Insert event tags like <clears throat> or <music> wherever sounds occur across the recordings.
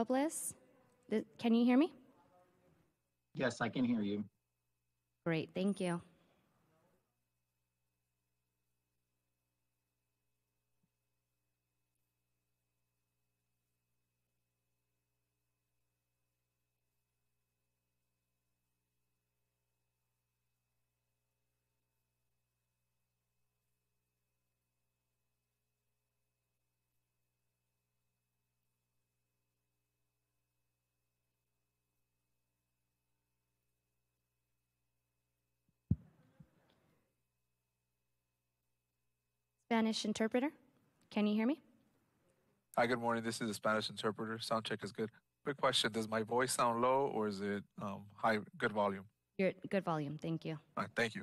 Robles? Th- Can you hear me? Yes, I can hear you. Great, thank you. Spanish interpreter? Can you hear me? Hi, good morning. This is a Spanish interpreter. Sound check is good. Quick question: Does my voice sound low or is it um, high? Good volume. Good volume, thank you. All right, thank you.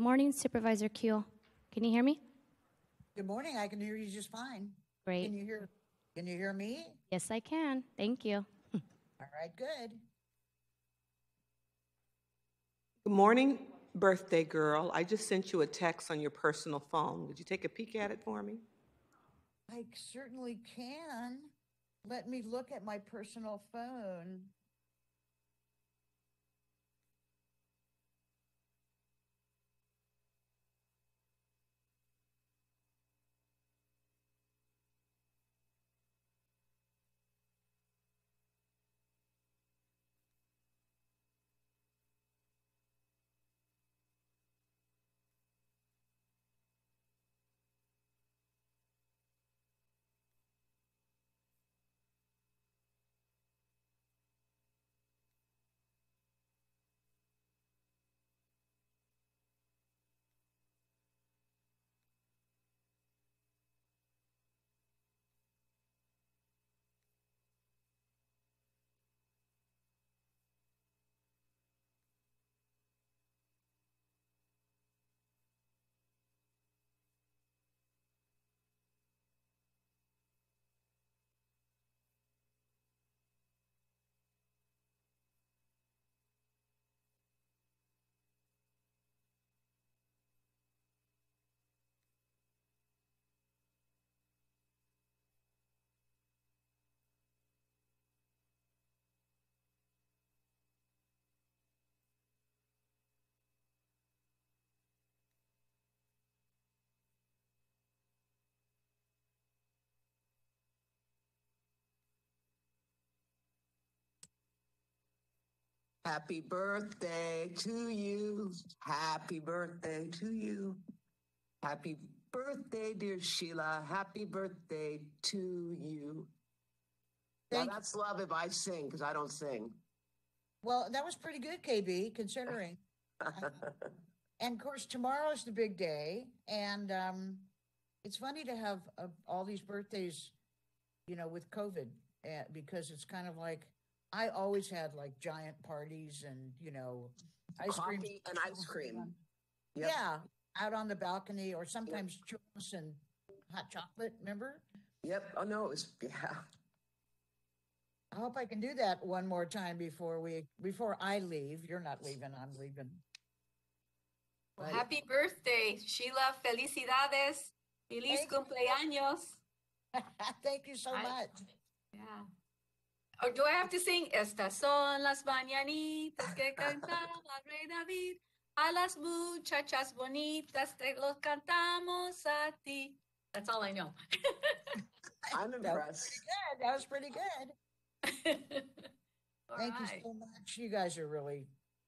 Good morning, Supervisor Kuehl. Can you hear me? Good morning. I can hear you just fine. Great. Can you hear? Can you hear me? Yes, I can. Thank you. <laughs> All right, good. Good morning, birthday girl. I just sent you a text on your personal phone. Would you take a peek at it for me? I certainly can. Let me look at my personal phone. Happy birthday to you. Happy birthday to you. Happy birthday, dear Sheila. Happy birthday to you. Now that's love if I sing because I don't sing. Well, that was pretty good, KB, considering. <laughs> And of course, tomorrow's the big day, and um, it's funny to have uh, all these birthdays, you know, with COVID, uh, because it's kind of like I always had like giant parties and you know, ice cream and ice cream. Yep. Yeah, out on the balcony, or sometimes churros and hot chocolate. Remember? Yep. Oh no, it was yeah. I hope I can do that one more time before we before I leave. You're not leaving. I'm leaving. Well, Right. happy birthday, Sheila. Felicidades. Feliz Thank you. cumpleaños. <laughs> Thank you so I- much. Yeah. Or do I have to sing? Estas son las mañanitas que cantaba el rey David. A las muchachas bonitas te los cantamos a ti. That's all I know. <laughs> I'm impressed. That was impressed. pretty good. That was pretty good. <laughs> Thank right. you so much. You guys are really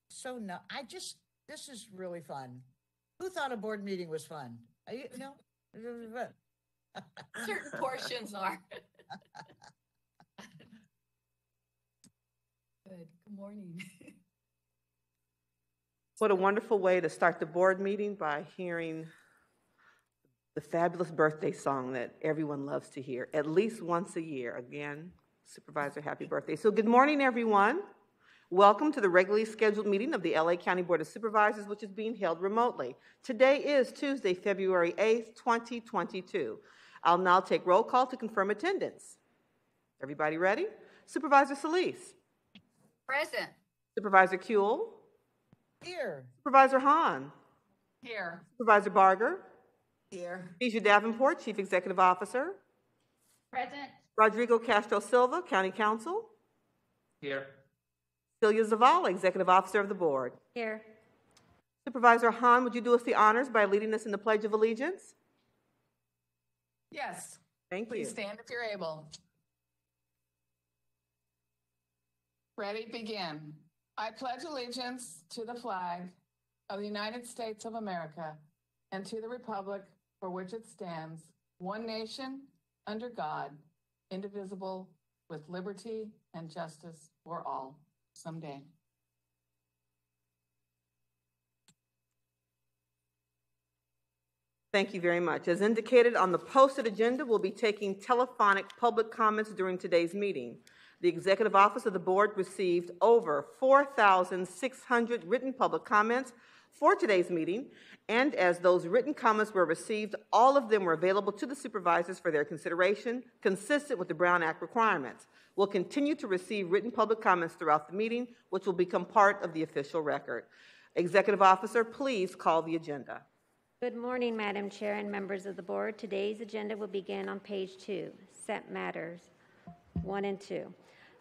so no. I just this is really fun. Who thought a board meeting was fun? Are you no. <laughs> Certain portions are. Good. Good morning. <laughs> What a wonderful way to start the board meeting by hearing the fabulous birthday song that everyone loves to hear at least once a year. Again, Supervisor, happy birthday. So, good morning, everyone. Welcome to the regularly scheduled meeting of the LA County Board of Supervisors, which is being held remotely. Today is Tuesday, February 8th, 2022. I'll now take roll call to confirm attendance. Everybody ready? Supervisor Solis, Present. Supervisor Kuehl, Here. Supervisor Hahn, Here. Supervisor Barger, Here. Bijou Davenport, Chief Executive Officer, Present. Rodrigo Castro Silva, County Counsel, Here. Celia Zavala, Executive Officer of the Board. Here. Supervisor Hahn, would you do us the honors by leading us in the Pledge of Allegiance? Yes, Thank you. please stand if you're able. Ready, begin. I pledge allegiance to the flag of the United States of America and to the republic for which it stands, one nation, under God, indivisible, with liberty and justice for all, someday. Thank you very much. As indicated on the posted agenda, we'll be taking telephonic public comments during today's meeting. The Executive Office of the Board received over 4,600 written public comments for today's meeting, and as those written comments were received, all of them were available to the supervisors for their consideration, consistent with the Brown Act requirements. We'll continue to receive written public comments throughout the meeting, which will become part of the official record. Executive Officer, please call the agenda. Good morning, Madam Chair and members of the board. Today's agenda will begin on page two, set matters one and two.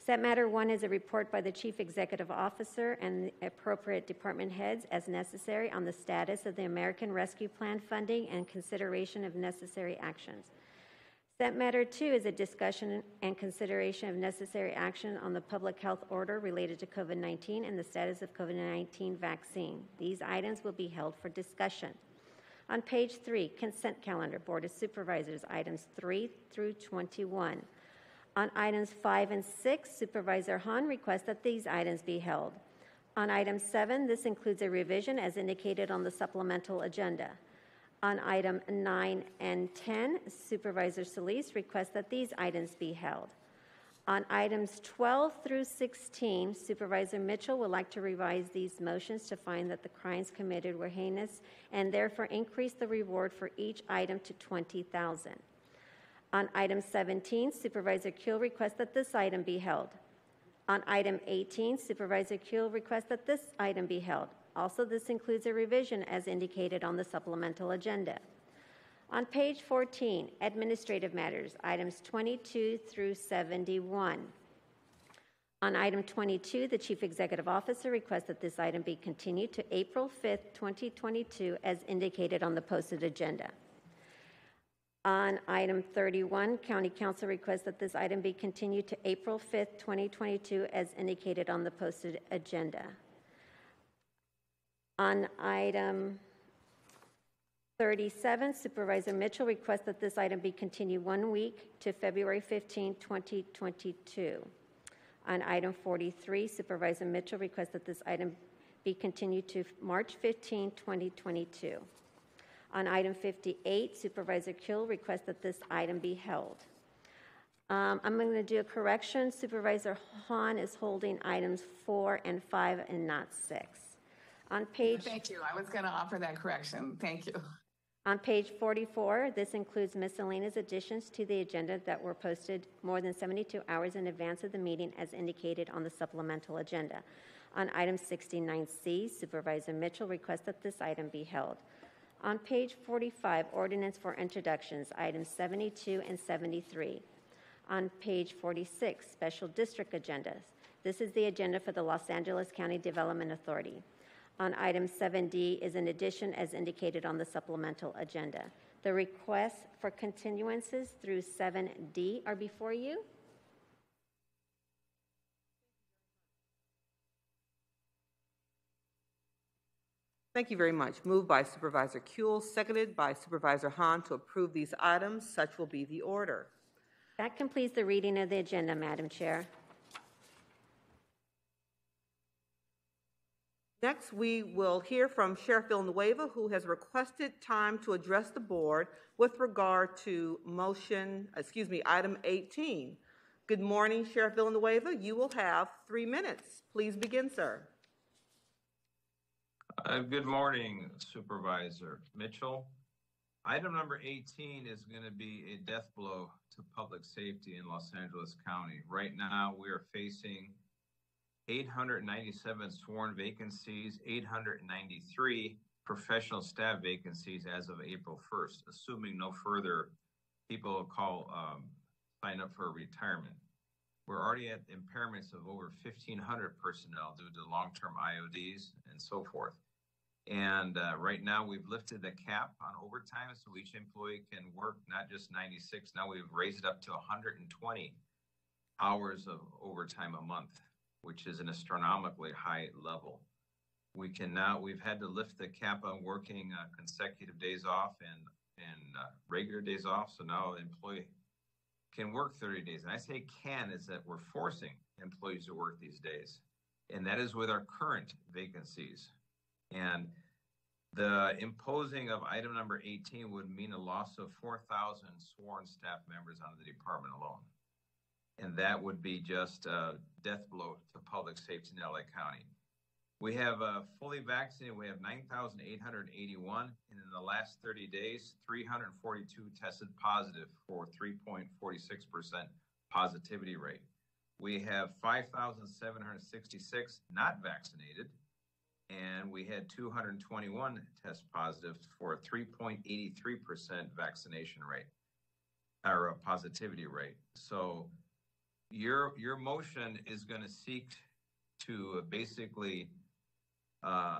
Set matter one is a report by the Chief Executive Officer and appropriate department heads as necessary on the status of the American Rescue Plan funding and consideration of necessary actions. Set matter two is a discussion and consideration of necessary action on the public health order related to COVID 19 and the status of COVID 19 vaccine. These items will be held for discussion. On page three, consent calendar, Board of Supervisors, items three through 21. On items five and six, Supervisor Hahn requests that these items be held. On item seven, this includes a revision as indicated on the supplemental agenda. On item nine and 10, Supervisor Solis requests that these items be held. On items 12 through 16, Supervisor Mitchell would like to revise these motions to find that the crimes committed were heinous and therefore increase the reward for each item to 20,000. On item 17, Supervisor Kuehl requests that this item be held. On item 18, Supervisor Kuehl requests that this item be held. Also, this includes a revision as indicated on the supplemental agenda. On page 14, Administrative Matters, items 22 through 71. On item 22, the Chief Executive Officer requests that this item be continued to April 5th, 2022, as indicated on the posted agenda. On item 31, County Counsel requests that this item be continued to April 5th, 2022, as indicated on the posted agenda. On item 37, Supervisor Mitchell requests that this item be continued one week to February 15, 2022. On item 43, Supervisor Mitchell requests that this item be continued to March 15, 2022. On item 58, Supervisor Kuehl requests that this item be held. Um, I'm going to do a correction. Supervisor Hahn is holding items four and five and not six. On page Thank you. I was going to offer that correction. Thank you. on page 44, this includes miscellaneous additions to the agenda that were posted more than 72 hours in advance of the meeting as indicated on the supplemental agenda. On item 69C, Supervisor Mitchell requests that this item be held. On page 45, ordinance for introductions, items 72 and 73. On page 46, special district agendas. This is the agenda for the Los Angeles County Development Authority. On item 7D is an addition as indicated on the supplemental agenda. The requests for continuances through 7D are before you. Thank you very much. Moved by Supervisor Kuehl, seconded by Supervisor Hahn to approve these items. Such will be the order. That completes the reading of the agenda, Madam Chair. Next, we will hear from Sheriff Villanueva, who has requested time to address the board with regard to motion, excuse me, item 18. Good morning, Sheriff Villanueva. You will have three minutes. Please begin, sir. Uh, Good morning, Supervisor Mitchell. Item number 18 is going to be a death blow to public safety in Los Angeles County. Right now, we are facing 897 sworn vacancies, 893 professional staff vacancies as of April 1st, assuming no further people call, um, sign up for retirement. We're already at impairments of over 1,500 personnel due to long-term IODs and so forth. And uh, right now, we've lifted the cap on overtime, so each employee can work not just 96. Now we've raised it up to 120 hours of overtime a month, which is an astronomically high level. We can now, we've had to lift the cap on working uh, consecutive days off and, and uh, regular days off. So now employee can work 30 days. And I say can is that we're forcing employees to work these days. And that is with our current vacancies. And the imposing of item number 18 would mean a loss of 4,000 sworn staff members of the department alone. And that would be just a death blow to public safety in LA County. We have uh, fully vaccinated, we have 9,881. And in the last 30 days, 342 tested positive for 3.46% positivity rate. We have 5,766 not vaccinated, and we had 221 test positive for a 3.83% vaccination rate or a positivity rate. So your your motion is going to seek to basically uh,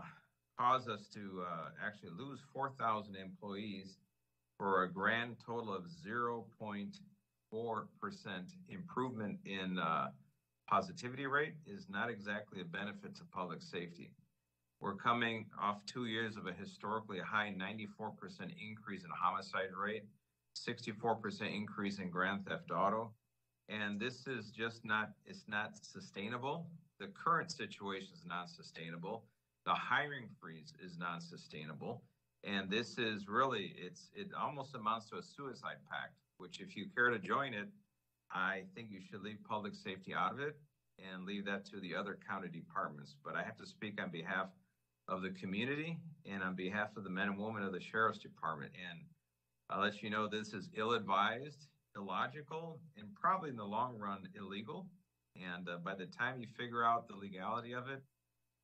cause us to uh, actually lose 4,000 employees for a grand total of 0.4% improvement in uh, positivity rate is not exactly a benefit to public safety. We're coming off two years of a historically high 94% increase in homicide rate, 64% increase in grand theft auto. And this is just not, it's not sustainable. The current situation is not sustainable. The hiring freeze is not sustainable. And this is really, it's, it almost amounts to a suicide pact, which if you care to join it, I think you should leave public safety out of it and leave that to the other county departments. But I have to speak on behalf of the community and on behalf of the men and women of the sheriff's department. And I'll let you know this is ill advised, illogical, and probably in the long run illegal. And uh, by the time you figure out the legality of it,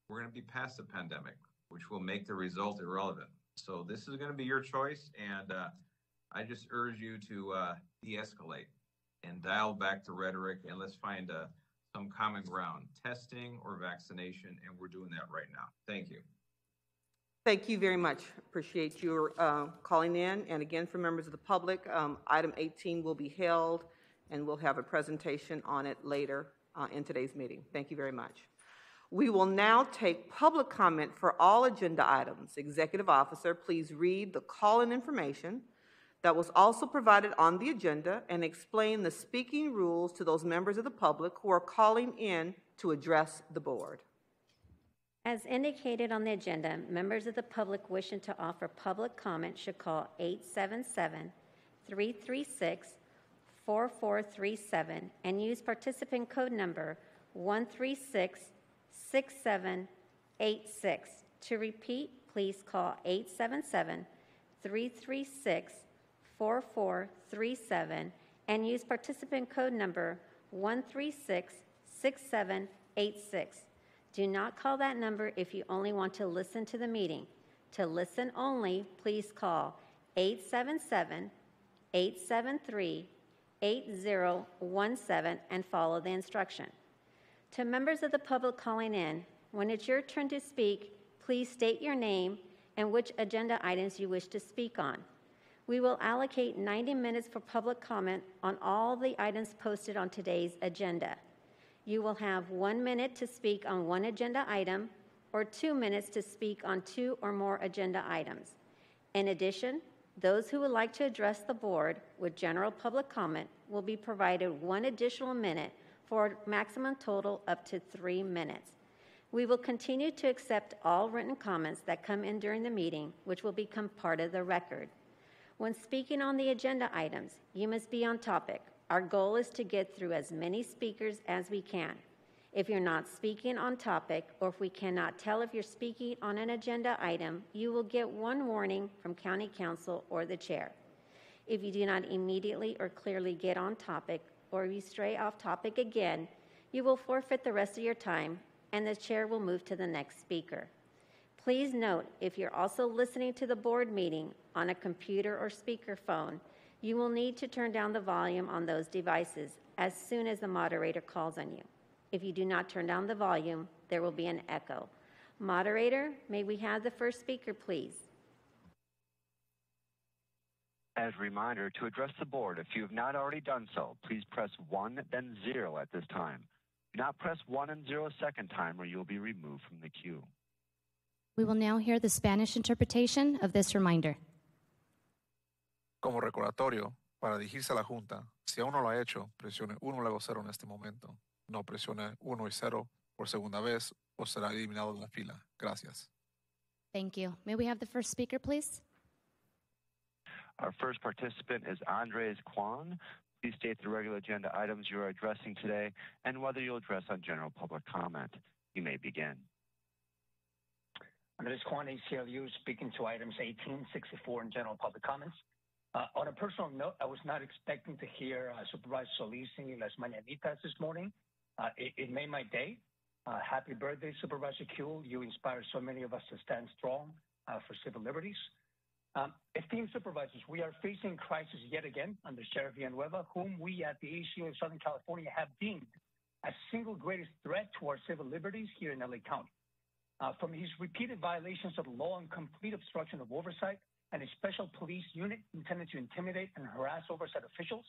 we're going to be past the pandemic, which will make the result irrelevant. So this is going to be your choice. And uh, I just urge you to uh, de escalate and dial back the rhetoric and let's find uh, some common ground testing or vaccination. And we're doing that right now. Thank you. Thank you very much. Appreciate your uh, calling in. And again, for members of the public, um, item 18 will be held, and we'll have a presentation on it later uh, in today's meeting. Thank you very much. We will now take public comment for all agenda items. Executive Officer, please read the call-in information that was also provided on the agenda and explain the speaking rules to those members of the public who are calling in to address the board. As indicated on the agenda, members of the public wishing to offer public comment should call 877-336-4437 and use participant code number 1366786. To repeat, please call 877-336-4437 and use participant code number 1366786. Do not call that number if you only want to listen to the meeting. To listen only, please call 877 873 8017 and follow the instruction. To members of the public calling in, when it's your turn to speak, please state your name and which agenda items you wish to speak on. We will allocate 90 minutes for public comment on all the items posted on today's agenda. You will have one minute to speak on one agenda item or two minutes to speak on two or more agenda items. In addition, those who would like to address the board with general public comment will be provided one additional minute for maximum total up to three minutes. We will continue to accept all written comments that come in during the meeting, which will become part of the record. When speaking on the agenda items, you must be on topic. Our goal is to get through as many speakers as we can. If you're not speaking on topic, or if we cannot tell if you're speaking on an agenda item, you will get one warning from County Counsel or the chair. If you do not immediately or clearly get on topic, or you stray off topic again, you will forfeit the rest of your time, and the chair will move to the next speaker. Please note if you're also listening to the board meeting on a computer or speakerphone, you will need to turn down the volume on those devices as soon as the moderator calls on you. If you do not turn down the volume, there will be an echo. Moderator, may we have the first speaker, please? As a reminder, to address the board, if you have not already done so, please press 1 then 0 at this time. Do not press 1 and 0 a second time or you will be removed from the queue. We will now hear the Spanish interpretation of this reminder. Como recordatorio, para dirigirse a la Junta, si aún no lo ha hecho, presione 1 luego 0 en este momento. No presione 1 y 0 por segunda vez o será eliminado de la fila. Gracias. Thank you. May we have the first speaker, please? Our first participant is Andres Kwon. Please state the regular agenda items you are addressing today and whether you'll address on general public comment. You may begin. Andres Kwon ACLU speaking to items 1864 and general public comments. Uh, on a personal note, I was not expecting to hear uh, Supervisor Solis singing Las Mañanitas this morning. Uh, it, it, made my day. Uh, happy birthday, Supervisor Kuehl. You inspire so many of us to stand strong uh, for civil liberties. Um, esteemed supervisors, we are facing crisis yet again under Sheriff Villanueva, whom we at the ACLU of Southern California have deemed a single greatest threat to our civil liberties here in LA County. Uh, from his repeated violations of law and complete obstruction of oversight, and a special police unit intended to intimidate and harass oversight officials,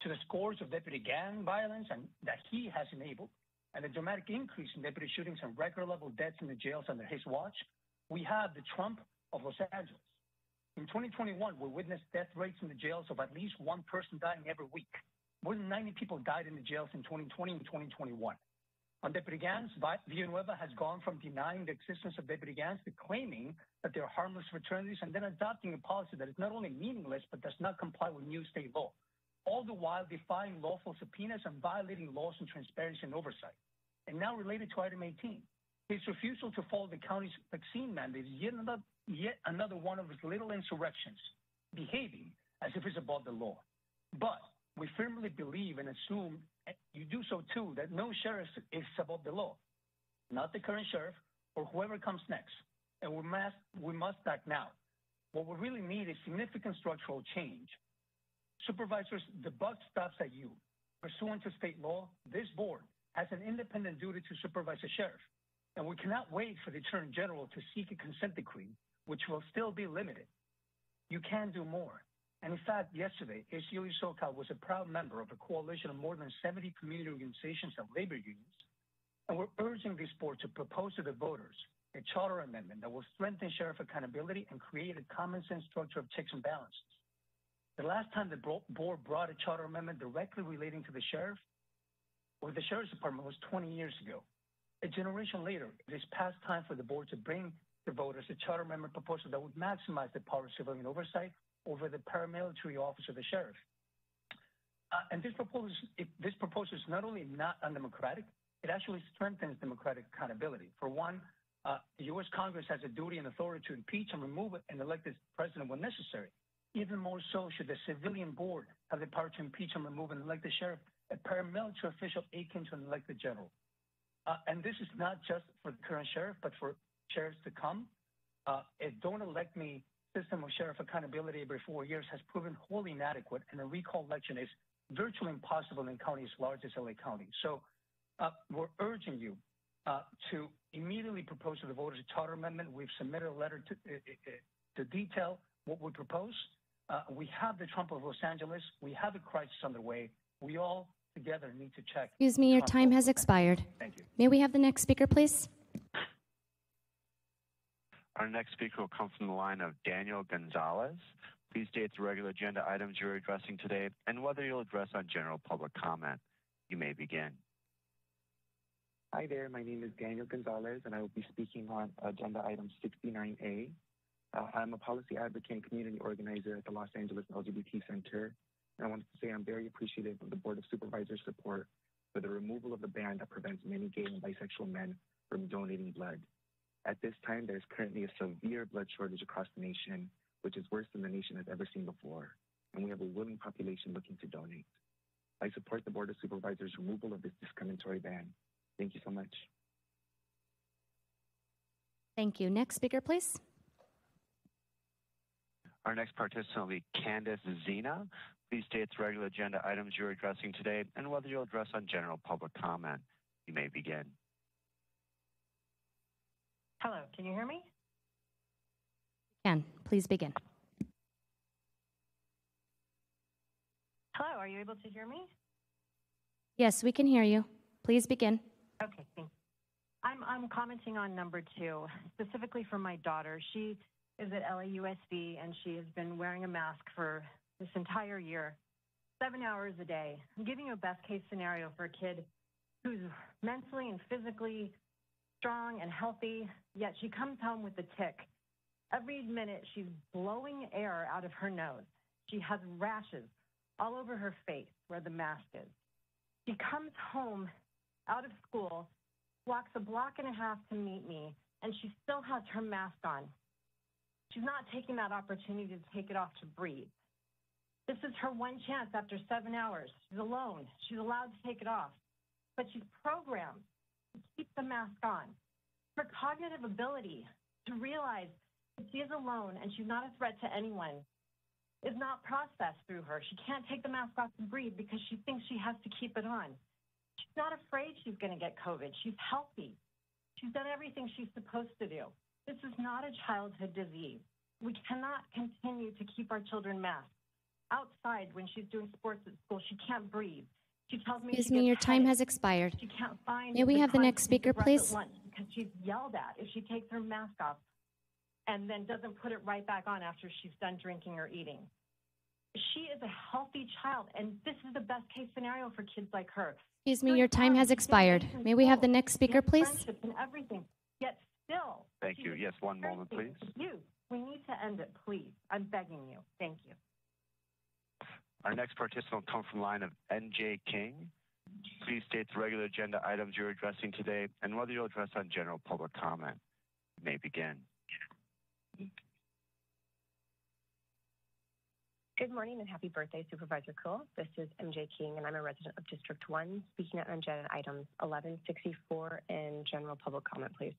to the scores of deputy gang violence and that he has enabled, and the dramatic increase in deputy shootings and record level deaths in the jails under his watch, we have the Trump of Los Angeles. In 2021, we witnessed death rates in the jails of at least one person dying every week. More than 90 people died in the jails in 2020 and 2021. On deputy gangs, Villanueva has gone from denying the existence of deputy gangs to claiming that they're harmless fraternities and then adopting a policy that is not only meaningless but does not comply with new state law, all the while defying lawful subpoenas and violating laws on transparency and oversight. And now related to item 18, his refusal to follow the county's vaccine mandate is yet another, yet another one of his little insurrections, behaving as if it's above the law. But we firmly believe and assume you do so too that no sheriff is above the law, not the current sheriff or whoever comes next. And we must, we must act now. What we really need is significant structural change. Supervisors, the buck stops at you. Pursuant to state law, this board has an independent duty to supervise the sheriff, and we cannot wait for the Attorney General to seek a consent decree, which will still be limited. You can do more. And in fact, yesterday, ACLU SoCal was a proud member of a coalition of more than 70 community organizations and labor unions. And we're urging this board to propose to the voters a charter amendment that will strengthen sheriff accountability and create a common sense structure of checks and balances. The last time the board brought a charter amendment directly relating to the sheriff or the sheriff's department was 20 years ago. A generation later, it is past time for the board to bring to voters a charter amendment proposal that would maximize the power of civilian oversight over the paramilitary office of the sheriff. Uh, and this proposal, this proposal is not only not undemocratic, it actually strengthens democratic accountability. For one, uh, the U.S. Congress has a duty and authority to impeach and remove an elected president when necessary. Even more so should the civilian board have the power to impeach and remove an elected sheriff, a paramilitary official akin to an elected general. Uh, and this is not just for the current sheriff, but for sheriffs to come. Uh, don't elect me system of sheriff accountability every four years has proven wholly inadequate, and a recall election is virtually impossible in counties large as LA County. So uh, we're urging you uh, to immediately propose to the voters a charter amendment. We've submitted a letter to, uh, uh to detail what we propose. Uh, we have the Trump of Los Angeles. We have a crisis underway. We all together need to check. Excuse me, your Trump time has expired. Thank you. May we have the next speaker, please? Our next speaker will come from the line of Daniel Gonzalez. Please state the regular agenda items you're addressing today and whether you'll address on general public comment. You may begin. Hi there, my name is Daniel Gonzalez, and I will be speaking on agenda item 69A. Uh, I'm a policy advocate and community organizer at the Los Angeles LGBT Center, and I wanted to say I'm very appreciative of the Board of Supervisors' support for the removal of the ban that prevents many gay and bisexual men from donating blood. At this time, there's currently a severe blood shortage across the nation, which is worse than the nation has ever seen before, and we have a willing population looking to donate. I support the Board of Supervisors' removal of this discriminatory ban. Thank you so much. Thank you. Next speaker, please. Our next participant will be Candace Zena. Please state the regular agenda items you're addressing today and whether you'll address on general public comment. You may begin. Hello, can you hear me? Can. Please begin. Hello, are you able to hear me? Yes, we can hear you. Please begin. Okay, thanks. I'm, I'm commenting on number two, specifically for my daughter. She is at LAUSD and she has been wearing a mask for this entire year, seven hours a day. I'm giving you a best case scenario for a kid who's mentally and physically strong and healthy, yet she comes home with a tick. Every minute, she's blowing air out of her nose. She has rashes all over her face where the mask is. She comes home out of school, walks a block and a half to meet me, and she still has her mask on. She's not taking that opportunity to take it off to breathe. This is her one chance after seven hours. She's alone. She's allowed to take it off, but she's programmed to keep the mask on. Her cognitive ability to realize that she is alone and she's not a threat to anyone is not processed through her. She can't take the mask off to breathe because she thinks she has to keep it on. She's not afraid she's going to get COVID. She's healthy. She's done everything she's supposed to do. This is not a childhood disease. We cannot continue to keep our children masked. Outside, when she's doing sports at school, she can't breathe. She tells me Excuse she me, your time has expired. She can't find. May we have the next speaker, please? Because she's yelled at if she takes her mask off and then doesn't put it right back on after she's done drinking or eating. She is a healthy child, and this is the best case scenario for kids like her. Excuse me, your time has expired. May we have the next speaker, please? And everything. Yet still, Thank you. Yes, one moment, please. you. We need to end it, please. I'm begging you. Thank you. Our next participant will come from the line of MJ King. Please state the regular agenda items you're addressing today and whether you'll address on general public comment. You may begin. Good morning and happy birthday, Supervisor Kuehl. This is MJ King, and I'm a resident of District 1, speaking on agenda items 1164 and general public comment, please.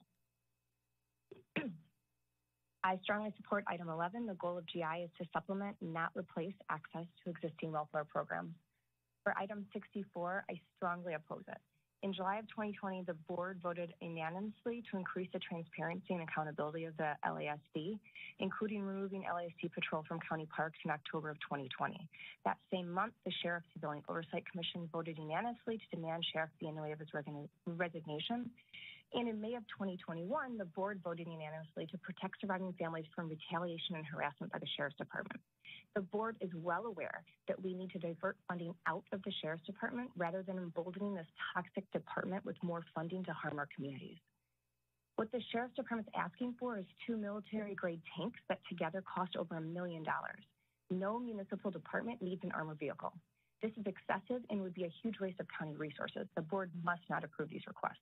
I strongly support item 11. The goal of GI is to supplement, not replace, access to existing welfare programs. For item 64, I strongly oppose it. In July of 2020, the board voted unanimously to increase the transparency and accountability of the LASD, including removing LASD patrol from county parks in October of 2020. That same month, the Sheriff's Civilian Oversight Commission voted unanimously to demand Sheriff Villanueva of his resignation. And in May of 2021, the board voted unanimously to protect surviving families from retaliation and harassment by the Sheriff's Department. The board is well aware that we need to divert funding out of the Sheriff's Department rather than emboldening this toxic department with more funding to harm our communities. What the Sheriff's Department is asking for is two military grade tanks that together cost over a million dollars. No municipal department needs an armored vehicle. This is excessive and would be a huge waste of county resources. The board must not approve these requests.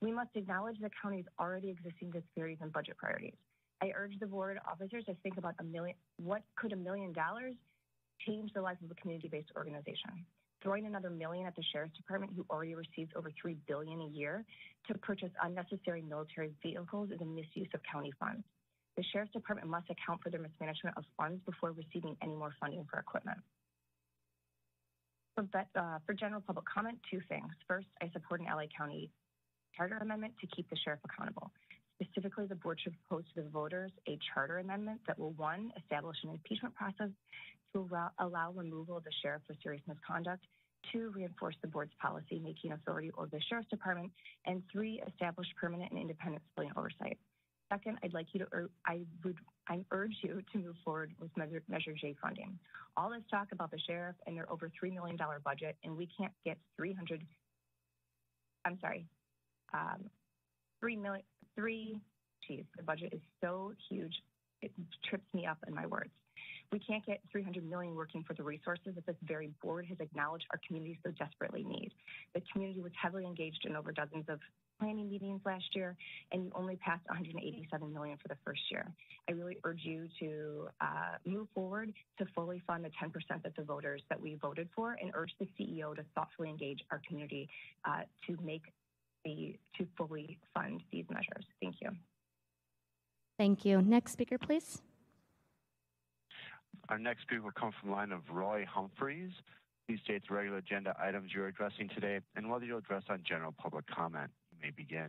We must acknowledge the county's already existing disparities in budget priorities. I urge the board officers to think about a million, what could a million dollars change the life of a community-based organization? Throwing another million at the sheriff's department, who already receives over three billion a year, to purchase unnecessary military vehicles is a misuse of county funds. The sheriff's department must account for their mismanagement of funds before receiving any more funding for equipment. For, uh, for general public comment, two things. First, I support an LA County charter amendment to keep the sheriff accountable. Specifically, the board should propose to the voters a charter amendment that will, one, establish an impeachment process to allow, allow removal of the sheriff for serious misconduct, two, reinforce the board's policy making authority over the sheriff's department, and three, establish permanent and independent civilian oversight. Second, I'd like you to, ur- I would, I urge you to move forward with Measure, Measure J funding. All this talk about the sheriff and their over $3 million budget, and we can't get 300, I'm sorry, um, 3 million, three, geez, the budget is so huge, it trips me up in my words. We can't get 300 million working for the resources that this very board has acknowledged our community so desperately need. The community was heavily engaged in over dozens of planning meetings last year, and you only passed 187 million for the first year. I really urge you to uh, move forward to fully fund the 10% that the voters that we voted for, and urge the CEO to thoughtfully engage our community uh, to make to fully fund these measures. Thank you. Thank you. Next speaker, please. Our next speaker will come from the line of Roy Humphreys. Please state the regular agenda items you're addressing today and whether you'll address on general public comment. You may begin.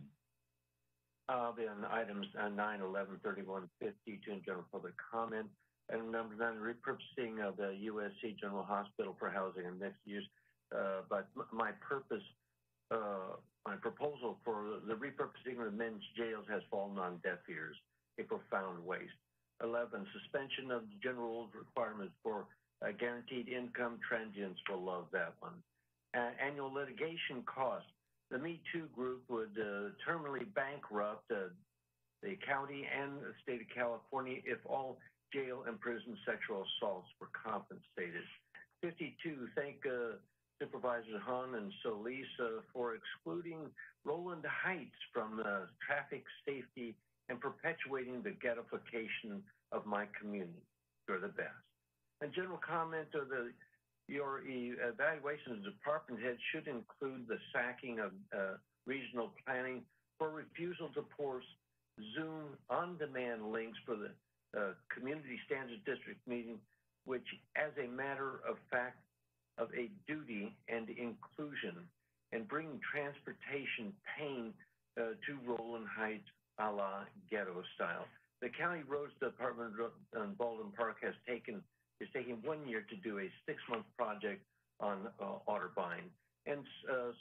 I'll be on items uh, 9, 11, 31, 52 in general public comment. And number nine, repurposing of the USC General Hospital for housing and mixed use. Uh, but my purpose, uh, my proposal for the repurposing of men's jails has fallen on deaf ears, a profound waste. 11, suspension of the general requirements for uh, guaranteed income transients will love that one. Uh, annual litigation costs. The Me Too group would uh, terminally bankrupt uh, the county and the state of California if all jail and prison sexual assaults were compensated. 52, thank uh, Supervisors Hahn and Solis for excluding Rowland Heights from the traffic safety and perpetuating the ghettoification of my community. You're the best. And general comment of the your evaluation of department heads should include the sacking of uh, regional planning for refusal to post Zoom on-demand links for the uh, Community Standards District meeting, which, as a matter of fact, of a duty and inclusion, and bring transportation pain uh, to Rowland Heights a la ghetto style. The county roads department in Baldwin Park has taken is taking one year to do a six-month project on uh, Otterbein. And uh,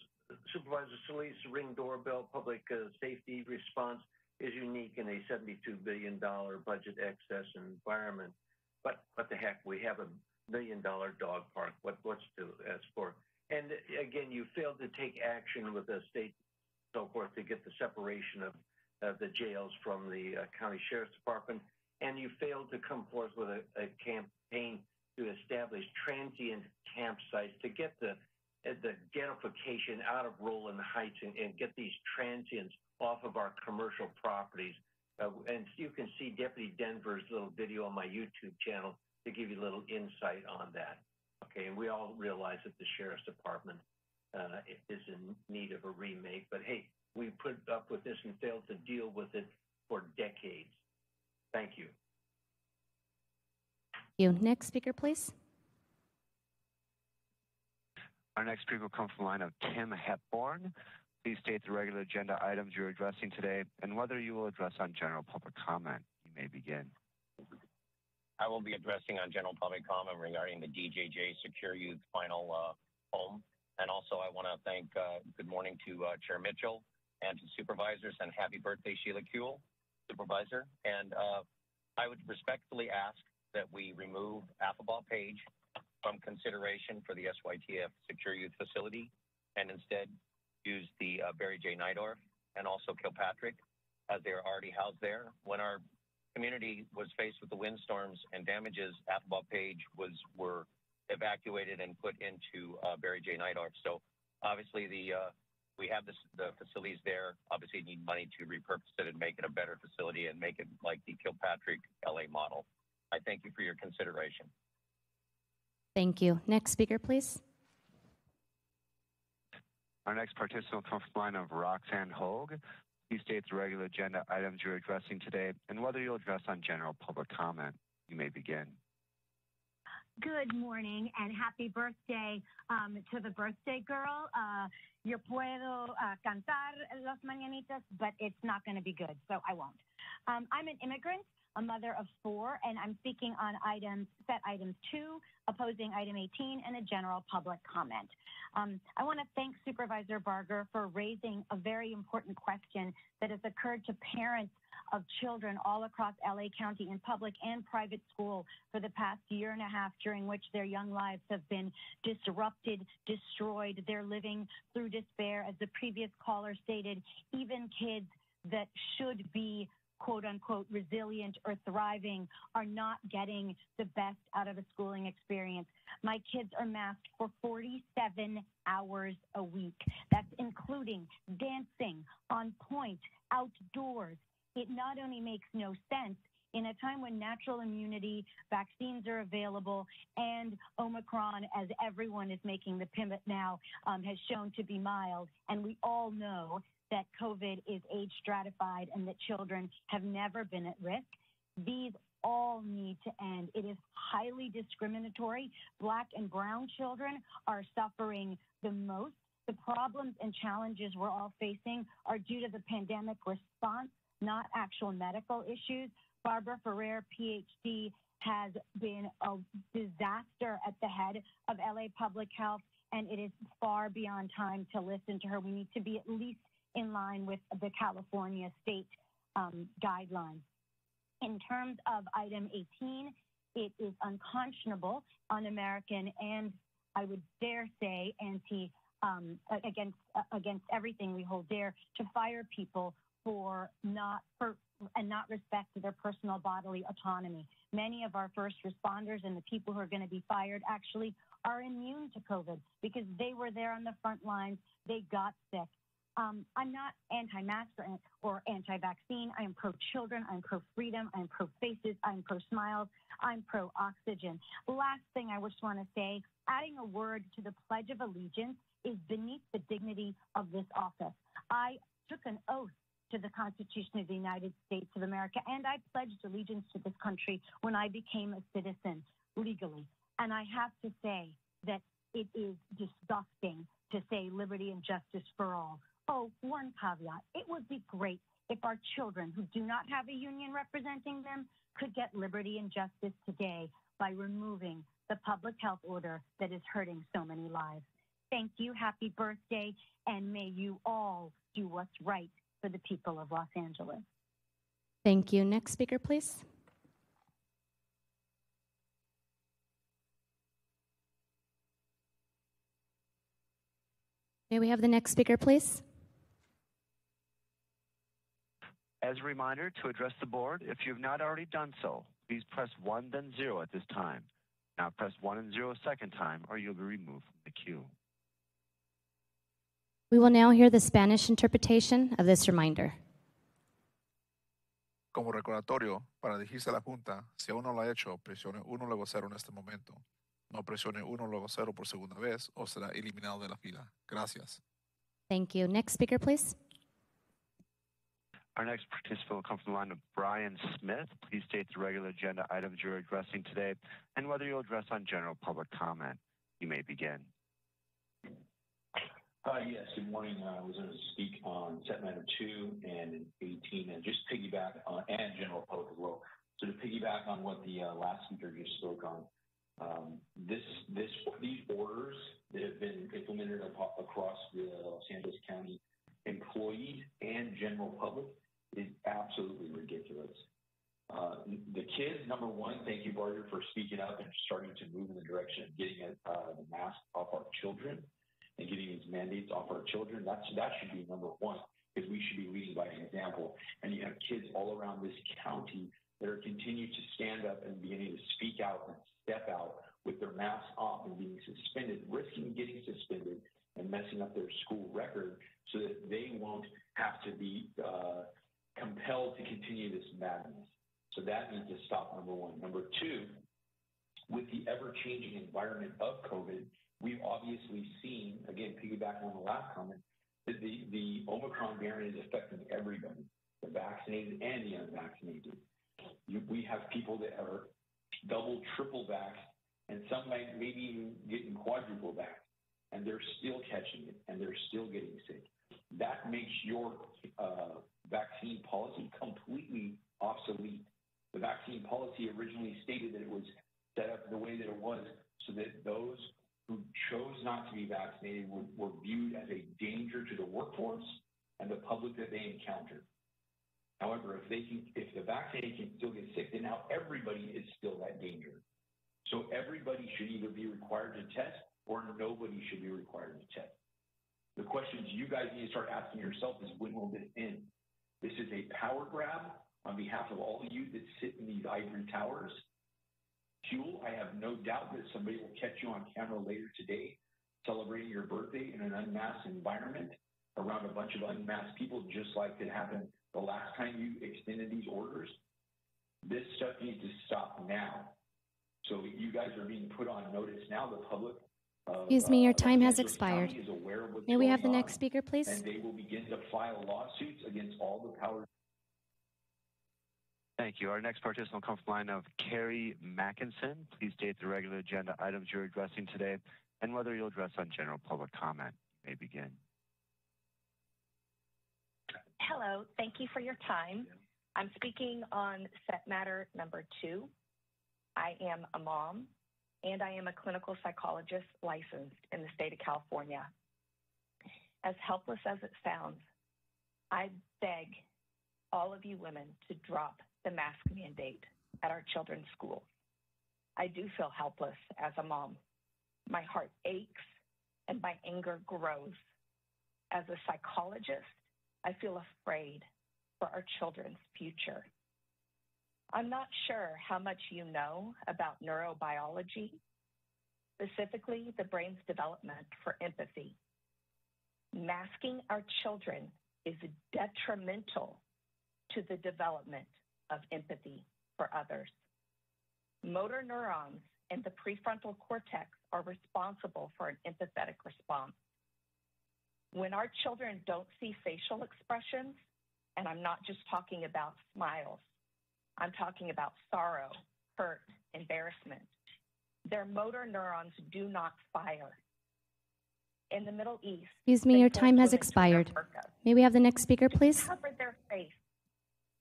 Supervisor Solis, Ring doorbell public uh, safety response is unique in a $72 billion budget excess environment. But what the heck, we have a million dollar dog park. What, what's to ask for? And again, you failed to take action with the state, so forth, to get the separation of uh, the jails from the uh, county sheriff's department. And you failed to come forth with a, a campaign to establish transient campsites to get the uh, the ghettoification out of Rowland Heights and, and get these transients off of our commercial properties. Uh, and you can see Deputy Denver's little video on my YouTube channel to give you a little insight on that. Okay, and we all realize that the sheriff's department uh, is in need of a remake, but hey, we put up with this and failed to deal with it for decades. Thank you. You. Next speaker, please. Our next speaker will come from the line of Tim Hepburn. Please state the regular agenda items you're addressing today and whether you will address on general public comment. You may begin. I will be addressing on general public comment regarding the DJJ Secure Youth Final uh, Home. And also, I want to thank, uh, good morning to uh, Chair Mitchell and to supervisors, and happy birthday, Sheila Kuehl, supervisor. And uh, I would respectfully ask that we remove Afflerbaugh-Paige from consideration for the SYTF Secure Youth Facility and instead use the uh, Barry J. Nidorf and also Kilpatrick as they are already housed there. When our community was faced with the windstorms and damages, Afflerbaugh-Paige was were evacuated and put into uh, Barry J. Nidorf. So obviously the uh, we have this, the facilities there. Obviously need money to repurpose it and make it a better facility and make it like the Kilpatrick LA model. I thank you for your consideration. Thank you. Next speaker, please. Our next participant will come from the line of Roxanne Hogue. Please state the regular agenda items you're addressing today and whether you'll address on general public comment. You may begin. Good morning and happy birthday um, to the birthday girl. Uh, yo puedo uh, cantar las mañanitas, but it's not going to be good, so I won't. Um, I'm an immigrant, a mother of four, and I'm speaking on items, set items two, opposing item 18, and a general public comment. Um, I want to thank Supervisor Barger for raising a very important question that has occurred to parents of children all across LA County in public and private school for the past year and a half, during which their young lives have been disrupted, destroyed. They're living through despair. As the previous caller stated, even kids that should be quote unquote resilient or thriving are not getting the best out of a schooling experience. My kids are masked for 47 hours a week. That's including dancing on point, outdoors. It not only makes no sense, in a time when natural immunity, vaccines are available, and Omicron, as everyone is making the pivot now, um, has shown to be mild. And we all know that COVID is age stratified and that children have never been at risk. These all need to end. It is highly discriminatory. Black and brown children are suffering the most. The problems and challenges we're all facing are due to the pandemic response, not actual medical issues. Barbara Ferrer, PhD, has been a disaster at the head of LA Public Health, and it is far beyond time to listen to her. We need to be at least in line with the California state um, guidelines. In terms of item 18, it is unconscionable, un-American, and I would dare say anti um, against uh, against everything we hold dear to fire people for not for and not respect their personal bodily autonomy. many of our first responders and the people who are going to be fired actually are immune to COVID because they were there on the front lines. They got sick. Um, I'm not anti-mask or, or anti-vaccine. I am pro-children. I'm pro-freedom. I'm pro-faces. I'm pro-smiles. I'm pro-oxygen. Last thing I just want to say, adding a word to the Pledge of Allegiance is beneath the dignity of this office. I took an oath to the Constitution of the United States of America, and I pledged allegiance to this country when I became a citizen legally. And I have to say that it is disgusting to say liberty and justice for all. Oh, one caveat. It would be great if our children who do not have a union representing them could get liberty and justice today by removing the public health order that is hurting so many lives. Thank you. Happy birthday. And may you all do what's right for the people of Los Angeles. Thank you. Next speaker, please. May we have the next speaker, please? As a reminder, to address the board, if you have not already done so, please press 1 then 0 at this time. Now press 1 and 0 a second time, or you'll be removed from the queue. We will now hear the Spanish interpretation of this reminder. Como recordatorio, para dirigirse a la Junta, si aún no lo ha hecho, presione 1 luego 0 en este momento. No presione 1 luego 0 por segunda vez o será eliminado de la fila. Gracias. Thank you. Next speaker, please. Our next participant will come from the line of Brian Smith. Please state the regular agenda items you're addressing today and whether you'll address on general public comment. You may begin. Uh, yes, good morning. Uh, I was going to speak on set matter two and 18 and just piggyback on, and general public as well. So to piggyback on what the uh, last speaker just spoke on, um, this, this, these orders that have been implemented across the Los Angeles County employees and general public is absolutely ridiculous. Uh, the kids, number one, thank you, Barger, for speaking up and starting to move in the direction of getting uh, the mask off our children and getting these mandates off our children. That's that should be number one because we should be leading by example. And you have kids all around this county that are continuing to stand up and beginning to speak out and step out with their masks off and being suspended, risking getting suspended and messing up their school record so that they won't have to be uh, compelled to continue this madness. So that needs to stop, number one. Number two, with the ever changing environment of COVID, we've obviously seen, again, piggybacking on the last comment, that the, the Omicron variant is affecting everybody, the vaccinated and the unvaccinated. You, we have people that are double, triple vaxxed, and some might maybe even getting quadruple vaxxed, and they're still catching it, and they're still getting sick. That makes your uh, vaccine policy completely obsolete. The vaccine policy originally stated that it was set up the way that it was so that those who chose not to be vaccinated were, were viewed as a danger to the workforce and the public that they encountered. However, if they can, if the vaccinated can still get sick, then now everybody is still that danger. So everybody should either be required to test or nobody should be required to test. The questions you guys need to start asking yourself is when will this end? This is a power grab on behalf of all of you that sit in these ivory towers. Jewel, I have no doubt that somebody will catch you on camera later today celebrating your birthday in an unmasked environment around a bunch of unmasked people, just like it happened the last time you extended these orders. This stuff needs to stop now. So you guys are being put on notice now. The public Excuse me, your time has expired. County is aware of what's May we have the next speaker, please? And they will begin to file lawsuits against all the powers. Thank you. Our next participant will come from the line of Carrie Mackinson. Please state the regular agenda items you're addressing today and whether you'll address on general public comment. You may begin. Hello, thank you for your time. I'm speaking on set matter number two. I am a mom and I am a clinical psychologist licensed in the state of California. As helpless as it sounds, I beg all of you women to drop the mask mandate at our children's schools. I do feel helpless as a mom. My heart aches and my anger grows. As a psychologist, I feel afraid for our children's future. I'm not sure how much you know about neurobiology, specifically the brain's development for empathy. Masking our children is detrimental to the development of empathy for others. Motor neurons in the prefrontal cortex are responsible for an empathetic response. When our children don't see facial expressions, and I'm not just talking about smiles, I'm talking about sorrow, hurt, embarrassment, their motor neurons do not fire. In the Middle East, Excuse me, your time has women to wear expired. May we have the next speaker, to please? cover their face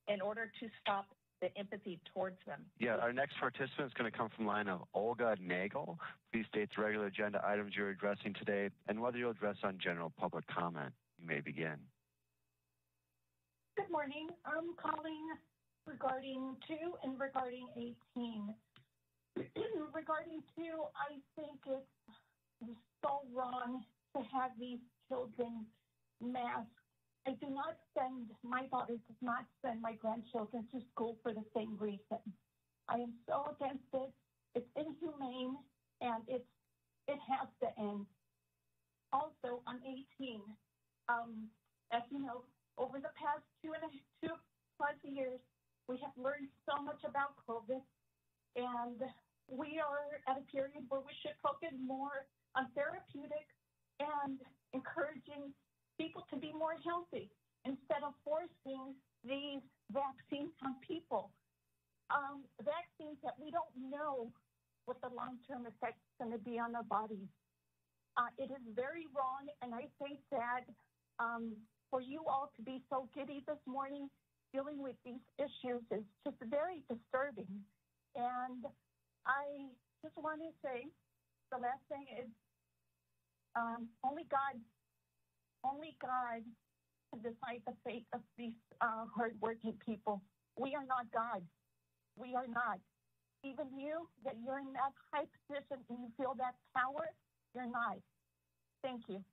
in order to stop the empathy towards them. Yeah, our next participant is going to come from the line of Olga Nagel. Please state the regular agenda items you're addressing today and whether you'll address on general public comment. You may begin. Good morning. I'm calling regarding two and regarding 18. <clears throat> regarding two, I think it's so wrong to have these children masked. I do not send, my daughter does not send my grandchildren to school for the same reason. I am so against it. It's inhumane and it's, it has to end. Also, on 18, um, as you know, over the past two and a two plus years, we have learned so much about COVID, and we are at a period where we should focus more on therapeutic and encouraging people to be more healthy instead of forcing these vaccines on people. Um, vaccines that we don't know what the long-term effects going to be on our bodies. Uh, it is very wrong, and I think that um, for you all to be so giddy this morning dealing with these issues is just very disturbing. And I just want to say the last thing is um, only God, only God can decide the fate of these uh, hardworking people. We are not God. We are not. Even you, that you're in that high position and you feel that power, you're not. Thank you.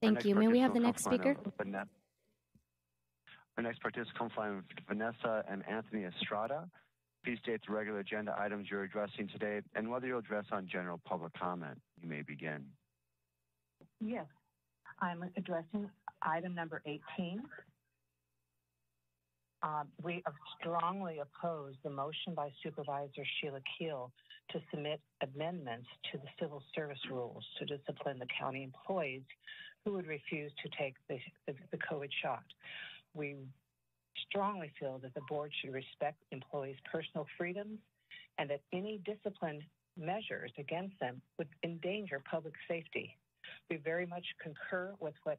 Thank you. May we have the next speaker? come from line of Vane- Our next participant comes from Vanessa and Anthony Estrada. Please state the regular agenda items you're addressing today and whether you'll address on general public comment. You may begin. Yes, I'm addressing item number 18. Uh, We strongly oppose the motion by Supervisor Sheila Kuehl to submit amendments to the civil service rules to discipline the county employees who would refuse to take the, the, the COVID shot. We strongly feel that the board should respect employees' personal freedoms and that any discipline measures against them would endanger public safety. We very much concur with what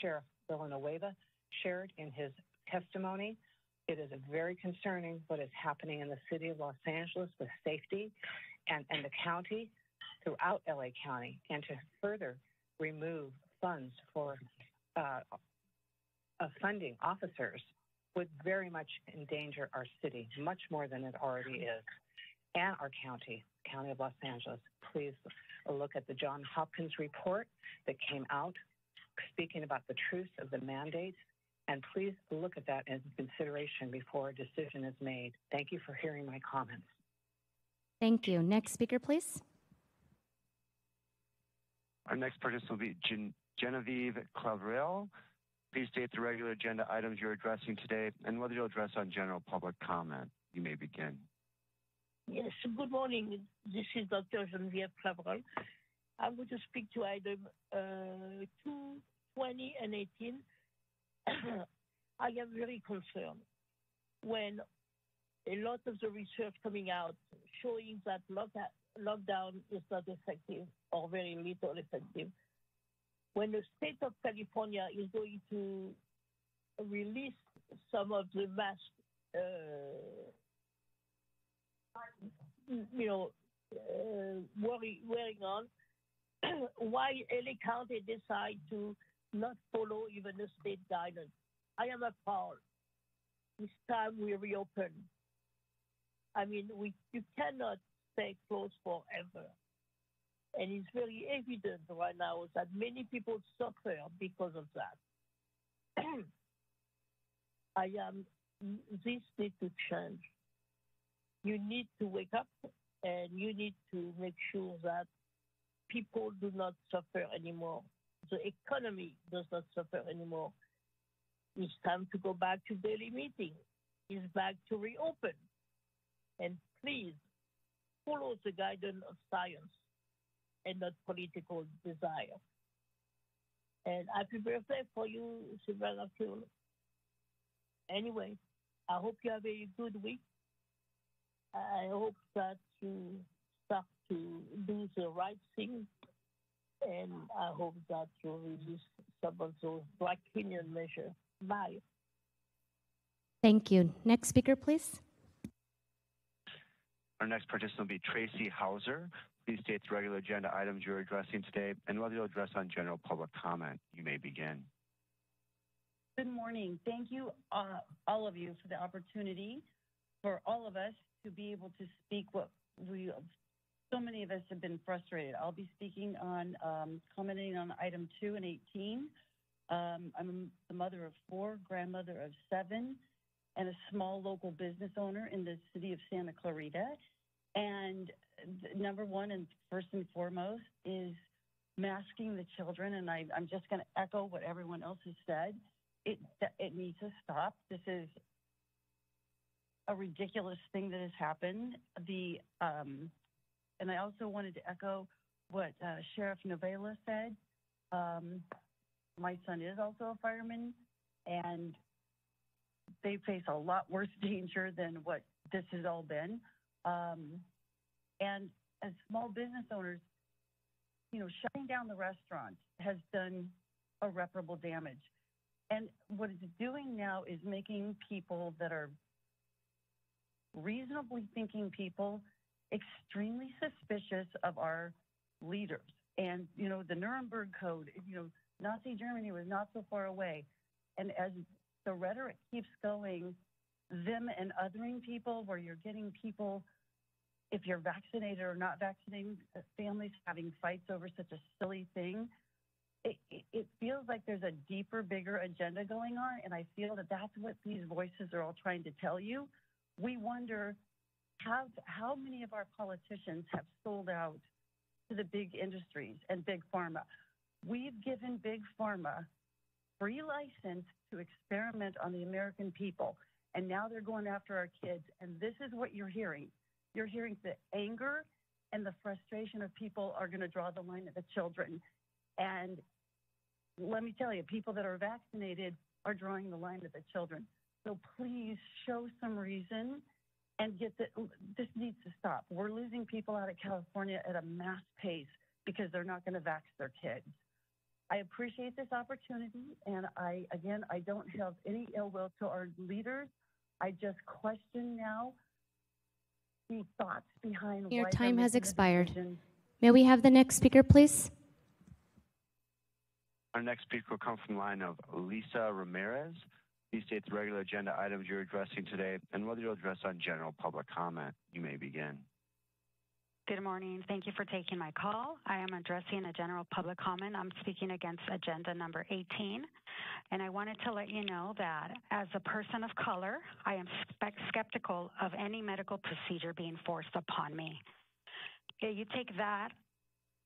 Sheriff Villanueva shared in his testimony. It is very concerning what is happening in the city of Los Angeles with safety and, and the county throughout LA County, and to further remove funds for uh, uh, funding officers would very much endanger our city, much more than it already is, and our county, County of Los Angeles. Please look at the John Hopkins report that came out speaking about the truth of the mandates, and please look at that in consideration before a decision is made. Thank you for hearing my comments. Thank you. Next speaker, please. Our next participant will be Gen- Genevieve Clavreul. Please state the regular agenda items you're addressing today and whether you'll address on general public comment. You may begin. Yes, good morning. This is Dr. Genevieve Clavreul. I'm going to speak to item uh, 2, 20, and 18. <clears throat> I am very concerned when a lot of the research coming out showing that lock- lockdown is not effective or very little effective. When the state of California is going to release some of the mask, uh, you know, uh, worry, wearing on, <clears throat> why LA County decide to not follow even the state guidance. I am appalled. This time we reopen. I mean, we you cannot stay closed forever. And it's very evident right now that many people suffer because of that. <clears throat> I am, this needs to change. You need to wake up and you need to make sure that people do not suffer anymore. The economy does not suffer anymore. It's time to go back to daily meeting. It's back to reopen. And please follow the guidance of science and not political desire. And happy birthday for you, Sylvana Kuehl. Anyway, I hope you have a good week. I hope that you start to do the right thing. And I hope that you resist some of those draconian measures. Bye. Thank you. Next speaker, please. Our next participant will be Tracy Hauser. Please state the regular agenda items you're addressing today and whether you'll address on general public comment. You may begin. Good morning. Thank you, uh, all of you, for the opportunity for all of us to be able to speak what we, so many of us have been frustrated. I'll be speaking on, um, commenting on item two and 18. Um, I'm the mother of four, grandmother of seven, and a small local business owner in the city of Santa Clarita. And number one and first and foremost is masking the children. And I, I'm just going to echo what everyone else has said. It, it needs to stop. This is a ridiculous thing that has happened. The, um, and I also wanted to echo what uh, Sheriff Novella said. Um, my son is also a fireman, and they face a lot worse <laughs> danger than what this has all been. Um, and as small business owners, you know, shutting down the restaurant has done irreparable damage. And what it's doing now is making people that are reasonably thinking people extremely suspicious of our leaders. And, you know, the Nuremberg Code, you know, Nazi Germany was not so far away. And as the rhetoric keeps going, them and othering people, where you're getting people, if you're vaccinated or not vaccinated, uh, families having fights over such a silly thing, it, it, feels like there's a deeper, bigger agenda going on. And I feel that that's what these voices are all trying to tell you. We wonder how, how many of our politicians have sold out to the big industries and big pharma. We've given big pharma free license to experiment on the American people, and now they're going after our kids. And this is what you're hearing. You're hearing the anger and the frustration of people are going to draw the line at the children. And let me tell you, people that are vaccinated are drawing the line at the children. So please show some reason and get the, this needs to stop. We're losing people out of California at a mass pace because they're not going to vax their kids. I appreciate this opportunity, and I, again, I don't have any ill will to our leaders. I just question now Your why time has expired. May we have the next speaker, please? Our next speaker will come from the line of Lisa Ramirez. Please state the regular agenda items you're addressing today and whether you'll address on general public comment. You may begin. Good morning. Thank you for taking my call. I am addressing a general public comment. I'm speaking against agenda number 18. And I wanted to let you know that as a person of color, I am skeptical of any medical procedure being forced upon me. You take that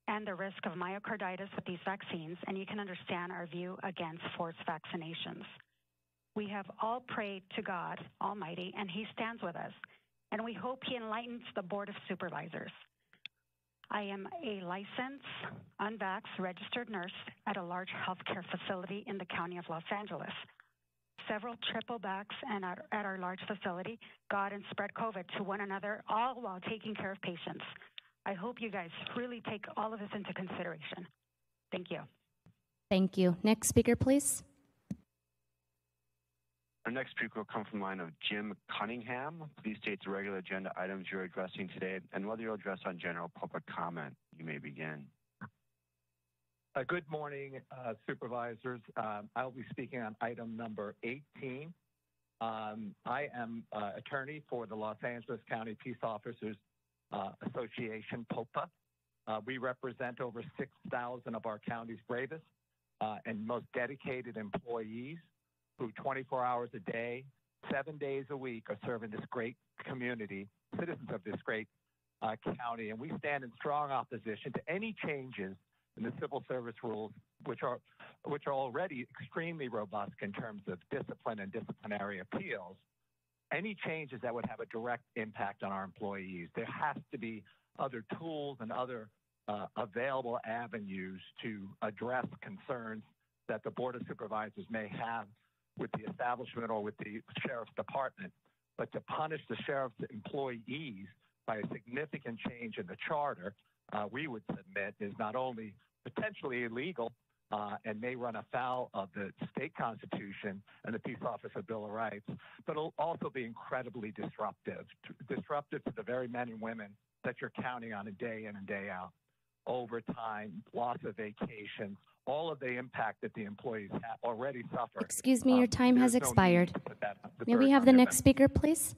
and the risk of myocarditis with these vaccines, and you can understand our view against forced vaccinations. We have all prayed to God Almighty, and He stands with us. And we hope He enlightens the Board of Supervisors. I am a licensed, unvaxxed, registered nurse at a large healthcare facility in the county of Los Angeles. Several triple backs and at, at our large facility got and spread COVID to one another, all while taking care of patients. I hope you guys really take all of this into consideration. Thank you. Thank you. Next speaker, please. Our next speaker will come from the line of Jim Cunningham. Please state the regular agenda items you're addressing today and whether you'll address on general public comment. You may begin. Uh, Good morning, uh, supervisors. Um, I'll be speaking on item number 18. Um, I am uh, attorney for the Los Angeles County Peace Officers uh, Association, POPA, Uh, we represent over 6,000 of our county's bravest uh, and most dedicated employees who 24 hours a day, seven days a week are serving this great community, citizens of this great uh, county. And we stand in strong opposition to any changes in the civil service rules, which are, which are already extremely robust in terms of discipline and disciplinary appeals. Any changes that would have a direct impact on our employees. There has to be other tools and other uh, available avenues to address concerns that the Board of Supervisors may have with the establishment or with the Sheriff's Department. But to punish the Sheriff's employees by a significant change in the charter, uh, we would submit is not only potentially illegal uh, and may run afoul of the state constitution and the Peace Officer Bill of Rights, but it'll also be incredibly disruptive, disruptive to the very men and women that you're counting on a day in and day out. Overtime, loss of vacations, all of the impact that the employees have already suffered. Excuse me, your Um, time has no expired. to that- May we have the their next speaker, please?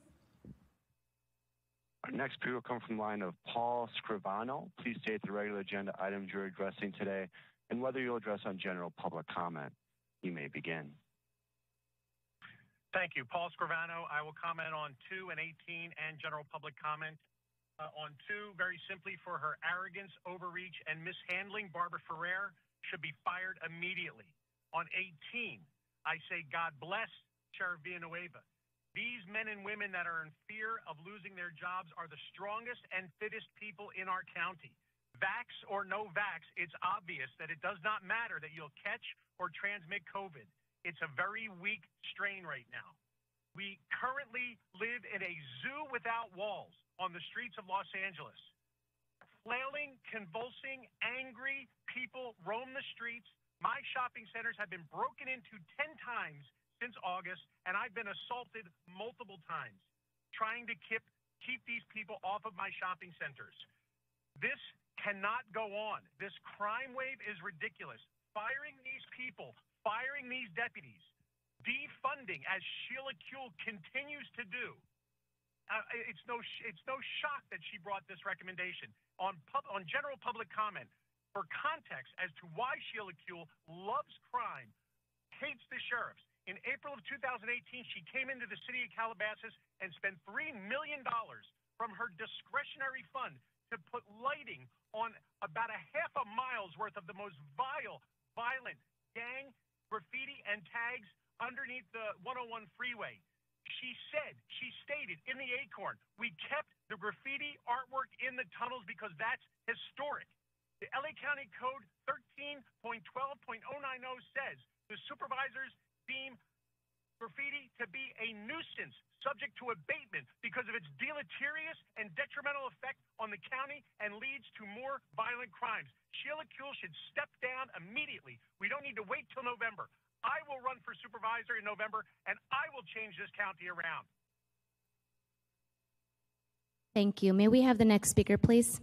Our next speaker will come from the line of Paul Scrivano. Please state the regular agenda items you're addressing today and whether you'll address on general public comment. You may begin. Thank you. Paul Scrivano. I will comment on 2 and 18 and general public comment. Uh, on 2, very simply, for her arrogance, overreach, and mishandling, Barbara Ferrer should be fired immediately. On 18, I say God bless Sheriff Villanueva. These men and women that are in fear of losing their jobs are the strongest and fittest people in our county. Vax or no vax, it's obvious that it does not matter that you'll catch or transmit COVID. It's a very weak strain right now. We currently live in a zoo without walls on the streets of Los Angeles. Flailing, convulsing, angry people roam the streets. My shopping centers have been broken into 10 times since August, and I've been assaulted multiple times trying to keep, keep these people off of my shopping centers. This cannot go on. This crime wave is ridiculous. Firing these people, firing these deputies, defunding as Sheila Kuehl continues to do. Uh, it's no it's no shock that she brought this recommendation on pub, on general public comment for context as to why Sheila Kuehl loves crime, hates the sheriffs. In April of 2018, she came into the city of Calabasas and spent $3 million from her discretionary fund to put lighting on about a half a mile's worth of the most vile, violent gang graffiti and tags underneath the 101 freeway. She said, she stated in the acorn, we kept the graffiti artwork in the tunnels because that's historic. The LA County Code 13.12.090 says the supervisors deem graffiti to be a nuisance subject to abatement because of its deleterious and detrimental effect on the county and leads to more violent crimes. Sheila Kuehl should step down immediately. We don't need to wait till November. I will run for supervisor in November and I will change this county around. Thank you. May we have the next speaker, please?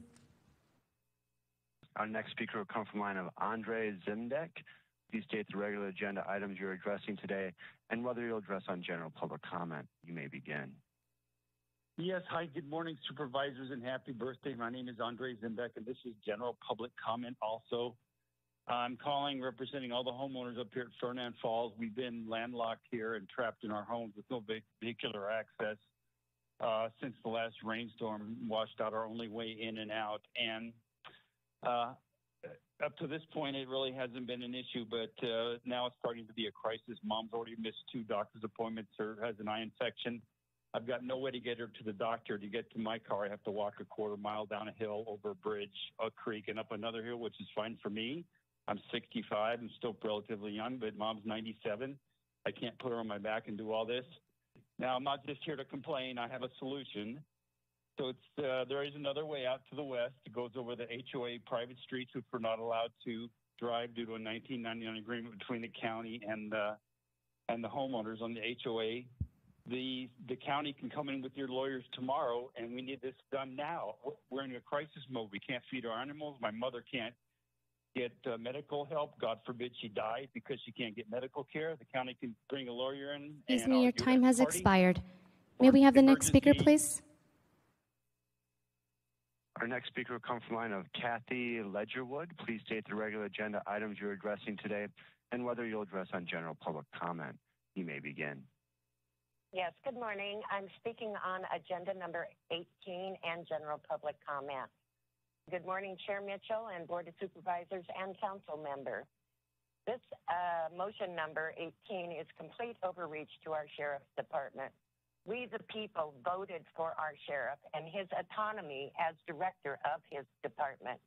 Our next speaker will come from the line of Andre Zimdek. Please state the regular agenda items you're addressing today and whether you'll address on general public comment. You may begin. Yes, hi, good morning, supervisors, and happy birthday. My name is Andre Zimbeck, and this is general public comment also. I'm calling representing all the homeowners up here at Fern Ann Falls. We've been landlocked here and trapped in our homes with no vehicular access uh, since the last rainstorm washed out our only way in and out. And uh, up to this point, it really hasn't been an issue, but uh, now it's starting to be a crisis. Mom's already missed two doctor's appointments or has an eye infection. I've got no way to get her to the doctor. To get to my car, I have to walk a quarter mile down a hill, over a bridge, a creek, and up another hill, which is fine for me. I'm 65. I'm still relatively young, but mom's 97. I can't put her on my back and do all this. Now, I'm not just here to complain. I have a solution. So it's uh, there is another way out to the west. It goes over the HOA private streets, which we're not allowed to drive due to a 1999 agreement between the county and the and the homeowners on the HOA. The the county can come in with your lawyers tomorrow, and we need this done now. We're in a crisis mode. We can't feed our animals. My mother can't get uh, medical help. God forbid she died because she can't get medical care. The county can bring a lawyer in. Excuse me, your time has party. expired. May we have the next speaker, please? Our next speaker will come from the line of Kathy Ledgerwood. Please state the regular agenda items you're addressing today and whether you'll address on general public comment. You may begin. Yes, good morning. I'm speaking on agenda number 18 and general public comment. Good morning, Chair Mitchell and Board of Supervisors and council member. This uh, motion number 18 is complete overreach to our sheriff's department. We, the people, voted for our sheriff and his autonomy as director of his department.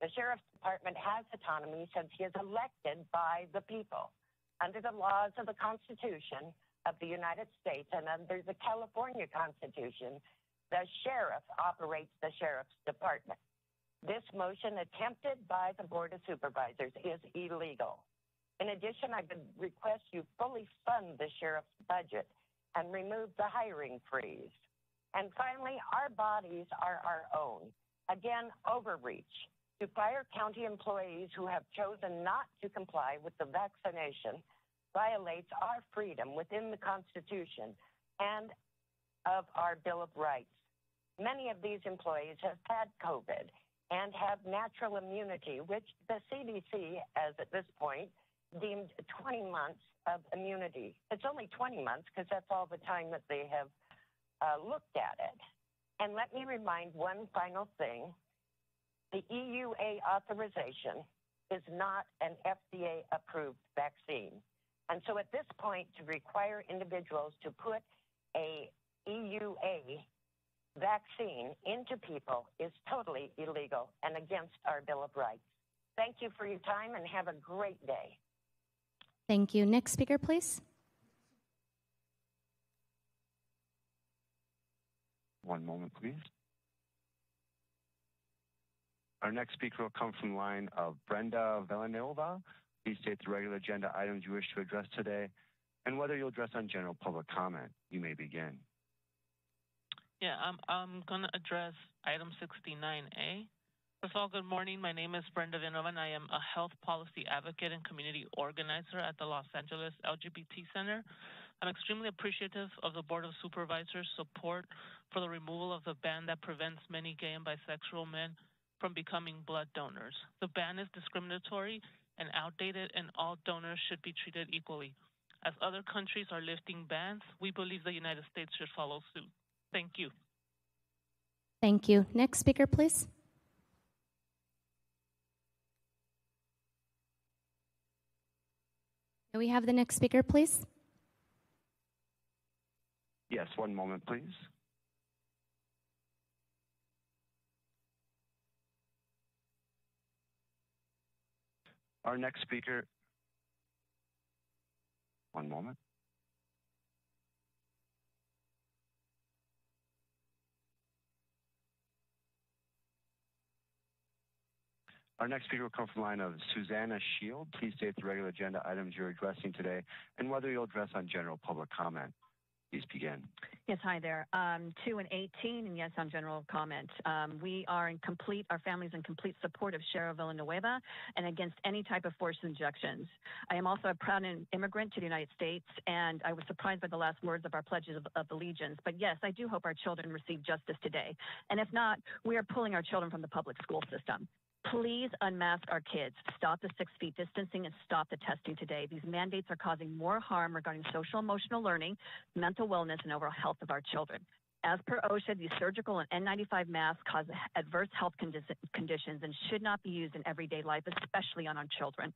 The sheriff's department has autonomy since he is elected by the people. Under the laws of the Constitution of the United States and under the California Constitution, the sheriff operates the sheriff's department. This motion attempted by the Board of Supervisors is illegal. In addition, I would request you fully fund the sheriff's budget and remove the hiring freeze. And finally, our bodies are our own. Again, overreach. To fire county employees who have chosen not to comply with the vaccination violates our freedom within the Constitution and of our Bill of Rights. Many of these employees have had COVID and have natural immunity, which the CDC, as at this point, deemed 20 months of immunity. It's only 20 months because that's all the time that they have uh, looked at it. And let me remind one final thing. The EUA authorization is not an FDA approved vaccine. And so at this point, to require individuals to put a EUA vaccine into people is totally illegal and against our Bill of Rights. Thank you for your time and have a great day. Thank you. Next speaker, please. One moment, please. Our next speaker will come from the line of Brenda Villanova. Please state the regular agenda items you wish to address today and whether you'll address on general public comment. You may begin. Yeah, I'm, I'm going to address item 69A. First of all, good morning. My name is Brenda Villanova, and I am a health policy advocate and community organizer at the Los Angeles LGBT Center. I'm extremely appreciative of the Board of Supervisors' support for the removal of the ban that prevents many gay and bisexual men from becoming blood donors. The ban is discriminatory and outdated, and all donors should be treated equally. As other countries are lifting bans, we believe the United States should follow suit. Thank you. Thank you. Next speaker, please. May we have the next speaker, please? Yes, one moment, please. Our next speaker, one moment. Our next speaker will come from the line of Susanna Shield. Please state the regular agenda items you're addressing today and whether you'll address on general public comment. Please begin. Yes, hi there. Um, 2 and 18, and yes, on general comment. Um, we are in complete, our families in complete support of Sheriff Villanueva and against any type of forced injections. I am also a proud immigrant to the United States, and I was surprised by the last words of our pledges of, of allegiance. But yes, I do hope our children receive justice today. And if not, we are pulling our children from the public school system. Please unmask our kids. Stop the six feet distancing and stop the testing today. These mandates are causing more harm regarding social emotional learning, mental wellness, and overall health of our children. As per OSHA, these surgical and N95 masks cause adverse health condi- conditions and should not be used in everyday life, especially on our children.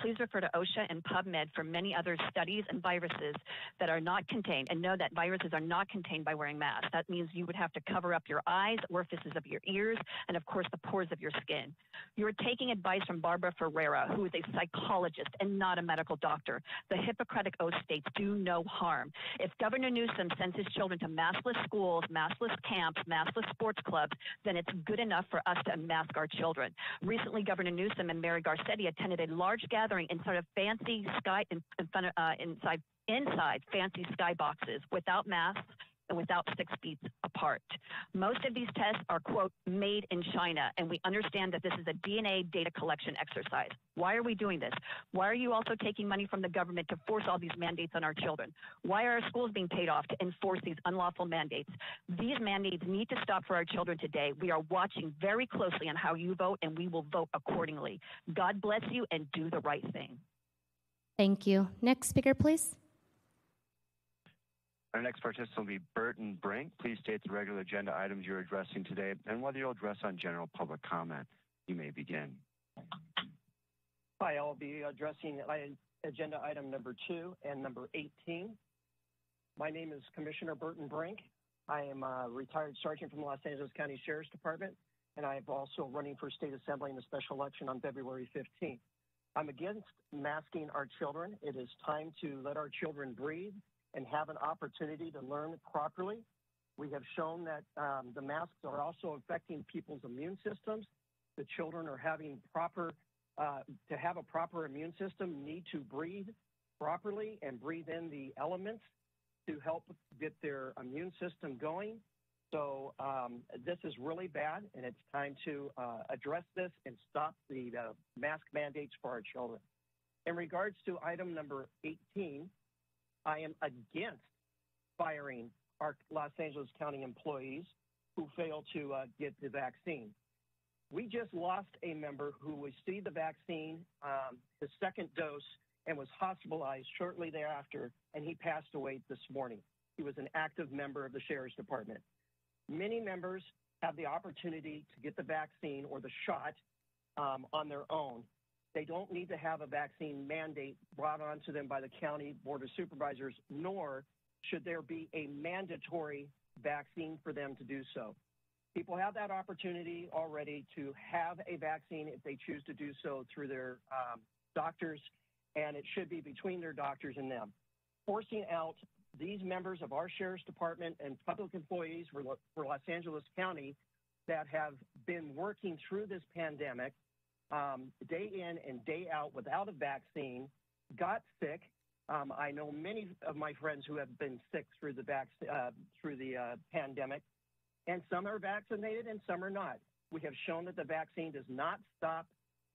Please refer to OSHA and PubMed for many other studies and viruses that are not contained and know that viruses are not contained by wearing masks. That means you would have to cover up your eyes, orifices of your ears, and of course the pores of your skin. You are taking advice from Barbara Ferreira, who is a psychologist and not a medical doctor. The Hippocratic Oath states do no harm. If Governor Newsom sends his children to maskless schools, maskless camps, maskless sports clubs, then it's good enough for us to unmask our children. Recently, Governor Newsom and Mayor Garcetti attended a large gathering gathering inside of fancy sky in, in front of, uh, inside inside fancy skyboxes without masks without six feet apart. Most of these tests are, quote, made in China, and we understand that this is a DNA data collection exercise. Why are we doing this? Why are you also taking money from the government to force all these mandates on our children? Why are our schools being paid off to enforce these unlawful mandates? These mandates need to stop for our children today. We are watching very closely on how you vote, and we will vote accordingly. God bless you and do the right thing. Thank you. Next speaker, please. Our next participant will be Burton Brink. Please state the regular agenda items you're addressing today and whether you'll address on general public comment. You may begin. Hi, I'll be addressing agenda item number two and number 18. My name is Commissioner Burton Brink. I am a retired sergeant from the Los Angeles County Sheriff's Department, and I am also running for state assembly in the special election on February 15th. I'm against masking our children. It is time to let our children breathe and have an opportunity to learn properly. We have shown that um, the masks are also affecting people's immune systems. The children are having proper, uh, to have a proper immune system, need to breathe properly and breathe in the elements to help get their immune system going. So um, this is really bad, and it's time to uh, address this and stop the uh, mask mandates for our children. In regards to item number 18, I am against firing our Los Angeles County employees who fail to uh, get the vaccine. We just lost a member who received the vaccine, um, his second dose, and was hospitalized shortly thereafter, and he passed away this morning. He was an active member of the Sheriff's Department. Many members have the opportunity to get the vaccine or the shot um, on their own. They don't need to have a vaccine mandate brought onto them by the county board of supervisors, nor should there be a mandatory vaccine for them to do so. People have that opportunity already to have a vaccine if they choose to do so through their um, doctors, and it should be between their doctors and them. Forcing out these members of our sheriff's department and public employees for, for Los Angeles County that have been working through this pandemic um, day in and day out without a vaccine, got sick. Um, I know many of my friends who have been sick through the vac- uh, through the uh, pandemic, and some are vaccinated and some are not. We have shown that the vaccine does not stop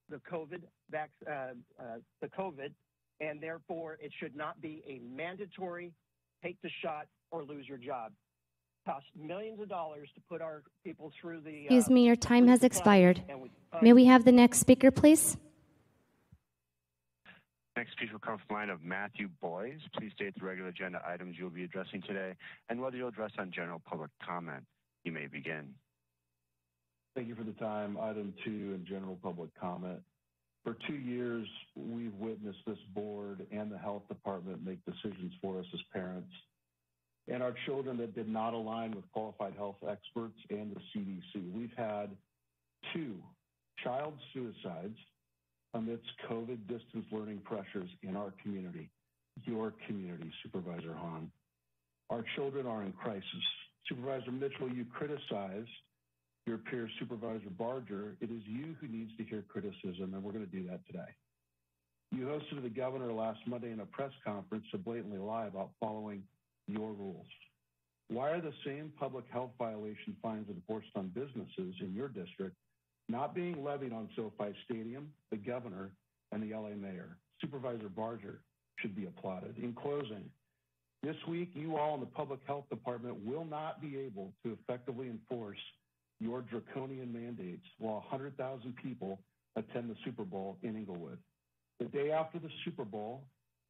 the COVID vac- uh, uh, the COVID, and therefore it should not be a mandatory take the shot or lose your job. Cost millions of dollars to put our people through the. Excuse uh, me, your time has expired. academy, and we- May we have the next speaker, please? Next speaker will come from the line of Matthew Boyes. Please state the regular agenda items you'll be addressing today and whether you'll address on general public comment. You may begin. Thank you for the time. Item two and general public comment. For two years, we've witnessed this board and the health department make decisions for us as parents and our children that did not align with qualified health experts and the CDC. We've had two child suicides amidst COVID distance learning pressures in our community, your community, Supervisor Hahn. Our children are in crisis. Supervisor Mitchell, you criticized your peer Supervisor Barger. It is you who needs to hear criticism, and we're going to do that today. You hosted the governor last Monday in a press conference to blatantly lie about following your rules. Why are the same public health violation fines enforced on businesses in your district not being levied on SoFi Stadium, the governor, and the LA mayor? Supervisor Barger should be applauded. In closing, this week, you all in the public health department will not be able to effectively enforce your draconian mandates while 100,000 people attend the Super Bowl in Inglewood. The day after the Super Bowl,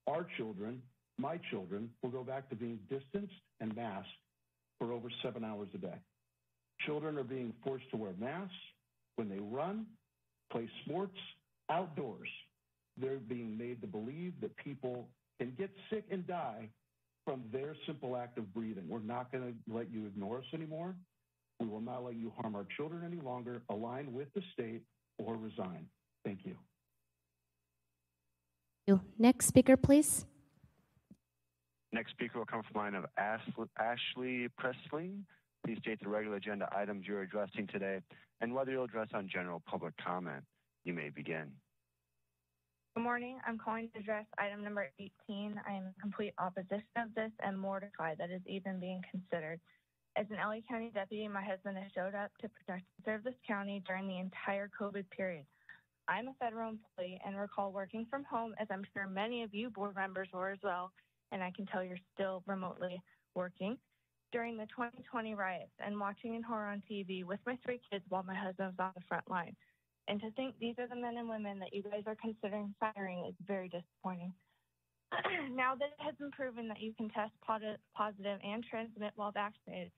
our children, my children, will go back to being distanced and masked for over seven hours a day. Children are being forced to wear masks when they run, play sports, outdoors. They're being made to believe that people can get sick and die from their simple act of breathing. We're not going to let you ignore us anymore. We will not let you harm our children any longer. Align with the state or resign. Thank you. Next speaker, please. Next speaker will come from the line of Ashley, Presley. Please state the regular agenda items you're addressing today and whether you'll address on general public comment. You may begin. Good morning. I'm calling to address item number 18. I am in complete opposition of this and mortified that it's even being considered. As an LA County deputy, my husband has showed up to protect and serve this county during the entire COVID period. I'm a federal employee and recall working from home, as I'm sure many of you board members were as well, and I can tell you're still remotely working during the 2020 riots and watching in horror on TV with my three kids while my husband was on the front line. And to think these are the men and women that you guys are considering firing is very disappointing. <clears throat> now that it has been proven that you can test positive and transmit while vaccinated,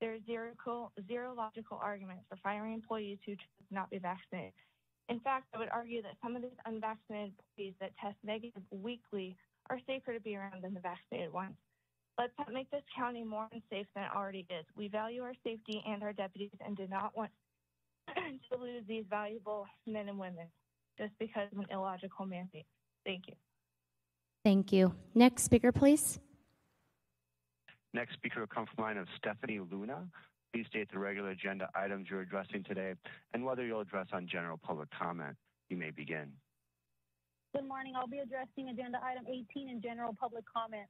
there is zero, co- zero logical argument for firing employees who choose not be vaccinated. In fact, I would argue that some of these unvaccinated employees that test negative weekly are safer to be around than the vaccinated ones. Let's not make this county more unsafe than it already is. We value our safety and our deputies and do not want <clears throat> to lose these valuable men and women just because of an illogical mandate. Thank you. Thank you. Next speaker, please. Next speaker will come from the line of Stephanie Luna. Please state the regular agenda items you're addressing today and whether you'll address on general public comment. You may begin. Good morning. I'll be addressing agenda item 18 in general public comment.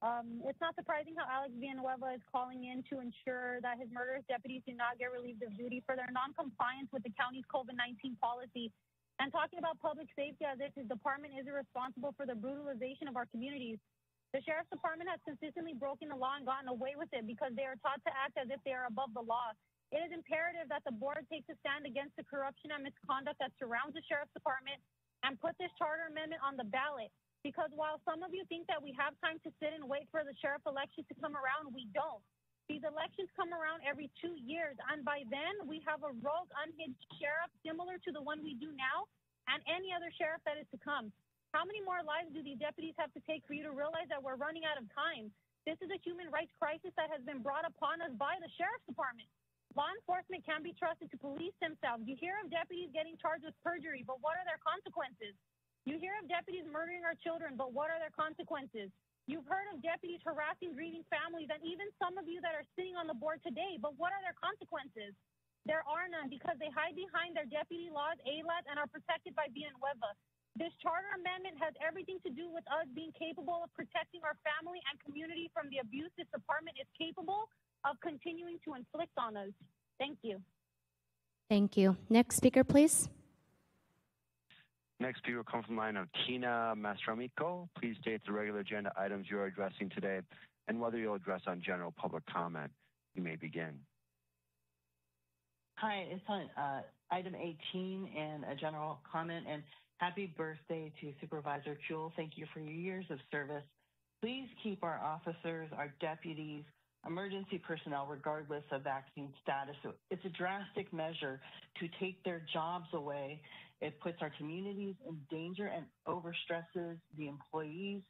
Um, it's not surprising how Alex Villanueva is calling in to ensure that his murderous deputies do not get relieved of duty for their non-compliance with the county's COVID-19 policy and talking about public safety as if his department is responsible for the brutalization of our communities. The sheriff's department has consistently broken the law and gotten away with it because they are taught to act as if they are above the law. It is imperative that the board takes a stand against the corruption and misconduct that surrounds the sheriff's department and put this charter amendment on the ballot. Because while some of you think that we have time to sit and wait for the sheriff election to come around, we don't. These elections come around every two years, and by then we have a rogue, unhinged sheriff similar to the one we do now and any other sheriff that is to come. How many more lives do these deputies have to take for you to realize that we're running out of time? This is a human rights crisis that has been brought upon us by the sheriff's department. Law enforcement can be trusted to police themselves. You hear of deputies getting charged with perjury, but what are their consequences? You hear of deputies murdering our children, but what are their consequences? You've heard of deputies harassing grieving families, and even some of you that are sitting on the board today, but what are their consequences? There are none because they hide behind their deputy laws, ALADS, and are protected by Villanueva. This charter amendment has everything to do with us being capable of protecting our family and community from the abuse this department is capable of continuing to inflict on us. Thank you. Thank you. Next speaker, please. Next speaker will come from the line of Tina Mastromico. Please state the regular agenda items you're addressing today and whether you'll address on general public comment. You may begin. Hi, it's on uh, item 18 and a general comment. And happy birthday to Supervisor Jewell. Thank you for your years of service. Please keep our officers, our deputies, emergency personnel, regardless of vaccine status. So it's a drastic measure to take their jobs away. It puts our communities in danger and overstresses the employees.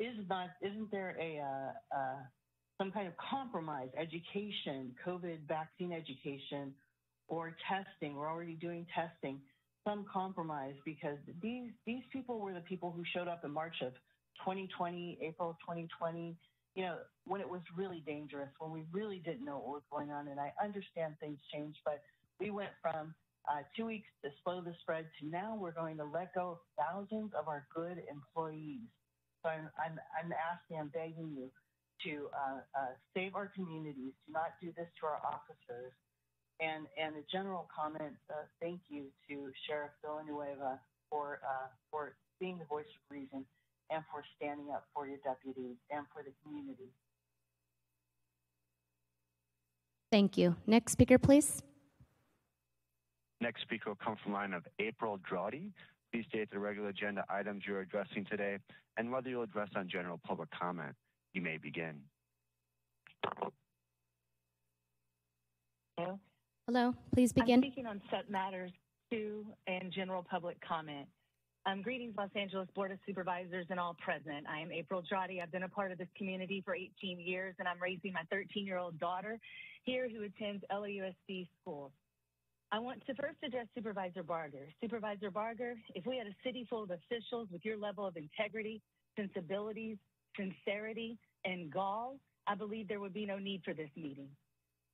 Is not isn't there a uh, uh, some kind of compromise, education, COVID vaccine education, or testing? We're already doing testing. Some compromise because these these people were the people who showed up in March of 2020, April of 2020 you know, when it was really dangerous, when we really didn't know what was going on. And I understand things change, but we went from uh, two weeks to slow the spread to now we're going to let go of thousands of our good employees. So I'm, I'm, I'm asking, I'm begging you to uh, uh, save our communities, to not do this to our officers. And, and a general comment, uh, thank you to Sheriff Villanueva for, uh, for being the voice of reason and for standing up for your deputies and for the community. Thank you. Next speaker, please. Next speaker will come from the line of April Drawdy. Please state the regular agenda items you're addressing today and whether you'll address on general public comment. You may begin. Hello. Hello. Please begin. I'm speaking on set matters two and general public comment. Um, greetings, Los Angeles Board of Supervisors and all present. I am April Drawdy. I've been a part of this community for 18 years, and I'm raising my 13-year-old daughter here who attends LAUSD schools. I want to first address Supervisor Barger. Supervisor Barger, if we had a city full of officials with your level of integrity, sensibilities, sincerity, and gall, I believe there would be no need for this meeting.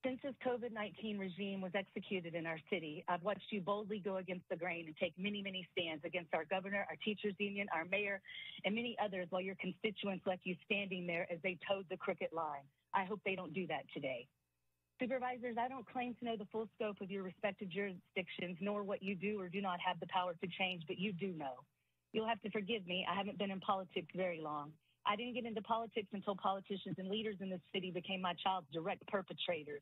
Since this COVID 19 regime was executed in our city, I've watched you boldly go against the grain and take many, many stands against our governor, our teachers union, our mayor, and many others while your constituents left you standing there as they towed the crooked line. I hope they don't do that today. Supervisors, I don't claim to know the full scope of your respective jurisdictions, nor what you do or do not have the power to change, but you do know. You'll have to forgive me. I haven't been in politics very long. I didn't get into politics until politicians and leaders in this city became my child's direct perpetrators.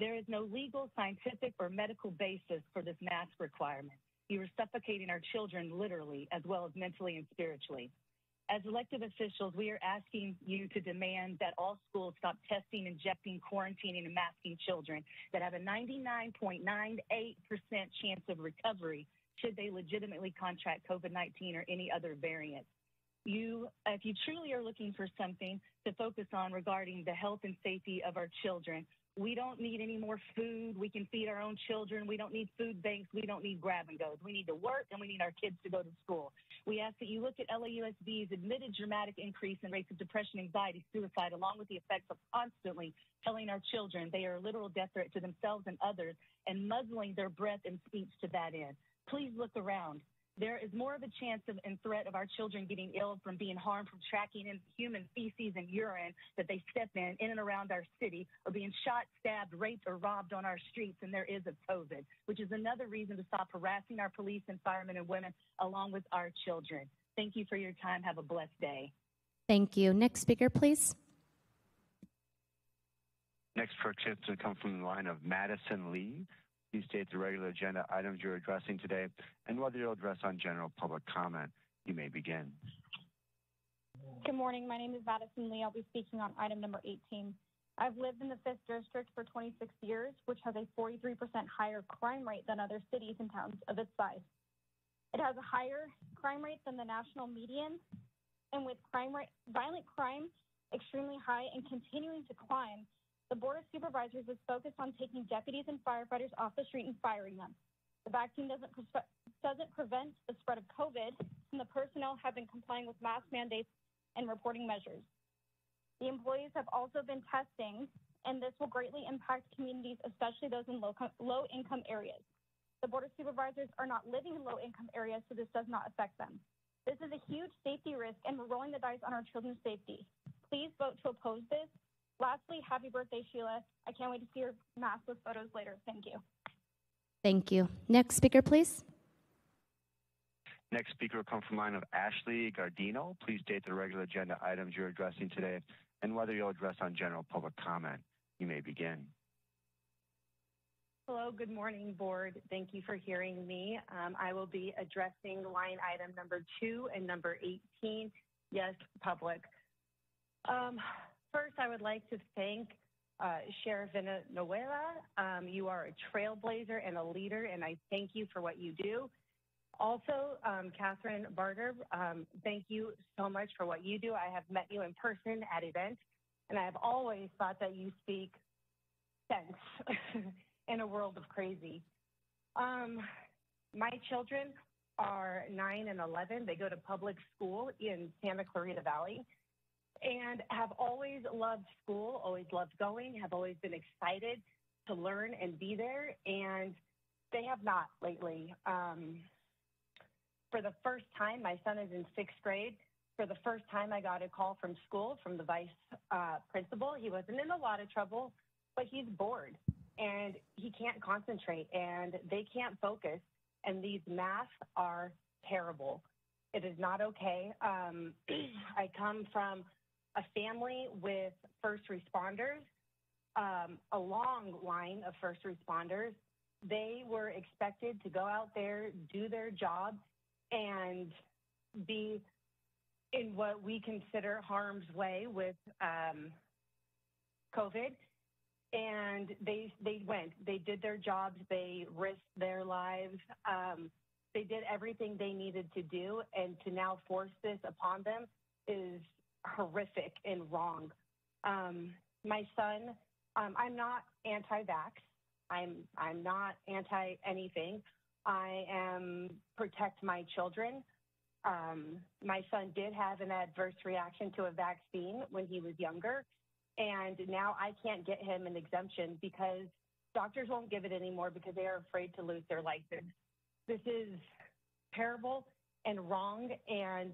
There is no legal, scientific, or medical basis for this mask requirement. You are suffocating our children literally, as well as mentally and spiritually. As elected officials, we are asking you to demand that all schools stop testing, injecting, quarantining, and masking children that have a 99.98% chance of recovery should they legitimately contract COVID 19 or any other variant you, if you truly are looking for something to focus on regarding the health and safety of our children, we don't need any more food. We can feed our own children. We don't need food banks. We don't need grab and goes. We need to work and we need our kids to go to school. We ask that you look at LAUSD's admitted dramatic increase in rates of depression, anxiety, suicide, along with the effects of constantly telling our children they are a literal death threat to themselves and others and muzzling their breath and speech to that end. Please look around there is more of a chance of, and threat of our children getting ill from being harmed from tracking in human feces and urine that they step in, in and around our city, or being shot, stabbed, raped, or robbed on our streets than there is of COVID, which is another reason to stop harassing our police and firemen and women along with our children. Thank you for your time. Have a blessed day. Thank you. Next speaker, please. Next participant come from the line of Madison Lee. Please state the regular agenda items you're addressing today and whether you'll address on general public comment. You may begin. Good morning. My name is Madison Lee. I'll be speaking on item number 18. I've lived in the 5th District for 26 years, which has a 43% higher crime rate than other cities and towns of its size. It has a higher crime rate than the national median, and with crime rate, violent crime extremely high and continuing to climb, the Board of Supervisors is focused on taking deputies and firefighters off the street and firing them. The vaccine doesn't, doesn't prevent the spread of COVID, and the personnel have been complying with mask mandates and reporting measures. The employees have also been testing, and this will greatly impact communities, especially those in low, low income areas. The Board of Supervisors are not living in low income areas, so this does not affect them. This is a huge safety risk, and we're rolling the dice on our children's safety. Please vote to oppose this Lastly, happy birthday, Sheila. I can't wait to see your maskless photos later. Thank you. Thank you. Next speaker, please. Next speaker will come from line of Ashley Gardino. Please state the regular agenda items you're addressing today and whether you'll address on general public comment. You may begin. Hello, good morning, board. Thank you for hearing me. Um, I will be addressing line item number two and number 18. Yes, public. Um, First, I would like to thank uh, Sheriff. Um, you are a trailblazer and a leader, and I thank you for what you do. Also, um, Kathryn Barger, um, thank you so much for what you do. I have met you in person at events, and I have always thought that you speak sense <laughs> in a world of crazy. Um, my children are 9 and 11. They go to public school in Santa Clarita Valley and have always loved school, always loved going, have always been excited to learn and be there, and they have not lately. Um, for the first time, my son is in sixth grade. For the first time, I got a call from school from the vice uh, principal. He wasn't in a lot of trouble, but he's bored and he can't concentrate and they can't focus. And these masks are terrible. It is not okay. Um, <clears throat> I come from a family with first responders, um, a long line of first responders. They were expected to go out there, do their job, and be in what we consider harm's way with um, COVID. And they they went. They did their jobs. They risked their lives. Um, they did everything they needed to do, and to now force this upon them is horrific and wrong. Um, my son, um, I'm not anti-vax. I'm I'm not anti anything. I am protect my children. Um, my son did have an adverse reaction to a vaccine when he was younger, and now I can't get him an exemption because doctors won't give it anymore because they are afraid to lose their license. This is terrible and wrong, and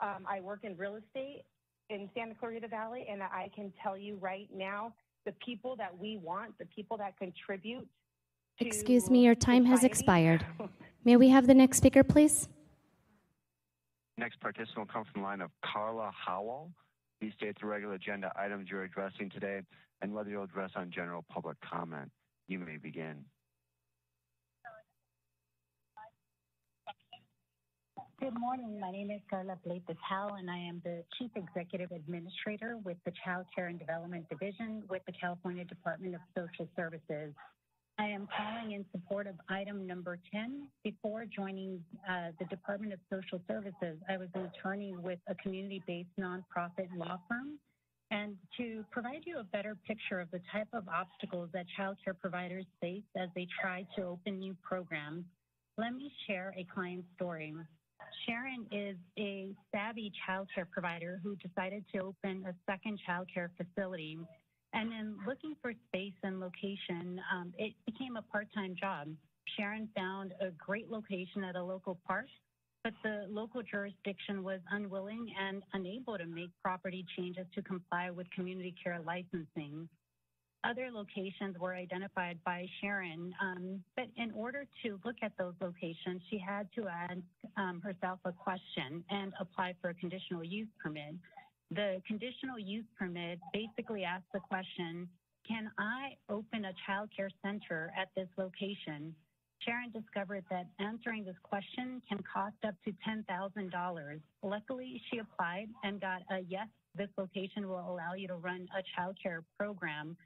um, I work in real estate in Santa Clarita Valley, and I can tell you right now, the people that we want, the people that contribute. Excuse me, your time has expired. <laughs> May we have the next speaker, please? Next participant will come from the line of Carla Howell. Please state the regular agenda items you're addressing today and whether you'll address on general public comment. You may begin. Good morning. My name is Carla Blake Patel, and I am the Chief Executive Administrator with the Child Care and Development Division with the California Department of Social Services. I am calling in support of item number 10. Before joining uh, the Department of Social Services, I was an attorney with a community-based nonprofit law firm. And to provide you a better picture of the type of obstacles that child care providers face as they try to open new programs, let me share a client story. Sharon is a savvy childcare provider who decided to open a second childcare facility. And in looking for space and location, um, it became a part-time job. Sharon found a great location at a local park, but the local jurisdiction was unwilling and unable to make property changes to comply with community care licensing. Other locations were identified by Sharon, um, but in order to look at those locations, she had to ask um, herself a question and apply for a conditional use permit. The conditional use permit basically asks the question, can I open a child care center at this location? Sharon discovered that answering this question can cost up to $10,000. Luckily, she applied and got a yes, this location will allow you to run a child care program.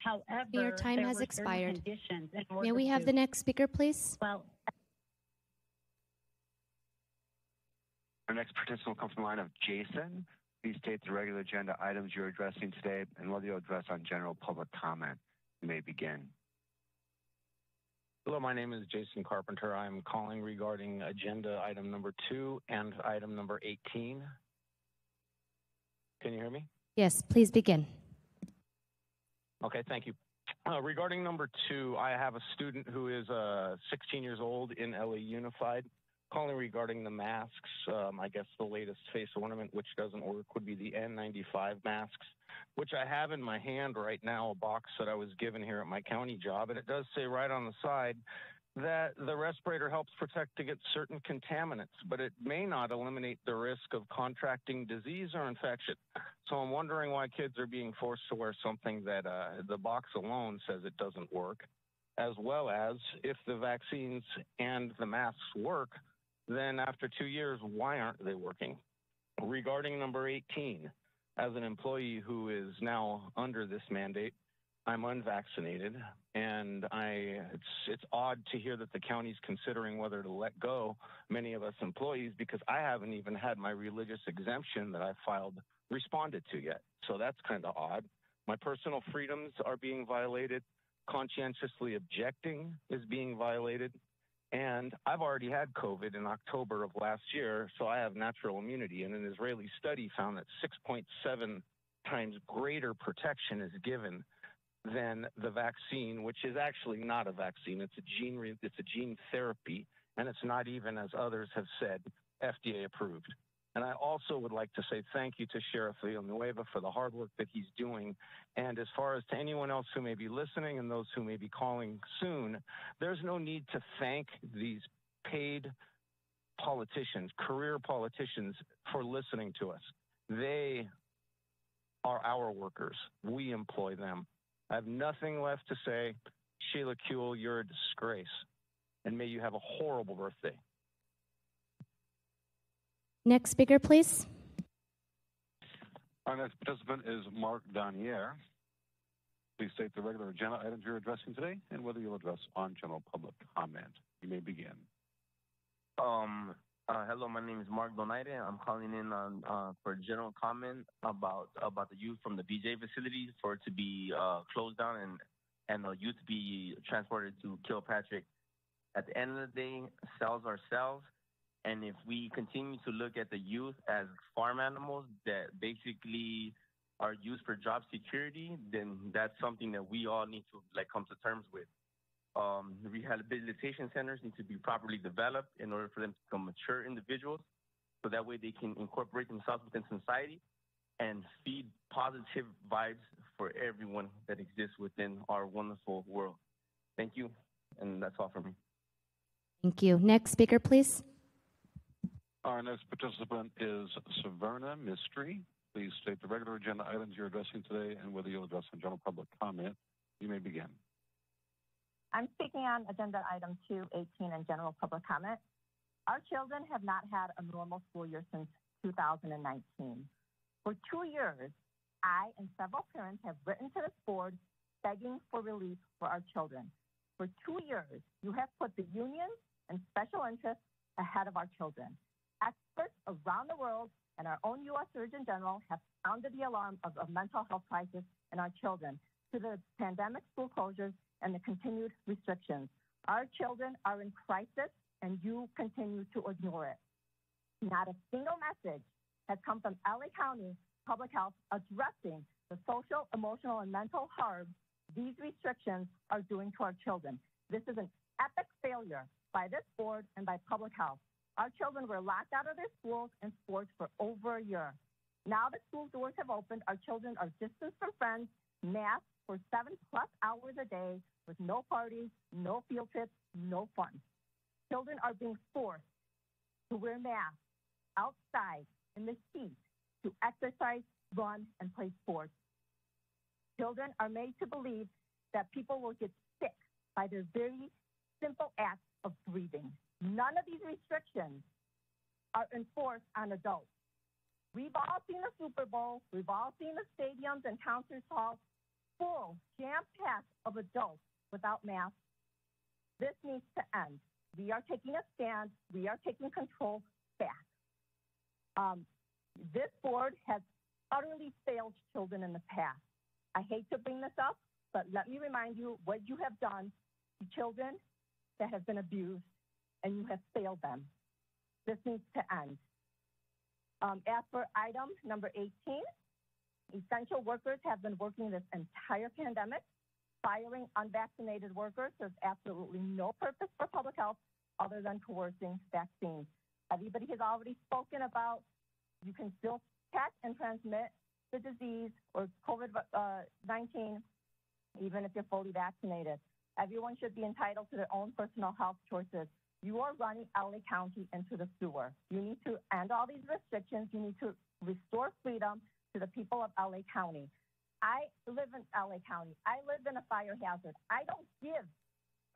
However, Your time has expired. May we have to- the next speaker, please? Well, Our next participant will come from the line of Jason. Please state the regular agenda items you're addressing today and whether you'll address on general public comment. You may begin. Hello, my name is Jason Carpenter. I'm calling regarding agenda item number two and item number 18. Can you hear me? Yes, please begin. Okay, thank you. Uh, regarding number two, I have a student who is uh, 16 years old in LA Unified. Calling regarding the masks, um, I guess the latest face ornament which doesn't work would be the N95 masks, which I have in my hand right now, a box that I was given here at my county job, and it does say right on the side that the respirator helps protect against certain contaminants, but it may not eliminate the risk of contracting disease or infection. So I'm wondering why kids are being forced to wear something that uh, the box alone says it doesn't work, as well as if the vaccines and the masks work, then after two years, why aren't they working? Regarding number 18, as an employee who is now under this mandate, I'm unvaccinated, and I it's it's odd to hear that the county's considering whether to let go many of us employees because I haven't even had my religious exemption that I filed responded to yet. So that's kind of odd. My personal freedoms are being violated. Conscientiously objecting is being violated. And I've already had COVID in October of last year, so I have natural immunity. And an Israeli study found that 6.7 times greater protection is given than the vaccine, which is actually not a vaccine. It's a gene, re- it's a gene therapy, and it's not even, as others have said, FDA approved. And I also would like to say thank you to Sheriff Villanueva for the hard work that he's doing. And as far as to anyone else who may be listening and those who may be calling soon, there's no need to thank these paid politicians, career politicians, for listening to us. They are our workers. We employ them. I have nothing left to say. Sheila Kuehl, you're a disgrace. And may you have a horrible birthday. Next speaker, please. Our next participant is Mark Donier. Please state the regular agenda items you're addressing today and whether you'll address on general public comment. You may begin. Um, uh, hello, my name is Mark Donaire. I'm calling in on uh, for general comment about about the youth from the BJ facility for it to be uh, closed down and and the youth be transported to Kilpatrick. At the end of the day, cells are cells, and if we continue to look at the youth as farm animals that basically are used for job security, then that's something that we all need to like come to terms with. Um, rehabilitation centers need to be properly developed in order for them to become mature individuals, so that way they can incorporate themselves within society and feed positive vibes for everyone that exists within our wonderful world. Thank you, and that's all for me. Thank you. Next speaker, please. Our next participant is Saverna Mystery. Please state the regular agenda items you're addressing today and whether you'll address on general public comment. You may begin. I'm speaking on agenda item 218 and general public comment. Our children have not had a normal school year since 2019. For two years, I and several parents have written to this board begging for relief for our children. For two years, you have put the unions and special interests ahead of our children. Experts around the world and our own U.S. Surgeon General have sounded the alarm of a mental health crisis in our children to the pandemic school closures and the continued restrictions. Our children are in crisis and you continue to ignore it. Not a single message has come from LA County Public Health addressing the social, emotional, and mental harm these restrictions are doing to our children. This is an epic failure by this board and by public health. Our children were locked out of their schools and sports for over a year. Now that school doors have opened, our children are distanced from friends, masked for seven plus hours a day with no parties, no field trips, no fun. Children are being forced to wear masks outside in the heat to exercise, run, and play sports. Children are made to believe that people will get sick by their very simple act of breathing. None of these restrictions are enforced on adults. We've all seen the Super Bowl, we've all seen the stadiums and concert halls full, jam packed of adults without masks. This needs to end. We are taking a stand, we are taking control back. Um, this board has utterly failed children in the past. I hate to bring this up, but let me remind you what you have done to children that have been abused, and you have failed them. This needs to end. Um, as for item number 18, essential workers have been working this entire pandemic. Firing unvaccinated workers serves absolutely no purpose for public health other than coercing vaccines. Everybody has already spoken about you can still catch and transmit the disease or COVID-19 uh, even if you're fully vaccinated. Everyone should be entitled to their own personal health choices. You are running LA County into the sewer. You need to end all these restrictions. You need to restore freedom to the people of LA County. I live in LA County. I live in a fire hazard. I don't give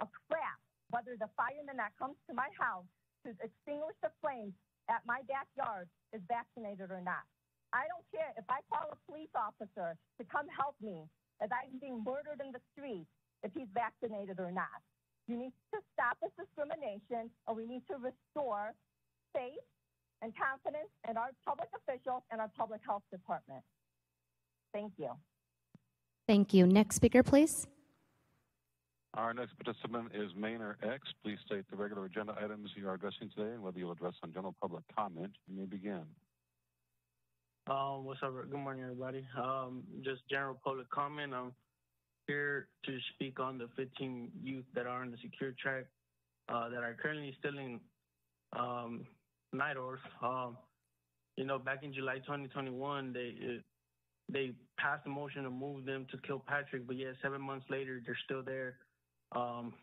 a crap whether the fireman that comes to my house to extinguish the flames at my backyard is vaccinated or not. I don't care if I call a police officer to come help me as I'm being murdered in the street if he's vaccinated or not. You need to stop this discrimination or we need to restore faith and confidence in our public officials and our public health department. Thank you. Thank you. Next speaker, please. Our next participant is Maynard X. Please state the regular agenda items you are addressing today and whether you'll address on general public comment. You may begin. Um, what's up? Good morning, everybody. Um, just general public comment. I'm here to speak on the 15 youth that are on the secure track uh, that are currently still in um, Nidorf. Um, you know, back in July 2021, they it, they passed a motion to move them to Kilpatrick, but yeah, seven months later, they're still there. Um,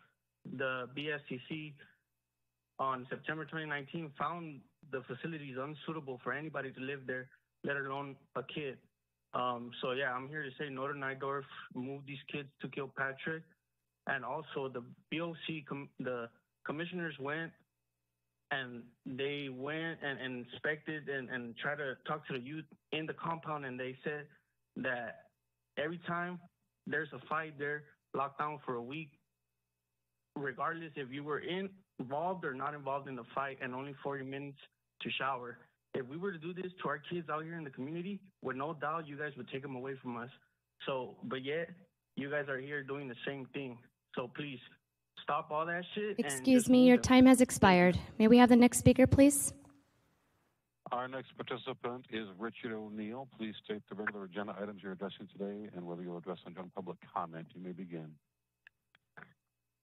the BSCC on September 2019 found the facilities unsuitable for anybody to live there, let alone a kid. Um, so yeah, I'm here to say Northern Nidorf moved these kids to Kilpatrick, and also the BOC, com- the commissioners went and they went and, and inspected and, and tried to talk to the youth in the compound, and they said that every time there's a fight, they're locked down for a week regardless if you were in, involved or not involved in the fight and only 40 minutes to shower. If we were to do this to our kids out here in the community, with no doubt you guys would take them away from us. So, but yet you guys are here doing the same thing. So please stop all that shit. Excuse me, your time has expired. May we have the next speaker, please? Our next participant is Richard O'Neill. Please state the regular agenda items you're addressing today and whether you'll address on general public comment. You may begin.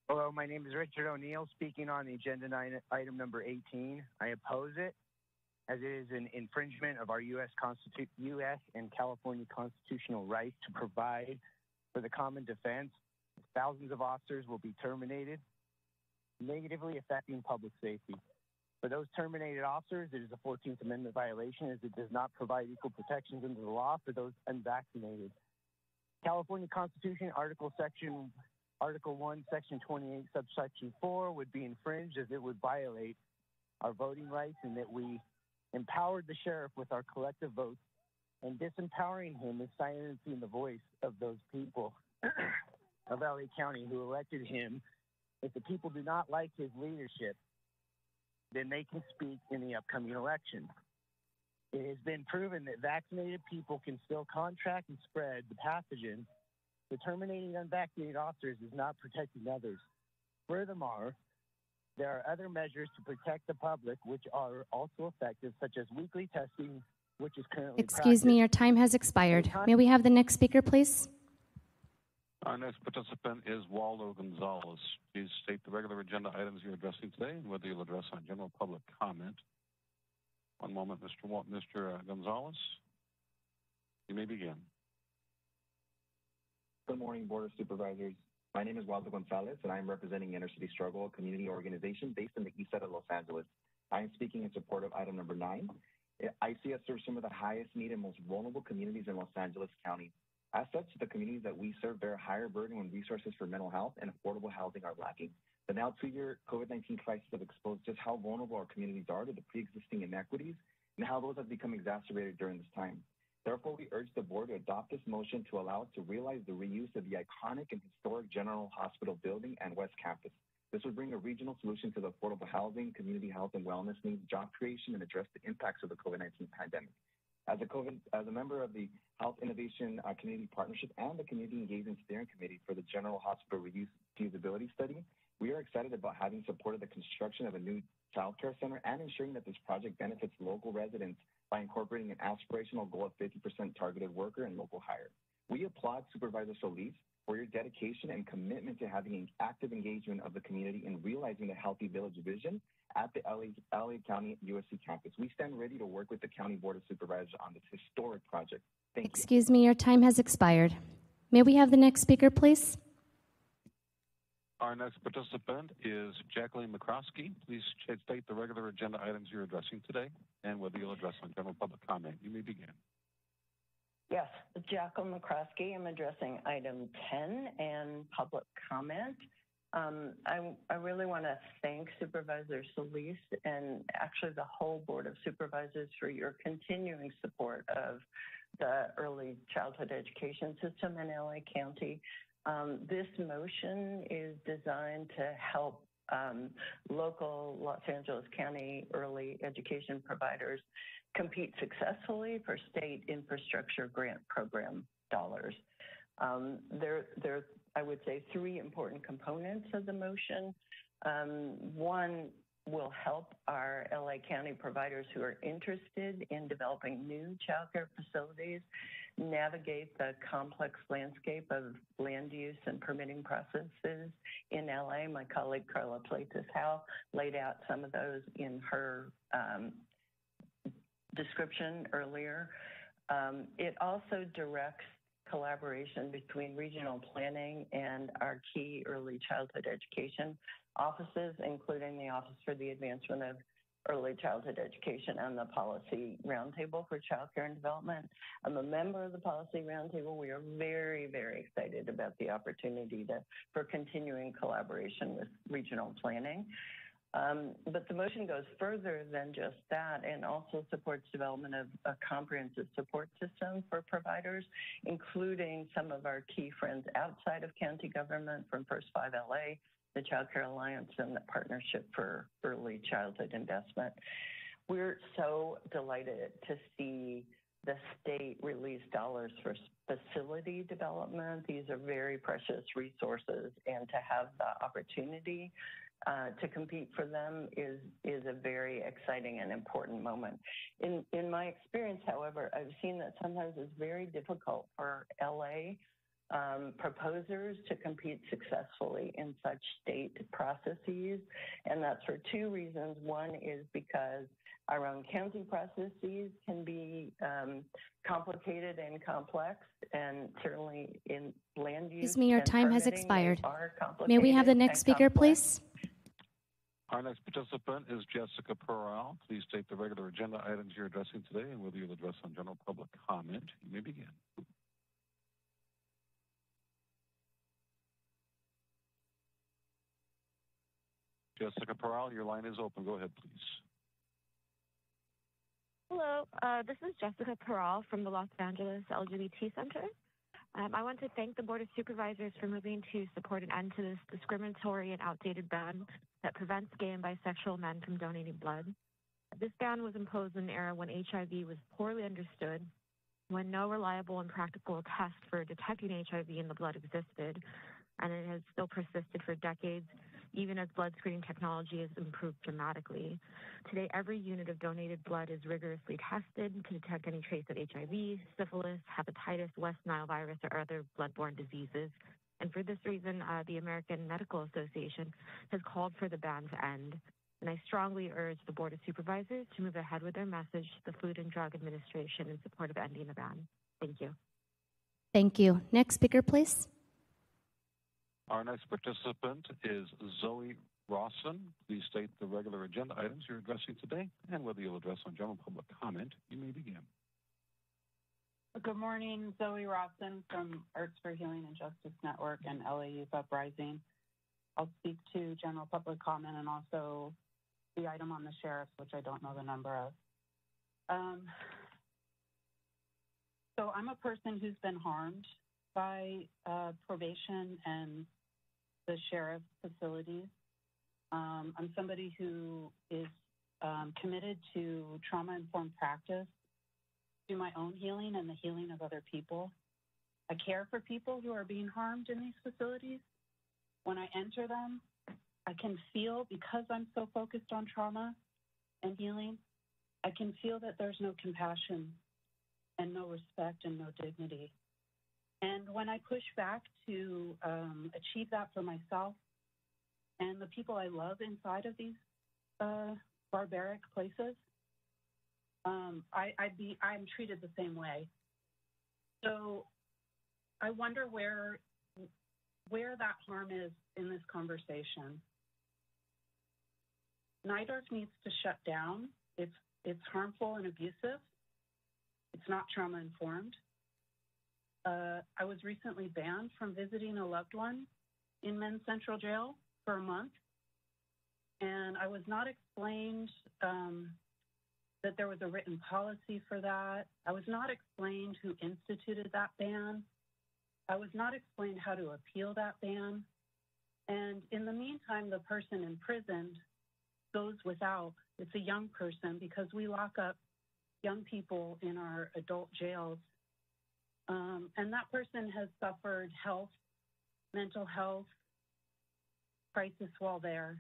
Hello, my name is Richard O'Neill, speaking on the agenda item number 18. I oppose it as it is an infringement of our U.S. Constitu- U.S. and California constitutional right to provide for the common defense. Thousands of officers will be terminated, negatively affecting public safety. For those terminated officers, it is a 14th Amendment violation as it does not provide equal protections under the law for those unvaccinated. California Constitution, Article Section Article 1, Section 28, subsection 4 would be infringed as it would violate our voting rights and that we empowered the sheriff with our collective votes and disempowering him is silencing the voice of those people <clears throat> of LA County who elected him. If the people do not like his leadership, then they can speak in the upcoming election. It has been proven that vaccinated people can still contract and spread the pathogen the terminating unvaccinated officers is not protecting others. Furthermore, there are other measures to protect the public which are also effective, such as weekly testing, which is currently Excuse me, your time has expired. May we have the next speaker, please? Our next participant is Waldo Gonzalez. Please state the regular agenda items you're addressing today and whether you'll address on general public comment. One moment, Mr. Mr. Uh, Gonzalez. You may begin. Good morning, Board of Supervisors. My name is Waldo Gonzalez, and I am representing Inner City Struggle, a community organization based in the east side of Los Angeles. I am speaking in support of item number nine. ICS serves some of the highest need and most vulnerable communities in Los Angeles County. As such, the communities that we serve bear a higher burden when resources for mental health and affordable housing are lacking. The now two-year COVID-19 crisis have exposed just how vulnerable our communities are to the pre-existing inequities and how those have become exacerbated during this time. Therefore, we urge the board to adopt this motion to allow us to realize the reuse of the iconic and historic General Hospital building and West Campus. This would bring a regional solution to the affordable housing, community health and wellness needs, job creation, and address the impacts of the COVID-19 pandemic. As a COVID, as a member of the Health Innovation uh, Community Partnership and the Community Engagement Steering Committee for the General Hospital Reuse Feasibility Study, we are excited about having supported the construction of a new child care center and ensuring that this project benefits local residents by incorporating an aspirational goal of 50% targeted worker and local hire. We applaud Supervisor Solis for your dedication and commitment to having an active engagement of the community in realizing the Healthy Village vision at the LA, LA County USC campus. We stand ready to work with the County Board of Supervisors on this historic project. Thank you. Excuse me, your time has expired. May we have the next speaker, please? Our next participant is Jacqueline McCroskey. Please state the regular agenda items you're addressing today and whether you'll address on general public comment. You may begin. Yes, Jacqueline McCroskey. I'm addressing item 10 and public comment. Um, I, I really want to thank Supervisor Solis and actually the whole Board of Supervisors for your continuing support of the early childhood education system in LA County. Um, this motion is designed to help um, local Los Angeles County early education providers compete successfully for state infrastructure grant program dollars. Um, there, there, I would say, three important components of the motion. Um, one will help our LA County providers who are interested in developing new childcare facilities navigate the complex landscape of land use and permitting processes in LA. My colleague Carla Platas Howe laid out some of those in her um, description earlier. Um, it also directs collaboration between regional planning and our key early childhood education offices, including the Office for the Advancement of Early Childhood Education and the Policy Roundtable for Childcare and Development. I'm a member of the Policy Roundtable. We are very, very excited about the opportunity to, for continuing collaboration with regional planning. Um, but the motion goes further than just that and also supports development of a comprehensive support system for providers, including some of our key friends outside of county government from First Five LA, the Child Care Alliance, and the Partnership for Early Childhood Investment. We're so delighted to see the state release dollars for facility development. These are very precious resources, and to have the opportunity uh, to compete for them is is a very exciting and important moment. In in my experience, however, I've seen that sometimes it's very difficult for LA um, proposers to compete successfully in such state processes, and that's for two reasons. One is because our own county processes can be um, complicated and complex, and certainly in land use. Excuse me, your time has expired. May we have the next speaker, complex. please? Our next participant is Jessica Peral. Please state the regular agenda items you're addressing today and whether you'll address on general public comment. You may begin. Jessica Peral, your line is open. Go ahead, please. Hello, uh, this is Jessica Peral from the Los Angeles LGBT Center. Um, I want to thank the Board of Supervisors for moving to support an end to this discriminatory and outdated ban that prevents gay and bisexual men from donating blood. This ban was imposed in an era when HIV was poorly understood, when no reliable and practical test for detecting HIV in the blood existed, and it has still persisted for decades, even as blood screening technology has improved dramatically. Today, every unit of donated blood is rigorously tested to detect any trace of HIV, syphilis, hepatitis, West Nile virus, or other bloodborne diseases. And for this reason, uh, the American Medical Association has called for the ban to end. And I strongly urge the Board of Supervisors to move ahead with their message to the Food and Drug Administration in support of ending the ban. Thank you. Thank you. Next speaker, please. Our next participant is Zoe Rawson. Please state the regular agenda items you're addressing today and whether you'll address on general public comment. You may begin. Good morning, Zoe Rawson from Arts for Healing and Justice Network and LA Youth Uprising. I'll speak to general public comment and also the item on the sheriff's, which I don't know the number of. Um, so I'm a person who's been harmed by uh, probation and the sheriff's facilities. Um, I'm somebody who is um, committed to trauma informed practice do my own healing and the healing of other people. I care for people who are being harmed in these facilities. When I enter them, I can feel, because I'm so focused on trauma and healing, I can feel that there's no compassion and no respect and no dignity. And when I push back to um, achieve that for myself and the people I love inside of these uh, barbaric places, um, I, I be I'm treated the same way. So I wonder where where that harm is in this conversation. Nidorf needs to shut down. It's it's harmful and abusive. It's not trauma informed. Uh, I was recently banned from visiting a loved one in Men's Central Jail for a month, and I was not explained um, that there was a written policy for that. I was not explained who instituted that ban. I was not explained how to appeal that ban. And in the meantime, the person imprisoned goes without. It's a young person because we lock up young people in our adult jails. Um, and that person has suffered health, mental health crisis while there.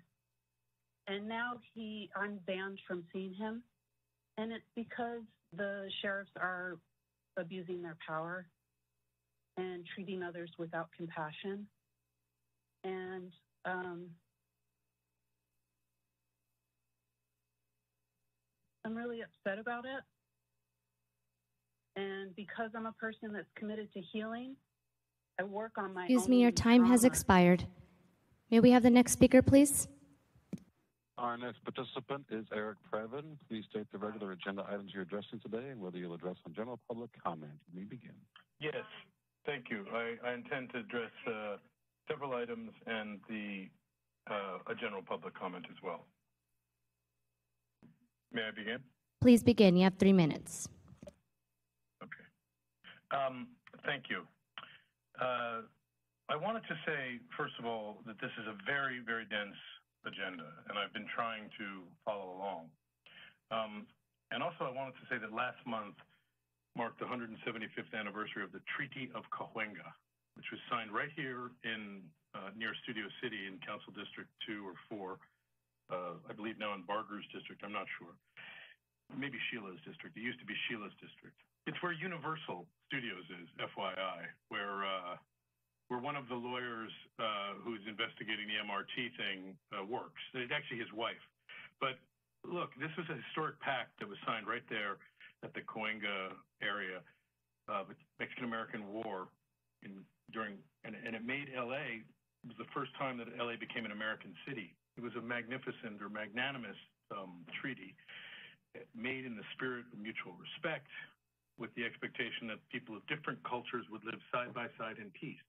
And now he, I'm banned from seeing him. And it's because the sheriffs are abusing their power and treating others without compassion. And um, I'm really upset about it. And because I'm a person that's committed to healing, I work on my Excuse own me, your time has expired. May we have the next speaker, please? Our next participant is Eric Previn. Please state the regular agenda items you're addressing today and whether you'll address on general public comment. You may begin. Yes, thank you. I, I intend to address uh, several items and the uh, a general public comment as well. May I begin? Please begin. You have three minutes. Um, thank you. Uh, I wanted to say, first of all, that this is a very, very dense agenda, and I've been trying to follow along. Um, and also, I wanted to say that last month, marked the 175th anniversary of the Treaty of Cahuenga, which was signed right here in uh, near Studio City in Council District 2 or 4. Uh, I believe now in Barger's district, I'm not sure. Maybe Sheila's district. It used to be Sheila's district. It's where Universal Studios is, FYI, where uh, where one of the lawyers uh, who's investigating the MRT thing uh, works. It's actually his wife. But look, this was a historic pact that was signed right there at the Cahuenga area, uh, Mexican American War, in, during and, and it made LA. It was the first time that LA became an American city. It was a magnificent or magnanimous um, treaty made in the spirit of mutual respect, with the expectation that people of different cultures would live side by side in peace.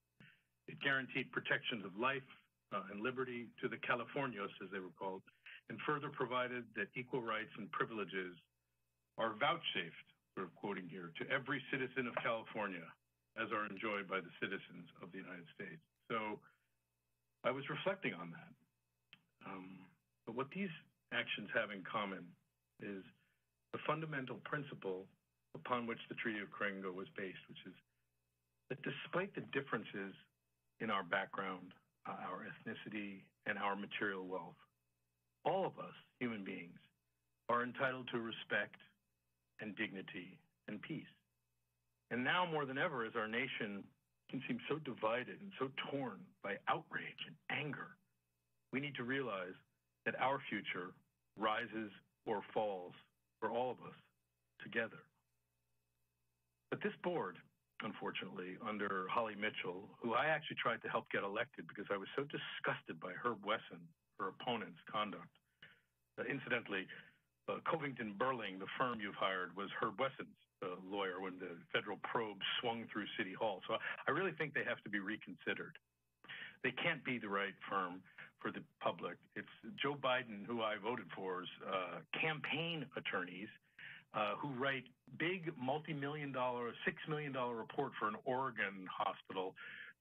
It guaranteed protections of life uh, and liberty to the Californios, as they were called, and further provided that equal rights and privileges are vouchsafed, sort of quoting here, to every citizen of California, as are enjoyed by the citizens of the United States. So I was reflecting on that. Um, but what these actions have in common is the fundamental principle upon which the Treaty of Cahuenga was based, which is that despite the differences in our background, uh, our ethnicity, and our material wealth, all of us, human beings, are entitled to respect and dignity and peace. And now more than ever, as our nation can seem so divided and so torn by outrage and anger, we need to realize that our future rises or falls for all of us together. But this board, unfortunately, under Holly Mitchell, who I actually tried to help get elected because I was so disgusted by Herb Wesson, her opponent's conduct. Uh, incidentally, uh, Covington Burling, the firm you've hired, was Herb Wesson's uh, lawyer when the federal probe swung through City Hall. So I really think they have to be reconsidered. They can't be the right firm for the public. It's Joe Biden, who I voted for's uh, campaign attorneys uh, who write big multi-million dollar, six million dollar report for an Oregon hospital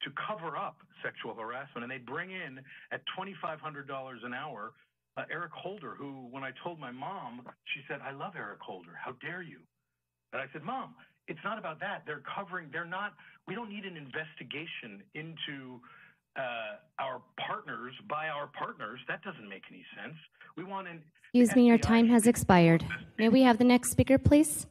to cover up sexual harassment, and they bring in at twenty five hundred dollars an hour uh, Eric Holder, who when I told my mom, she said, "I love Eric Holder. How dare you?" And I said, "Mom, it's not about that. They're covering. They're not. We don't need an investigation into." Uh, our partners by our partners. That doesn't make any sense. We want an Excuse me, your time has expired. May we have the next speaker, please?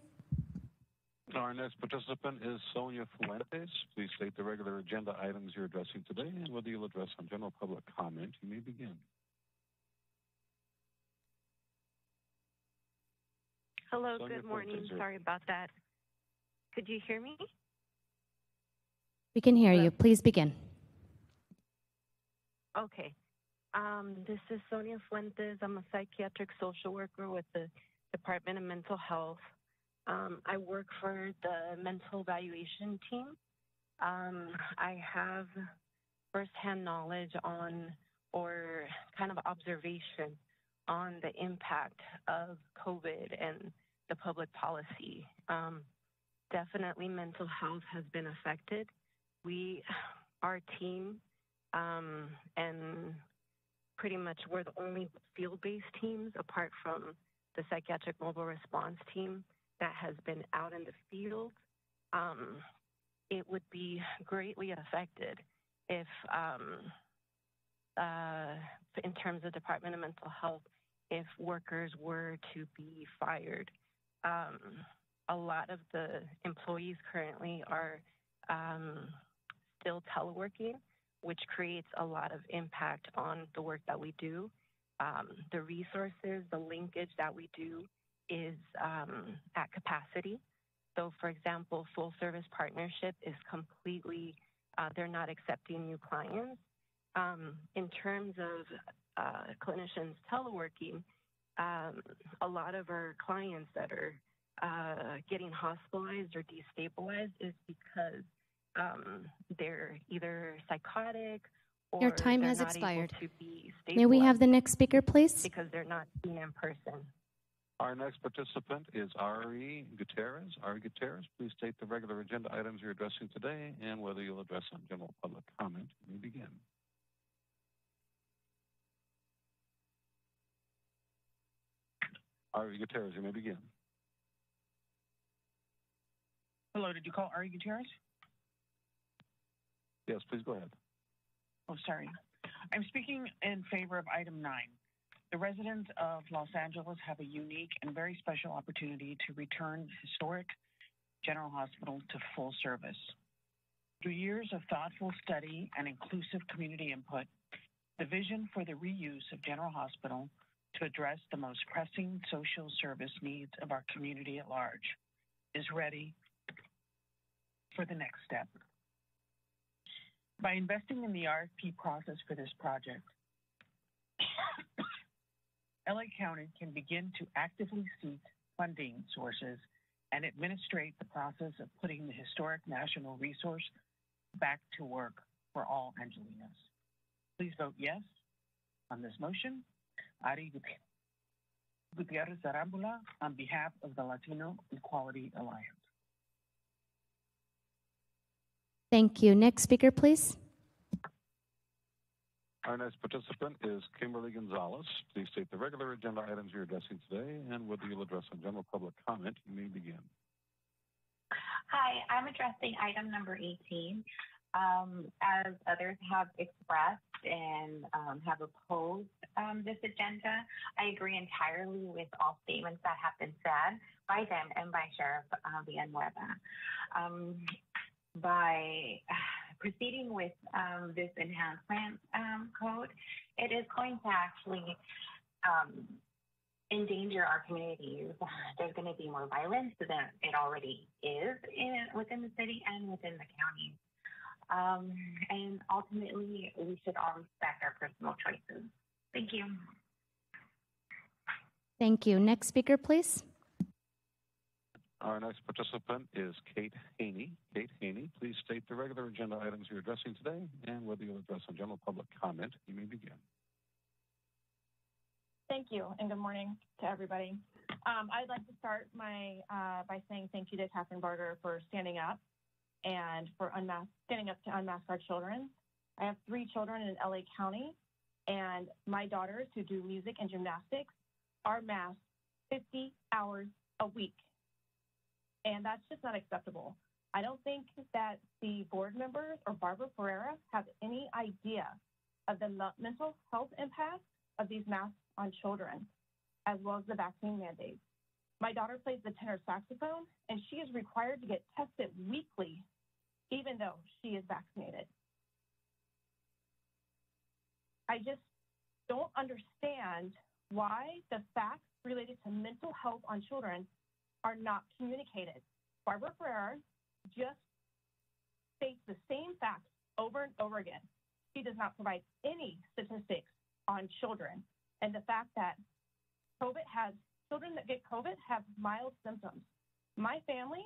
Our next participant is Sonia Fuentes. Please state the regular agenda items you're addressing today and whether you'll address on general public comment. You may begin. Hello, Sonia good morning. Fuentes, Sorry about that. Could you hear me? We can hear you. Please begin. Okay. Um, this is Sonia Fuentes. I'm a psychiatric social worker with the Department of Mental Health. Um, I work for the mental evaluation team. Um, I have firsthand knowledge on or kind of observation on the impact of COVID and the public policy. Um, definitely mental health has been affected. We, our team, um, and pretty much we're the only field-based teams apart from the psychiatric mobile response team that has been out in the field. Um, it would be greatly affected if, um, uh, in terms of Department of Mental Health, if workers were to be fired. Um, a lot of the employees currently are um, still teleworking, which creates a lot of impact on the work that we do. Um, the resources, the linkage that we do is um, at capacity. So, for example, full service partnership is completely, uh, they're not accepting new clients. Um, in terms of uh, clinicians teleworking, um, a lot of our clients that are uh, getting hospitalized or destabilized is because um, they're either psychotic or Your time has not expired. Able to be May we have the next speaker, please? because they're not seen in person. Our next participant is Ari Gutierrez. Ari Gutierrez, please state the regular agenda items you're addressing today and whether you'll address on general public comment. You may begin. Ari Gutierrez, you may begin. Hello, did you call Ari Gutierrez? Yes, please go ahead. Oh, sorry. I'm speaking in favor of item nine. The residents of Los Angeles have a unique and very special opportunity to return historic General Hospital to full service. Through years of thoughtful study and inclusive community input, the vision for the reuse of General Hospital to address the most pressing social service needs of our community at large is ready for the next step. By investing in the RFP process for this project, LA County can begin to actively seek funding sources and administrate the process of putting the historic national resource back to work for all Angelenos. Please vote yes on this motion. Ari Gutierrez Arambula on behalf of the Latino Equality Alliance. Thank you. Next speaker, please. Our next participant is Kimberly Gonzalez. Please state the regular agenda items you're addressing today and whether you'll address on general public comment. You may begin. Hi, I'm addressing item number 18. Um, as others have expressed and um, have opposed um, this agenda, I agree entirely with all statements that have been said by them and by Sheriff uh, Villanueva. Um, by proceeding with um, this enhancement um, code, it is going to actually um, endanger our communities. <laughs> There's going to be more violence than it already is in, within the city and within the county. Um, and ultimately, we should all respect our personal choices. Thank you. Thank you. Next speaker, please. Our next participant is Kate Haney. Kate Haney, please state the regular agenda items you're addressing today and whether you'll address on general public comment. You may begin. Thank you, and good morning to everybody. Um, I'd like to start my uh, by saying thank you to Kathryn Barger for standing up and for standing up to unmask our children. I have three children in LA County, and my daughters who do music and gymnastics are masked 50 hours a week, and that's just not acceptable. I don't think that the board members or Barbara Ferreira have any idea of the mental health impact of these masks on children, as well as the vaccine mandates. My daughter plays the tenor saxophone, and she is required to get tested weekly, even though she is vaccinated. I just don't understand why the facts related to mental health on children are not communicated. Barbara Ferrer just states the same facts over and over again. She does not provide any statistics on children and the fact that COVID has children that get COVID have mild symptoms. My family,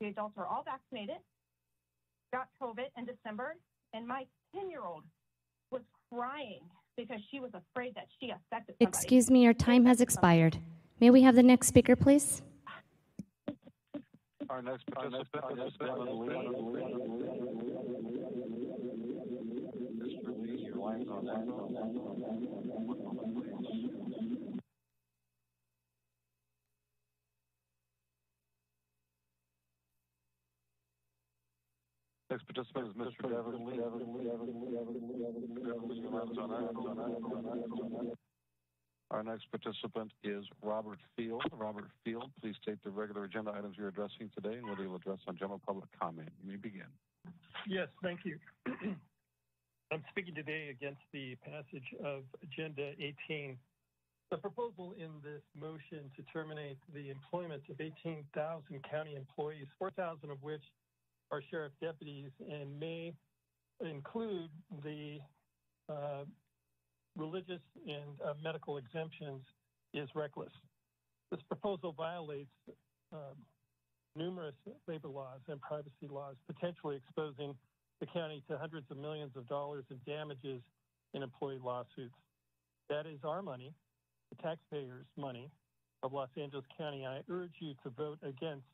the adults are all vaccinated, got COVID in December, and my 10 year old was crying because she was afraid that she affected somebody. Excuse me, your time has expired. May we have the next speaker, please? Our next participant is Devin Lee. Mr. Lee, your line's on. Next participant is Mr. Devin Lee. Your line's on. Our next participant is Robert Field. Robert Field, please state the regular agenda items you're addressing today and whether you'll address on general public comment. You may begin. Yes, thank you. <clears throat> I'm speaking today against the passage of Agenda 18. The proposal in this motion to terminate the employment of 18,000 county employees, 4,000 of which are sheriff deputies, and may include the uh, religious and uh, medical exemptions is reckless. This proposal violates um, numerous labor laws and privacy laws, potentially exposing the county to hundreds of millions of dollars in damages in employee lawsuits. That is our money, the taxpayers' money of Los Angeles County. I urge you to vote against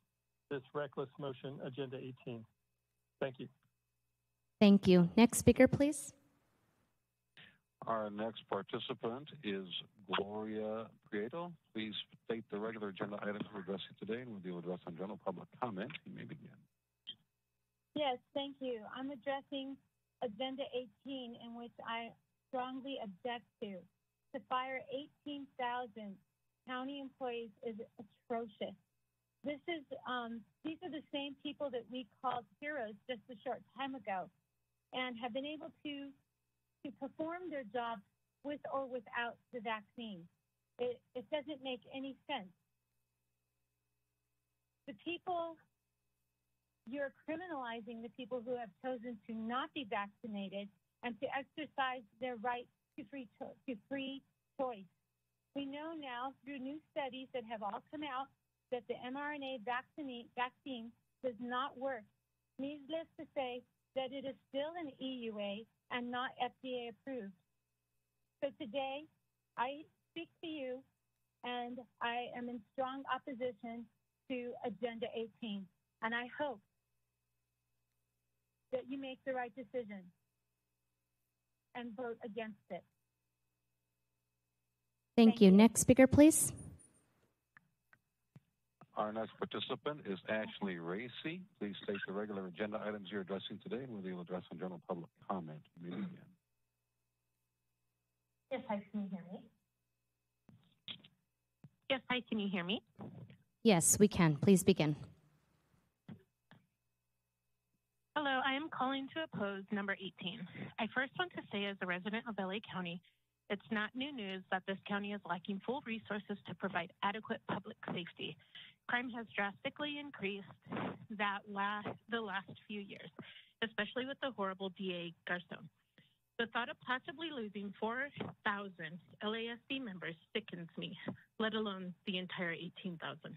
this reckless motion, Agenda 18. Thank you. Thank you. Next speaker, please. Our next participant is Gloria Prieto. Please state the regular agenda items we're addressing today, and we'll address on general public comment. You may begin. Yes, thank you. I'm addressing Agenda 18, in which I strongly object to. To fire 18,000 county employees is atrocious. This is um, these are the same people that we called heroes just a short time ago, and have been able to to perform their jobs with or without the vaccine. It, it doesn't make any sense. The people you're criminalizing the people who have chosen to not be vaccinated and to exercise their right to free, cho- to free choice. We know now through new studies that have all come out that the mRNA vaccine, vaccine does not work. Needless to say that it is still an EUA and not FDA approved. So today, I speak to you, and I am in strong opposition to Agenda 18. And I hope that you make the right decision and vote against it. Thank you. Next speaker, please. Our next participant is Ashley Racy. Please state the regular agenda items you're addressing today, and we'll address on general public comment. You may begin. Yes, hi, can you hear me? Yes, hi, can you hear me? Yes, we can. Please begin. Hello, I am calling to oppose number 18. I first want to say, as a resident of LA County, it's not new news that this county is lacking full resources to provide adequate public safety. Crime has drastically increased that last, the last few years, especially with the horrible DA Gascón. The thought of possibly losing 4,000 LASD members sickens me, let alone the entire 18,000.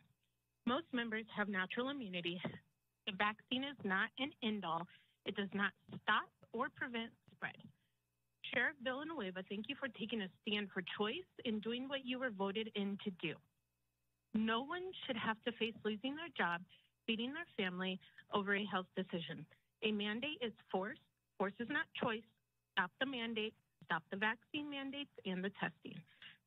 Most members have natural immunity. The vaccine is not an end all, it does not stop or prevent spread. Sheriff Villanueva, thank you for taking a stand for choice and doing what you were voted in to do. No one should have to face losing their job, feeding their family over a health decision. A mandate is force. Force is not choice. Stop the mandate, stop the vaccine mandates and the testing.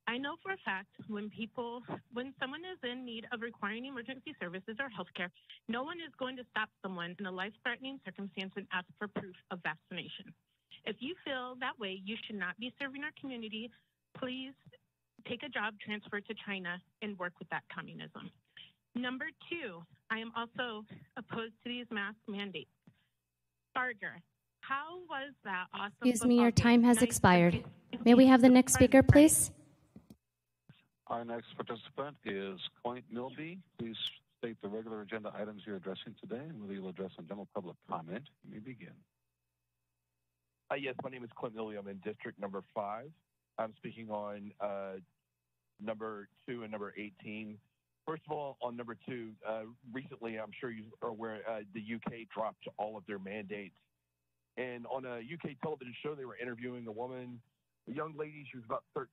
I know for a fact when people, when someone is in need of requiring emergency services or healthcare, no one is going to stop someone in a life threatening circumstance and ask for proof of vaccination. If you feel that way, you should not be serving our community. Please take a job transfer to China and work with that communism. Number two, I am also opposed to these mask mandates. Barger, how was that awesome? Excuse me, your time has night expired. May we have the next speaker, please? Our next participant is Clint Milby. Please state the regular agenda items you're addressing today, and whether you'll address on general public comment. You may begin. Uh, yes, my name is Clint Milby. I'm in District Number Five. I'm speaking on uh, number two and number 18. First of all, on number two, uh, recently, I'm sure you are aware, uh, the UK dropped all of their mandates. And on a UK television show, they were interviewing a woman, a young lady. She was about 13,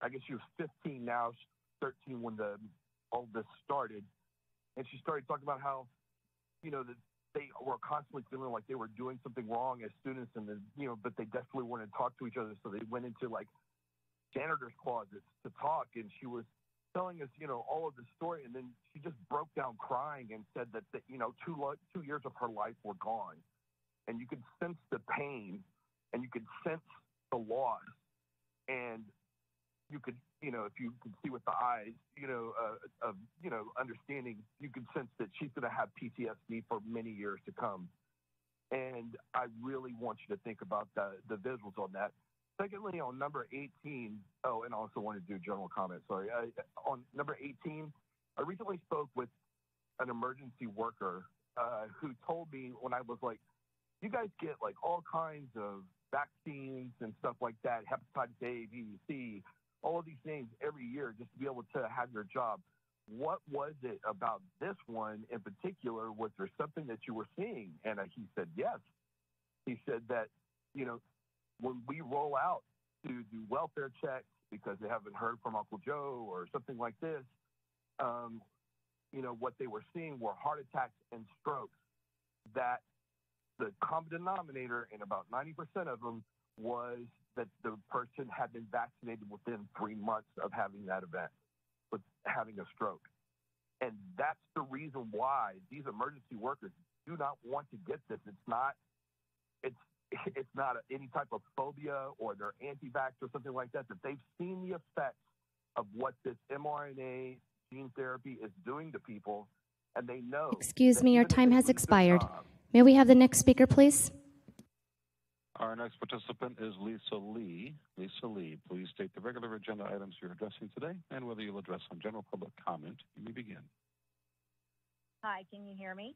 I guess she was 15 now, 13 when the all this started. And she started talking about how, you know, that they were constantly feeling like they were doing something wrong as students, and then you know, but they definitely wanted to talk to each other, so they went into like janitor's closets to talk. And she was telling us, you know, all of the story, and then she just broke down crying and said that, that you know, two lo- two years of her life were gone, and you could sense the pain, and you could sense the loss, and you could, you know, if you could see with the eyes, you know, uh, of, you know, understanding, you could sense that she's going to have PTSD for many years to come. And I really want you to think about the, the visuals on that. Secondly, on number 18, oh, and I also wanted to do general comment, sorry. I, on number 18, I recently spoke with an emergency worker uh, who told me when I was like, you guys get like all kinds of vaccines and stuff like that, hepatitis A, B, C, all of these things every year just to be able to have your job. What was it about this one in particular? Was there something that you were seeing? And uh, he said, yes. He said that, you know, when we roll out to do welfare checks because they haven't heard from Uncle Joe or something like this, um, you know, what they were seeing were heart attacks and strokes that the common denominator in about 90% of them was that the person had been vaccinated within three months of having that event, with having a stroke. And that's the reason why these emergency workers do not want to get this. It's not, it's, <laughs> it's not a, any type of phobia or they're anti-vax or something like that. That they've seen the effects of what this mRNA gene therapy is doing to people, and they know. Excuse me, your time has expired. job, May we have the next speaker, please? Our next participant is Lisa Lee. Lisa Lee, please state the regular agenda items you're addressing today and whether you'll address on general public comment. You may begin. Hi, can you hear me?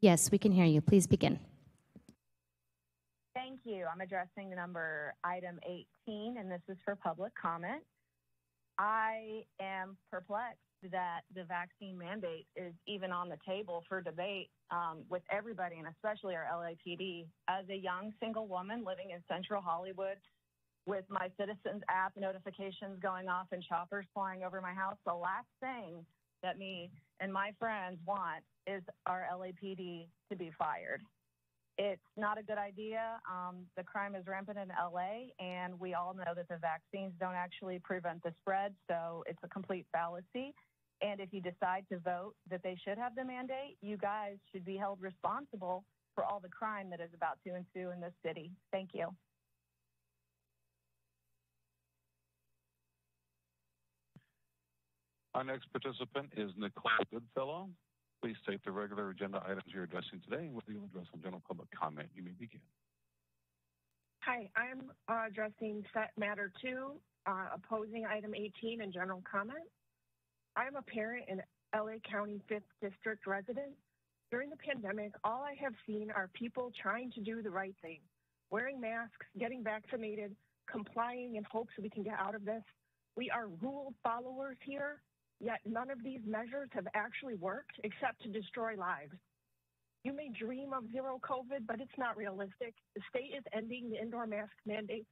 Yes, we can hear you. Please begin. Thank you. I'm addressing the number item 18, and this is for public comment. I am perplexed that the vaccine mandate is even on the table for debate um, with everybody, and especially our LAPD. As a young single woman living in Central Hollywood with my Citizens app notifications going off and choppers flying over my house, the last thing that me and my friends want is our LAPD to be fired. It's not a good idea. Um, the crime is rampant in LA, and we all know that the vaccines don't actually prevent the spread, so it's a complete fallacy. And if you decide to vote that they should have the mandate, you guys should be held responsible for all the crime that is about to ensue in this city. Thank you. Our next participant is Nicole Goodfellow. Please state the regular agenda items you're addressing today and whether you'll address on general public comment. You may begin. Hi, I'm uh, addressing set matter two, uh, opposing item 18 and general comment. I'm a parent and LA County 5th District resident. During the pandemic, all I have seen are people trying to do the right thing, wearing masks, getting vaccinated, complying in hopes we can get out of this. We are rule followers here, yet none of these measures have actually worked except to destroy lives. You may dream of zero COVID, but it's not realistic. The state is ending the indoor mask mandate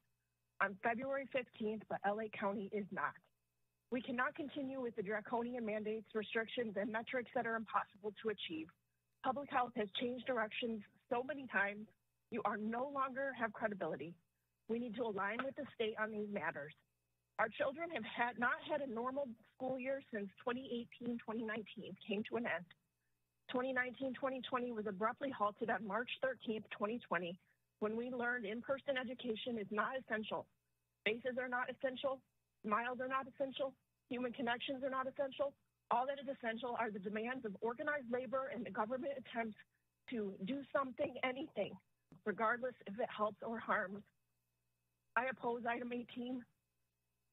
on February 15th, but LA County is not. We cannot continue with the draconian mandates, restrictions, and metrics that are impossible to achieve. Public health has changed directions so many times, you are no longer have credibility. We need to align with the state on these matters. Our children have had not had a normal school year since 2018 2019 came to an end. 2019 2020 was abruptly halted on March 13th, 2020, when we learned in person education is not essential. Faces are not essential, smiles are not essential, human connections are not essential. All that is essential are the demands of organized labor and the government attempts to do something, anything, regardless if it helps or harms. I oppose item 18.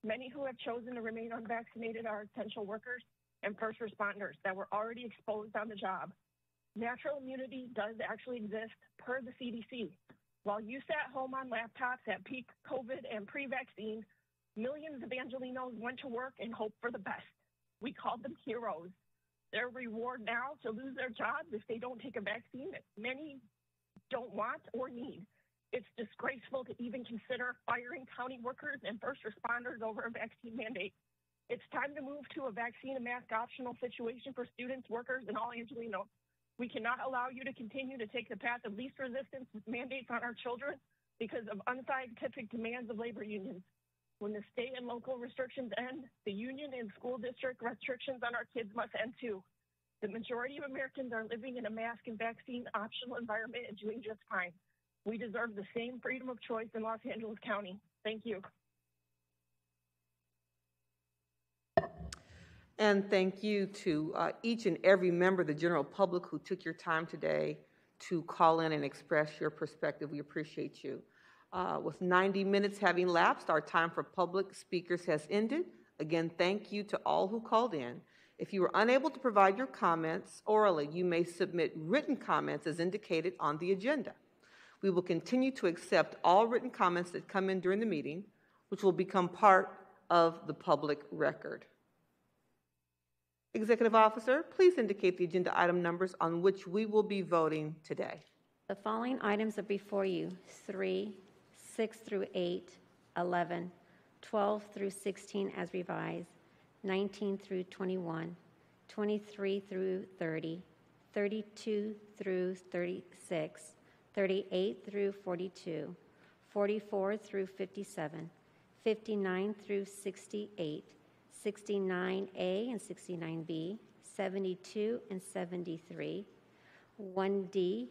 Many who have chosen to remain unvaccinated are essential workers and first responders that were already exposed on the job. Natural immunity does actually exist per the CDC. While you sat home on laptops at peak COVID and pre vaccine, millions of Angelenos went to work and hoped for the best. We called them heroes. Their reward now to lose their jobs if they don't take a vaccine that many don't want or need. It's disgraceful to even consider firing county workers and first responders over a vaccine mandate. It's time to move to a vaccine and mask optional situation for students, workers, and all Angelenos. We cannot allow you to continue to take the path of least resistance with mandates on our children because of unscientific demands of labor unions. When the state and local restrictions end, the union and school district restrictions on our kids must end too. The majority of Americans are living in a mask and vaccine optional environment and doing just fine. We deserve the same freedom of choice in Los Angeles County. Thank you. And thank you to uh, each and every member of the general public who took your time today to call in and express your perspective. We appreciate you. Uh, with 90 minutes having lapsed, our time for public speakers has ended. Again, thank you to all who called in. If you were unable to provide your comments orally, you may submit written comments as indicated on the agenda. We will continue to accept all written comments that come in during the meeting, which will become part of the public record. Executive Officer, please indicate the agenda item numbers on which we will be voting today. The following items are before you 3, 6 through 8, 11, 12 through 16 as revised, 19 through 21, 23 through 30, 32 through 36, 38 through 42, 44 through 57, 59 through 68, 69A and 69B, 72 and 73, 1D,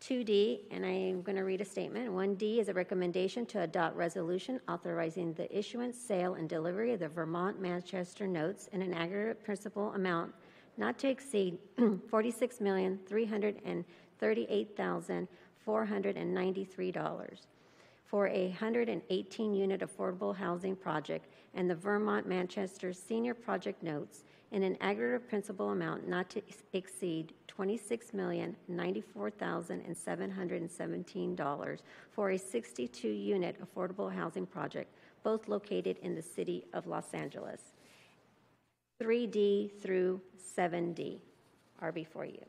2D, and I am going to read a statement. 1D is a recommendation to adopt resolution authorizing the issuance, sale, and delivery of the Vermont Manchester notes in an aggregate principal amount not to exceed <clears throat> $46,338,493 for a 118 unit affordable housing project and the Vermont Manchester Senior Project Notes in an aggregate principal amount not to exceed $26,094,717 for a 62 unit affordable housing project, both located in the city of Los Angeles. 3D through 7D are before you.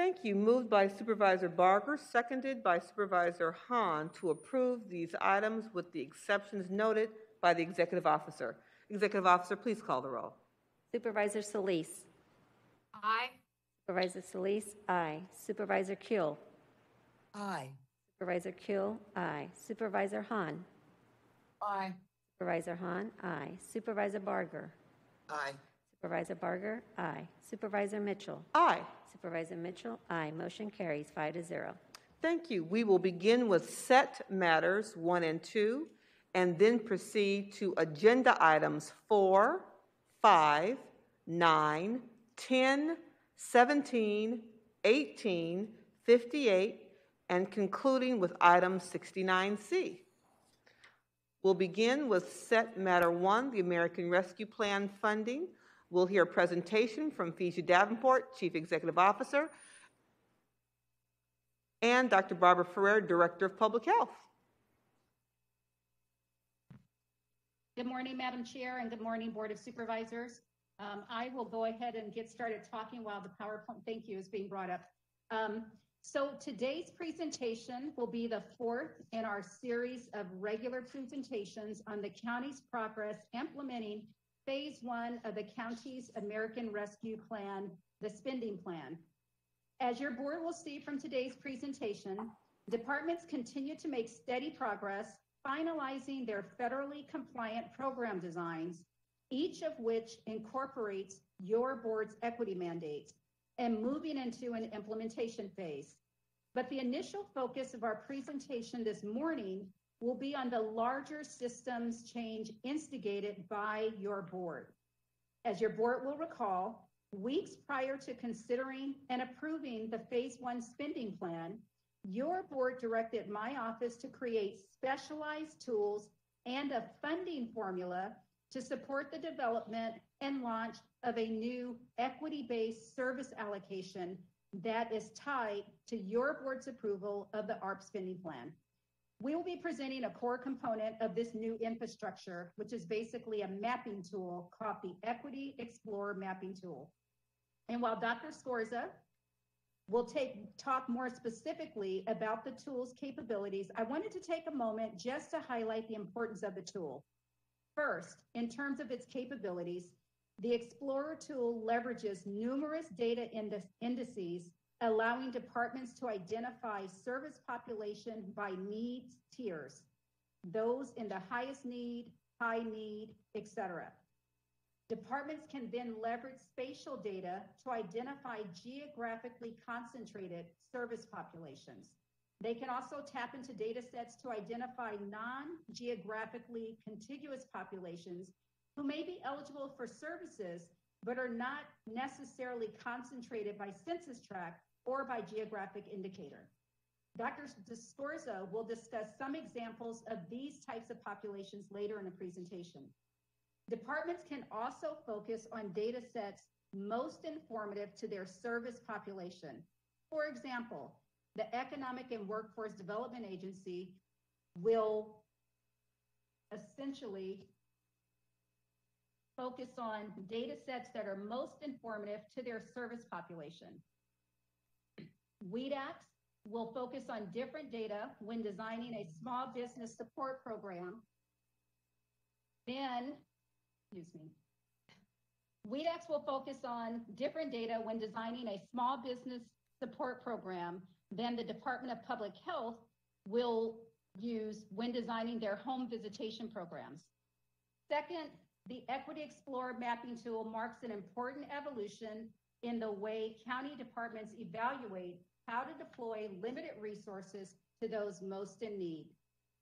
Thank you. Moved by Supervisor Barger, seconded by Supervisor Hahn to approve these items with the exceptions noted by the Executive Officer. Executive Officer, please call the roll. Supervisor Solis. Aye. Supervisor Solis, aye. Supervisor Kuehl. Aye. Supervisor Kuehl, aye. Supervisor Hahn. Aye. Supervisor Hahn, aye. Supervisor Barger. Aye. Supervisor Barger, aye. Supervisor Mitchell. Aye. Supervisor Mitchell, aye. Motion carries five to zero. Thank you. We will begin with set matters one and two, and then proceed to agenda items four, five, nine, 10, 17, 18, 58, and concluding with item 69C. We'll begin with set matter one, the American Rescue Plan funding. We'll hear a presentation from Fesia Davenport, Chief Executive Officer, and Dr. Barbara Ferrer, Director of Public Health. Good morning, Madam Chair, and good morning, Board of Supervisors. Um, I will go ahead and get started talking while the PowerPoint, thank you, is being brought up. Um, so today's presentation will be the fourth in our series of regular presentations on the county's progress implementing phase one of the county's American Rescue Plan, the spending plan. As your board will see from today's presentation, departments continue to make steady progress finalizing their federally compliant program designs, each of which incorporates your board's equity mandates and moving into an implementation phase. But the initial focus of our presentation this morning will be on the larger systems change instigated by your board. As your board will recall, weeks prior to considering and approving the phase one spending plan, your board directed my office to create specialized tools and a funding formula to support the development and launch of a new equity-based service allocation that is tied to your board's approval of the ARP spending plan. We will be presenting a core component of this new infrastructure, which is basically a mapping tool called the Equity Explorer Mapping Tool. And while Dr. Scorza will take talk more specifically about the tool's capabilities, I wanted to take a moment just to highlight the importance of the tool. First, in terms of its capabilities, the Explorer tool leverages numerous data indices, allowing departments to identify service population by needs tiers, those in the highest need, high need, etc. Departments can then leverage spatial data to identify geographically concentrated service populations. They can also tap into data sets to identify non-geographically contiguous populations who may be eligible for services but are not necessarily concentrated by census tract or by geographic indicator. Dr. Discorza will discuss some examples of these types of populations later in the presentation. Departments can also focus on data sets most informative to their service population. For example, the Economic and Workforce Development Agency will essentially focus on data sets that are most informative to their service population. WDACS will focus on different data when designing a small business support program. Then, excuse me, WDACS will focus on different data when designing a small business support program. Then the Department of Public Health will use when designing their home visitation programs. Second, the Equity Explorer mapping tool marks an important evolution in the way county departments evaluate how to deploy limited resources to those most in need.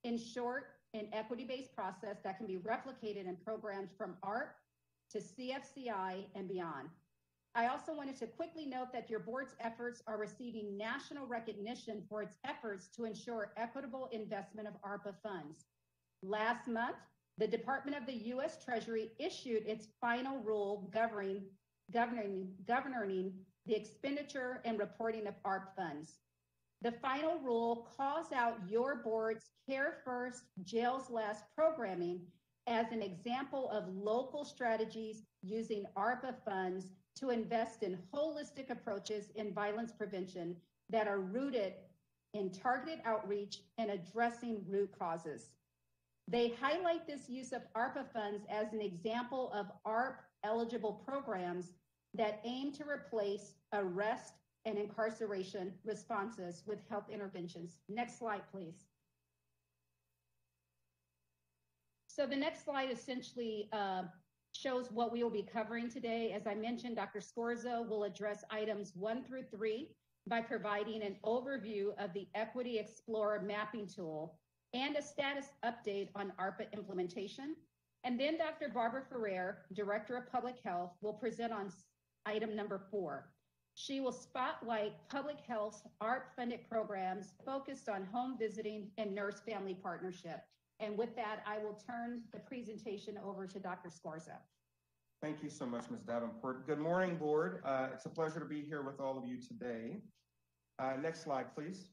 In short, an equity-based process that can be replicated in programs from ARP to CFCI and beyond. I also wanted to quickly note that your board's efforts are receiving national recognition for its efforts to ensure equitable investment of ARPA funds. Last month, the Department of the U.S. Treasury issued its final rule governing, governing, governing the expenditure and reporting of ARP funds. The final rule calls out your board's Care First, Jails Last programming as an example of local strategies using ARPA funds to invest in holistic approaches in violence prevention that are rooted in targeted outreach and addressing root causes. They highlight this use of ARPA funds as an example of ARP eligible programs that aim to replace arrest and incarceration responses with health interventions. Next slide, please. So the next slide essentially uh, shows what we will be covering today. As I mentioned, Dr. Scorza will address items one through three by providing an overview of the Equity Explorer mapping tool and a status update on ARPA implementation. And then Dr. Barbara Ferrer, Director of Public Health, will present on item number four. She will spotlight public health ARP funded programs focused on home visiting and nurse family partnership. And with that, I will turn the presentation over to Dr. Scorza. Thank you so much, Ms. Davenport. Good morning, board. Uh, it's a pleasure to be here with all of you today. Uh, next slide, please.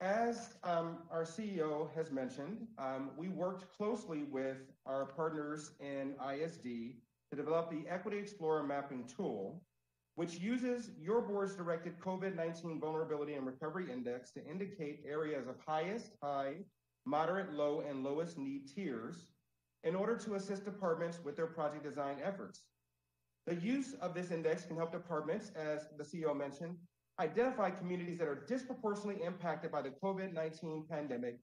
As um, our CEO has mentioned, um, we worked closely with our partners in ISD to develop the Equity Explorer mapping tool which uses your board's directed COVID-19 Vulnerability and Recovery Index to indicate areas of highest, high, moderate, low, and lowest need tiers in order to assist departments with their project design efforts. The use of this index can help departments, as the CEO mentioned, identify communities that are disproportionately impacted by the COVID-19 pandemic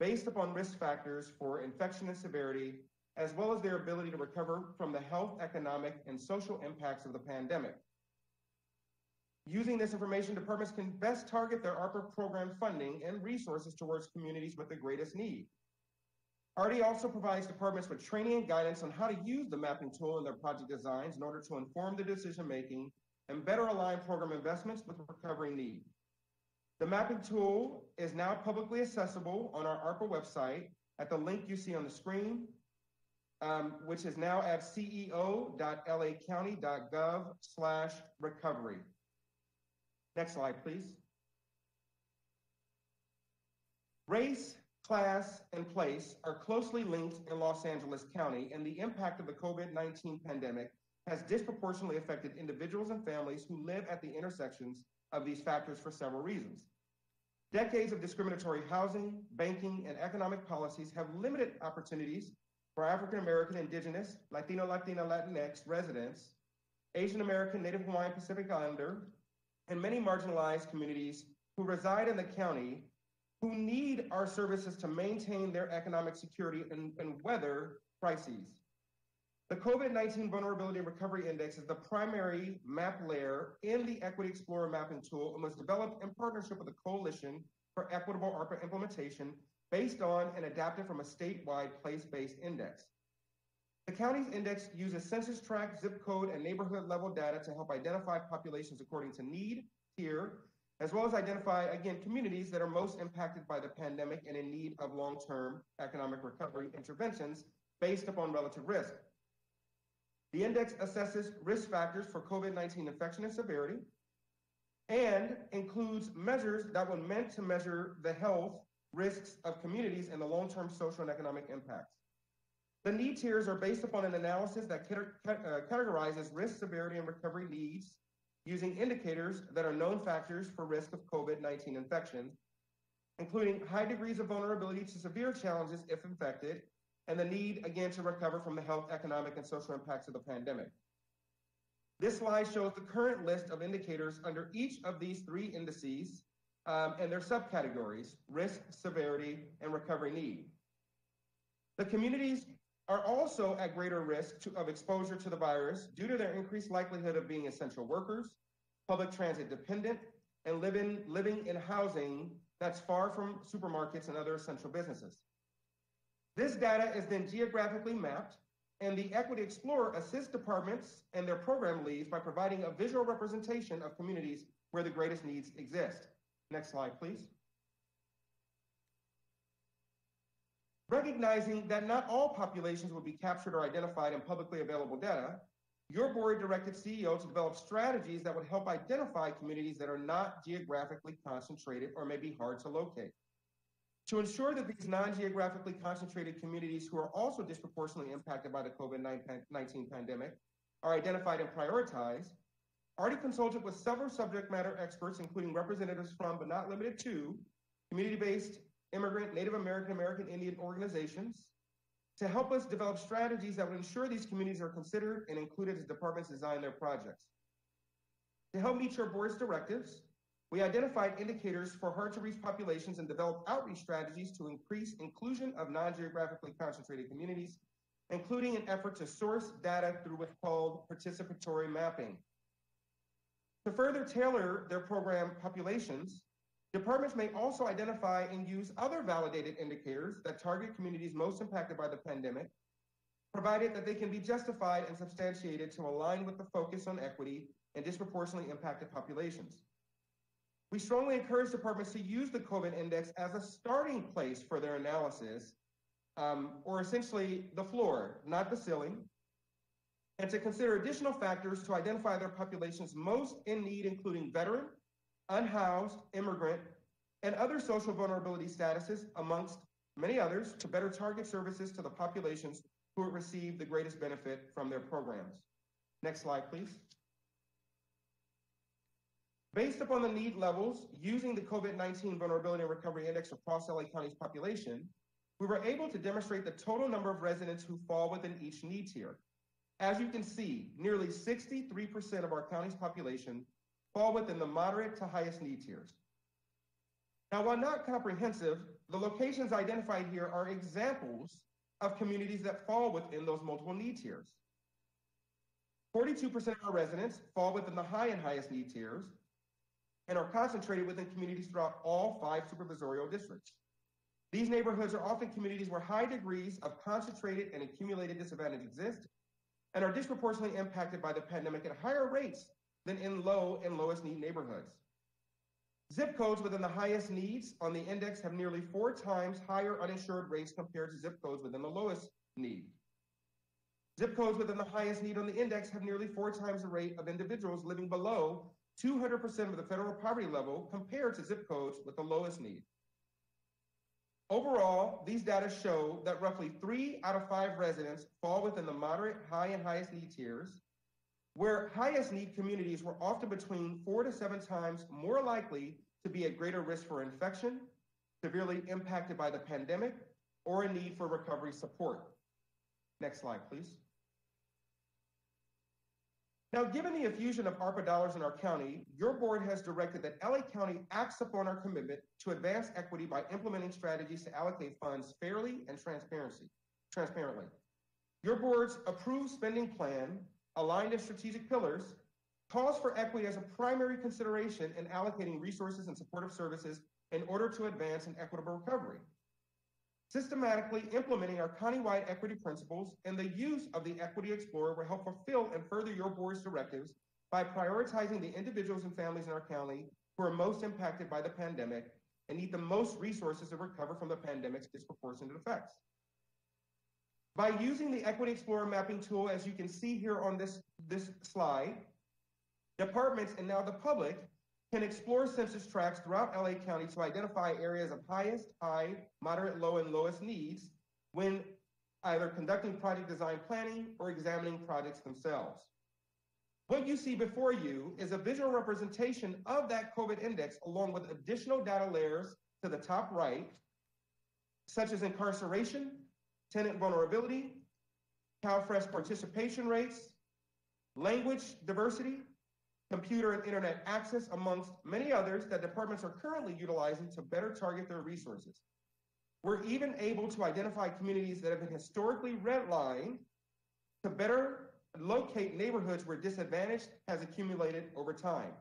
based upon risk factors for infection and severity, as well as their ability to recover from the health, economic, and social impacts of the pandemic. Using this information, departments can best target their ARPA program funding and resources towards communities with the greatest need. RD also provides departments with training and guidance on how to use the mapping tool in their project designs in order to inform the decision making and better align program investments with recovery need. The mapping tool is now publicly accessible on our ARPA website at the link you see on the screen, um, which is now at ceo.lacounty.gov slash recovery. Next slide, please. Race, class, and place are closely linked in Los Angeles County, and the impact of the COVID 19 pandemic has disproportionately affected individuals and families who live at the intersections of these factors for several reasons. Decades of discriminatory housing, banking, and economic policies have limited opportunities for African American, Indigenous, Latino, Latina, Latinx residents, Asian American, Native Hawaiian, Pacific Islander, and many marginalized communities who reside in the county who need our services to maintain their economic security and, and weather crises. The COVID-19 Vulnerability and Recovery Index is the primary map layer in the Equity Explorer mapping tool and was developed in partnership with the Coalition for Equitable ARPA Implementation based on and adapted from a statewide place-based index. The county's index uses census tract, zip code, and neighborhood level data to help identify populations according to need, tier, as well as identify, again, communities that are most impacted by the pandemic and in need of long-term economic recovery interventions based upon relative risk. The index assesses risk factors for COVID-19 infection and severity and includes measures that were meant to measure the health risks of communities and the long-term social and economic impacts. The need tiers are based upon an analysis that uh, categorizes risk, severity, and recovery needs using indicators that are known factors for risk of COVID-19 infection, including high degrees of vulnerability to severe challenges if infected, and the need, again, to recover from the health, economic, and social impacts of the pandemic. This slide shows the current list of indicators under each of these three indices um, and their subcategories, risk, severity, and recovery need. The communities are also at greater risk to, of exposure to the virus due to their increased likelihood of being essential workers, public transit dependent, and living, living in housing that's far from supermarkets and other essential businesses. This data is then geographically mapped, and the Equity Explorer assists departments and their program leads by providing a visual representation of communities where the greatest needs exist. Next slide, please. Recognizing that not all populations will be captured or identified in publicly available data, your board directed CEO to develop strategies that would help identify communities that are not geographically concentrated or may be hard to locate. To ensure that these non-geographically concentrated communities who are also disproportionately impacted by the COVID-19 pandemic are identified and prioritized, already consulted with several subject matter experts, including representatives from, but not limited to, community-based immigrant, Native American, American Indian organizations, to help us develop strategies that would ensure these communities are considered and included as departments design their projects. To help meet your board's directives, we identified indicators for hard to reach populations and developed outreach strategies to increase inclusion of non-geographically concentrated communities, including an effort to source data through what's called participatory mapping. To further tailor their program populations, departments may also identify and use other validated indicators that target communities most impacted by the pandemic, provided that they can be justified and substantiated to align with the focus on equity and disproportionately impacted populations. We strongly encourage departments to use the COVID index as a starting place for their analysis, um, or essentially the floor, not the ceiling, and to consider additional factors to identify their populations most in need, including veteran, unhoused, immigrant, and other social vulnerability statuses, amongst many others, to better target services to the populations who would receive the greatest benefit from their programs. Next slide, please. Based upon the need levels using the COVID-19 Vulnerability and Recovery Index across LA County's population, we were able to demonstrate the total number of residents who fall within each need tier. As you can see, nearly 63% of our county's population fall within the moderate to highest need tiers. Now, while not comprehensive, the locations identified here are examples of communities that fall within those multiple need tiers. 42% of our residents fall within the high and highest need tiers, and are concentrated within communities throughout all five supervisorial districts. These neighborhoods are often communities where high degrees of concentrated and accumulated disadvantage exist and are disproportionately impacted by the pandemic at higher rates than in low and lowest need neighborhoods. Zip codes within the highest needs on the index have nearly four times higher uninsured rates compared to zip codes within the lowest need. Zip codes within the highest need on the index have nearly four times the rate of individuals living below 200% of the federal poverty level compared to zip codes with the lowest need. Overall, these data show that roughly three out of five residents fall within the moderate, high, and highest need tiers, where highest need communities were often between four to seven times more likely to be at greater risk for infection, severely impacted by the pandemic, or in need for recovery support. Next slide, please. Now, given the infusion of ARPA dollars in our county, your board has directed that LA County acts upon our commitment to advance equity by implementing strategies to allocate funds fairly and transparency, transparently. Your board's approved spending plan, aligned in strategic pillars, calls for equity as a primary consideration in allocating resources and supportive services in order to advance an equitable recovery systematically implementing our countywide equity principles and the use of the Equity Explorer will help fulfill and further your board's directives by prioritizing the individuals and families in our county who are most impacted by the pandemic and need the most resources to recover from the pandemic's disproportionate effects. By using the Equity Explorer mapping tool, as you can see here on this, this slide, departments and now the public can explore census tracts throughout LA County to identify areas of highest, high, moderate, low, and lowest needs when either conducting project design planning or examining projects themselves. What you see before you is a visual representation of that COVID index along with additional data layers to the top right, such as incarceration, tenant vulnerability, CalFresh participation rates, language diversity, computer and internet access, amongst many others that departments are currently utilizing to better target their resources. We're even able to identify communities that have been historically redlined to better locate neighborhoods where disadvantage has accumulated over time.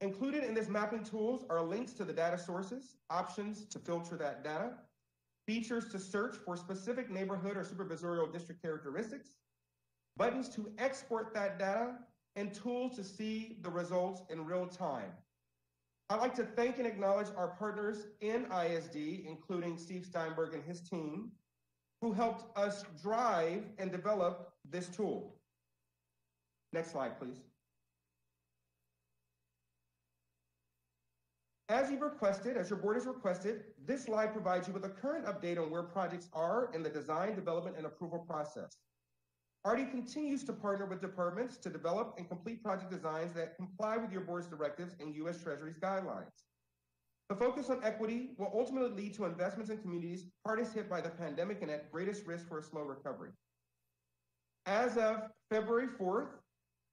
Included in this mapping tools are links to the data sources, options to filter that data, features to search for specific neighborhood or supervisorial district characteristics, buttons to export that data, and tools to see the results in real time. I'd like to thank and acknowledge our partners in ISD, including Steve Steinberg and his team, who helped us drive and develop this tool. Next slide, please. As you've requested, as your board has requested, this slide provides you with a current update on where projects are in the design, development, and approval process. RD continues to partner with departments to develop and complete project designs that comply with your board's directives and U.S. Treasury's guidelines. The focus on equity will ultimately lead to investments in communities hardest hit by the pandemic and at greatest risk for a slow recovery. As of February 4th,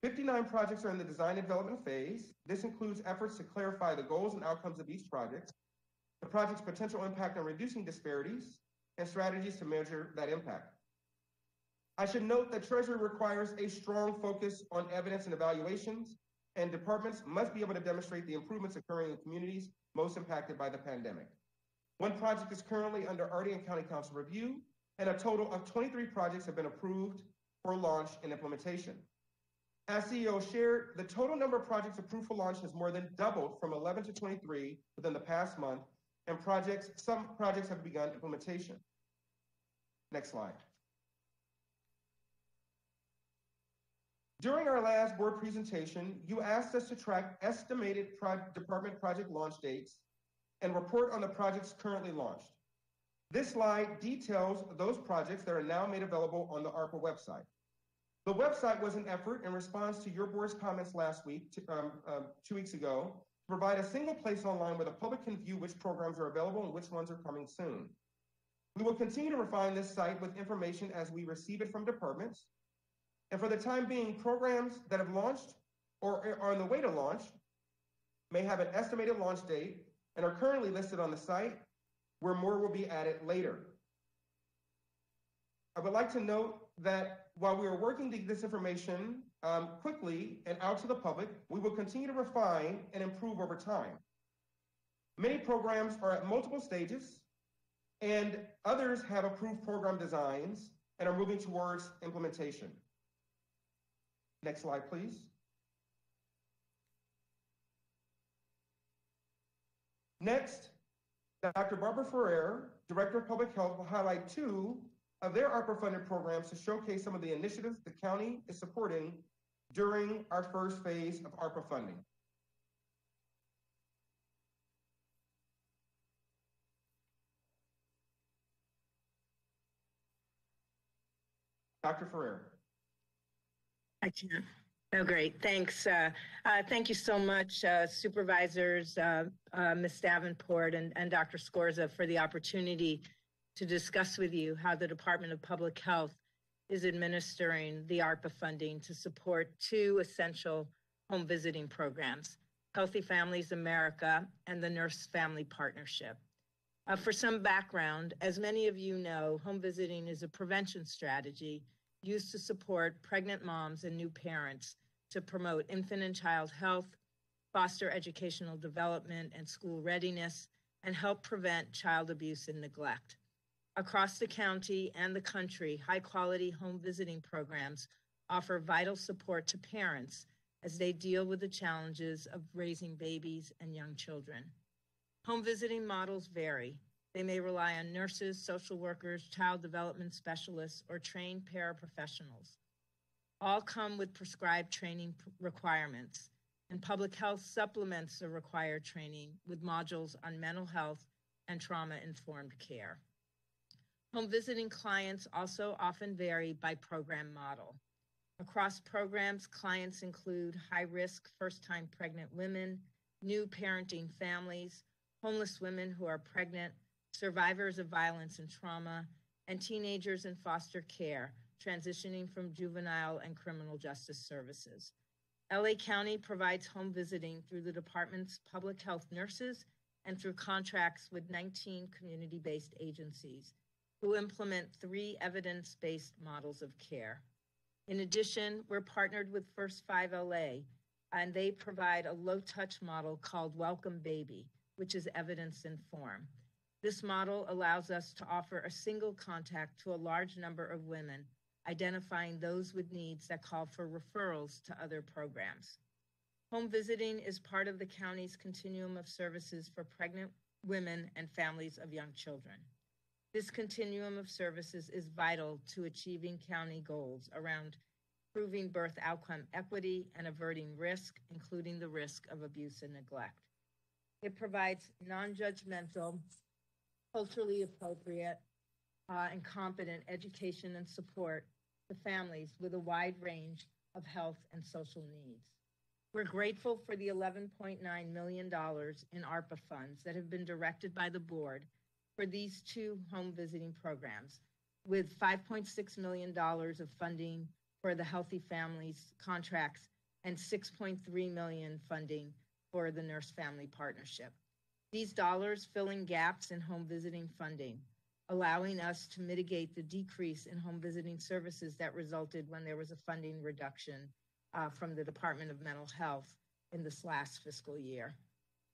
59 projects are in the design and development phase. This includes efforts to clarify the goals and outcomes of each project, the project's potential impact on reducing disparities, and strategies to measure that impact. I should note that Treasury requires a strong focus on evidence and evaluations, and departments must be able to demonstrate the improvements occurring in communities most impacted by the pandemic. One project is currently under RD and County Counsel review, and a total of 23 projects have been approved for launch and implementation. As CEO shared, the total number of projects approved for launch has more than doubled from 11 to 23 within the past month, and projects, some projects have begun implementation. Next slide. During our last board presentation, you asked us to track estimated pro department project launch dates and report on the projects currently launched. This slide details those projects that are now made available on the ARPA website. The website was an effort in response to your board's comments last week, um, um, two weeks ago, to provide a single place online where the public can view which programs are available and which ones are coming soon. We will continue to refine this site with information as we receive it from departments, and for the time being, programs that have launched or are on the way to launch may have an estimated launch date and are currently listed on the site, where more will be added later. I would like to note that while we are working to get this information um, quickly and out to the public, we will continue to refine and improve over time. Many programs are at multiple stages, and others have approved program designs and are moving towards implementation. Next slide, please. Next, Dr. Barbara Ferrer, Director of Public Health, will highlight two of their ARPA-funded programs to showcase some of the initiatives the county is supporting during our first phase of ARPA funding. Dr. Ferrer. I can. Oh, great. Thanks. Uh, uh, thank you so much, uh, supervisors, uh, uh, Ms. Davenport and, and Dr. Scorza for the opportunity to discuss with you how the Department of Public Health is administering the ARPA funding to support two essential home visiting programs, Healthy Families America and the Nurse Family Partnership. Uh, for some background, as many of you know, home visiting is a prevention strategy used to support pregnant moms and new parents to promote infant and child health, foster educational development and school readiness, and help prevent child abuse and neglect. Across the county and the country, high quality home visiting programs offer vital support to parents as they deal with the challenges of raising babies and young children. Home visiting models vary, they may rely on nurses, social workers, child development specialists, or trained paraprofessionals. All come with prescribed training requirements, and public health supplements the required training with modules on mental health and trauma informed care. Home visiting clients also often vary by program model. Across programs, clients include high risk first time pregnant women, new parenting families, homeless women who are pregnant, survivors of violence and trauma, and teenagers in foster care transitioning from juvenile and criminal justice services. LA County provides home visiting through the department's public health nurses and through contracts with 19 community based agencies who implement three evidence based models of care. In addition, we're partnered with First 5 LA, and they provide a low touch model called Welcome Baby, which is evidence informed. This model allows us to offer a single contact to a large number of women, identifying those with needs that call for referrals to other programs. Home visiting is part of the county's continuum of services for pregnant women and families of young children. This continuum of services is vital to achieving county goals around improving birth outcome equity and averting risk, including the risk of abuse and neglect. It provides non judgmental, culturally appropriate, uh, and competent education and support to families with a wide range of health and social needs. We're grateful for the $11.9 million in ARPA funds that have been directed by the board for these two home visiting programs, with $5.6 million of funding for the Healthy Families contracts and 6.3 million funding for the Nurse Family Partnership. These dollars filling gaps in home visiting funding, allowing us to mitigate the decrease in home visiting services that resulted when there was a funding reduction uh, from the Department of Mental Health in this last fiscal year.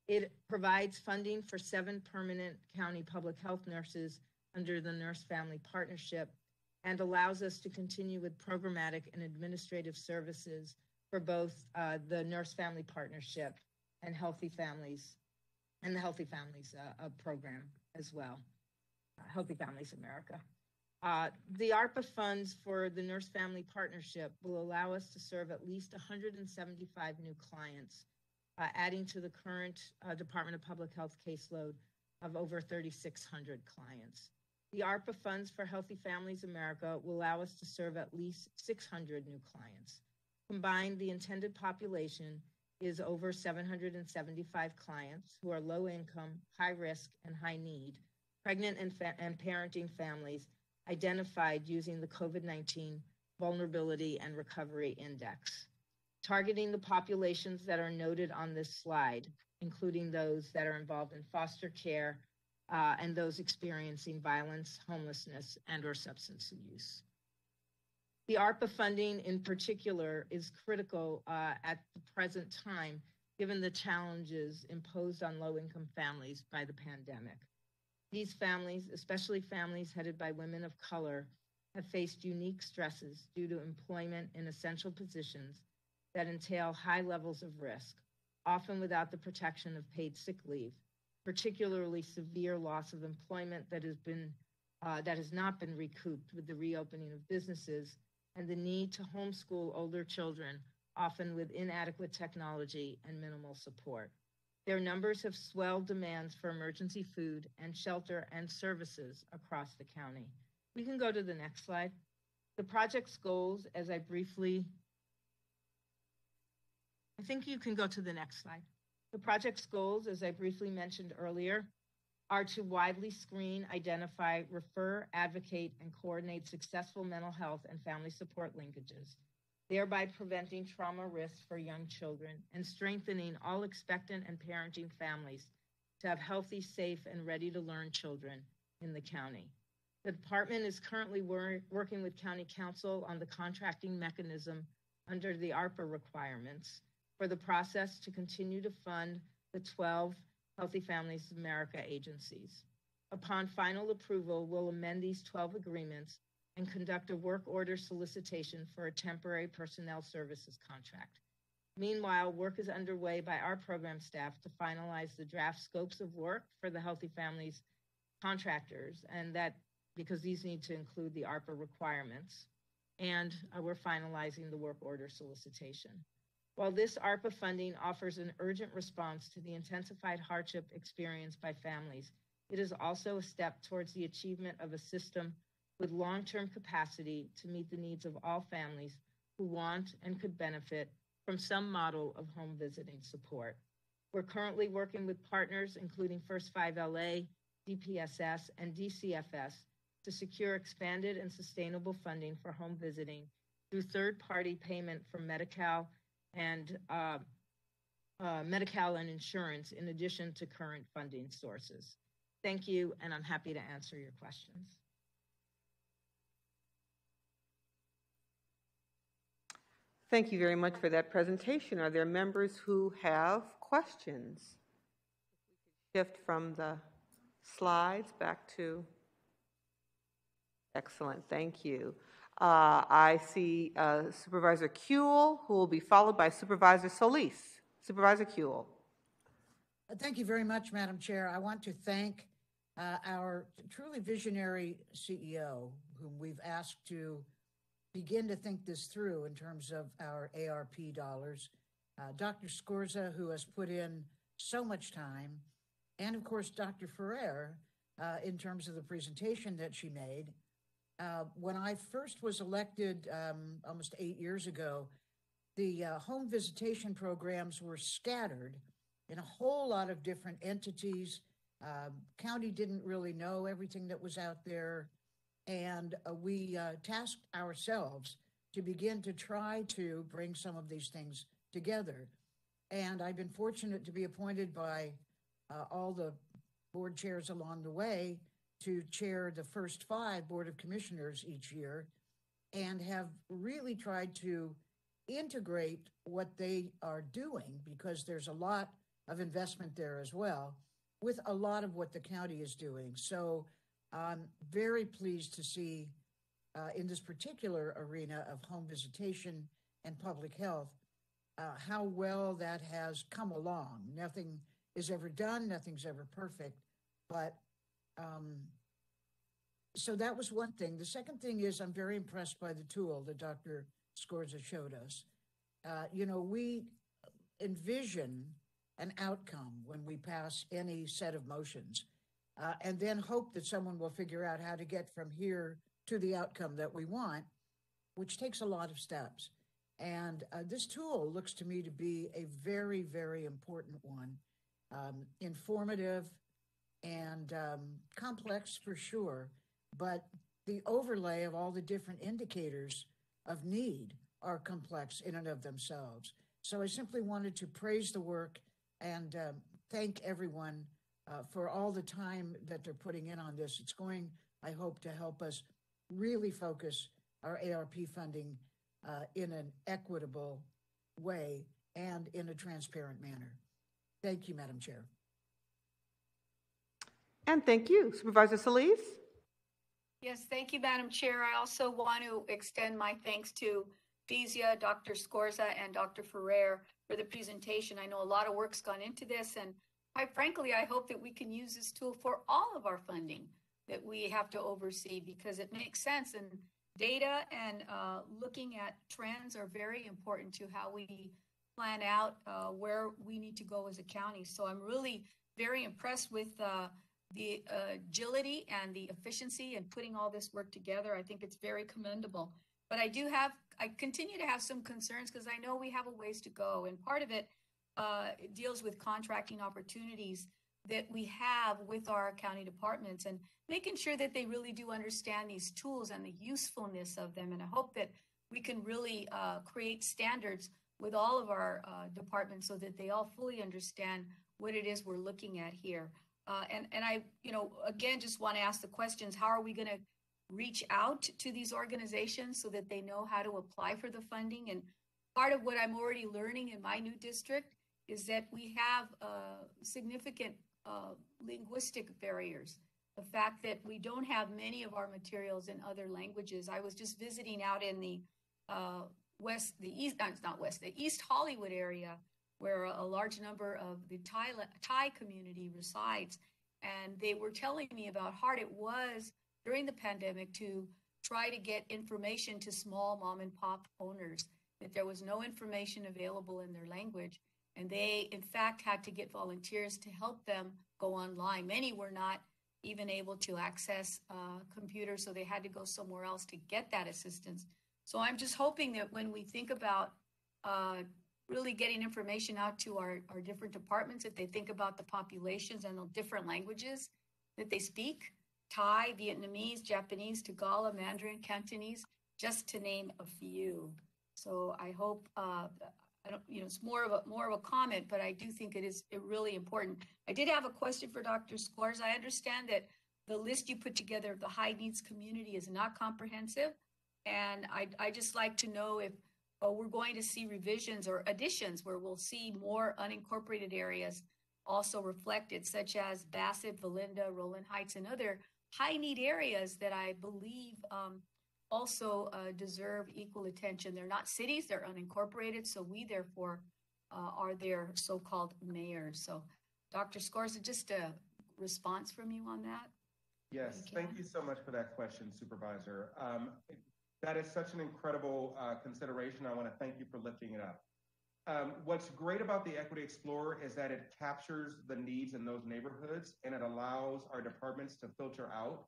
It provides funding for seven permanent county public health nurses under the Nurse Family Partnership and allows us to continue with programmatic and administrative services for both uh, the Nurse Family Partnership and Healthy Families and the Healthy Families uh, uh, program as well, uh, Healthy Families America. Uh, the ARPA funds for the Nurse Family Partnership will allow us to serve at least 175 new clients, adding to the current Department of Public Health caseload of over 3,600 clients. The ARPA funds for Healthy Families America will allow us to serve at least 600 new clients. Combined, the intended population is over 775 clients who are low income, high risk, and high need, pregnant and, fa- and parenting families identified using the COVID 19 Vulnerability and Recovery Index. Targeting the populations that are noted on this slide, including those that are involved in foster care uh, and those experiencing violence, homelessness, and or substance use. The ARPA funding in particular is critical uh, at the present time, given the challenges imposed on low income families by the pandemic. These families, especially families headed by women of color, have faced unique stresses due to employment in essential positions that entail high levels of risk, often without the protection of paid sick leave, particularly severe loss of employment that has been uh, that has not been recouped with the reopening of businesses and the need to homeschool older children, often with inadequate technology and minimal support. Their numbers have swelled demands for emergency food and shelter and services across the county. We can go to the next slide. The project's goals, as I briefly, I think you can go to the next slide. The project's goals, as I briefly mentioned earlier, are to widely screen, identify, refer, advocate, and coordinate successful mental health and family support linkages, thereby preventing trauma risks for young children and strengthening all expectant and parenting families to have healthy, safe, and ready to learn children in the county. The department is currently wor- working with County Counsel on the contracting mechanism under the ARPA requirements for the process to continue to fund the 12 Healthy Families America agencies. Upon final approval, we'll amend these 12 agreements and conduct a work order solicitation for a temporary personnel services contract. Meanwhile, work is underway by our program staff to finalize the draft scopes of work for the Healthy Families contractors, and that because these need to include the ARPA requirements. And uh, we're finalizing the work order solicitation. While this ARPA funding offers an urgent response to the intensified hardship experienced by families, it is also a step towards the achievement of a system with long term capacity to meet the needs of all families who want and could benefit from some model of home visiting support. We're currently working with partners, including First 5 LA, DPSS, and DCFS, to secure expanded and sustainable funding for home visiting through third party payment from Medi Cal and uh, uh, Medi-Cal and insurance in addition to current funding sources. Thank you, and I'm happy to answer your questions. Thank you very much for that presentation. Are there members who have questions? Shift from the slides back to, excellent, thank you. Uh, I see uh, Supervisor Kuehl, who will be followed by Supervisor Solis. Supervisor Kuehl. Uh, Thank you very much, Madam Chair. I want to thank uh, our truly visionary CEO, whom we've asked to begin to think this through in terms of our ARP dollars. Uh, Dr. Scorza, who has put in so much time, and of course, Dr. Ferrer, uh, in terms of the presentation that she made. Uh, when I first was elected um, almost eight years ago, the uh, home visitation programs were scattered in a whole lot of different entities. Um, county didn't really know everything that was out there. And uh, we uh, tasked ourselves to begin to try to bring some of these things together. And I've been fortunate to be appointed by all the board chairs along the way to chair the first five Board of Commissioners each year and have really tried to integrate what they are doing because there's a lot of investment there as well with a lot of what the county is doing. So I'm very pleased to see uh, in this particular arena of home visitation and public health uh, how well that has come along. Nothing is ever done, nothing's ever perfect, but um, so that was one thing. The second thing is I'm very impressed by the tool that Dr. Scorza showed us. Uh, you know, we envision an outcome when we pass any set of motions, uh, and then hope that someone will figure out how to get from here to the outcome that we want, which takes a lot of steps. And uh, this tool looks to me to be a very, very important one, um, informative and um, complex for sure, but the overlay of all the different indicators of need are complex in and of themselves. So I simply wanted to praise the work and um, thank everyone uh, for all the time that they're putting in on this. It's going, I hope, to help us really focus our ARP funding uh, in an equitable way and in a transparent manner. Thank you, Madam Chair. And thank you. Supervisor Solis? Yes, thank you, Madam Chair. I also want to extend my thanks to Fesia, Dr. Scorza, and Dr. Ferrer for the presentation. I know a lot of work's gone into this, and quite frankly, I hope that we can use this tool for all of our funding that we have to oversee because it makes sense. And data and uh, looking at trends are very important to how we plan out uh, where we need to go as a county. So I'm really very impressed with uh, the agility and the efficiency in putting all this work together. I think it's very commendable. But I do have, I continue to have some concerns because I know we have a ways to go. And part of it uh, deals with contracting opportunities that we have with our county departments and making sure that they really do understand these tools and the usefulness of them. And I hope that we can really uh, create standards with all of our uh, departments so that they all fully understand what it is we're looking at here. Uh, and, and I, you know, again, just want to ask the questions, how are we going to reach out to these organizations so that they know how to apply for the funding? And part of what I'm already learning in my new district is that we have uh, significant uh, linguistic barriers. The fact that we don't have many of our materials in other languages. I was just visiting out in the uh, west, the east, no, it's not west, the East Hollywood area where a large number of the Thai, Thai community resides. And they were telling me about how hard it was during the pandemic to try to get information to small mom and pop owners, that there was no information available in their language. And they, in fact, had to get volunteers to help them go online. Many were not even able to access uh, computers, so they had to go somewhere else to get that assistance. So I'm just hoping that when we think about uh, really getting information out to our, our different departments if they think about the populations and the different languages that they speak Thai, Vietnamese, Japanese, Tagalog, Mandarin, Cantonese, just to name a few. So I hope uh, I don't, you know, it's more of a, more of a comment, but I do think it is really important. I did have a question for Dr. Scorza. I understand that the list you put together of the high needs community is not comprehensive. And I, I just like to know if we're going to see revisions or additions where we'll see more unincorporated areas also reflected, such as Bassett, Valinda, Rowland Heights, and other high need areas that I believe um, also uh, deserve equal attention. They're not cities, they're unincorporated, so we therefore uh, are their so called mayors. So, Dr. Scorza, just a response from you on that? Yes, thank you so much for that question, Supervisor. Um, that is such an incredible uh, consideration. I want to thank you for lifting it up. Um, what's great about the Equity Explorer is that it captures the needs in those neighborhoods and it allows our departments to filter out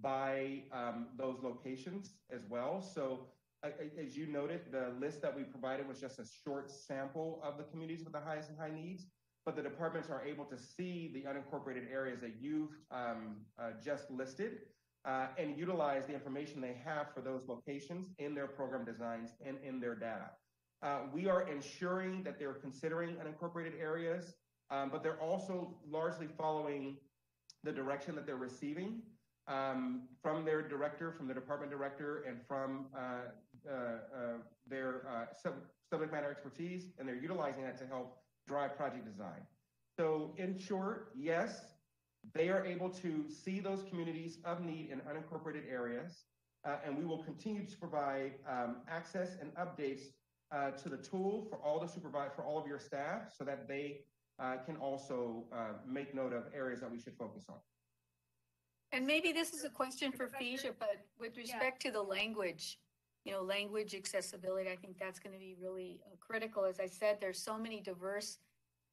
by um, those locations as well. So, uh, as you noted, the list that we provided was just a short sample of the communities with the highest and high needs, but the departments are able to see the unincorporated areas that you've um, uh, just listed uh, and utilize the information they have for those locations in their program designs and in their data. Uh, we are ensuring that they're considering unincorporated areas, um, but they're also largely following the direction that they're receiving um, from their director, from the department director, and from uh, uh, uh, their sub subject matter expertise, and they're utilizing that to help drive project design. So, in short, yes, they are able to see those communities of need in unincorporated areas, uh, and we will continue to provide um, access and updates uh, to the tool for all the supervise for all of your staff, so that they uh, can also make note of areas that we should focus on. And maybe this is a question for Fesia, but with respect to the language, you know, language accessibility, I think that's going to be really uh, critical. As I said, there's so many diverse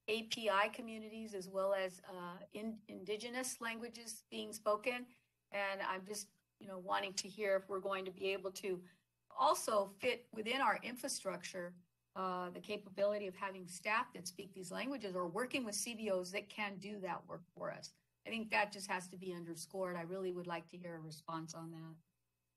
API communities as well as uh, in, indigenous languages being spoken. And I'm just, you know, wanting to hear if we're going to be able to also fit within our infrastructure uh, the capability of having staff that speak these languages or working with CBOs that can do that work for us. I think that just has to be underscored. I really would like to hear a response on that.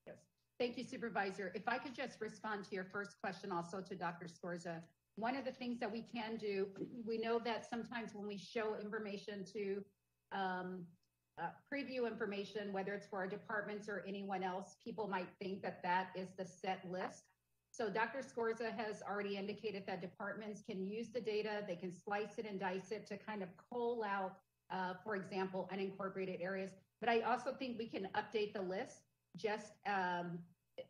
Yes. Thank you, Supervisor. If I could just respond to your first question also to Dr. Scorza. One of the things that we can do, we know that sometimes when we show information to um, uh, preview information, whether it's for our departments or anyone else, people might think that that is the set list. So Dr. Scorza has already indicated that departments can use the data, they can slice it and dice it to kind of cull out uh, for example, unincorporated areas. But I also think we can update the list just um,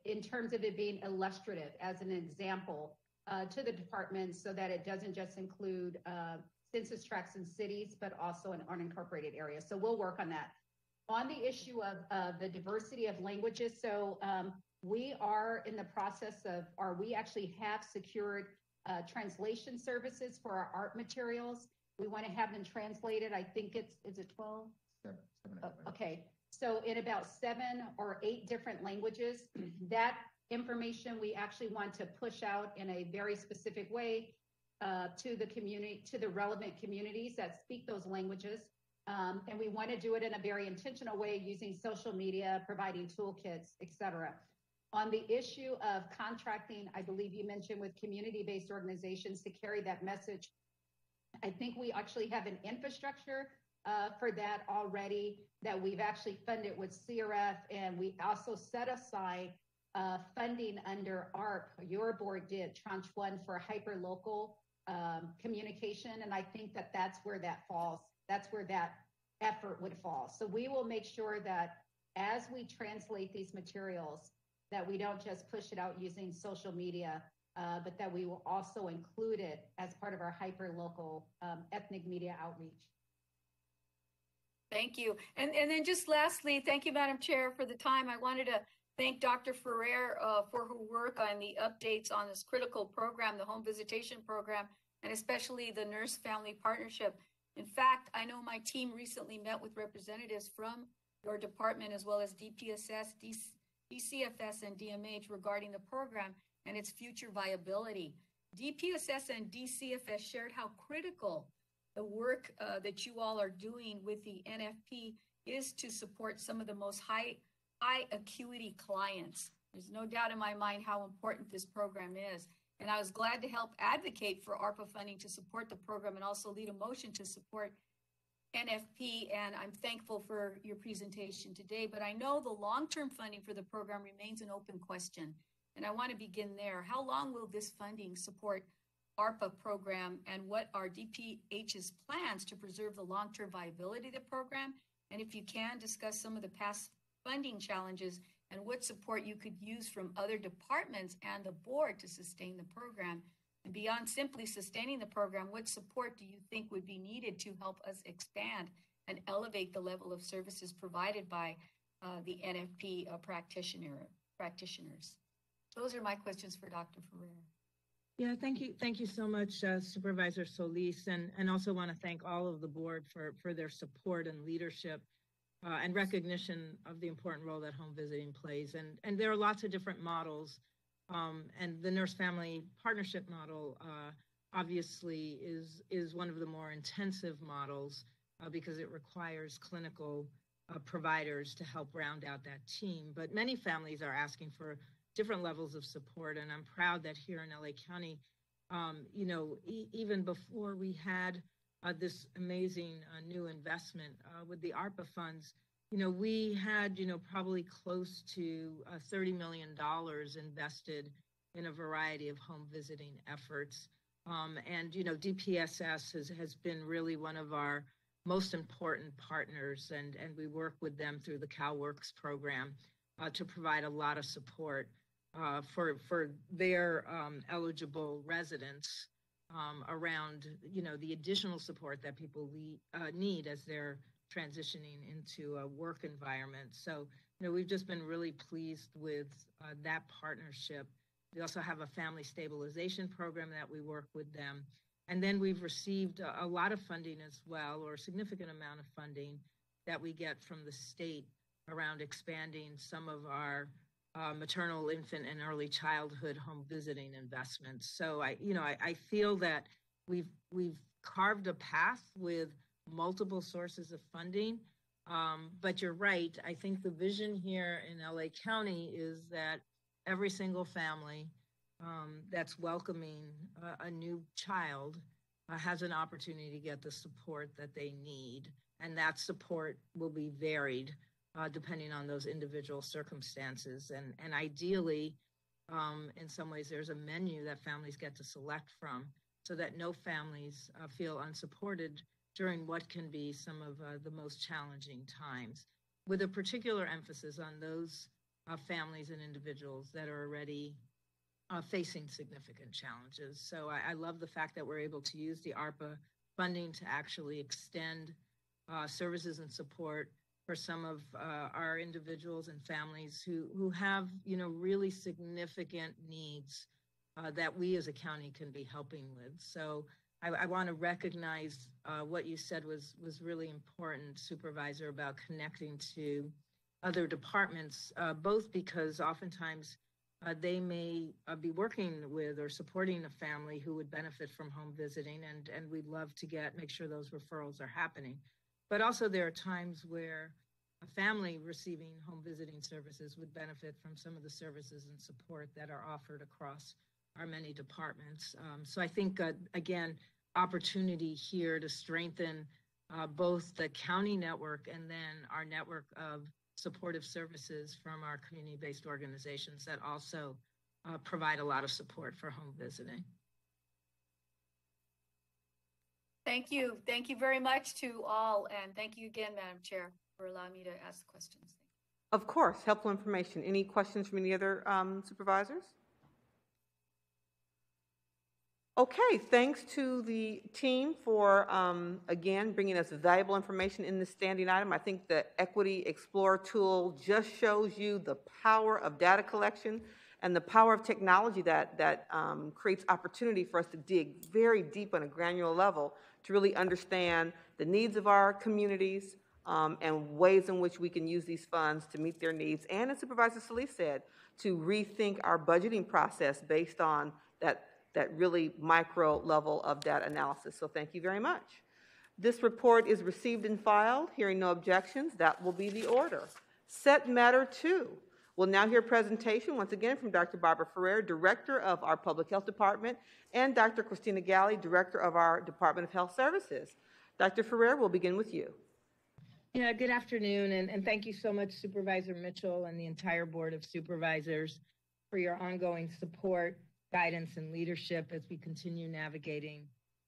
in terms of it being illustrative as an example to the department so that it doesn't just include uh, census tracts and cities, but also in unincorporated areas. So we'll work on that. On the issue of uh, the diversity of languages, so um, we are in the process of, or we actually have secured uh, translation services for our art materials. We want to have them translated. I think it's, is it 12? Seven, seven Oh, Okay, so in about seven or eight different languages, that information we actually want to push out in a very specific way uh, to the community, to the relevant communities that speak those languages. Um, and we want to do it in a very intentional way using social media, providing toolkits, et cetera. On the issue of contracting, I believe you mentioned with community-based organizations to carry that message I think we actually have an infrastructure uh, for that already that we've actually funded with CRF, and we also set aside uh, funding under ARP. Your board did tranche one for hyper local um, communication, and I think that that's where that falls. That's where that effort would fall. So we will make sure that as we translate these materials, that we don't just push it out using social media, uh, but that we will also include it as part of our hyper-local um, ethnic media outreach. Thank you. And, and then just lastly, thank you, Madam Chair, for the time. I wanted to thank Dr. Ferrer uh, for her work on the updates on this critical program, the home visitation program, and especially the nurse family partnership. In fact, I know my team recently met with representatives from your department as well as DPSS, DCFS, and DMH regarding the program and its future viability. DPSS and DCFS shared how critical the work uh, that you all are doing with the NFP is to support some of the most high high acuity clients. There's no doubt in my mind how important this program is. And I was glad to help advocate for ARPA funding to support the program and also lead a motion to support NFP. And I'm thankful for your presentation today. But I know the long term funding for the program remains an open question. And I want to begin there. How long will this funding support ARPA program and what are DPH's plans to preserve the long term viability of the program? And if you can, discuss some of the past funding challenges and what support you could use from other departments and the board to sustain the program. And beyond simply sustaining the program, what support do you think would be needed to help us expand and elevate the level of services provided by uh, the NFP uh, practitioner, practitioners? Those are my questions for Dr. Ferrer. Yeah, thank you. Thank you so much, uh, Supervisor Solis, and, and also want to thank all of the board for, for their support and leadership uh, and recognition of the important role that home visiting plays. And, and there are lots of different models. Um, and the nurse family partnership model uh, obviously is, is one of the more intensive models uh, because it requires clinical uh, providers to help round out that team. But many families are asking for different levels of support. And I'm proud that here in LA County, um, you know, e- even before we had this amazing uh, new investment uh, with the ARPA funds, you know, we had, you know, probably close to uh, $30 million invested in a variety of home visiting efforts. Um, and, you know, DPSS has, has been really one of our most important partners, and, and we work with them through the CalWorks program uh, to provide a lot of support uh, for for their um, eligible residents um, around you know the additional support that people uh, need as they're transitioning into a work environment. So you know we've just been really pleased with uh, that partnership. We also have a family stabilization program that we work with them. And then we've received a, a lot of funding as well, or a significant amount of funding that we get from the state around expanding some of our uh, maternal, infant, and early childhood home visiting investments. So I, you know, I, I feel that we've we've carved a path with multiple sources of funding. Um, but you're right. I think the vision here in LA County is that every single family um, that's welcoming a, a new child uh, has an opportunity to get the support that they need. And that support will be varied uh, depending on those individual circumstances. And, and ideally, um, in some ways, there's a menu that families get to select from so that no families uh, feel unsupported during what can be some of uh, the most challenging times, with a particular emphasis on those uh, families and individuals that are already uh, facing significant challenges. So I, I, love the fact that we're able to use the ARPA funding to actually extend uh, services and support for some of uh, our individuals and families who, who have, you know, really significant needs uh, that we as a county can be helping with. So I, I want to recognize uh, what you said was, was really important, Supervisor, about connecting to other departments, uh, both because oftentimes uh, they may uh, be working with or supporting a family who would benefit from home visiting, and, and we'd love to get make sure those referrals are happening. But also, there are times where a family receiving home visiting services would benefit from some of the services and support that are offered across our many departments. Um, so I think, uh, again, opportunity here to strengthen uh, both the county network and then our network of supportive services from our community based organizations that also uh, provide a lot of support for home visiting. Thank you. Thank you very much to all. And thank you again, Madam Chair, for me to ask questions. Of course, helpful information. Any questions from any other um, supervisors? Okay, thanks to the team for, um, again, bringing us valuable information in this standing item. I think the Equity Explorer tool just shows you the power of data collection and the power of technology that, that um, creates opportunity for us to dig very deep on a granular level to really understand the needs of our communities um, and ways in which we can use these funds to meet their needs. And as Supervisor Solis said, to rethink our budgeting process based on that, that really micro level of data analysis. So thank you very much. This report is received and filed. Hearing no objections, that will be the order. Set matter two We'll now hear a presentation once again from Dr. Barbara Ferrer, Director of our Public Health Department, and Dr. Christina Ghaly, Director of our Department of Health Services. Dr. Ferrer, we'll begin with you. Yeah, good afternoon, and, and thank you so much, Supervisor Mitchell and the entire Board of Supervisors, for your ongoing support, guidance, and leadership as we continue navigating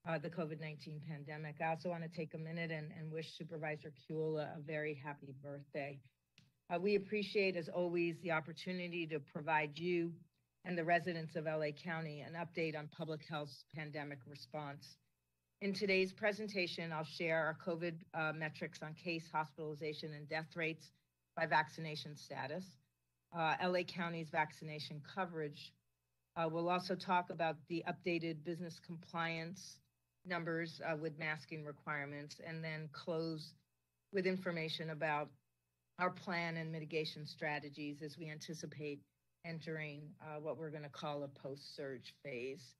uh, the COVID 19 pandemic. I also want to take a minute and, and wish Supervisor Kuehl a, a very happy birthday. Uh, we appreciate, as always, the opportunity to provide you and the residents of LA County an update on public health's pandemic response. In today's presentation, I'll share our COVID uh, metrics on case, hospitalization, and death rates by vaccination status, uh, LA County's vaccination coverage. Uh, we'll also talk about the updated business compliance numbers uh, with masking requirements, and then close with information about our plan and mitigation strategies as we anticipate entering uh, what we're going to call a post surge phase.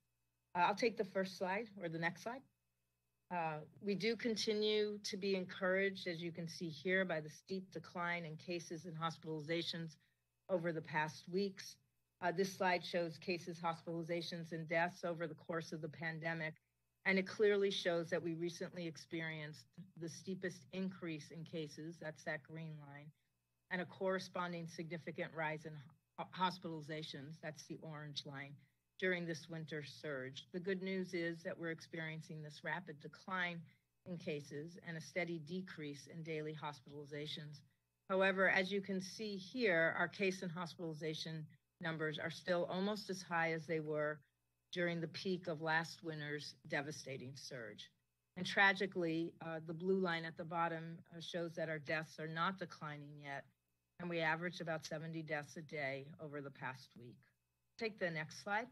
Uh, I'll take the first slide or the next slide. Uh, we do continue to be encouraged, as you can see here, by the steep decline in cases and hospitalizations over the past weeks. Uh, this slide shows cases, hospitalizations, and deaths over the course of the pandemic, and it clearly shows that we recently experienced the steepest increase in cases, that's that green line, and a corresponding significant rise in hospitalizations, that's the orange line, during this winter surge. The good news is that we're experiencing this rapid decline in cases and a steady decrease in daily hospitalizations. However, as you can see here, our case and hospitalization numbers are still almost as high as they were during the peak of last winter's devastating surge. And tragically, uh, the blue line at the bottom uh, shows that our deaths are not declining yet, and we averaged about 70 deaths a day over the past week. Take the next slide.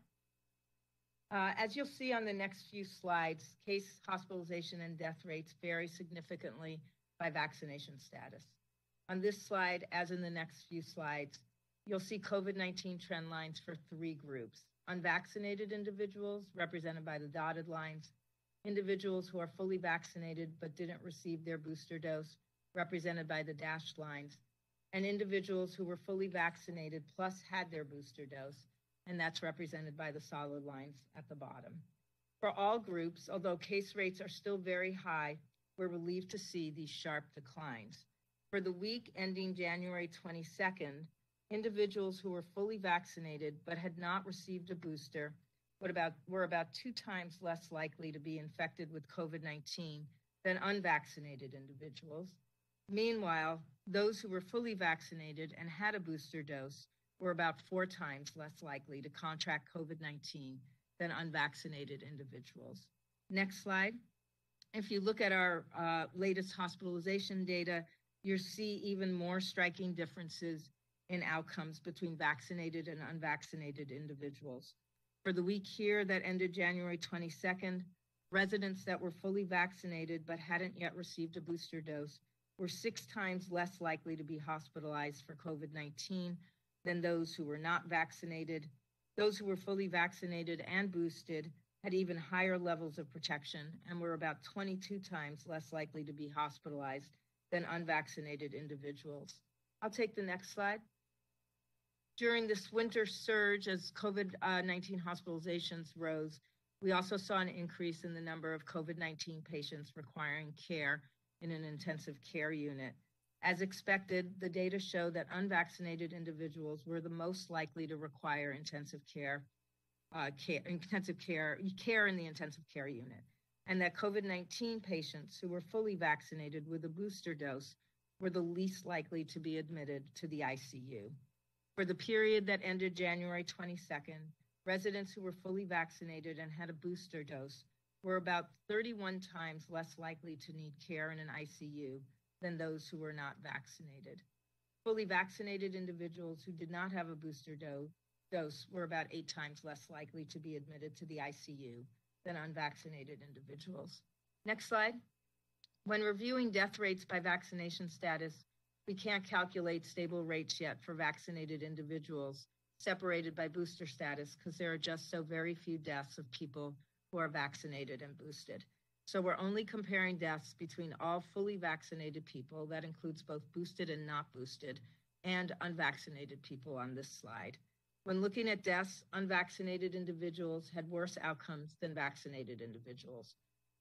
Uh, as you'll see on the next few slides, case hospitalization and death rates vary significantly by vaccination status. On this slide, as in the next few slides, you'll see COVID 19 trend lines for three groups unvaccinated individuals, represented by the dotted lines, individuals who are fully vaccinated but didn't receive their booster dose, represented by the dashed lines, and individuals who were fully vaccinated plus had their booster dose, and that's represented by the solid lines at the bottom. For all groups, although case rates are still very high, we're relieved to see these sharp declines. For the week ending January 22nd, individuals who were fully vaccinated but had not received a booster about, were about two times less likely to be infected with COVID 19 than unvaccinated individuals. Meanwhile, those who were fully vaccinated and had a booster dose were about four times less likely to contract COVID 19 than unvaccinated individuals. Next slide. If you look at our uh, latest hospitalization data, you see even more striking differences in outcomes between vaccinated and unvaccinated individuals. For the week here that ended January 22nd, residents that were fully vaccinated but hadn't yet received a booster dose were six times less likely to be hospitalized for COVID 19 than those who were not vaccinated. Those who were fully vaccinated and boosted had even higher levels of protection and were about 22 times less likely to be hospitalized than unvaccinated individuals. I'll take the next slide. During this winter surge, as COVID 19 hospitalizations rose, we also saw an increase in the number of COVID 19 patients requiring care in an intensive care unit. As expected, the data show that unvaccinated individuals were the most likely to require intensive care, uh, care intensive care, care in the intensive care unit, and that COVID 19 patients who were fully vaccinated with a booster dose were the least likely to be admitted to the ICU. For the period that ended January 22nd, residents who were fully vaccinated and had a booster dose were about 31 times less likely to need care in an ICU than those who were not vaccinated. Fully vaccinated individuals who did not have a booster do- dose were about eight times less likely to be admitted to the ICU than unvaccinated individuals. Next slide. When reviewing death rates by vaccination status, we can't calculate stable rates yet for vaccinated individuals separated by booster status because there are just so very few deaths of people who are vaccinated and boosted. So we're only comparing deaths between all fully vaccinated people, that includes both boosted and not boosted, and unvaccinated people on this slide. When looking at deaths, unvaccinated individuals had worse outcomes than vaccinated individuals.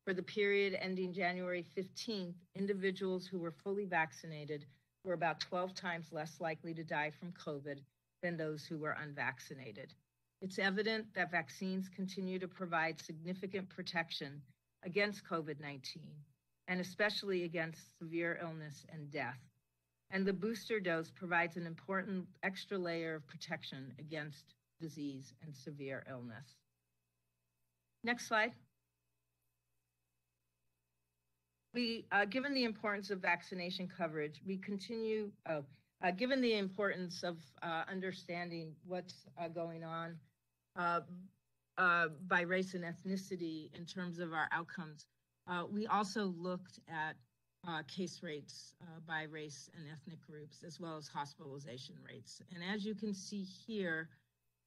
For the period ending January 15th, individuals who were fully vaccinated were about 12 times less likely to die from COVID than those who were unvaccinated. It's evident that vaccines continue to provide significant protection against COVID 19 and especially against severe illness and death. And the booster dose provides an important extra layer of protection against disease and severe illness. Next slide. We, uh, given the importance of vaccination coverage, we continue, oh, uh, given the importance of uh, understanding what's uh, going on uh, uh, by race and ethnicity in terms of our outcomes, we also looked at case rates by race and ethnic groups, as well as hospitalization rates. And as you can see here,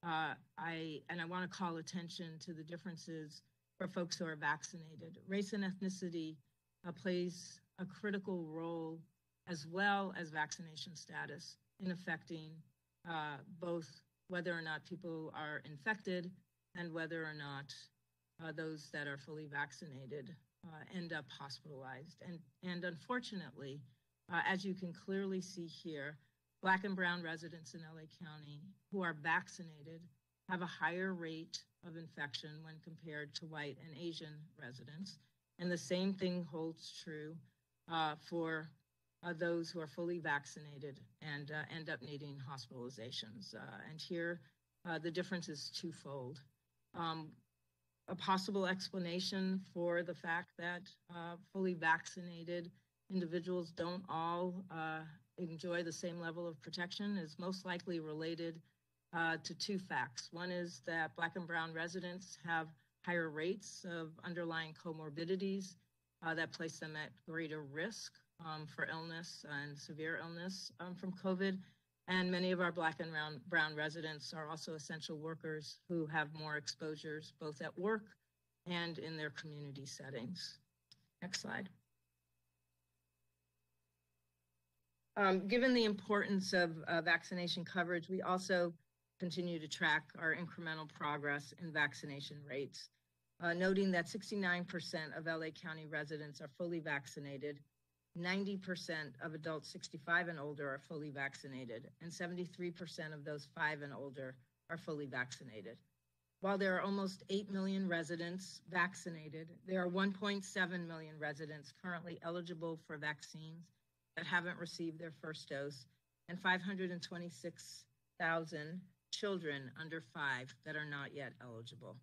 I and I want to call attention to the differences for folks who are vaccinated. Race and ethnicity uh, plays a critical role as well as vaccination status in affecting uh, both whether or not people are infected and whether or not uh, those that are fully vaccinated uh, end up hospitalized. And, and unfortunately, uh, as you can clearly see here, Black and Brown residents in LA County who are vaccinated have a higher rate of infection when compared to white and Asian residents. And the same thing holds true uh, for uh, those who are fully vaccinated and uh, end up needing hospitalizations. And here, the difference is twofold. Um, a possible explanation for the fact that uh, fully vaccinated individuals don't all enjoy the same level of protection is most likely related to two facts. One is that Black and Brown residents have higher rates of underlying comorbidities uh, that place them at greater risk um, for illness and severe illness um, from COVID. And many of our Black and brown, brown residents are also essential workers who have more exposures both at work and in their community settings. Next slide. Um, given the importance of uh, vaccination coverage, we also continue to track our incremental progress in vaccination rates, uh, noting that 69% of LA County residents are fully vaccinated, 90% of adults 65 and older are fully vaccinated, and 73% of those 5 and older are fully vaccinated. While there are almost 8 million residents vaccinated, there are 1.7 million residents currently eligible for vaccines that haven't received their first dose, and 526,000 children under five that are not yet eligible.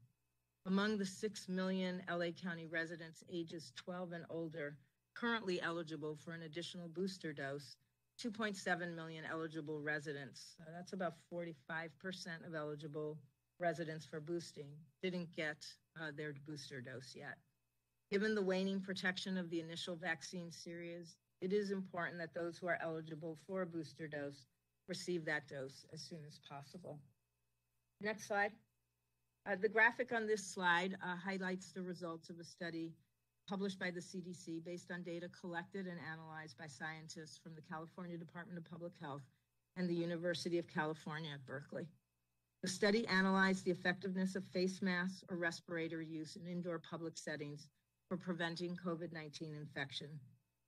Among the 6 million LA County residents ages 12 and older currently eligible for an additional booster dose, 2.7 million eligible residents, uh, that's about 45% of eligible residents for boosting, didn't get uh, their booster dose yet. Given the waning protection of the initial vaccine series, it is important that those who are eligible for a booster dose receive that dose as soon as possible. Next slide. Uh, the graphic on this slide uh, highlights the results of a study published by the CDC based on data collected and analyzed by scientists from the California Department of Public Health and the University of California at Berkeley. The study analyzed the effectiveness of face masks or respirator use in indoor public settings for preventing COVID 19 infection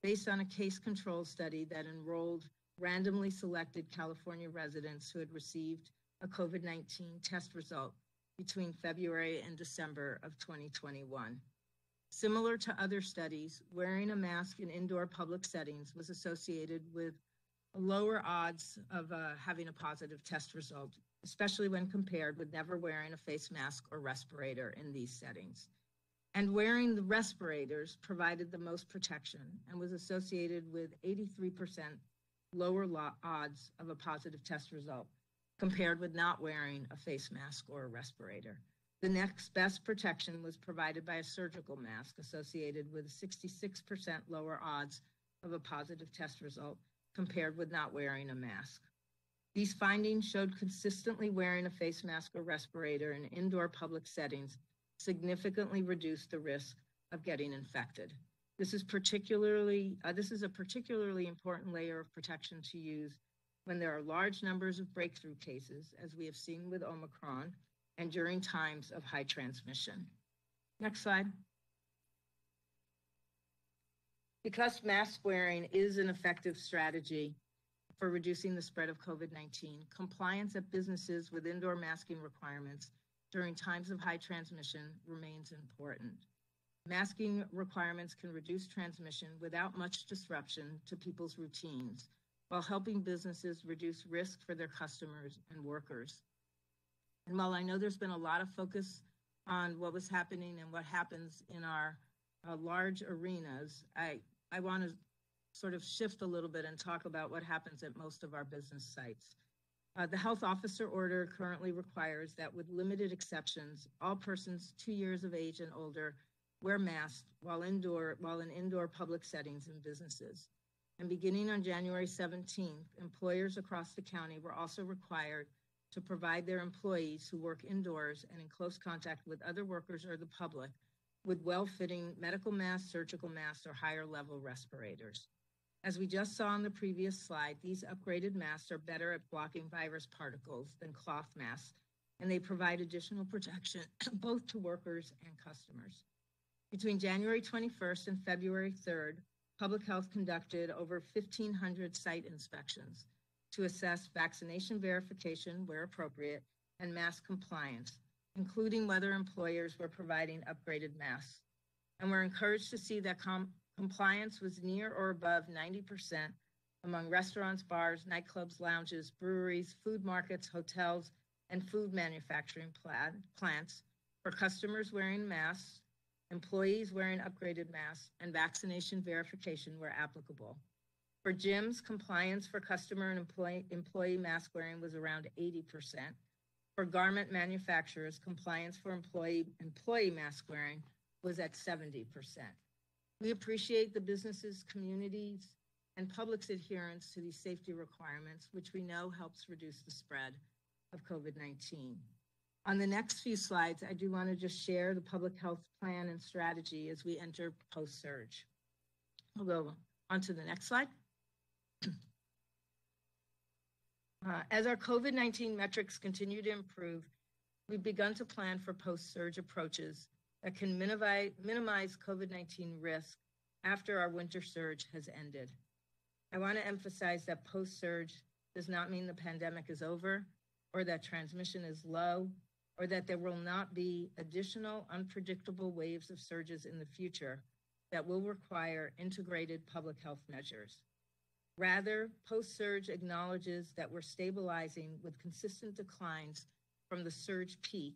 based on a case control study that enrolled randomly selected California residents who had received a COVID 19 test result between February and December of 2021. Similar to other studies, wearing a mask in indoor public settings was associated with lower odds of uh, having a positive test result, especially when compared with never wearing a face mask or respirator in these settings. And wearing the respirators provided the most protection and was associated with 83% lower odds of a positive test result compared with not wearing a face mask or a respirator. The next best protection was provided by a surgical mask associated with 66% lower odds of a positive test result compared with not wearing a mask. These findings showed consistently wearing a face mask or respirator in indoor public settings significantly reduced the risk of getting infected. This is particularly uh, this is a particularly important layer of protection to use when there are large numbers of breakthrough cases, as we have seen with Omicron, and during times of high transmission. Next slide. Because mask wearing is an effective strategy for reducing the spread of COVID 19, compliance at businesses with indoor masking requirements during times of high transmission remains important. Masking requirements can reduce transmission without much disruption to people's routines while helping businesses reduce risk for their customers and workers. And while I know there's been a lot of focus on what was happening and what happens in our uh, large arenas, I, I want to sort of shift a little bit and talk about what happens at most of our business sites. Uh, the health officer order currently requires that, with limited exceptions, all persons two years of age and older wear masks while indoor while in indoor public settings and businesses. And beginning on January 17th, employers across the county were also required to provide their employees who work indoors and in close contact with other workers or the public with well-fitting medical masks, surgical masks, or higher level respirators. As we just saw on the previous slide, these upgraded masks are better at blocking virus particles than cloth masks, and they provide additional protection <clears throat> both to workers and customers. Between January 21st and February 3rd, Public Health conducted over 1,500 site inspections to assess vaccination verification where appropriate and mask compliance, including whether employers were providing upgraded masks. And we're encouraged to see that com- compliance was near or above 90% among restaurants, bars, nightclubs, lounges, breweries, food markets, hotels, and food manufacturing plant, plants for customers wearing masks, employees wearing upgraded masks, and vaccination verification where applicable. For gyms, compliance for customer and employee, employee mask wearing was around 80%. For garment manufacturers, compliance for employee employee mask wearing was at 70%. We appreciate the businesses, communities, and public's adherence to these safety requirements, which we know helps reduce the spread of COVID 19. On the next few slides, I do want to just share the public health plan and strategy as we enter post surge. We'll go on to the next slide. Uh, as our COVID 19 metrics continue to improve, we've begun to plan for post surge approaches that can minimize, minimize COVID 19 risk after our winter surge has ended. I want to emphasize that post surge does not mean the pandemic is over or that transmission is low or that there will not be additional unpredictable waves of surges in the future that will require integrated public health measures. Rather, post surge acknowledges that we're stabilizing with consistent declines from the surge peak,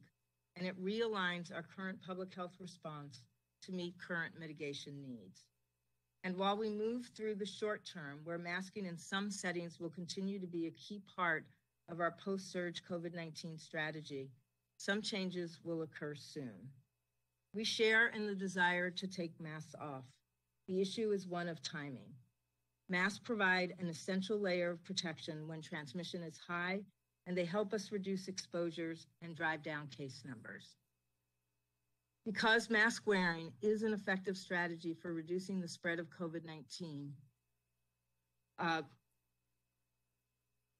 and it realigns our current public health response to meet current mitigation needs. And while we move through the short term, where masking in some settings will continue to be a key part of our post surge COVID 19 strategy, some changes will occur soon. We share in the desire to take masks off. The issue is one of timing. Masks provide an essential layer of protection when transmission is high, and they help us reduce exposures and drive down case numbers. Because mask wearing is an effective strategy for reducing the spread of COVID 19, uh,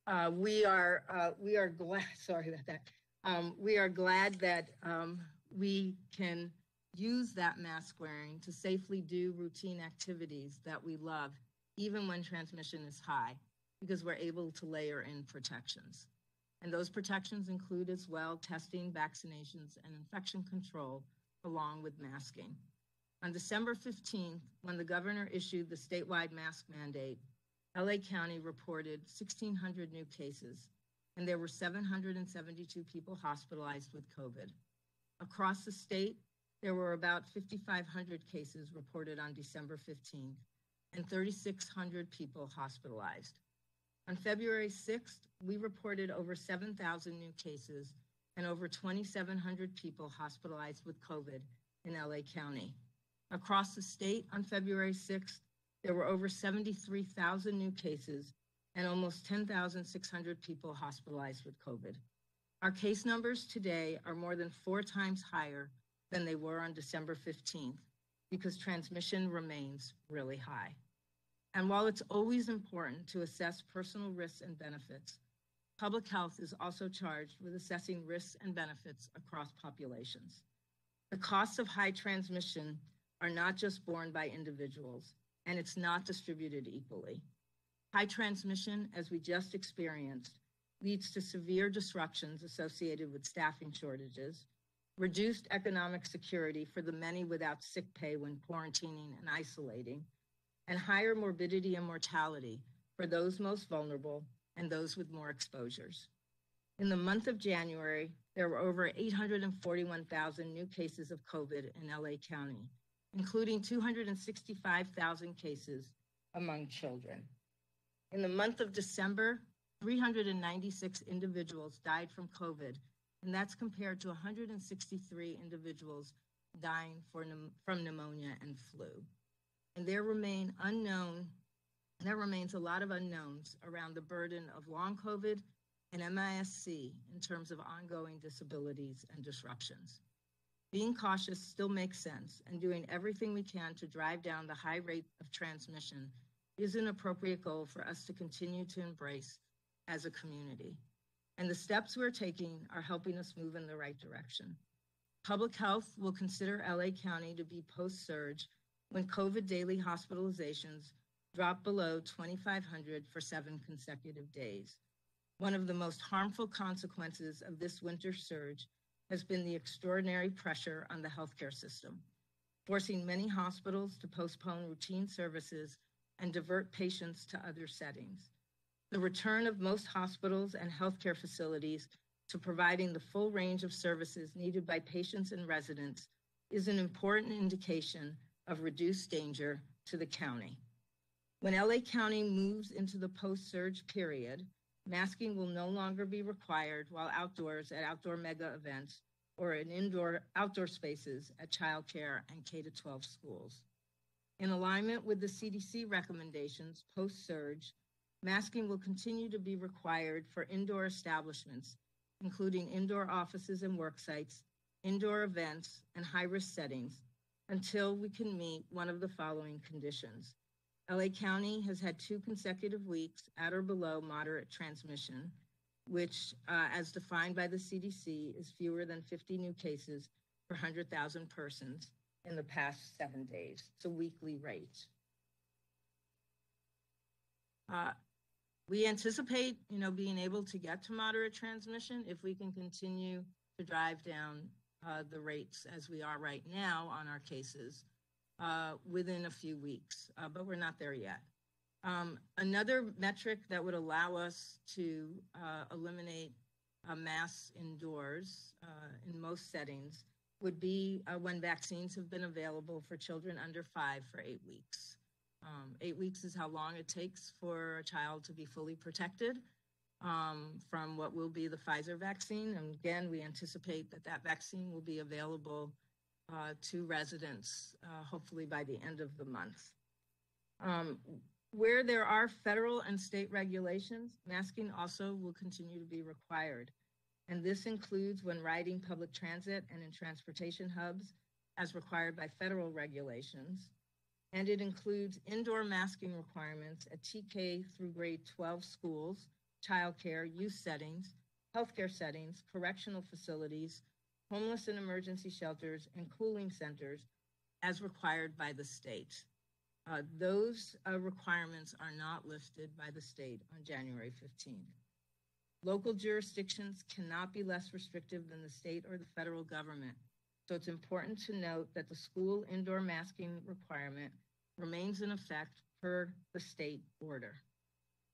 uh, we are uh, we are glad. <laughs> Sorry about that. Um, we are glad that um, we can use that mask wearing to safely do routine activities that we love, even when transmission is high, because we're able to layer in protections. And those protections include as well testing, vaccinations, and infection control, along with masking. On December 15th, when the governor issued the statewide mask mandate, LA County reported 1,600 new cases, and there were 772 people hospitalized with COVID. Across the state, there were about 5,500 cases reported on December 15th and 3,600 people hospitalized. On February 6th, we reported over 7,000 new cases and over 2,700 people hospitalized with COVID in LA County. Across the state on February 6th, there were over 73,000 new cases and almost 10,600 people hospitalized with COVID. Our case numbers today are more than four times higher than they were on December 15th because transmission remains really high. And while it's always important to assess personal risks and benefits, public health is also charged with assessing risks and benefits across populations. The costs of high transmission are not just borne by individuals, and it's not distributed equally. High transmission, as we just experienced, leads to severe disruptions associated with staffing shortages, reduced economic security for the many without sick pay when quarantining and isolating, and higher morbidity and mortality for those most vulnerable and those with more exposures. In the month of January, there were over 841,000 new cases of COVID in LA County, including 265,000 cases among children. In the month of December, 396 individuals died from COVID, and that's compared to 163 individuals dying from pneumonia and flu. And there remain unknown, there remains a lot of unknowns around the burden of long COVID and MISC in terms of ongoing disabilities and disruptions. Being cautious still makes sense, and doing everything we can to drive down the high rate of transmission is an appropriate goal for us to continue to embrace as a community. And the steps we're taking are helping us move in the right direction. Public health will consider LA County to be post surge when COVID daily hospitalizations drop below 2,500 for seven consecutive days. One of the most harmful consequences of this winter surge has been the extraordinary pressure on the healthcare system, forcing many hospitals to postpone routine services and divert patients to other settings. The return of most hospitals and healthcare facilities to providing the full range of services needed by patients and residents is an important indication of reduced danger to the county. When LA County moves into the post surge period, masking will no longer be required while outdoors at outdoor mega events or in indoor outdoor spaces at childcare and K 12 schools. In alignment with the CDC recommendations post surge, masking will continue to be required for indoor establishments, including indoor offices and work sites, indoor events, and high risk settings, until we can meet one of the following conditions. LA County has had two consecutive weeks at or below moderate transmission, which, uh, as defined by the CDC, is fewer than 50 new cases per 100,000 persons in the past seven days. It's a weekly rate. Uh, we anticipate, you know, being able to get to moderate transmission if we can continue to drive down uh, the rates as we are right now on our cases uh, within a few weeks, uh, but we're not there yet. Um, another metric that would allow us to uh, eliminate mass indoors uh, in most settings would be uh, when vaccines have been available for children under five for eight weeks. Um, eight weeks is how long it takes for a child to be fully protected um, from what will be the Pfizer vaccine. And again, we anticipate that that vaccine will be available uh, to residents, uh, hopefully by the end of the month. Um, where there are federal and state regulations, masking also will continue to be required and this includes when riding public transit and in transportation hubs as required by federal regulations. And it includes indoor masking requirements at TK through grade 12 schools, childcare, youth settings, healthcare settings, correctional facilities, homeless and emergency shelters, and cooling centers as required by the state. Uh, those uh, requirements are not lifted by the state on January 15th. Local jurisdictions cannot be less restrictive than the state or the federal government. So it's important to note that the school indoor masking requirement remains in effect per the state order.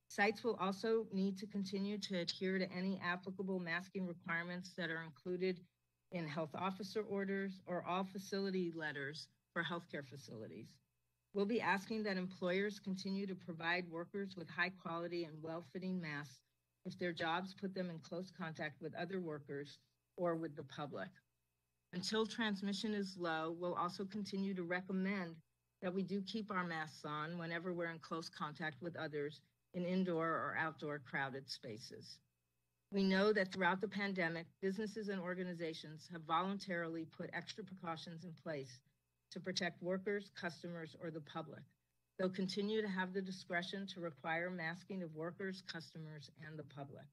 Sites will also need to continue to adhere to any applicable masking requirements that are included in health officer orders or all facility letters for healthcare facilities. We'll be asking that employers continue to provide workers with high quality and well fitting masks if their jobs put them in close contact with other workers or with the public. Until transmission is low, we'll also continue to recommend that we do keep our masks on whenever we're in close contact with others in indoor or outdoor crowded spaces. We know that throughout the pandemic, businesses and organizations have voluntarily put extra precautions in place to protect workers, customers, or the public. They'll continue to have the discretion to require masking of workers, customers, and the public.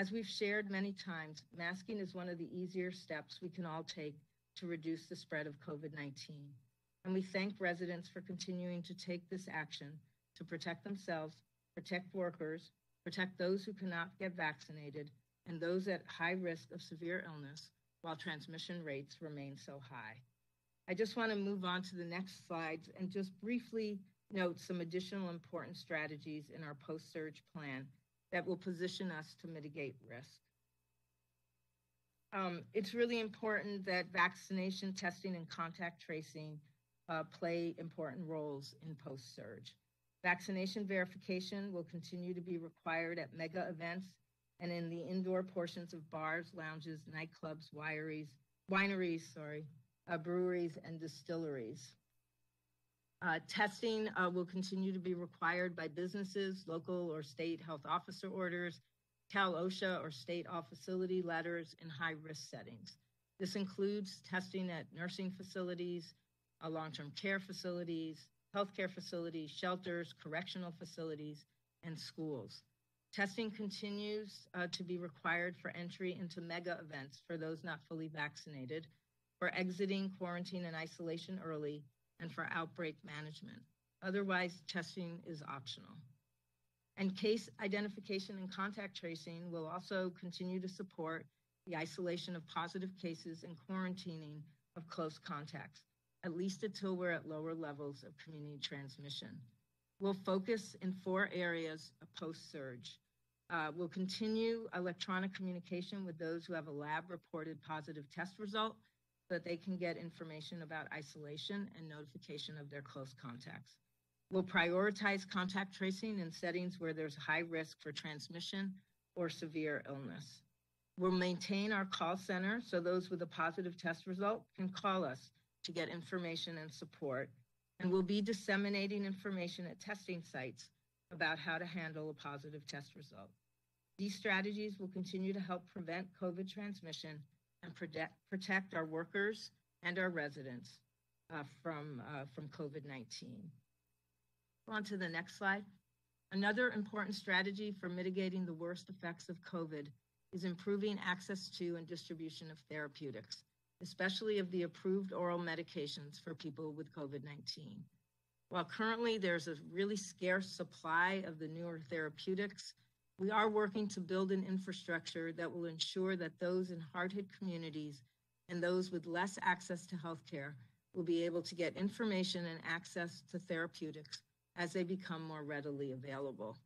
As we've shared many times, masking is one of the easier steps we can all take to reduce the spread of COVID 19. And we thank residents for continuing to take this action to protect themselves, protect workers, protect those who cannot get vaccinated, and those at high risk of severe illness while transmission rates remain so high. I just want to move on to the next slides and just briefly note some additional important strategies in our post surge plan that will position us to mitigate risk. Um, it's really important that vaccination, testing, and contact tracing uh, play important roles in post surge. Vaccination verification will continue to be required at mega events and in the indoor portions of bars, lounges, nightclubs, wineries, wineries, sorry, uh, breweries, and distilleries. Uh, testing uh, will continue to be required by businesses, local or state health officer orders, Cal OSHA or state off facility letters in high risk settings. This includes testing at nursing facilities, uh, long term care facilities, healthcare facilities, shelters, correctional facilities, and schools. Testing continues uh, to be required for entry into mega events for those not fully vaccinated, for exiting quarantine and isolation early, and for outbreak management. Otherwise, testing is optional. And case identification and contact tracing will also continue to support the isolation of positive cases and quarantining of close contacts, at least until we're at lower levels of community transmission. We'll focus in four areas of post surge. Uh, we'll continue electronic communication with those who have a lab reported positive test result that they can get information about isolation and notification of their close contacts. We'll prioritize contact tracing in settings where there's high risk for transmission or severe illness. We'll maintain our call center so those with a positive test result can call us to get information and support. And we'll be disseminating information at testing sites about how to handle a positive test result. These strategies will continue to help prevent COVID transmission and protect, protect our workers and our residents uh, from, uh, from COVID 19. On to the next slide. Another important strategy for mitigating the worst effects of COVID is improving access to and distribution of therapeutics, especially of the approved oral medications for people with COVID 19. While currently there's a really scarce supply of the newer therapeutics, we are working to build an infrastructure that will ensure that those in hard hit communities and those with less access to healthcare will be able to get information and access to therapeutics as they become more readily available.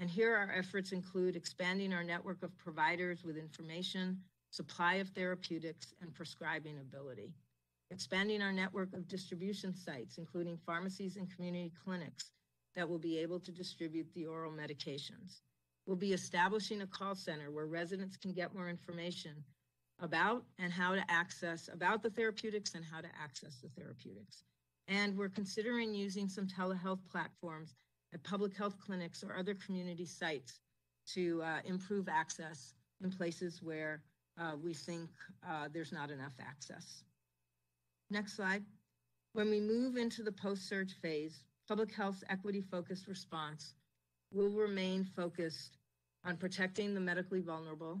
And here our efforts include expanding our network of providers with information, supply of therapeutics, and prescribing ability. Expanding our network of distribution sites, including pharmacies and community clinics that will be able to distribute the oral medications We'll be establishing a call center where residents can get more information about and how to access about the therapeutics and how to access the therapeutics. And we're considering using some telehealth platforms at public health clinics or other community sites to uh, improve access in places where uh, we think uh, there's not enough access. Next slide. When we move into the post surge phase, public health's equity focused response will remain focused on protecting the medically vulnerable,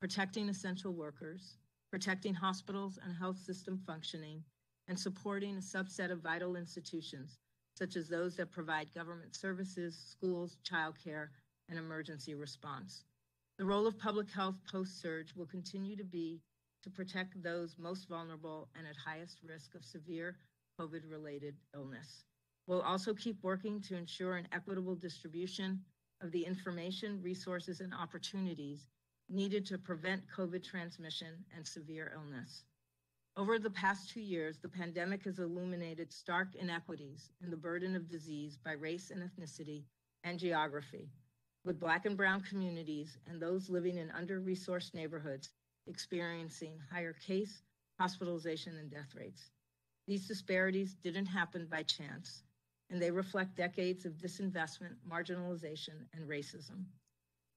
protecting essential workers, protecting hospitals and health system functioning, and supporting a subset of vital institutions, such as those that provide government services, schools, childcare, and emergency response. The role of public health post surge will continue to be to protect those most vulnerable and at highest risk of severe COVID related illness. We'll also keep working to ensure an equitable distribution of the information, resources, and opportunities needed to prevent COVID transmission and severe illness. Over the past two years, the pandemic has illuminated stark inequities in the burden of disease by race and ethnicity and geography, with Black and Brown communities and those living in under resourced neighborhoods experiencing higher case, hospitalization, and death rates. These disparities didn't happen by chance and they reflect decades of disinvestment, marginalization, and racism.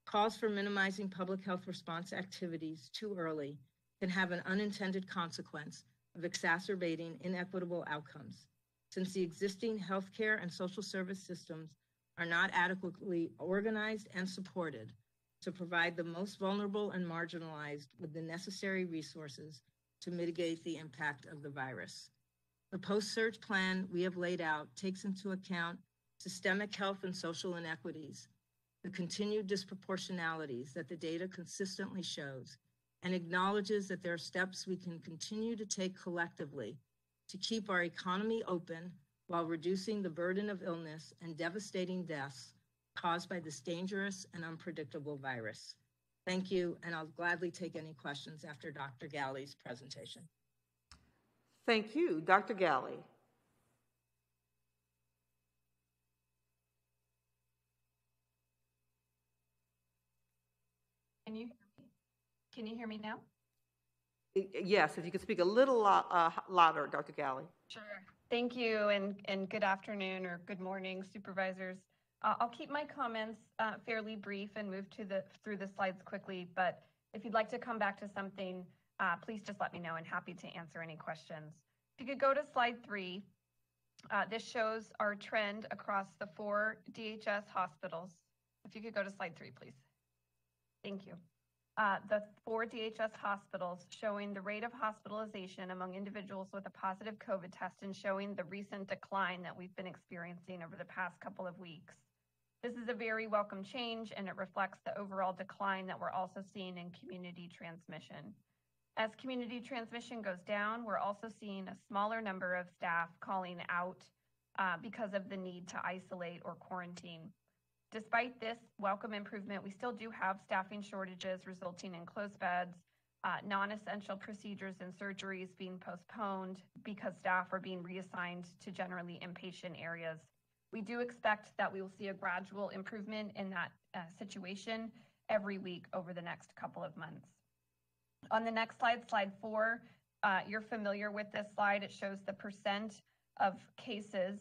Calls for minimizing public health response activities too early can have an unintended consequence of exacerbating inequitable outcomes, since the existing healthcare and social service systems are not adequately organized and supported to provide the most vulnerable and marginalized with the necessary resources to mitigate the impact of the virus. The post-surge plan we have laid out takes into account systemic health and social inequities, the continued disproportionalities that the data consistently shows, and acknowledges that there are steps we can continue to take collectively to keep our economy open while reducing the burden of illness and devastating deaths caused by this dangerous and unpredictable virus. Thank you, and I'll gladly take any questions after Dr. Ghaly's presentation. Thank you. Dr. Ghaly. Can you can you hear me now? Yes, if you could speak a little uh, louder, Dr. Ghaly. Sure. Thank you, and, and good afternoon or good morning, supervisors. Uh, I'll keep my comments uh, fairly brief and move to the through the slides quickly. But if you'd like to come back to something, uh, please just let me know, and happy to answer any questions. If you could go to slide three, uh, this shows our trend across the four DHS hospitals. If you could go to slide three, please. Thank you uh, the four DHS hospitals showing the rate of hospitalization among individuals with a positive COVID test and showing the recent decline that we've been experiencing over the past couple of weeks. This is a very welcome change and it reflects the overall decline that we're also seeing in community transmission. As community transmission goes down, we're also seeing a smaller number of staff calling out uh, because of the need to isolate or quarantine. Despite this welcome improvement, we still do have staffing shortages resulting in closed beds, uh, non-essential procedures and surgeries being postponed because staff are being reassigned to generally inpatient areas. We do expect that we will see a gradual improvement in that uh, situation every week over the next couple of months. On the next slide, slide four, uh, you're familiar with this slide. It shows the percent of cases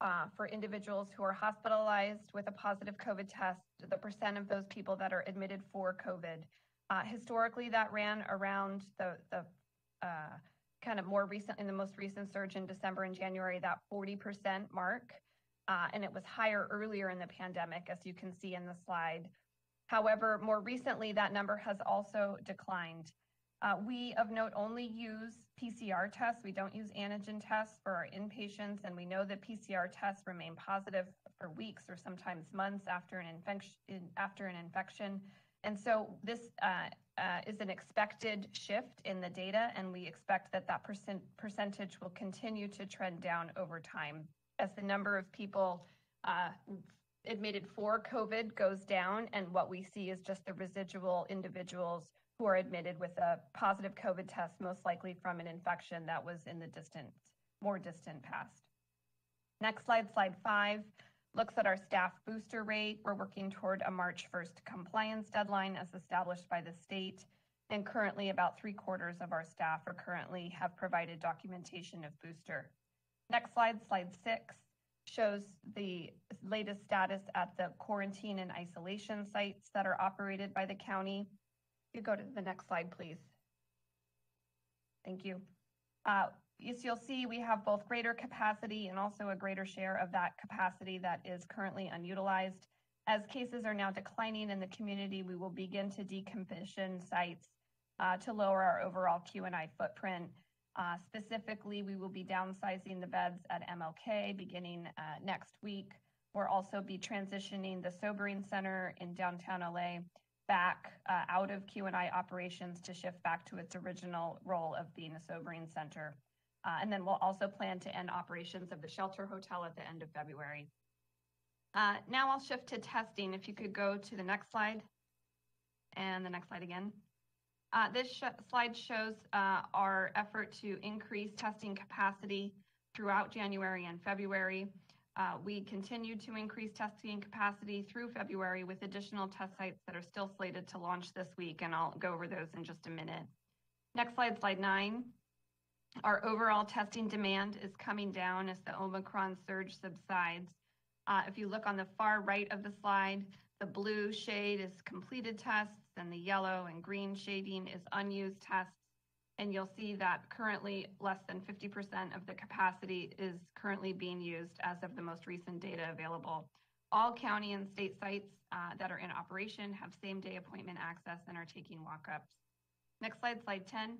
uh, for individuals who are hospitalized with a positive COVID test, the percent of those people that are admitted for COVID. Uh, historically, that ran around the, the uh, kind of more recent, in the most recent surge in December and January, that 40% mark. Uh, and it was higher earlier in the pandemic, as you can see in the slide. However, more recently, that number has also declined. Uh, we, of note, only use PCR tests. We don't use antigen tests for our inpatients, and we know that PCR tests remain positive for weeks or sometimes months after an infection. After an infection, and so this uh, uh, is an expected shift in the data, and we expect that that percent percentage will continue to trend down over time as the number of people admitted for COVID goes down, and what we see is just the residual individuals who are admitted with a positive COVID test, most likely from an infection that was in the distant, more distant past. Next slide, slide five, looks at our staff booster rate. We're working toward a March 1st compliance deadline as established by the state. And currently about three quarters of our staff are currently have provided documentation of booster. Next slide, slide six, shows the latest status at the quarantine and isolation sites that are operated by the county. You go to the next slide, please. Thank you. Uh, as you'll see, we have both greater capacity and also a greater share of that capacity that is currently unutilized. As cases are now declining in the community, we will begin to decommission sites uh, to lower our overall Q&I footprint. Uh, specifically, we will be downsizing the beds at MLK beginning uh, next week. We'll also be transitioning the Sobering Center in downtown LA back uh, out of Q&I operations to shift back to its original role of being a sobering center. And then we'll also plan to end operations of the shelter hotel at the end of February. Now I'll shift to testing. If you could go to the next slide and the next slide again. Uh, this sh slide shows uh, our effort to increase testing capacity throughout January and February. Uh, we continued to increase testing capacity through February with additional test sites that are still slated to launch this week, and I'll go over those in just a minute. Next slide, slide nine. Our overall testing demand is coming down as the Omicron surge subsides. Uh, if you look on the far right of the slide, the blue shade is completed tests, and the yellow and green shading is unused tests. and you'll see that currently less than 50% of the capacity is currently being used as of the most recent data available. All county and state sites uh, that are in operation have same day appointment access and are taking walk ups. Next slide, slide 10.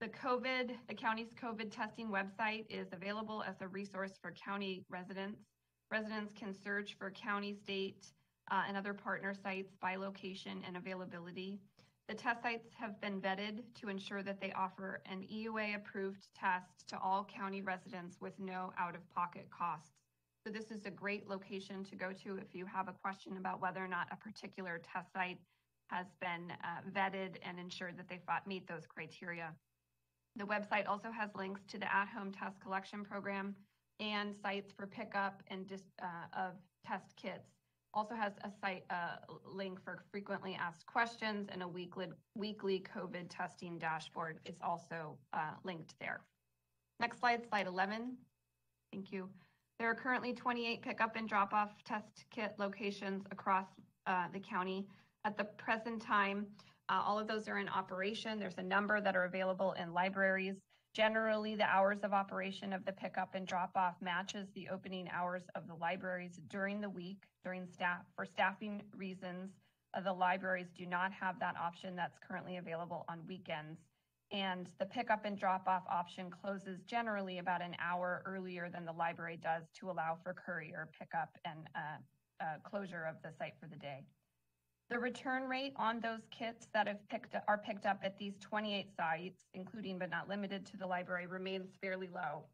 The COVID, the county's COVID testing website is available as a resource for county residents. Residents can search for county, state, and other partner sites by location and availability. The test sites have been vetted to ensure that they offer an EUA approved test to all county residents with no out of pocket costs. So this is a great location to go to if you have a question about whether or not a particular test site has been uh, vetted and ensured that they meet those criteria. The website also has links to the at-home test collection program and sites for pickup and dis, uh, of test kits. Also has a site uh, link for frequently asked questions and a weekly weekly COVID testing dashboard is also uh, linked there. Next slide, slide 11. Thank you. There are currently 28 pickup and drop off test kit locations across uh, the county. At the present time, uh, all of those are in operation. There's a number that are available in libraries. Generally, the hours of operation of the pickup and drop off matches the opening hours of the libraries during the week. During staff for staffing reasons, uh, the libraries do not have that option that's currently available on weekends. And the pickup and drop off option closes generally about an hour earlier than the library does to allow for courier pickup and uh, uh, closure of the site for the day. The return rate on those kits that have picked are picked up at these 28 sites, including but not limited to the library, remains fairly low.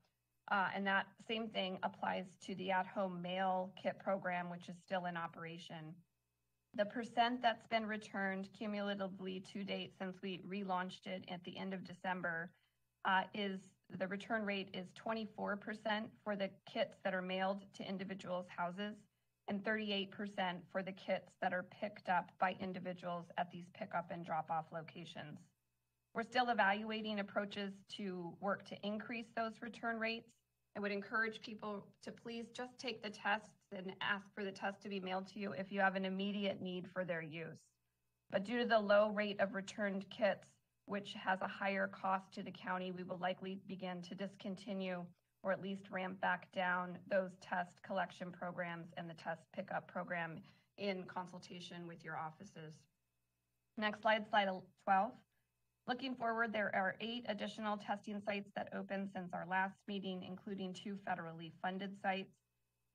Uh, and that same thing applies to the at-home mail kit program, which is still in operation. The percent that's been returned cumulatively to date since we relaunched it at the end of December uh, is the return rate is 24% for the kits that are mailed to individuals' houses and 38% for the kits that are picked up by individuals at these pickup and drop off locations. We're still evaluating approaches to work to increase those return rates. I would encourage people to please just take the tests and ask for the test to be mailed to you if you have an immediate need for their use. But due to the low rate of returned kits, which has a higher cost to the county, we will likely begin to discontinue or at least ramp back down those test collection programs and the test pickup program in consultation with your offices. Next slide, slide 12. Looking forward, there are eight additional testing sites that opened since our last meeting, including two federally funded sites.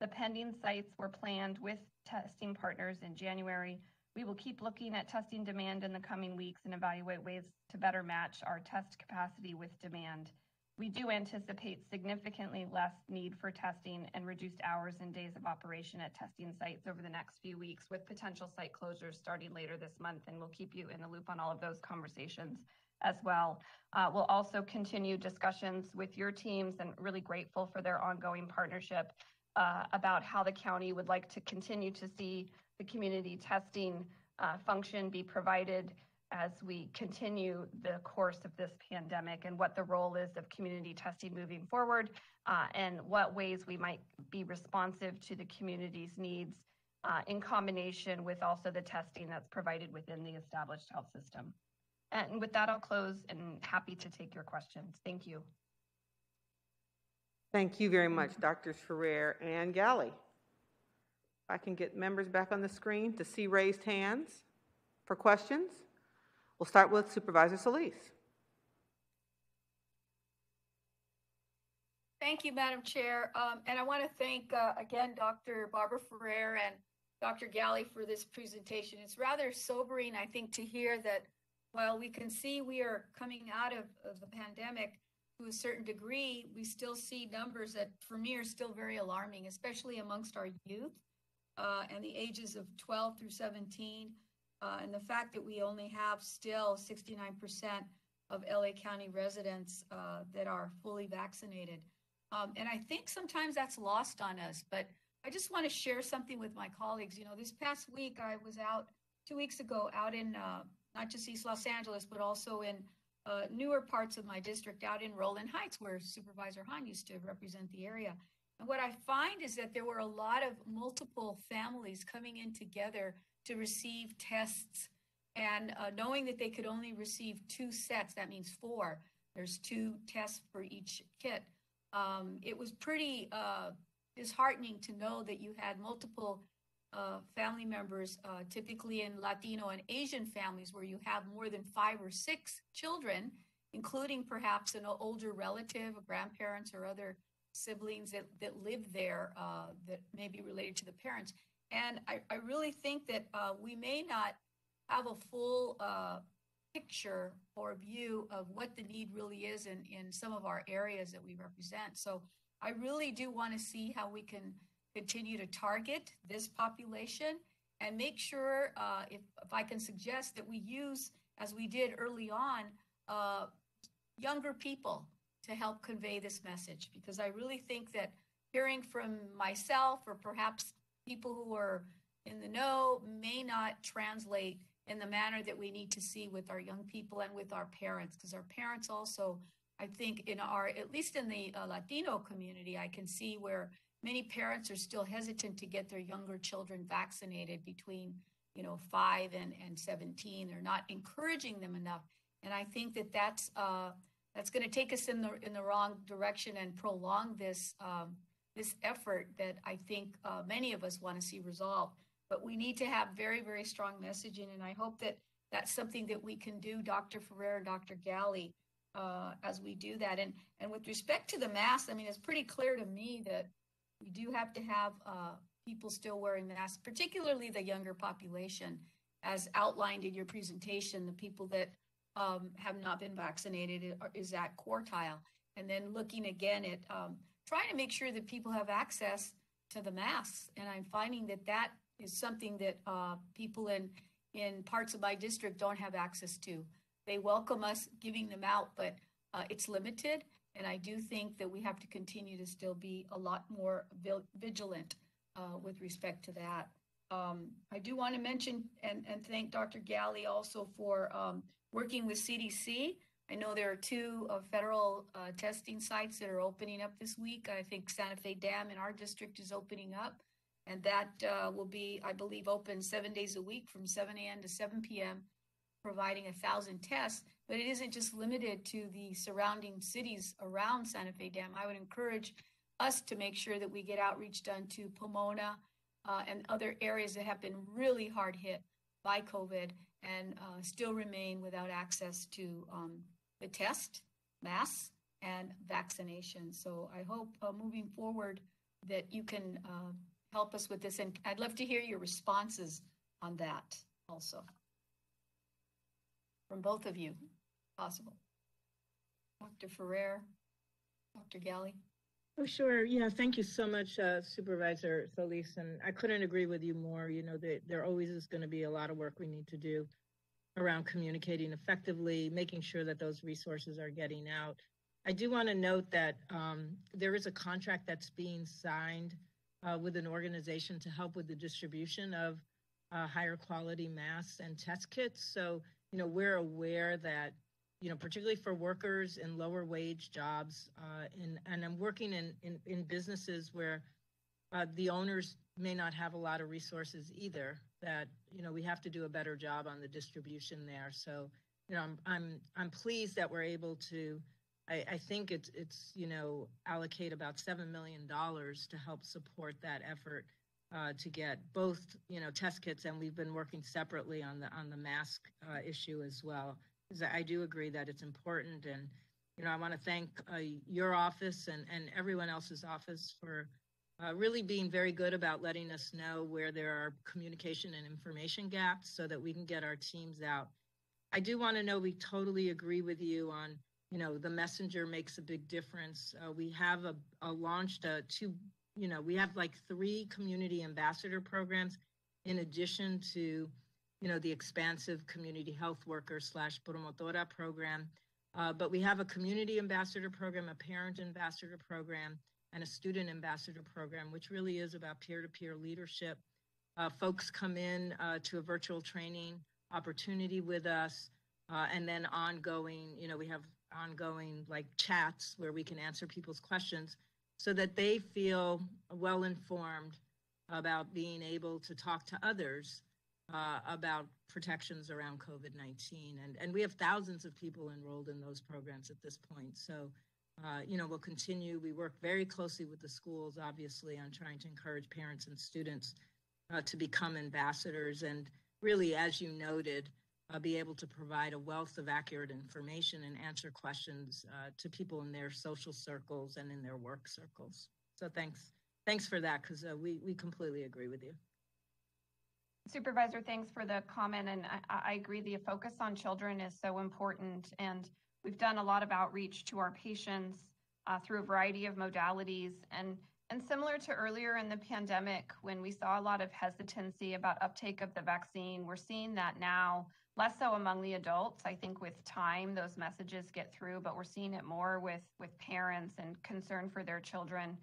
The pending sites were planned with testing partners in January. We will keep looking at testing demand in the coming weeks and evaluate ways to better match our test capacity with demand. We do anticipate significantly less need for testing and reduced hours and days of operation at testing sites over the next few weeks with potential site closures starting later this month. And we'll keep you in the loop on all of those conversations as well. Uh, we'll also continue discussions with your teams and really grateful for their ongoing partnership uh, about how the county would like to continue to see the community testing uh, function be provided as we continue the course of this pandemic and what the role is of community testing moving forward uh, and what ways we might be responsive to the community's needs uh, in combination with also the testing that's provided within the established health system. And with that, I'll close and happy to take your questions. Thank you. Thank you very much, Dr. Ferrer and Ghaly. I can get members back on the screen to see raised hands for questions. We'll start with Supervisor Solis. Thank you, Madam Chair. Um, and I want to thank uh, again Dr. Barbara Ferrer and Dr. Ghaly for this presentation. It's rather sobering, I think, to hear that while we can see we are coming out of, of the pandemic to a certain degree, we still see numbers that for me are still very alarming, especially amongst our youth uh, and the ages of 12 through 17 uh, and the fact that we only have still 69% of LA County residents uh, that are fully vaccinated. Um, and I think sometimes that's lost on us, but I just want to share something with my colleagues. You know, this past week I was out, two weeks ago, out in uh, not just East Los Angeles, but also in uh, newer parts of my district, out in Rowland Heights, where Supervisor Hahn used to represent the area. And what I find is that there were a lot of multiple families coming in together to receive tests And uh, knowing that they could only receive two sets, that means four, there's two tests for each kit. Um, it was pretty uh, disheartening to know that you had multiple uh, family members, uh, typically in Latino and Asian families, where you have more than five or six children, including perhaps an older relative, grandparents, or other siblings that, that live there uh, that may be related to the parents. And I, I really think that uh, we may not have a full uh, picture or view of what the need really is in, in some of our areas that we represent. So I really do want to see how we can continue to target this population and make sure, uh, if, if I can suggest, that we use, as we did early on, uh, younger people to help convey this message. Because I really think that hearing from myself or perhaps people who are in the know may not translate in the manner that we need to see with our young people and with our parents. Because our parents also, I think, in our, at least in the uh, Latino community, I can see where many parents are still hesitant to get their younger children vaccinated between you know 5 and, and 17 they're not encouraging them enough and i think that that's uh, that's going to take us in the in the wrong direction and prolong this um, this effort that i think uh, many of us want to see resolved but we need to have very very strong messaging and i hope that that's something that we can do dr ferrer dr ghaly uh, as we do that and and with respect to the mask i mean it's pretty clear to me that we do have to have uh, people still wearing masks, particularly the younger population, as outlined in your presentation. The people that um, have not been vaccinated is that quartile. And then looking again at um, trying to make sure that people have access to the masks. And I'm finding that that is something that uh, people in in parts of my district don't have access to. They welcome us giving them out, but uh, it's limited. And I do think that we have to continue to still be a lot more vigilant uh, with respect to that. Um, I do want to mention and, and thank Dr. Ghaly also for um, working with CDC. I know there are two uh, federal uh, testing sites that are opening up this week. I think Santa Fe Dam in our district is opening up, and that uh, will be, I believe, open seven days a week from 7 a.m. to 7 p.m providing a thousand tests, but it isn't just limited to the surrounding cities around Santa Fe Dam. I would encourage us to make sure that we get outreach done to Pomona uh, and other areas that have been really hard hit by COVID and uh, still remain without access to um, the test, masks, and vaccination. So I hope uh, moving forward that you can uh, help us with this. And I'd love to hear your responses on that also from both of you, possible. Dr. Ferrer, Dr. Ghaly. Oh, sure. Yeah, thank you so much, uh, Supervisor Solis. And I couldn't agree with you more. You know, that there always is going to be a lot of work we need to do around communicating effectively, making sure that those resources are getting out. I do want to note that um, there is a contract that's being signed uh, with an organization to help with the distribution of uh, higher quality masks and test kits. So you know, we're aware that, you know, particularly for workers in lower wage jobs, uh, in, and I'm working in, in, in businesses where uh, the owners may not have a lot of resources either, that, you know, we have to do a better job on the distribution there. So, you know, I'm, I'm, I'm pleased that we're able to, I, I think it's, it's, you know, allocate about $7 million to help support that effort uh, to get both, you know, test kits, and we've been working separately on the on the mask uh, issue as well. Because I do agree that it's important, and you know, I want to thank uh, your office and and everyone else's office for uh, really being very good about letting us know where there are communication and information gaps, so that we can get our teams out. I do want to know we totally agree with you on you know the messenger makes a big difference. Uh, we have a, a launched a two you know, we have like three community ambassador programs in addition to, you know, the expansive community health worker slash promotora program. Uh, but we have a community ambassador program, a parent ambassador program, and a student ambassador program, which really is about peer to peer leadership. Uh, folks come in uh, to a virtual training opportunity with us, uh, and then ongoing, you know, we have ongoing like chats where we can answer people's questions so that they feel well informed about being able to talk to others uh, about protections around COVID-19. And, and we have thousands of people enrolled in those programs at this point. So, uh, you know, we'll continue. We work very closely with the schools, obviously, on trying to encourage parents and students uh, to become ambassadors. And really, as you noted, uh, be able to provide a wealth of accurate information and answer questions uh, to people in their social circles and in their work circles. So thanks, thanks for that, because uh, we we completely agree with you. Supervisor, thanks for the comment, and I, I agree. The focus on children is so important, and we've done a lot of outreach to our patients uh, through a variety of modalities, and and similar to earlier in the pandemic when we saw a lot of hesitancy about uptake of the vaccine, we're seeing that now less so among the adults. I think with time those messages get through, but we're seeing it more with with parents and concern for their children.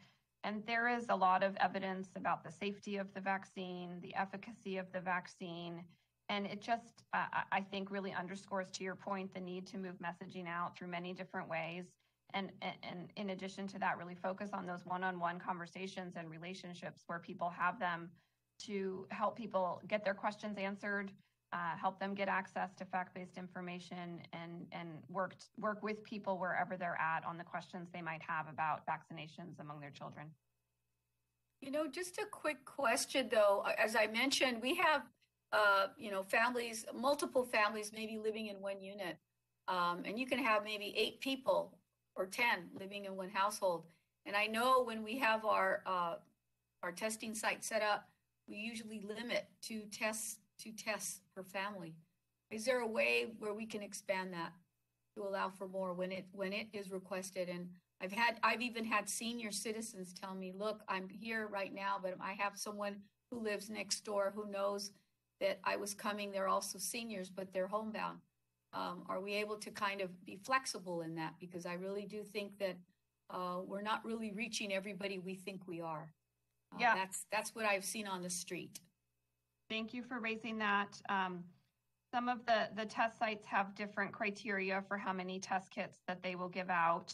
And there is a lot of evidence about the safety of the vaccine, the efficacy of the vaccine. And it just, uh, I think, really underscores to your point the need to move messaging out through many different ways. And, and, in addition to that, really focus on those one on one conversations and relationships where people have them to help people get their questions answered, uh, help them get access to fact-based information and and work work with people wherever they're at on the questions they might have about vaccinations among their children. You know, just a quick question though. As I mentioned, we have uh, you know families, multiple families, maybe living in one unit, um, and you can have maybe eight people or ten living in one household. And I know when we have our uh, our testing site set up, we usually limit two tests two tests per family. Is there a way where we can expand that to allow for more when it when it is requested? And I've had I've even had senior citizens tell me, "Look, I'm here right now, but I have someone who lives next door who knows that I was coming. They're also seniors, but they're homebound." Um, are we able to kind of be flexible in that? Because I really do think that uh, we're not really reaching everybody we think we are. Uh, yeah, that's that's what I've seen on the street. Thank you for raising that. Um, some of the, the test sites have different criteria for how many test kits that they will give out.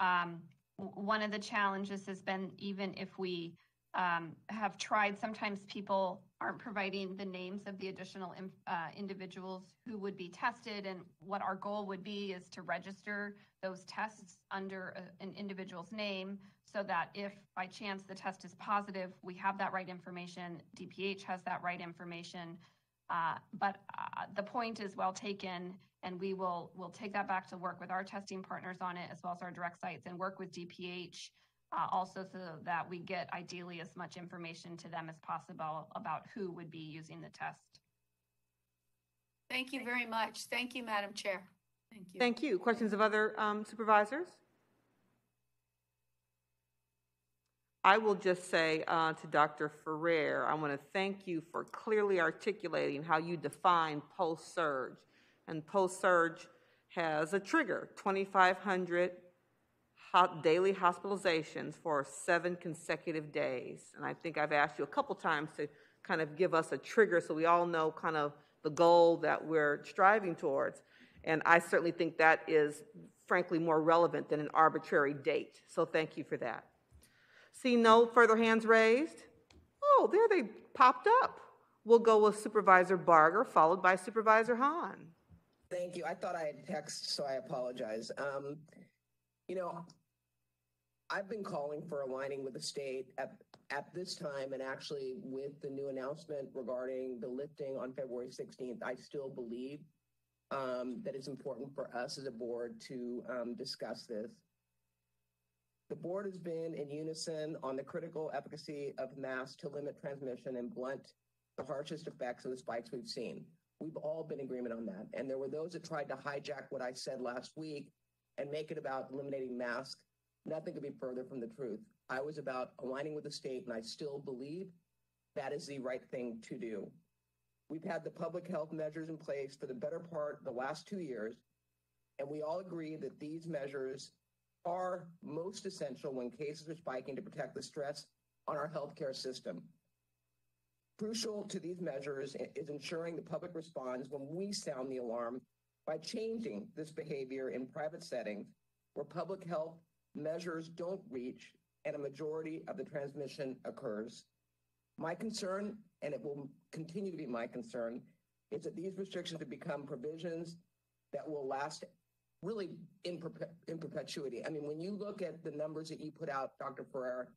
Um, one of the challenges has been even if we um, have tried, sometimes people aren't providing the names of the additional uh, individuals who would be tested. And what our goal would be is to register those tests under a, an individual's name so that if by chance the test is positive, we have that right information, DPH has that right information. Uh, but uh, the point is well taken, and we will will take that back to work with our testing partners on it, as well as our direct sites, and work with DPH uh, also so that we get ideally as much information to them as possible about who would be using the test. Thank you very much. Thank you, Madam Chair. Thank you. Thank you. Questions of other um, supervisors? I will just say uh, to Dr. Ferrer, I want to thank you for clearly articulating how you define post surge. And post surge has a trigger 2,500 daily hospitalizations for seven consecutive days. And I think I've asked you a couple times to kind of give us a trigger so we all know kind of the goal that we're striving towards. And I certainly think that is, frankly, more relevant than an arbitrary date. So thank you for that. See no further hands raised? Oh, there they popped up. We'll go with Supervisor Barger, followed by Supervisor Hahn. Thank you. I thought I had text, so I apologize. Um, you know, I've been calling for aligning with the state at, at this time, and actually with the new announcement regarding the lifting on February 16th, I still believe um, that it's important for us as a board to um, discuss this. The board has been in unison on the critical efficacy of masks to limit transmission and blunt the harshest effects of the spikes we've seen. We've all been in agreement on that. And there were those that tried to hijack what I said last week and make it about eliminating masks. Nothing could be further from the truth. I was about aligning with the state, and I still believe that is the right thing to do. We've had the public health measures in place for the better part of the last two years, and we all agree that these measures are most essential when cases are spiking to protect the stress on our healthcare system. Crucial to these measures is ensuring the public responds when we sound the alarm by changing this behavior in private settings where public health measures don't reach and a majority of the transmission occurs. My concern and it will continue to be my concern, is that these restrictions have become provisions that will last really in, perpe- in perpetuity. I mean, when you look at the numbers that you put out, Dr. Ferrer,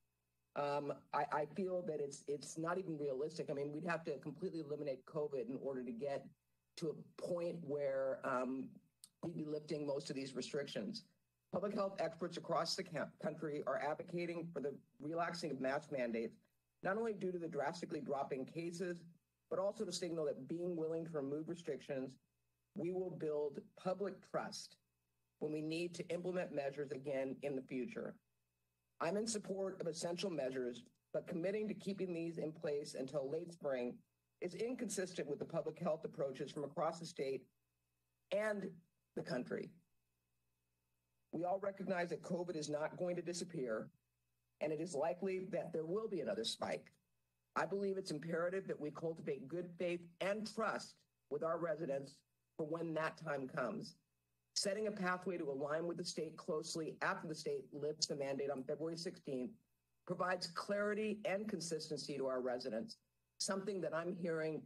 um, I, I feel that it's it's not even realistic. I mean, we'd have to completely eliminate COVID in order to get to a point where um, we'd be lifting most of these restrictions. Public health experts across the country are advocating for the relaxing of mask mandates, not only due to the drastically dropping cases, but also to signal that being willing to remove restrictions, we will build public trust when we need to implement measures again in the future. I'm in support of essential measures, but committing to keeping these in place until late spring is inconsistent with the public health approaches from across the state and the country. We all recognize that COVID is not going to disappear, and it is likely that there will be another spike. I believe it's imperative that we cultivate good faith and trust with our residents for when that time comes setting a pathway to align with the state closely after the state lifts the mandate on February 16th provides clarity and consistency to our residents, something that I'm hearing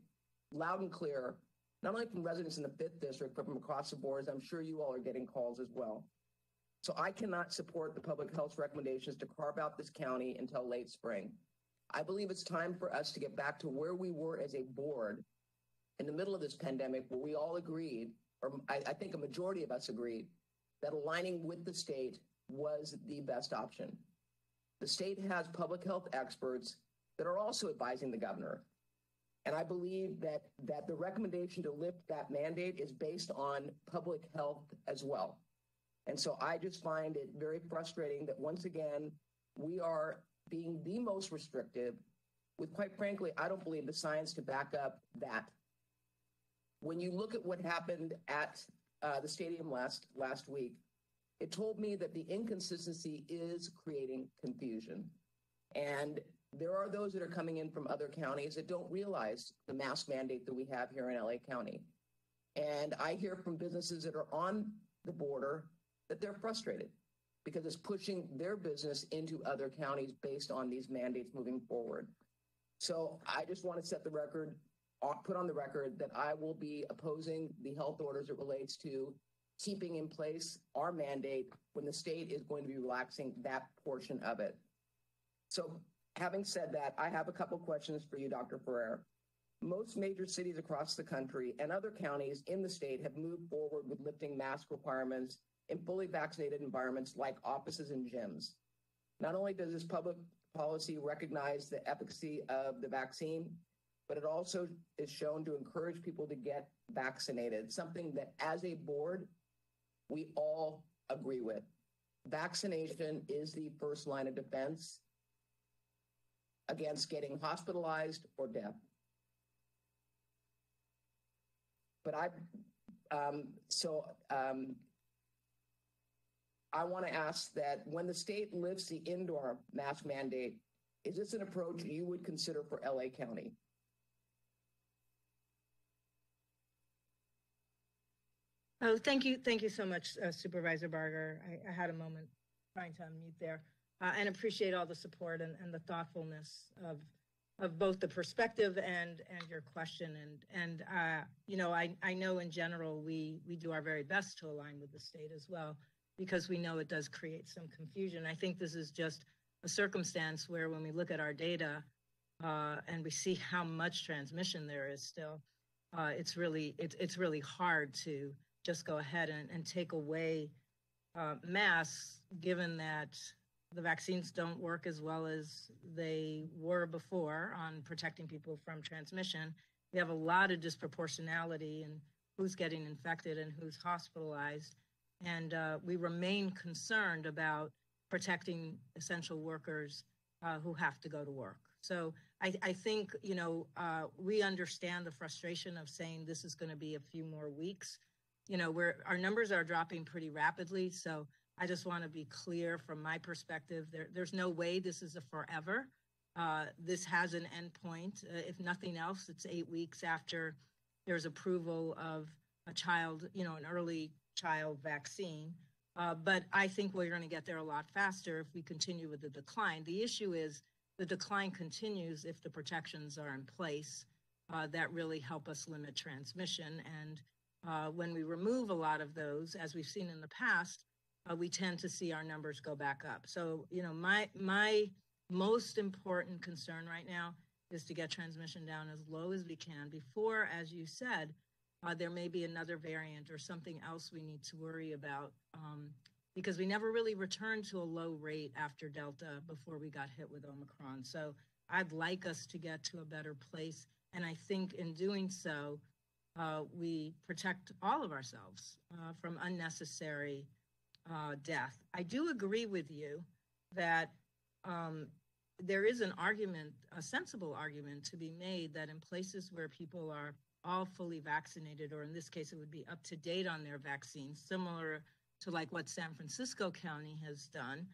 loud and clear, not only from residents in the fifth district, but from across the board. as I'm sure you all are getting calls as well. So I cannot support the public health recommendations to carve out this county until late spring. I believe it's time for us to get back to where we were as a board in the middle of this pandemic, where we all agreed or I, I think a majority of us agreed, that aligning with the state was the best option. The state has public health experts that are also advising the governor. And I believe that, that the recommendation to lift that mandate is based on public health as well. And so I just find it very frustrating that once again, we are being the most restrictive with, quite frankly, I don't believe the science to back up that when you look at what happened at uh, the stadium last last week, it told me that the inconsistency is creating confusion. And there are those that are coming in from other counties that don't realize the mask mandate that we have here in LA County. And I hear from businesses that are on the border that they're frustrated because it's pushing their business into other counties based on these mandates moving forward. So I just want to set the record uh, put on the record that I will be opposing the health orders it relates to keeping in place our mandate when the state is going to be relaxing that portion of it. So, having said that, I have a couple questions for you, Dr. Ferrer. Most major cities across the country and other counties in the state have moved forward with lifting mask requirements in fully vaccinated environments like offices and gyms. Not only does this public policy recognize the efficacy of the vaccine, but it also is shown to encourage people to get vaccinated, something that as a board, we all agree with. Vaccination is the first line of defense against getting hospitalized or death. But I, um, so um, I want to ask that when the state lifts the indoor mask mandate, is this an approach you would consider for LA County? Oh, thank you. Thank you so much, uh, Supervisor Barger. I, I, had a moment trying to unmute there uh, and appreciate all the support and, and, the thoughtfulness of of both the perspective and and your question. And and uh, you know, I, I know in general we we do our very best to align with the state as well because we know it does create some confusion. I think this is just a circumstance where when we look at our data uh, and we see how much transmission there is still, uh, it's really it's it's really hard to just go ahead and, and take away uh, masks, given that the vaccines don't work as well as they were before on protecting people from transmission. We have a lot of disproportionality in who's getting infected and who's hospitalized. And uh, we remain concerned about protecting essential workers uh, who have to go to work. So I, I think, you know, uh, we understand the frustration of saying this is going to be a few more weeks you know, where our numbers are dropping pretty rapidly. So I just want to be clear from my perspective. There, there's no way this is a forever. Uh, this has an endpoint. Uh, if nothing else, it's eight weeks after there's approval of a child, you know, an early child vaccine. Uh, but I think we're going to get there a lot faster if we continue with the decline. The issue is the decline continues if the protections are in place uh, that really help us limit transmission. And uh, when we remove a lot of those, as we've seen in the past, uh, we tend to see our numbers go back up. So, you know, my my most important concern right now is to get transmission down as low as we can before, as you said, uh, there may be another variant or something else we need to worry about um, because we never really returned to a low rate after Delta before we got hit with Omicron. So I'd like us to get to a better place. And I think in doing so, uh, we protect all of ourselves uh, from unnecessary uh, death. I do agree with you that um, there is an argument, a sensible argument to be made that in places where people are all fully vaccinated, or in this case, it would be up to date on their vaccine, similar to like what San Francisco County has done.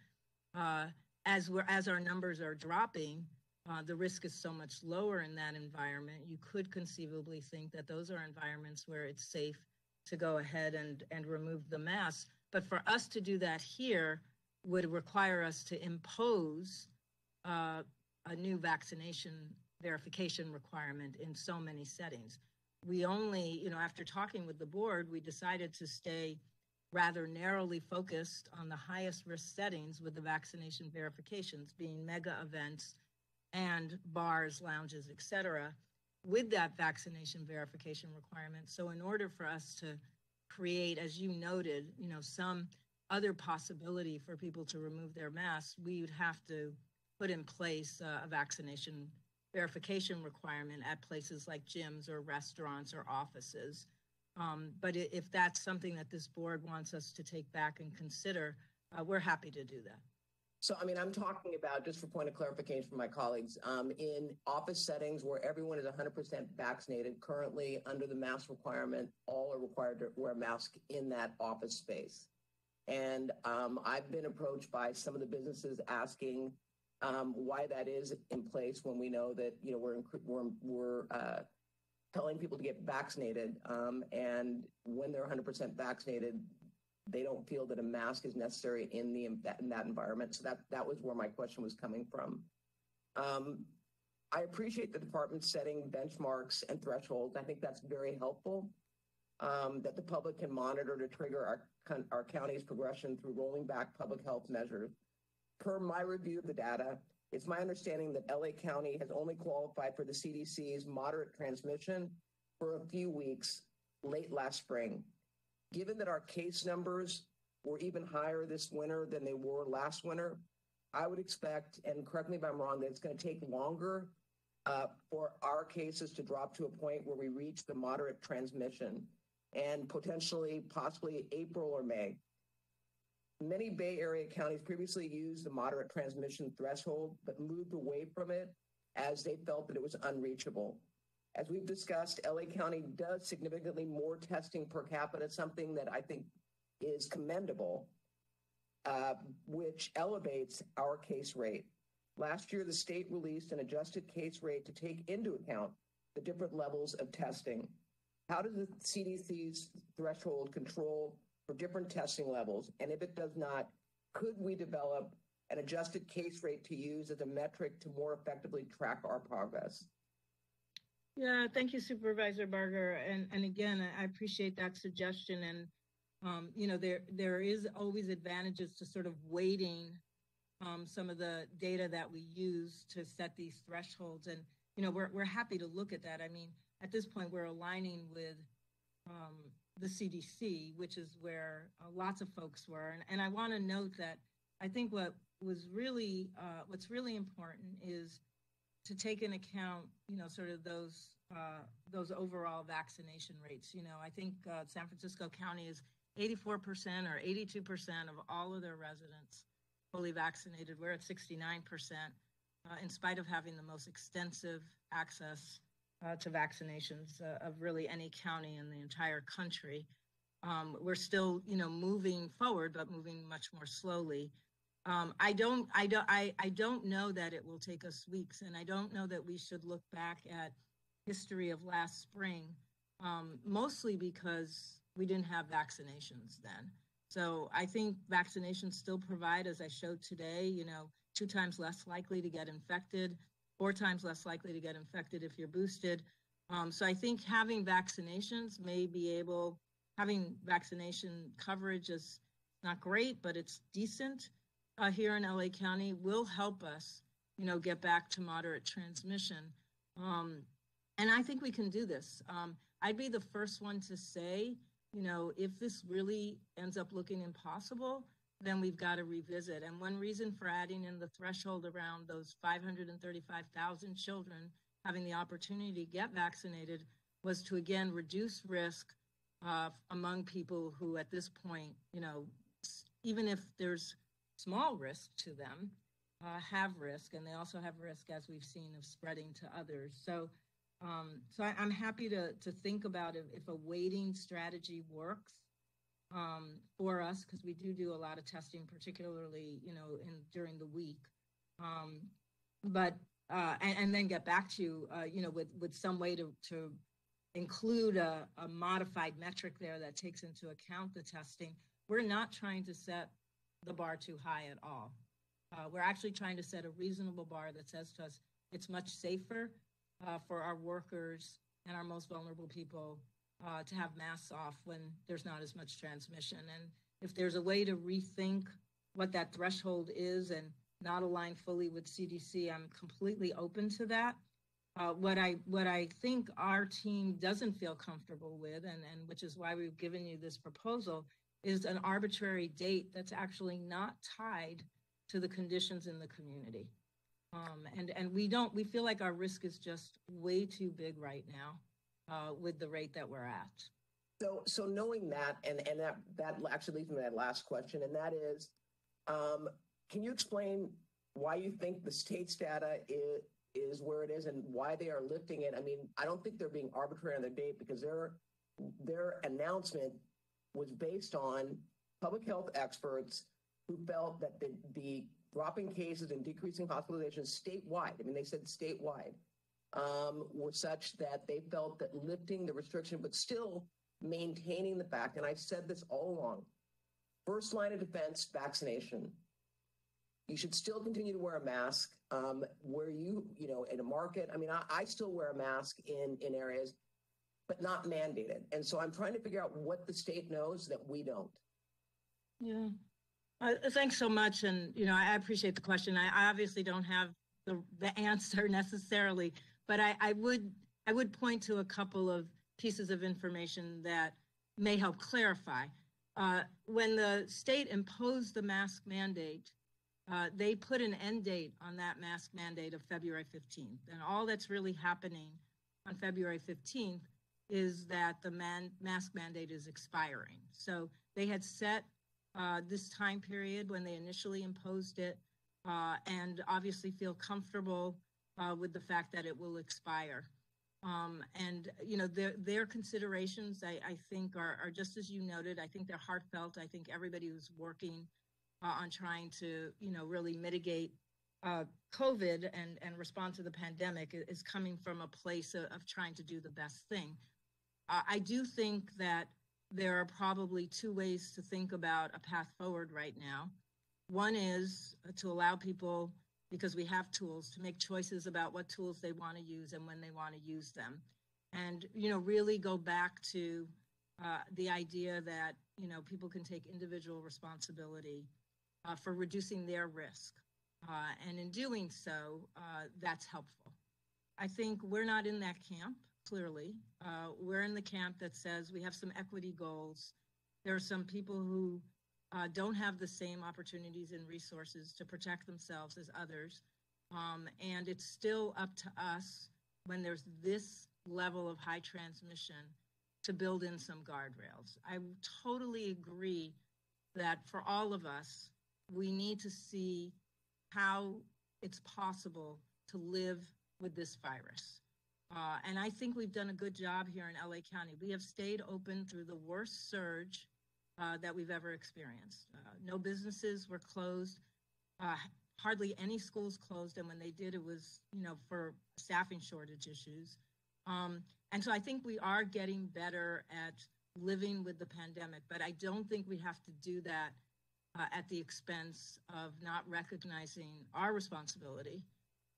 Uh, as we're as our numbers are dropping, uh, the risk is so much lower in that environment. You could conceivably think that those are environments where it's safe to go ahead and and remove the mask. But for us to do that here would require us to impose uh, a new vaccination verification requirement in so many settings we only, you know, after talking with the board, we decided to stay rather narrowly focused on the highest risk settings with the vaccination verifications being mega events and bars, lounges, et cetera, with that vaccination verification requirement. So in order for us to create, as you noted, you know, some other possibility for people to remove their masks, we would have to put in place uh, a vaccination verification requirement at places like gyms or restaurants or offices. Um, but if that's something that this board wants us to take back and consider, uh, we're happy to do that. So, I mean, I'm talking about, just for point of clarification for my colleagues, um, in office settings where everyone is 100% vaccinated, currently under the mask requirement, all are required to wear a mask in that office space. And um, I've been approached by some of the businesses asking why that is in place when we know that you know we're we're, we're uh, telling people to get vaccinated, um, and when they're 100% vaccinated, they don't feel that a mask is necessary in the in that environment. So that that was where my question was coming from. Um, I appreciate the department setting benchmarks and thresholds. I think that's very helpful. Um, that the public can monitor to trigger our our county's progression through rolling back public health measures Per my review of the data, it's my understanding that LA County has only qualified for the CDC's moderate transmission for a few weeks late last spring. Given that our case numbers were even higher this winter than they were last winter, I would expect, and correct me if I'm wrong, that it's going to take longer uh, for our cases to drop to a point where we reach the moderate transmission and potentially, possibly April or May. Many Bay Area counties previously used the moderate transmission threshold, but moved away from it as they felt that it was unreachable. As we've discussed, LA County does significantly more testing per capita, something that I think is commendable, uh, which elevates our case rate. Last year, the state released an adjusted case rate to take into account the different levels of testing. How does the CDC's threshold control for different testing levels? And if it does not, could we develop an adjusted case rate to use as a metric to more effectively track our progress? Yeah, thank you, Supervisor Barger. And and again, I appreciate that suggestion. And um, you know, there there is always advantages to sort of weighting um, some of the data that we use to set these thresholds. And you know, we're we're happy to look at that. I mean, at this point, we're aligning with um, the CDC, which is where uh, lots of folks were. And, and I want to note that I think what was really, uh, what's really important is to take in account, you know, sort of those uh, those overall vaccination rates. You know, I think uh, San Francisco County is 84% or 82% of all of their residents fully vaccinated. We're at 69%, uh, in spite of having the most extensive access uh, to vaccinations uh, of really any county in the entire country. Um, we're still, you know, moving forward, but moving much more slowly. Um, I don't, I don't, I, I don't know that it will take us weeks, and I don't know that we should look back at history of last spring, um, mostly because we didn't have vaccinations then. So I think vaccinations still provide, as I showed today, you know, two times less likely to get infected, four times less likely to get infected if you're boosted. Um, so I think having vaccinations may be able, having vaccination coverage is not great, but it's decent uh, here in LA County will help us, you know, get back to moderate transmission. Um, and I think we can do this. Um, I'd be the first one to say, you know, if this really ends up looking impossible, then we've got to revisit. And one reason for adding in the threshold around those 535,000 children having the opportunity to get vaccinated was to again reduce risk uh, among people who, at this point, you know, even if there's small risk to them, uh, have risk, and they also have risk, as we've seen, of spreading to others. So, um, so I, am happy to to think about if, if a waiting strategy works um, for us, because we do do a lot of testing, particularly you know in during the week. Um, but uh, and, and, then get back to you, uh, you know, with with some way to to include a, a modified metric there that takes into account the testing. We're not trying to set the bar too high at all. Uh, we're actually trying to set a reasonable bar that says to us it's much safer uh, for our workers and our most vulnerable people uh, to have masks off when there's not as much transmission. And if there's a way to rethink what that threshold is and not align fully with CDC, I'm completely open to that. Uh, what I what I think our team doesn't feel comfortable with, and, and which is why we've given you this proposal, is an arbitrary date that's actually not tied to the conditions in the community. Um, and and we don't we feel like our risk is just way too big right now uh, with the rate that we're at. So so knowing that and and that that actually leads me to that last question, and that is, um, can you explain why you think the state's data is is where it is and why they are lifting it? I mean, I don't think they're being arbitrary on their date because their their announcement was based on public health experts who felt that the, the dropping cases and decreasing hospitalizations statewide, I mean, they said statewide, um, were such that they felt that lifting the restriction, but still maintaining the fact, and I've said this all along, first line of defense, vaccination. You should still continue to wear a mask um, where you, you know, in a market. I mean, I, I still wear a mask in in areas but not mandated. And so I'm trying to figure out what the state knows that we don't. Yeah. Uh, thanks so much. And, you know, I appreciate the question. I, obviously don't have the, the answer <laughs> necessarily, but I, I would I would point to a couple of pieces of information that may help clarify. Uh, when the state imposed the mask mandate, uh, they put an end date on that mask mandate of February 15th. And all that's really happening on February 15th is that the man, mask mandate is expiring. So they had set uh, this time period when they initially imposed it uh, and obviously feel comfortable uh, with the fact that it will expire. Um, and you know their their considerations, I, I think, are, are, just as you noted. I think they're heartfelt. I think everybody who's working uh, on trying to you know really mitigate uh, COVID and and respond to the pandemic is coming from a place of, of trying to do the best thing. Uh, I do think that there are probably two ways to think about a path forward right now. One is to allow people, because we have tools, to make choices about what tools they want to use and when they want to use them. And, you know, really go back to uh, the idea that, you know, people can take individual responsibility uh, for reducing their risk. Uh, and in doing so, uh, that's helpful. I think we're not in that camp clearly. Uh, we're in the camp that says we have some equity goals. There are some people who uh, don't have the same opportunities and resources to protect themselves as others. Um, and it's still up to us when there's this level of high transmission to build in some guardrails. I totally agree that for all of us, we need to see how it's possible to live with this virus. Uh, and I think we've done a good job here in LA County. We have stayed open through the worst surge uh, that we've ever experienced. Uh, no businesses were closed, uh, hardly any schools closed, and when they did, it was you know for staffing shortage issues. Um, and so I think we are getting better at living with the pandemic, but I don't think we have to do that uh, at the expense of not recognizing our responsibility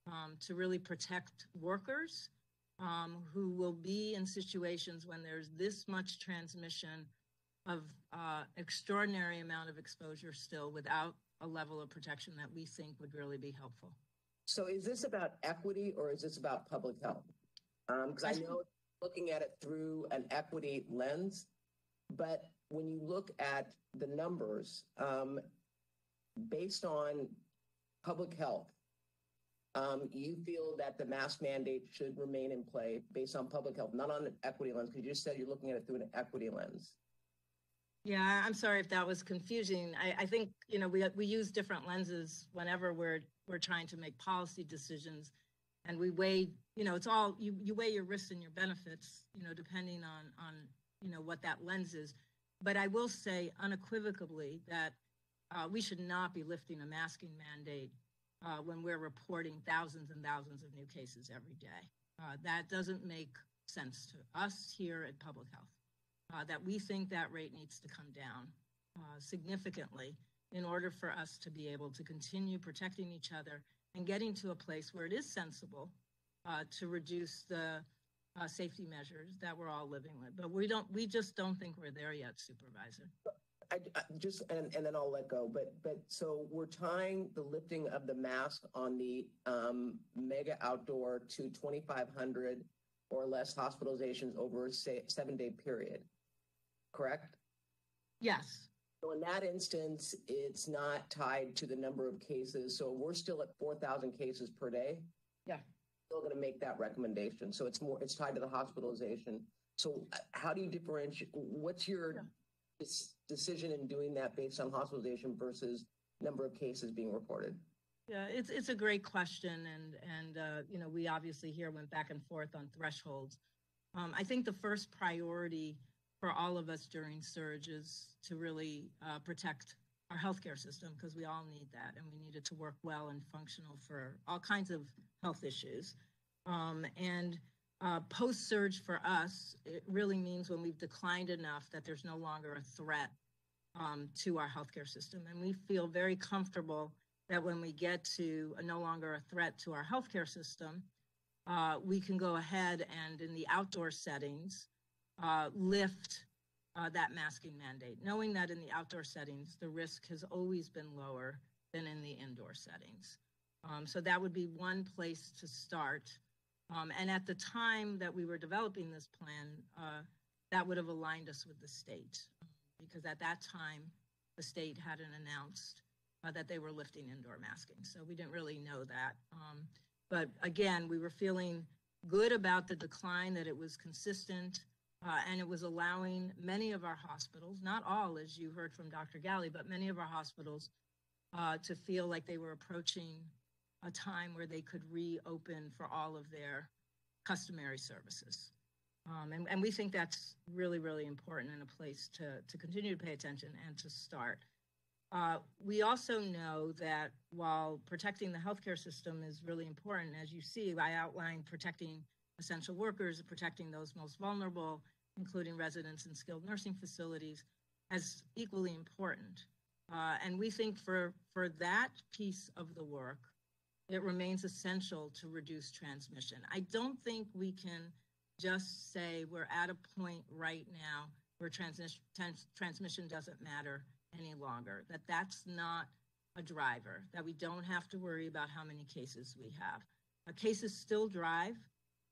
um, to really protect workers um, who will be in situations when there's this much transmission of uh, extraordinary amount of exposure still without a level of protection that we think would really be helpful. So is this about equity or is this about public health? Because I know looking at it through an equity lens, but when you look at the numbers, um, based on public health, um, you feel that the mask mandate should remain in play based on public health, not on an equity lens, because you just said you're looking at it through an equity lens. Yeah, I'm sorry if that was confusing. I, I think you know we we use different lenses whenever we're we're trying to make policy decisions, and we weigh you know it's all you you weigh your risks and your benefits you know depending on on you know what that lens is. But I will say unequivocally that uh, we should not be lifting a masking mandate uh, when we're reporting thousands and thousands of new cases every day. Uh, that doesn't make sense to us here at Public Health. Uh, that we think that rate needs to come down uh, significantly in order for us to be able to continue protecting each other and getting to a place where it is sensible uh, to reduce the uh, safety measures that we're all living with. But we don't, we just don't think we're there yet, Supervisor. I, I just and, and then I'll let go. But but so we're tying the lifting of the mask on the um, mega outdoor to 2,500 or less hospitalizations over a seven day period. Correct? Yes. So in that instance, it's not tied to the number of cases. So we're still at 4,000 cases per day. Yeah. Still going to make that recommendation. So it's more, it's tied to the hospitalization. So uh, how do you differentiate? What's your yeah. decision in doing that based on hospitalization versus number of cases being reported? Yeah, it's it's a great question, and and uh, you know we obviously here went back and forth on thresholds. Um, I think the first priority for all of us during surges to really uh, protect our healthcare system because we all need that and we need it to work well and functional for all kinds of health issues. Um, and uh, post surge for us, it really means when we've declined enough that there's no longer a threat um, to our healthcare system. And we feel very comfortable that when we get to a no longer a threat to our healthcare system, uh, we can go ahead and in the outdoor settings, uh, lift uh, that masking mandate, knowing that in the outdoor settings, the risk has always been lower than in the indoor settings. Um, so that would be one place to start. Um, and at the time that we were developing this plan, uh, that would have aligned us with the state because at that time, the state hadn't announced uh, that they were lifting indoor masking. So we didn't really know that. Um, but again, we were feeling good about the decline, that it was consistent. Uh, and it was allowing many of our hospitals, not all, as you heard from Dr. Ghaly, but many of our hospitals uh, to feel like they were approaching a time where they could reopen for all of their customary services. Um, and, and, we think that's really, really important and a place to, to continue to pay attention and to start. Uh, we also know that while protecting the healthcare system is really important, as you see, I outlined protecting essential workers, protecting those most vulnerable, including residents in skilled nursing facilities, as equally important. Uh, and we think for, for that piece of the work, it remains essential to reduce transmission. I don't think we can just say we're at a point right now where trans- trans- transmission doesn't matter any longer, that that's not a driver, that we don't have to worry about how many cases we have. Uh, cases still drive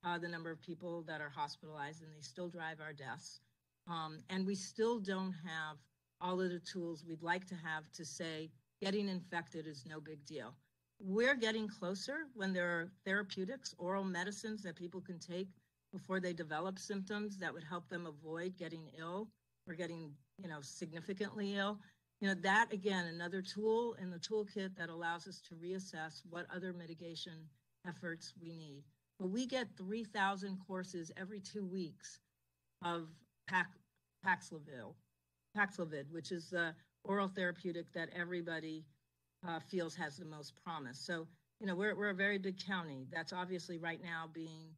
uh, the number of people that are hospitalized, and they still drive our deaths. Um, and we still don't have all of the tools we'd like to have to say getting infected is no big deal. We're getting closer when there are therapeutics, oral medicines that people can take before they develop symptoms that would help them avoid getting ill or getting, you know, significantly ill. You know, that again, another tool in the toolkit that allows us to reassess what other mitigation efforts we need. But we get 3,000 courses every two weeks of Pax, Paxlovid, Paxlovid, which is the oral therapeutic that everybody uh, feels has the most promise. So, you know, we're, we're a very big county. That's obviously right now being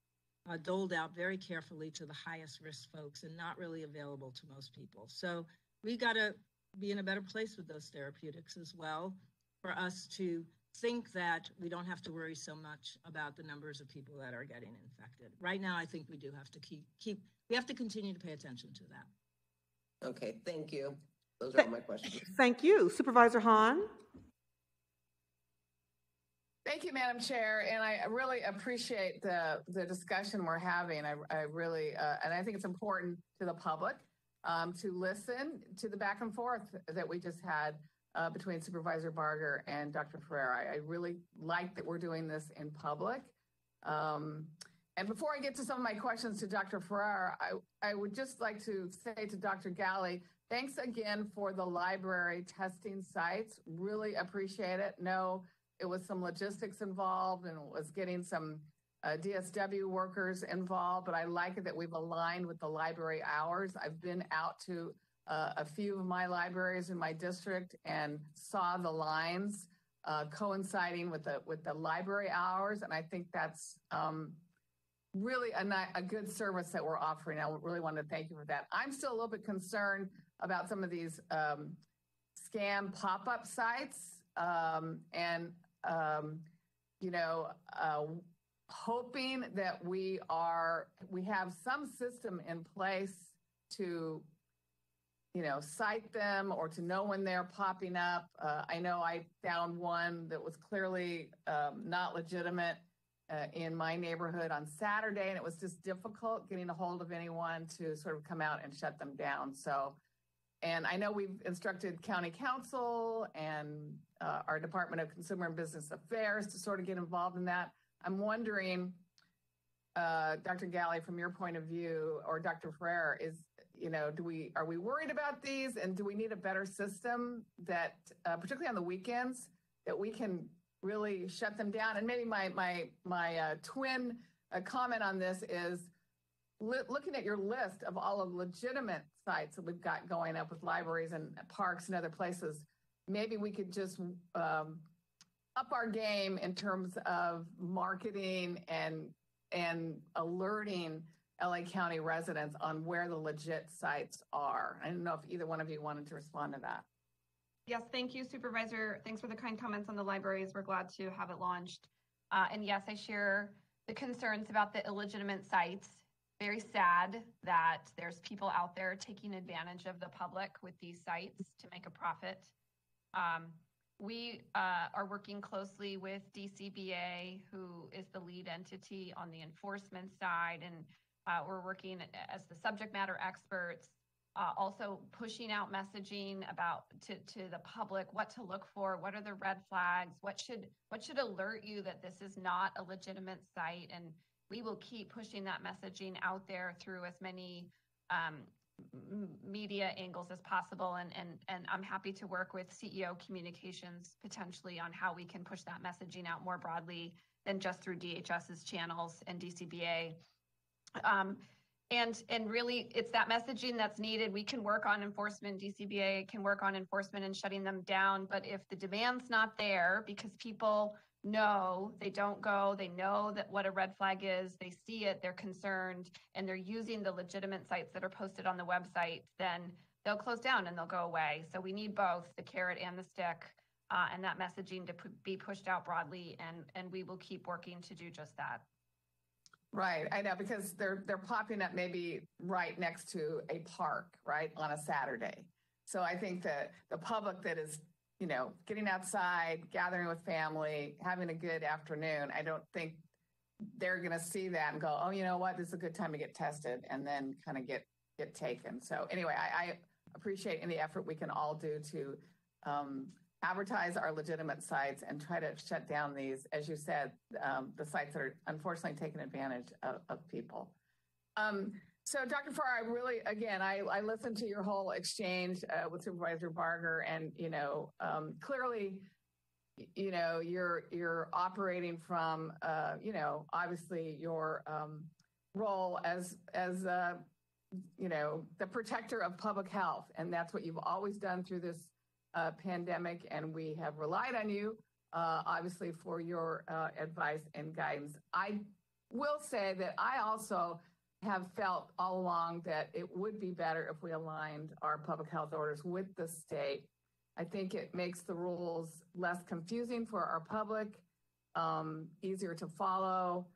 uh, doled out very carefully to the highest risk folks and not really available to most people. So we got to be in a better place with those therapeutics as well for us to think that we don't have to worry so much about the numbers of people that are getting infected. Right now, I think we do have to keep keep we have to continue to pay attention to that. Okay, thank you. Those are all my questions. Thank you. Supervisor Hahn? Thank you, Madam Chair, and I really appreciate the the discussion we're having. I, I really, uh, and I think it's important to the public um, to listen to the back and forth that we just had uh, between Supervisor Barger and Dr. Ferrer. I, I, really like that we're doing this in public. Um, and before I get to some of my questions to Dr. Ferrer, I, I would just like to say to Dr. Ghaly, thanks again for the library testing sites. Really appreciate it. No it was some logistics involved and it was getting some uh, DSW workers involved, but I like it that we've aligned with the library hours. I've been out to uh, a few of my libraries in my district and saw the lines uh, coinciding with the with the library hours, and I think that's um, really a, a good service that we're offering. I really want to thank you for that. I'm still a little bit concerned about some of these um, scam pop-up sites, um, and um, you know, uh, hoping that we are we have some system in place to you know cite them or to know when they're popping up uh, i know i found one that was clearly um, not legitimate uh, in my neighborhood on saturday and it was just difficult getting a hold of anyone to sort of come out and shut them down so and I know we've instructed County Counsel and uh, our Department of Consumer and Business Affairs to sort of get involved in that. I'm wondering, uh, Dr. Ghaly, from your point of view, or Dr. Ferrer, is you know, do we are we worried about these, and do we need a better system that, uh, particularly on the weekends, that we can really shut them down? And maybe my my my uh, twin uh, comment on this is li- looking at your list of all of legitimate sites that we've got going up with libraries and parks and other places, maybe we could just um, up our game in terms of marketing and and alerting LA County residents on where the legit sites are. I don't know if either one of you wanted to respond to that. Yes, thank you, Supervisor. Thanks for the kind comments on the libraries. We're glad to have it launched. Uh, and yes, I share the concerns about the illegitimate sites very sad that there's people out there taking advantage of the public with these sites to make a profit. Um, we uh, are working closely with DCBA, who is the lead entity on the enforcement side, and uh, we're working as the subject matter experts, uh, also pushing out messaging about to, to the public what to look for, what are the red flags, what should what should alert you that this is not a legitimate site, and we will keep pushing that messaging out there through as many um, media angles as possible. And, and, and I'm happy to work with CEO communications potentially on how we can push that messaging out more broadly than just through DHS's channels and DCBA. Um, and and really it's that messaging that's needed. We can work on enforcement dcba can work on enforcement and shutting them down but if the demand's not there because people know they don't go they know that what a red flag is they see it they're concerned and they're using the legitimate sites that are posted on the website then they'll close down and they'll go away. So we need both the carrot and the stick uh, and that messaging to p- be pushed out broadly and and we will keep working to do just that right i know because they're they're popping up maybe right next to a park right on a saturday so i think that the public that is you know, getting outside, gathering with family, having a good afternoon. I don't think they're going to see that and go, oh, you know what, this is a good time to get tested, and then kind of get get taken. So anyway, I, I appreciate any effort we can all do to um, advertise our legitimate sites and try to shut down these, as you said, um, the sites that are unfortunately taking advantage of, of people. Um, so, Dr. Farr, I really, again, I, I listened to your whole exchange uh, with Supervisor Barger, and you know, um, clearly, you know, you're you're operating from, uh, you know, obviously your um, role as as uh, you know the protector of public health, and that's what you've always done through this uh, pandemic, and we have relied on you, uh, obviously, for your uh, advice and guidance. I will say that I also have felt all along that it would be better if we aligned our public health orders with the state. I think it makes the rules less confusing for our public, um, easier to follow.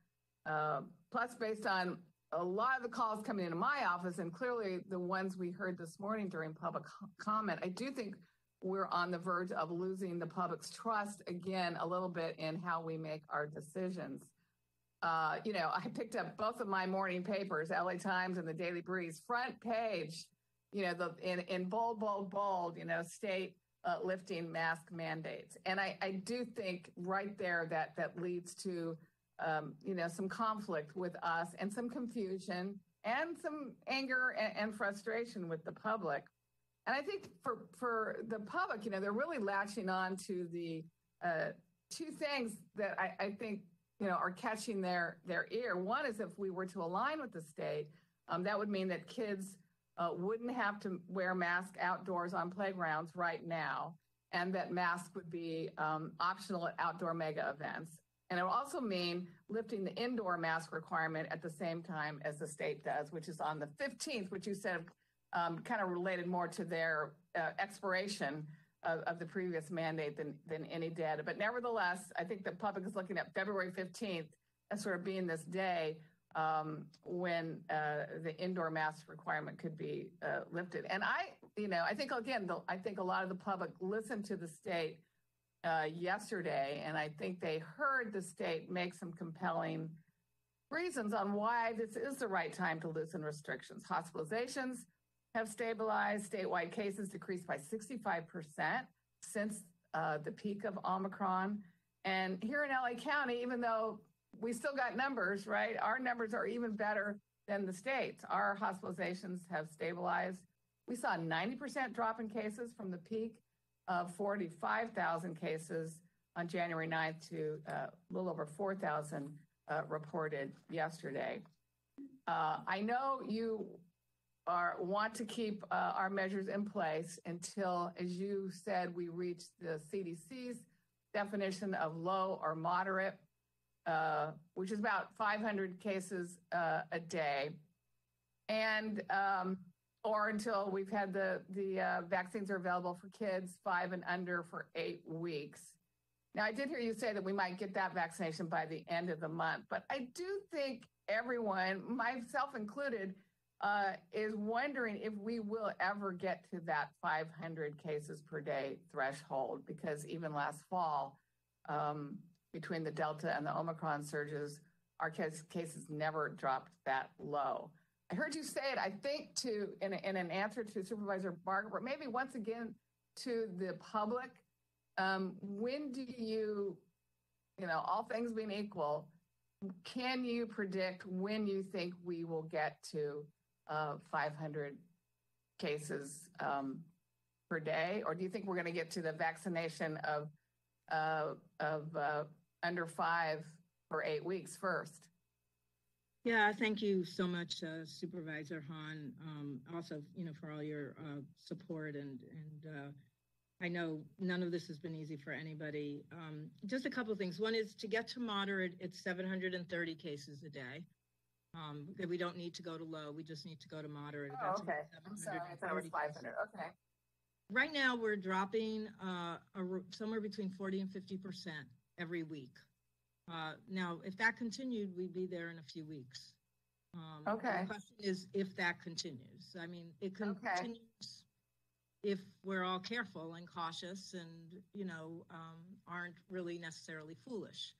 Uh, plus, based on a lot of the calls coming into my office, and clearly the ones we heard this morning during public comment, I do think we're on the verge of losing the public's trust again a little bit in how we make our decisions. Uh, you know, <laughs> I picked up both of my morning papers, LA Times and the Daily Breeze, front page, you know, the in, in bold, bold, bold, you know, state uh, lifting mask mandates. And I, I do think right there that that leads to, um, you know, some conflict with us and some confusion and some anger and, and frustration with the public. And I think for for the public, you know, they're really latching on to the uh, two things that I, I think you know are catching their their ear. One is if we were to align with the state, um, that would mean that kids uh, wouldn't have to wear masks outdoors on playgrounds right now, and that masks would be um, optional at outdoor mega events. And it would also mean lifting the indoor mask requirement at the same time as the state does, which is on the 15th, which you said um, kind of related more to their uh, expiration of, of, the previous mandate than, than any data. But nevertheless, I think the public is looking at February 15th as sort of being this day um, when uh, the indoor mask requirement could be uh, lifted. And I, you know, I think again, the, I think a lot of the public listened to the state uh, yesterday, and I think they heard the state make some compelling reasons on why this is the right time to loosen restrictions. Hospitalizations have stabilized. Statewide cases decreased by 65% since uh, the peak of Omicron. And here in LA County, even though we still got numbers, right? Our numbers are even better than the states. Our hospitalizations have stabilized. We saw a 90% drop in cases from the peak of 45,000 cases on January 9th to uh, a little over 4,000 uh, reported yesterday. Uh, I know you are want to keep uh, our measures in place until, as you said, we reach the CDC's definition of low or moderate, uh, which is about 500 cases uh, a day, and um, or until we've had the the uh, vaccines are available for kids five and under for eight weeks. Now, I did hear you say that we might get that vaccination by the end of the month, but I do think everyone, myself included uh, is wondering if we will ever get to that 500 cases per day threshold because even last fall, um, between the Delta and the Omicron surges, our case, cases never dropped that low. I heard you say it, I think, to in, in an answer to Supervisor Barger, but maybe once again to the public. Um, when do you, you know, all things being equal, can you predict when you think we will get to uh, 500 cases um, per day? Or do you think we're going to get to the vaccination of, uh, of uh, under five for eight weeks first? Yeah, thank you so much, uh, Supervisor Hahn. Um, also, you know, for all your uh, support and and uh, I know none of this has been easy for anybody. Um, just a couple of things. One is to get to moderate, it's 730 cases a day. Um, we don't need to go to low. We just need to go to moderate. Oh, okay. I'm sorry. I thought it was 500. Okay. Right now, we're dropping uh, a, somewhere between 40 and 50 percent every week. Uh, now, if that continued, we'd be there in a few weeks. Um, okay. The question is if that continues. I mean, it continues okay. if we're all careful and cautious and, you know, um, aren't really necessarily foolish.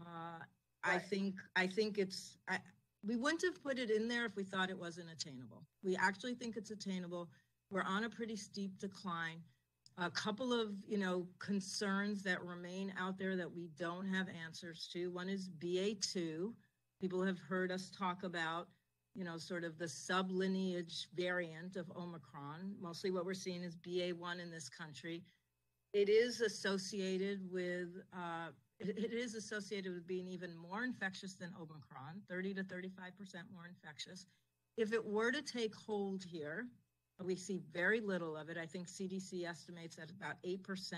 Uh, right. I think I think it's I, we wouldn't have put it in there if we thought it wasn't attainable. We actually think it's attainable. We're on a pretty steep decline. A couple of, you know, concerns that remain out there that we don't have answers to. One is BA2. People have heard us talk about, you know, sort of the sublineage variant of Omicron. Mostly what we're seeing is BA1 in this country. It is associated with uh, it, is associated with being even more infectious than Omicron, 30 to 35% more infectious. If it were to take hold here, we see very little of it. I think CDC estimates that about 8%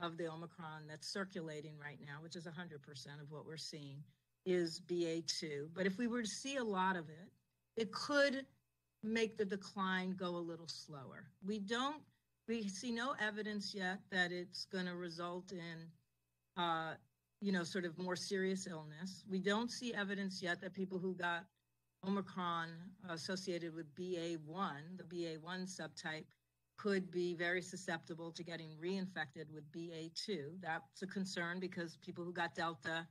of the Omicron that's circulating right now, which is 100% of what we're seeing, is BA2. But if we were to see a lot of it, it could make the decline go a little slower. We don't, we see no evidence yet that it's going to result in, uh, you know, sort of more serious illness. We don't see evidence yet that people who got Omicron associated with BA1, the BA1 subtype, could be very susceptible to getting reinfected with BA2. That's a concern because people who got Delta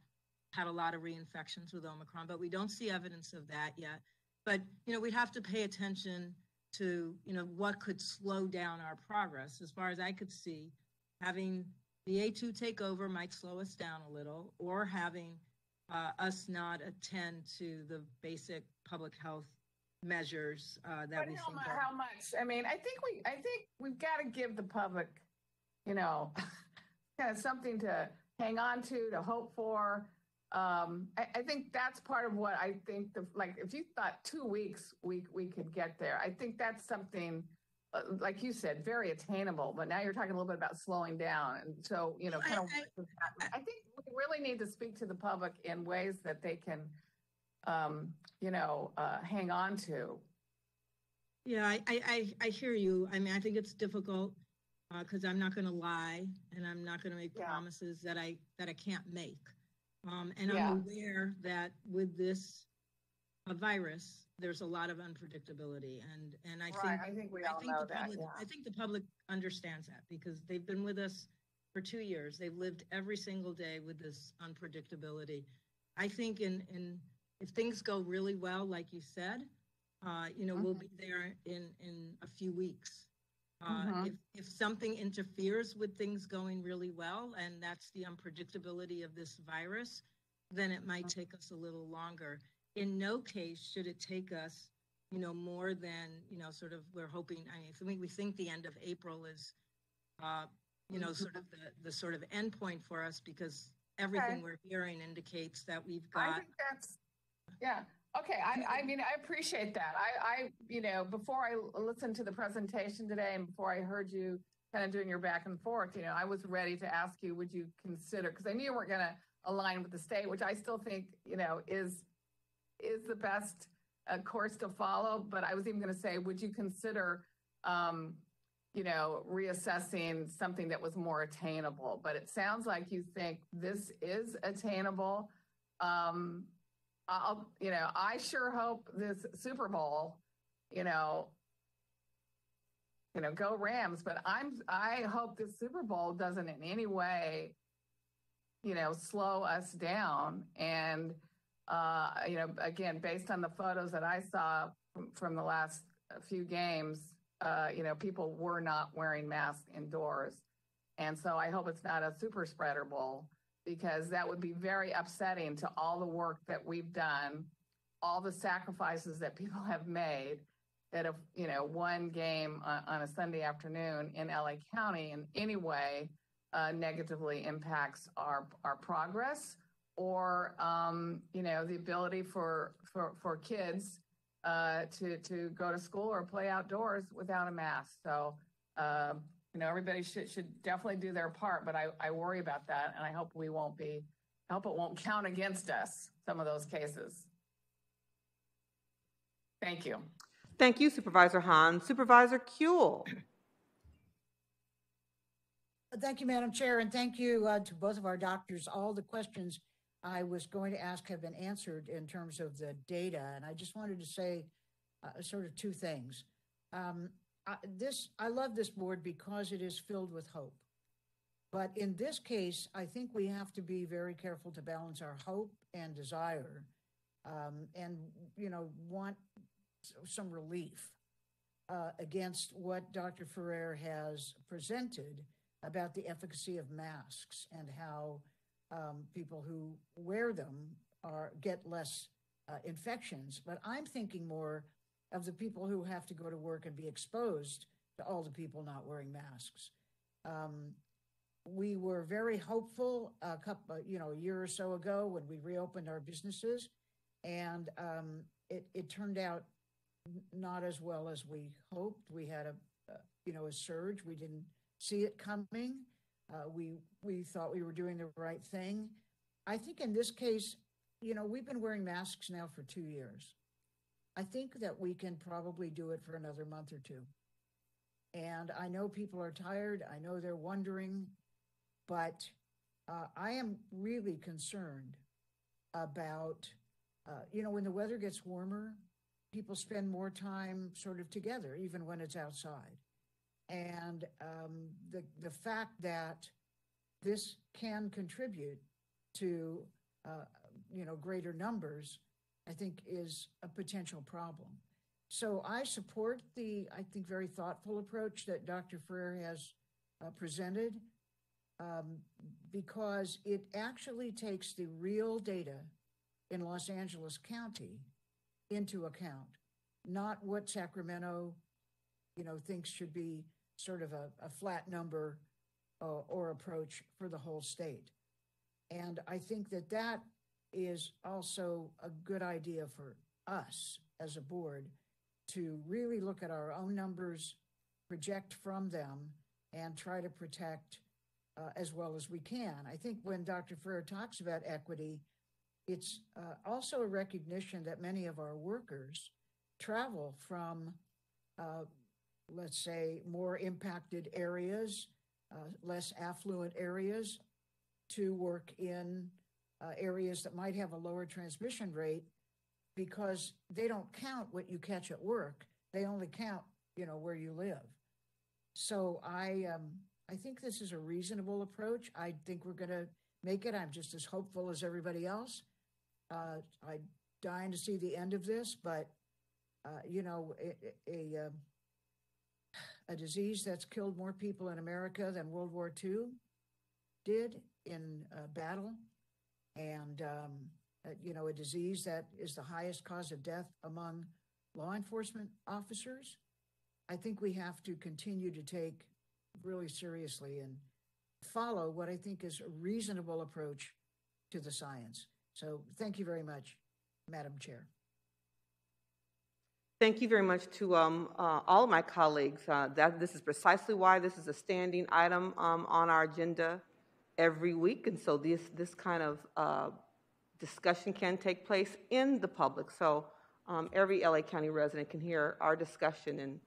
had a lot of reinfections with Omicron, but we don't see evidence of that yet. But, you know, we'd have to pay attention to, you know, what could slow down our progress. As far as I could see, having BA2 takeover might slow us down a little, or having uh, us not attend to the basic public health measures uh, that we mu- are how much? I mean, I think we, I think we've got to give the public, you know, <laughs> kind of something to hang on to, to hope for. Um, I, I think that's part of what I think the like. If you thought two weeks we we could get there, I think that's something. Uh, like you said, very attainable. But now you're talking a little bit about slowing down, and so you know, kind of. I think we really need to speak to the public in ways that they can, um, you know, uh, hang on to. Yeah, I, I, I, I hear you. I mean, I think it's difficult because I'm not going to lie and I'm not going to make promises that I that I can't make. Um, and Yeah. I'm aware that with this uh, virus, there's a lot of unpredictability, and and I Right, think I think we all think know the that, public, yeah. I think the public understands that because they've been with us for two years. They've lived every single day with this unpredictability. I think in in if things go really well, like you said, uh, you know, we'll Mhm. be there in in a few weeks. Uh, Mhm. If if something interferes with things going really well, and that's the unpredictability of this virus, then it might take us a little longer. In no case should it take us, you know, more than you know, sort of. We're hoping. I mean, I think we think the end of April is, uh, you know, sort of the the sort of end point for us because everything Okay. we're hearing indicates that we've I got. think that's, yeah. Okay. I, I mean, I appreciate that. I, I, you know, before I listened to the presentation today and before I heard you kind of doing your back and forth, you know, I was ready to ask you, would you consider, because I knew you weren't going to align with the state, which I still think, you know, is, is the best uh, course to follow. But I was even going to say, would you consider, um, you know, reassessing something that was more attainable? But it sounds like you think this is attainable. Um, I'll, you know, I sure hope this Super Bowl, you know, you know, go Rams. But I'm, I hope this Super Bowl doesn't in any way, you know, slow us down. And, uh, you know, again, based on the photos that I saw from, from the last few games, uh, you know, people were not wearing masks indoors. And so I hope it's not a super spreader bowl because that would be very upsetting to all the work that we've done, all the sacrifices that people <laughs> have made. That if, you know, one game on, on a Sunday afternoon in LA County in any way uh, negatively impacts our, our progress or, um, you know, the ability for, for, for kids uh, to, to go to school or play outdoors without a mask. So, uh, you know, everybody should, should definitely do their part, but I, I worry about that. And I hope we won't be, I hope it won't count against us, some of those cases. Thank you. Thank you, Supervisor Hahn. Supervisor Kuehl. Thank you, Madam Chair, and thank you uh, to both of our doctors. All the questions I was going to ask have been answered in terms of the data, and I just wanted to say uh, sort of two things. Um, I, this I love this board because it is filled with hope. But in this case, I think we have to be very careful to balance our hope and desire, um, and you know, want some relief uh, against what Dr. Ferrer has presented about the efficacy of masks and how um, people who wear them are get less uh, infections. But I'm thinking more of the people who have to go to work and be exposed to all the people not wearing masks. Um, we were very hopeful a couple, you know, a year or so ago when we reopened our businesses, and um, it, it turned out not as well as we hoped. We had a, uh, you know, a surge. We didn't see it coming. Uh, we we thought we were doing the right thing. I think in this case, you know, we've been wearing masks now for two years, I think that we can probably do it for another month or two. And I know people are tired. I know they're wondering, but uh, I am really concerned about, uh, you know, when the weather gets warmer, people spend more time sort of together, even when it's outside. And um, the the fact that this can contribute to, uh, you know, greater numbers, I think, is a potential problem. So I support the, I think, very thoughtful approach that Dr. Ferrer has uh, presented um, because it actually takes the real data in Los Angeles County into account, not what Sacramento, you know, thinks should be sort of a, a flat number uh, or approach for the whole state. And I think that that is also a good idea for us as a board to really look at our own numbers, project from them, and try to protect uh, as well as we can. I think when Dr. Ferrer talks about equity, it's uh, also a recognition that many of our workers travel from, uh, let's say, more impacted areas, uh, less affluent areas, to work in uh, areas that might have a lower transmission rate because they don't count what you catch at work. They only count, you know, where you live. So I, um, I think this is a reasonable approach. I think we're going to make it. I'm just as hopeful as everybody else. Uh, I'm dying to see the end of this, but uh, you know, a, a, um, a disease that's killed more people in America than World War II did in uh, battle, and um, uh, you know, a disease that is the highest cause of death among law enforcement officers. I think we have to continue to take really seriously and follow what I think is a reasonable approach to the science. So thank you very much, Madam Chair. Thank you very much to um, uh, all of my colleagues. Uh, that this is precisely why this is a standing item um, on our agenda every week, and so this this kind of uh, discussion can take place in the public. So um, every LA County resident can hear our discussion. And,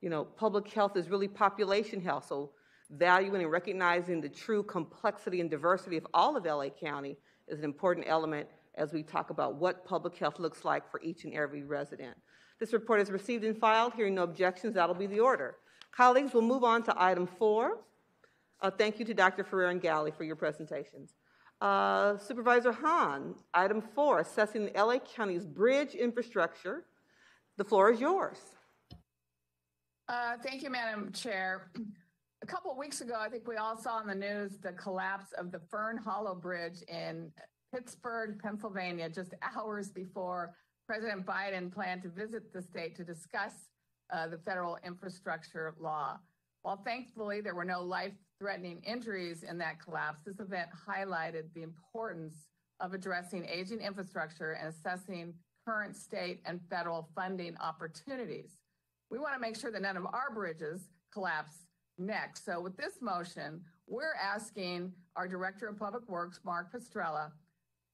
you know, public health is really population health. So valuing and recognizing the true complexity and diversity of all of LA County is an important element as we talk about what public health looks like for each and every resident. This report is received and filed. Hearing no objections, that'll be the order. Colleagues, we'll move on to item four. Uh, thank you to Dr. Ferrer and Ghaly for your presentations. Uh, Supervisor Hahn, item four, assessing the LA County's bridge infrastructure. The floor is yours. Uh, thank you, Madam Chair. A couple weeks ago, I think we all saw in the news the collapse of the Fern Hollow Bridge in Pittsburgh, Pennsylvania, just hours before President Biden planned to visit the state to discuss uh, the federal infrastructure law. While thankfully there were no life threatening injuries in that collapse, this event highlighted the importance of addressing aging infrastructure and assessing current state and federal funding opportunities. We want to make sure that none of our bridges collapse next. So with this motion, we're asking our Director of Public Works, Mark Pestrella,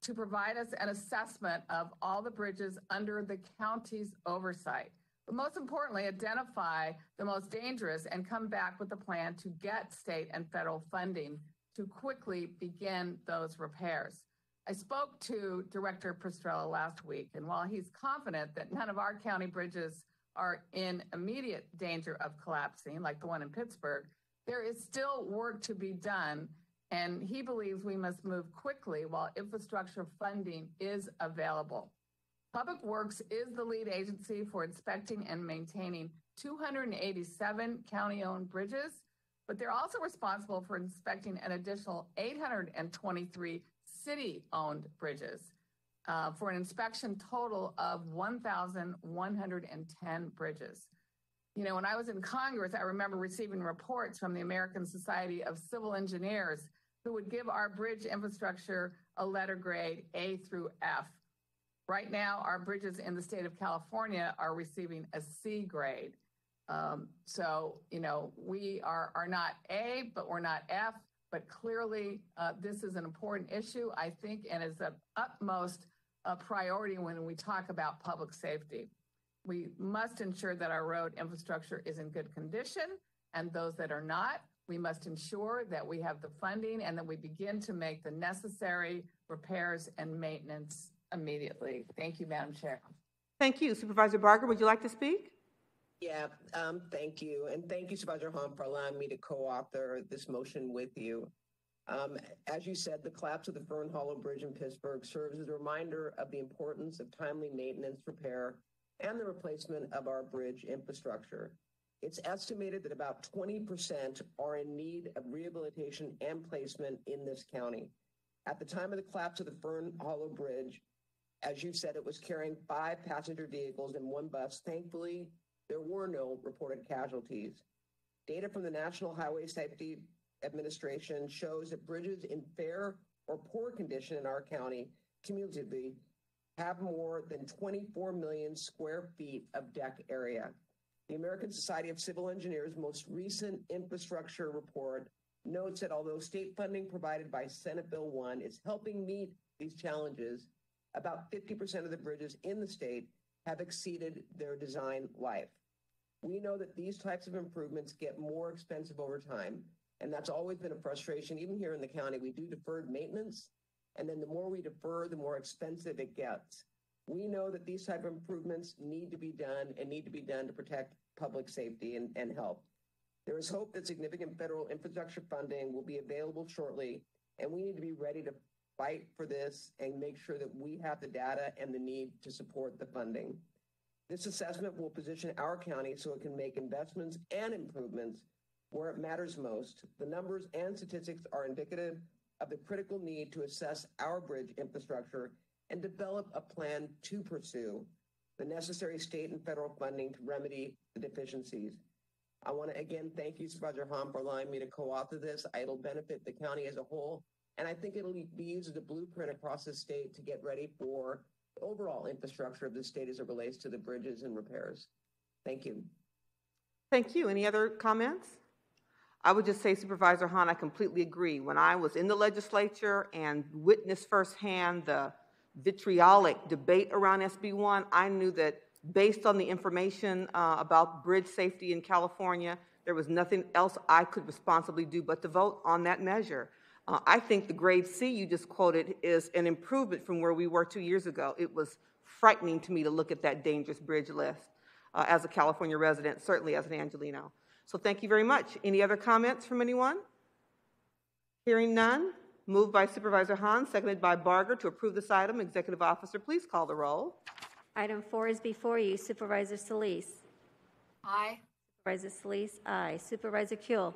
to provide us an assessment of all the bridges under the county's oversight but most importantly, identify the most dangerous and come back with a plan to get state and federal funding to quickly begin those repairs. I spoke to Director Pestrella last week, and while he's confident that none of our county bridges are in immediate danger of collapsing, like the one in Pittsburgh, there is still work to be done, and he believes we must move quickly while infrastructure funding is available. Public Works is the lead agency for inspecting and maintaining 287 county owned bridges, but they're also responsible for inspecting an additional 823 city owned bridges uh, for an inspection total of 1,110 bridges. You know, when I was in Congress, I remember receiving reports from the American Society of Civil Engineers who would give our bridge infrastructure a letter grade A through F. Right now, our bridges in the state of California are receiving a C grade. Um, so, you know, we are, are not A, but we're not F. But clearly, uh, this is an important issue, I think, and is of utmost uh, priority when we talk about public safety. We must ensure that our road infrastructure is in good condition, and those that are not, we must ensure that we have the funding and that we begin to make the necessary repairs and maintenance immediately. Thank you, Madam Chair. Thank you. Supervisor Barger, would you like to speak? Yeah, um, thank you. And thank you, Supervisor Hahn, for allowing me to co-author this motion with you. Um, as you said, the collapse of the Fern Hollow Bridge in Pittsburgh serves as a reminder of the importance of timely maintenance, repair, and the replacement of our bridge infrastructure. It's estimated that about 20% are in need of rehabilitation and placement in this county. At the time of the collapse of the Fern Hollow Bridge, as you said, it was carrying five passenger vehicles and one bus. Thankfully, there were no reported casualties. Data from the National Highway Safety Administration shows that bridges in fair or poor condition in our county cumulatively have more than 24 million square feet of deck area. The American Society of Civil Engineers' most recent infrastructure report notes that although state funding provided by Senate Bill 1 is helping meet these challenges, about 50% of the bridges in the state have exceeded their design life. We know that these types of improvements get more expensive over time, and that's always been a frustration. Even here in the county, we do deferred maintenance, and then the more we defer, the more expensive it gets. We know that these type of improvements need to be done and need to be done to protect public safety and, and health. There is hope that significant federal infrastructure funding will be available shortly, and we need to be ready to fight for this and make sure that we have the data and the need to support the funding. This assessment will position our county so it can make investments and improvements where it matters most. The numbers and statistics are indicative of the critical need to assess our bridge infrastructure and develop a plan to pursue the necessary state and federal funding to remedy the deficiencies. I want to again thank you, Supervisor Hahn, for allowing me to co-author this. It'll benefit the county as a whole, and I think it'll be used as a blueprint across the state to get ready for the overall infrastructure of the state as it relates to the bridges and repairs. Thank you. Thank you. Any other comments? I would just say, Supervisor Hahn, I completely agree. When I was in the legislature and witnessed firsthand the vitriolic debate around SB 1, I knew that based on the information uh, about bridge safety in California, there was nothing else I could responsibly do but to vote on that measure. Uh, I think the grade C you just quoted is an improvement from where we were two years ago. It was frightening to me to look at that dangerous bridge list uh, as a California resident, certainly as an Angeleno. So thank you very much. Any other comments from anyone? Hearing none, moved by Supervisor Hahn, seconded by Barger to approve this item. Executive Officer, please call the roll. Item four is before you. Supervisor Solis. Aye. Supervisor Solis, aye. Supervisor Kuehl.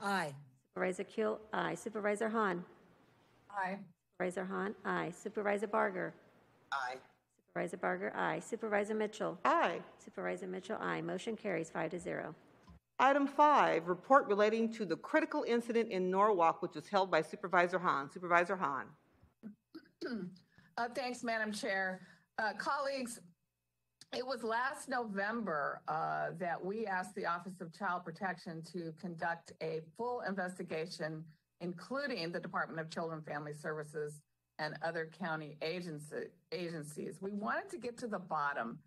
Aye. Supervisor Kuehl, aye. Supervisor Hahn. Aye. Supervisor Hahn, aye. Supervisor Barger. Aye. Supervisor Barger, aye. Supervisor Mitchell. Aye. Supervisor Mitchell, aye. Motion carries five to zero. Item five, report relating to the critical incident in Norwalk, which was held by Supervisor Hahn. Supervisor Hahn. <clears throat> Uh, thanks, Madam Chair. Uh, colleagues, it was last November uh, that we asked the Office of Child Protection to conduct a full investigation, including the Department of Children Family Services and other county agency, agencies. We wanted to get to the bottom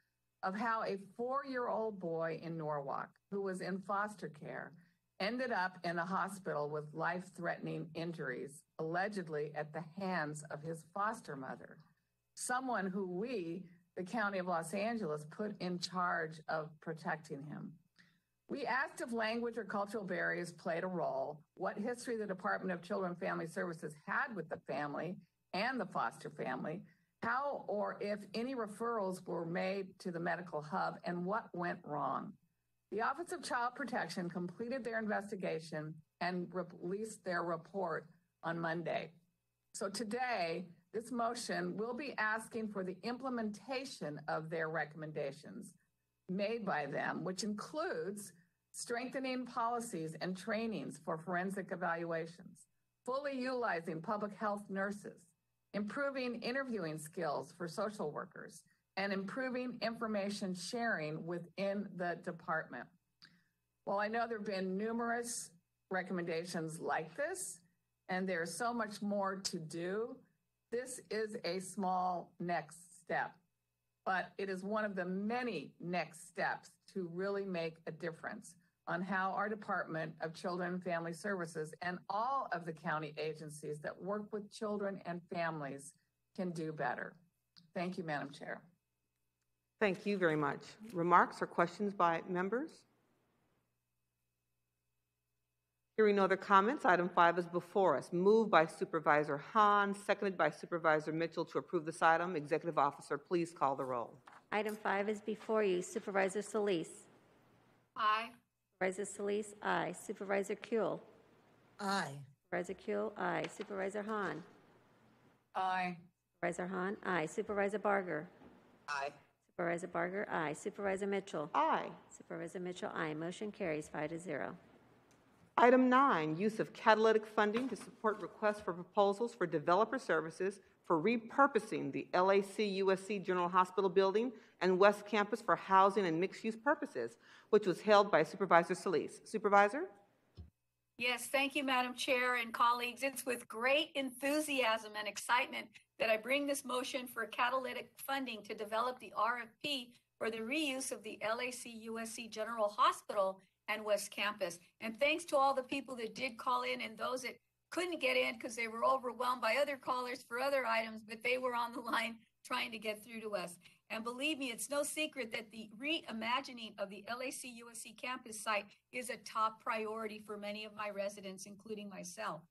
of how a four year old boy in Norwalk who was in foster care ended up in a hospital with life threatening injuries, allegedly at the hands of his foster mother, someone who we, the County of Los Angeles, put in charge of protecting him. We asked if language or cultural barriers played a role, what history the Department of Children and Family Services had with the family and the foster family, how or if any referrals were made to the medical hub, and what went wrong. The Office of Child Protection completed their investigation and released their report on Monday. So today, this motion will be asking for the implementation of their recommendations made by them, which includes strengthening policies and trainings for forensic evaluations, fully utilizing public health nurses, improving interviewing skills for social workers, and improving information sharing within the department. While I know there have been numerous recommendations like this, and there's so much more to do, this is a small next step. but it is one of the many next steps to really make a difference on how our Department of Children and Family Services and all of the county agencies that work with children and families can do better. Thank you, Madam Chair. Thank you very much. Remarks or questions by members? Hearing no other comments, item five is before us. Moved by Supervisor Hahn, seconded by Supervisor Mitchell to approve this item. Executive Officer, please call the roll. Item five is before you. Supervisor Solis. Aye. Supervisor Solis, aye. Supervisor Kuehl. Aye. Supervisor Kuehl, aye. Supervisor Hahn. Aye. Supervisor Hahn, aye. Supervisor Barger. Aye. Supervisor Barger, aye. Supervisor Mitchell. Aye. Supervisor Mitchell, aye. Motion carries five to zero. Item nine, use of catalytic funding to support requests for proposals for developer services for repurposing the LAC USC General Hospital building and West Campus for housing and mixed-use purposes, which was held by Supervisor Solis. Supervisor? Yes, thank you, Madam Chair and colleagues. It's with great enthusiasm and excitement that I bring this motion for catalytic funding to develop the RFP for the reuse of the LAC USC General Hospital and West Campus. And thanks to all the people that did call in and those that couldn't get in because they were overwhelmed by other callers for other items, but they were on the <laughs> line trying to get through to us. And believe me, it's no secret that the reimagining of the LAC USC campus site is a top priority for many of my residents, including myself.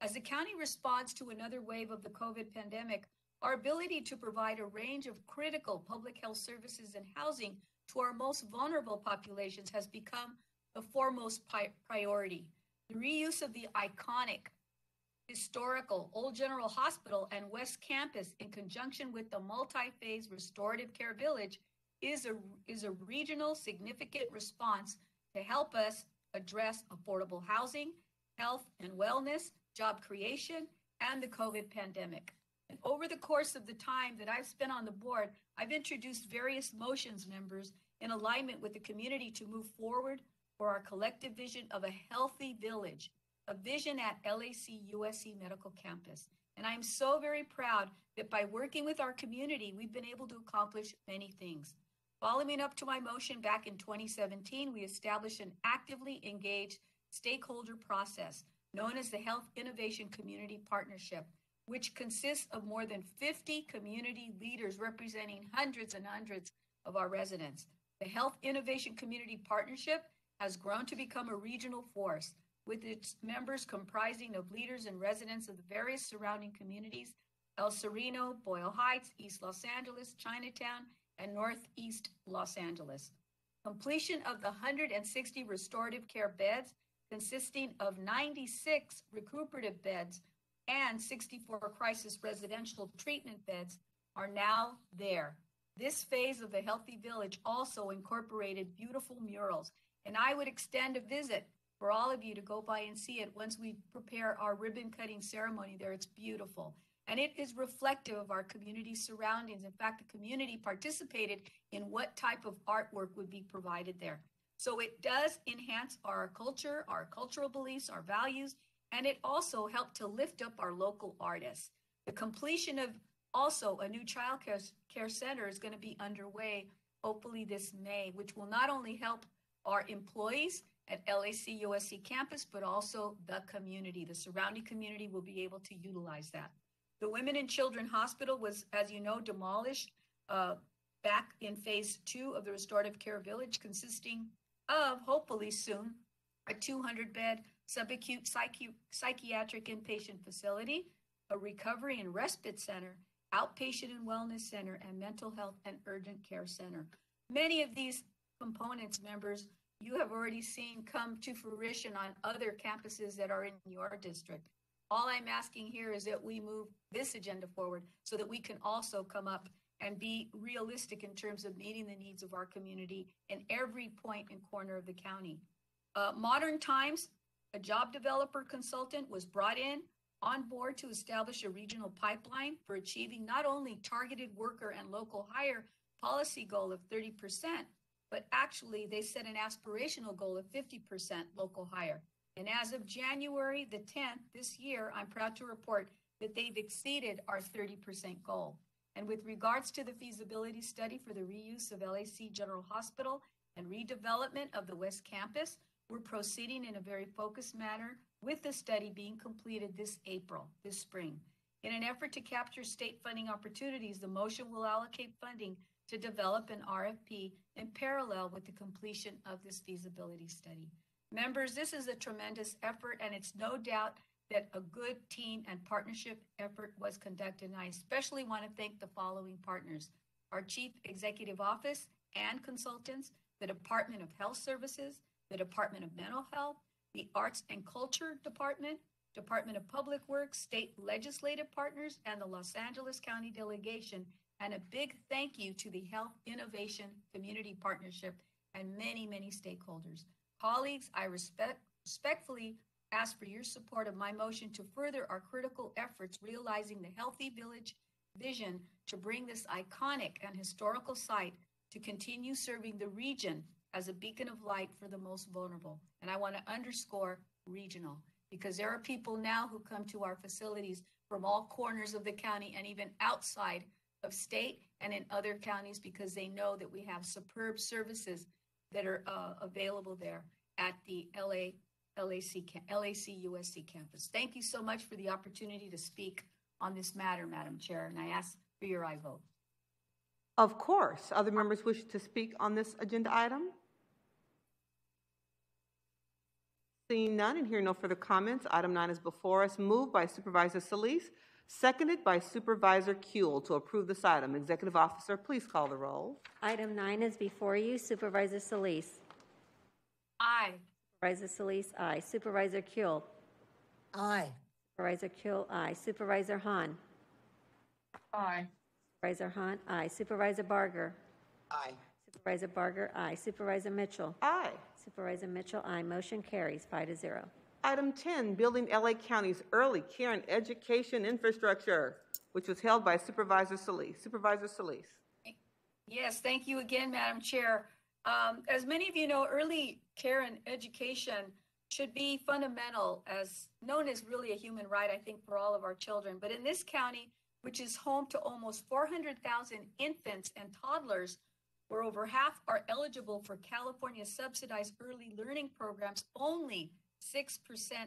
As the county responds to another wave of the COVID pandemic, our ability to provide a range of critical public health services and housing to our most vulnerable populations has become the foremost pi- priority. The reuse of the iconic historical Old General Hospital and West Campus in conjunction with the multi-phase restorative care village is a is a regional significant response to help us address affordable housing, health and wellness, job creation, and the COVID pandemic. And over the course of the time that I've spent on the board, I've introduced various motions members in alignment with the community to move forward for our collective vision of a healthy village a vision at LAC USC Medical Campus. And I'm so very proud that by working with our community, we've been able to accomplish many things. Following up to my motion back in 2017, we established an actively engaged stakeholder process known as the Health Innovation Community Partnership, which consists of more than 50 community leaders representing hundreds and hundreds of our residents. The Health Innovation Community Partnership has grown to become a regional force with its members comprising of leaders and residents of the various surrounding communities El Sereno, Boyle Heights, East Los Angeles, Chinatown, and Northeast Los Angeles. Completion of the 160 restorative care beds, consisting of 96 recuperative beds and 64 crisis residential treatment beds, are now there. This phase of the Healthy Village also incorporated beautiful murals, and I would extend a visit for all of you to go by and see it once we prepare our ribbon cutting ceremony there. It's beautiful. And it is reflective of our community surroundings. In fact, the community participated in what type of artwork would be provided there. So it does enhance our culture, our cultural beliefs, our values, and it also helped to lift up our local artists. The completion of also a new child care, care center is going to be underway hopefully this May, which will not only help our employees at LAC USC campus, but also the community. The surrounding community will be able to utilize that. The Women and Children Hospital was, as you know, demolished uh, back in phase two of the restorative care village, consisting of, hopefully soon, a 200 bed subacute psychi- psychiatric inpatient facility, a recovery and respite center, outpatient and wellness center, and mental health and urgent care center. Many of these components, members, you have already seen come to fruition on other campuses that are in your district. All I'm asking here is that we move this agenda forward so that we can also come up and be realistic in terms of meeting the needs of our community in every point and corner of the county. Uh, modern times, a job developer consultant was brought in on board to establish a regional pipeline for achieving not only targeted worker and local hire policy goal of 30%, but actually they set an aspirational goal of 50% local hire. And as of January the 10th this year, I'm proud to report that they've exceeded our 30% goal. And with regards to the feasibility study for the reuse of LAC General Hospital and redevelopment of the West Campus, we're proceeding in a very focused manner with the study being completed this April, this spring. In an effort to capture state funding opportunities, the motion will allocate funding to develop an RFP in parallel with the completion of this feasibility study. Members, this is a tremendous effort, and it's no doubt that a good team and partnership effort was conducted. And I especially want to thank the following partners our Chief Executive Office and consultants, the Department of Health Services, the Department of Mental Health, the Arts and Culture Department, Department of Public Works, state legislative partners, and the Los Angeles County delegation. And a big thank you to the Health Innovation Community Partnership and many, many stakeholders. Colleagues, I respect, respectfully ask for your support of my motion to further our critical efforts realizing the Healthy Village vision to bring this iconic and historical site to continue serving the region as a beacon of light for the most vulnerable. And I want to underscore regional because there are people now who come to our facilities from all corners of the county and even outside of state and in other counties because they know that we have superb services that are uh, available there at the LA LAC, LAC USC campus. Thank you so much for the opportunity to speak on this matter, Madam Chair, and I ask for your aye vote. Of course. Other members wish to speak on this agenda item? Seeing none and hearing no further comments, item nine is before us. Moved by Supervisor Solis, seconded by Supervisor Kuehl to approve this item. Executive Officer, please call the roll. Item nine is before you. Supervisor Solis. Aye. Supervisor Solis, aye. Supervisor Kuehl. Aye. Supervisor Kuehl, aye. Supervisor Hahn. Aye. Supervisor Hahn, aye. Supervisor Barger. Aye. Supervisor Barger, aye. Supervisor Mitchell. Aye. Supervisor Mitchell, aye. Motion carries five to zero. Item 10, Building LA County's Early Care and Education Infrastructure, which was held by Supervisor Solis. Supervisor Solis. Yes, thank you again, Madam Chair. Um, as many of you know, early care and education should be fundamental, as known as really a human right, I think, for all of our children. But in this county, which is home to almost 400,000 infants and toddlers, where over half are eligible for California subsidized early learning programs, only 6%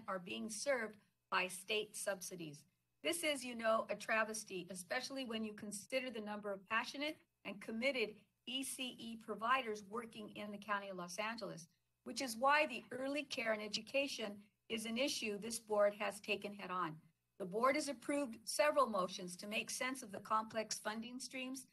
are being served by state subsidies. This is, you know, a travesty, especially when you consider the number of passionate and committed ECE providers working in the County of Los Angeles, which is why the early care and education is an issue this board has taken head on. The board has approved several motions to make sense of the complex funding streams,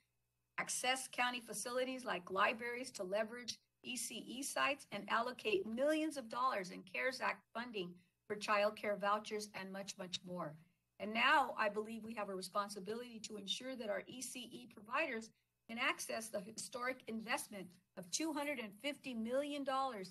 access county facilities like libraries to leverage ECE sites, and allocate millions of dollars in CARES Act funding for child care vouchers and much, much more. And now I believe we have a responsibility to ensure that our ECE providers can access the historic investment of $250 million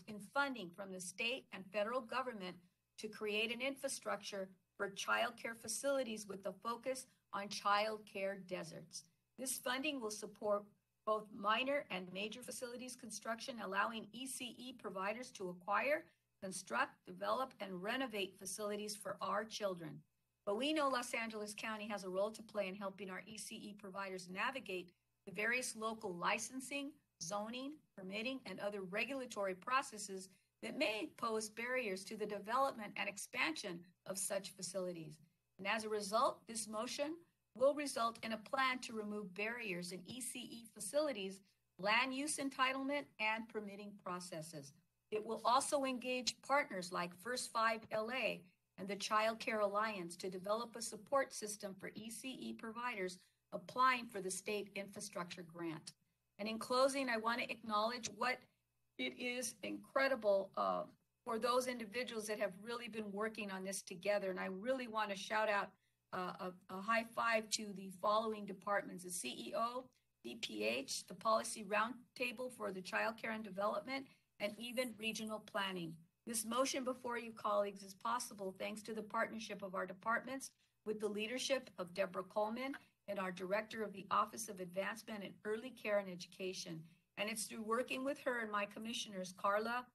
in funding from the state and federal government to create an infrastructure for child care facilities with a focus on child care deserts. This funding will support both minor and major facilities construction, allowing ECE providers to acquire, construct, develop, and renovate facilities for our children. But we know Los Angeles County has a role to play in helping our ECE providers navigate the various local licensing, zoning, permitting, and other regulatory processes that may pose barriers to the development and expansion of such facilities. And as a result, this motion will result in a plan to remove barriers in ECE facilities, land use entitlement, and permitting processes. It will also engage partners like First Five LA and the Child Care Alliance to develop a support system for ECE providers applying for the state infrastructure grant. And in closing, I want to acknowledge what it is incredible uh, for those individuals that have really been working on this together. And I really want to shout out a, a, high five to the following departments the CEO, DPH, the Policy Roundtable for the Child Care and Development, and even regional planning. This motion before you, colleagues, is possible thanks to the partnership of our departments with the leadership of Deborah Coleman and our director of the Office of Advancement in Early Care and Education. And it's through working with her and my commissioners, Carla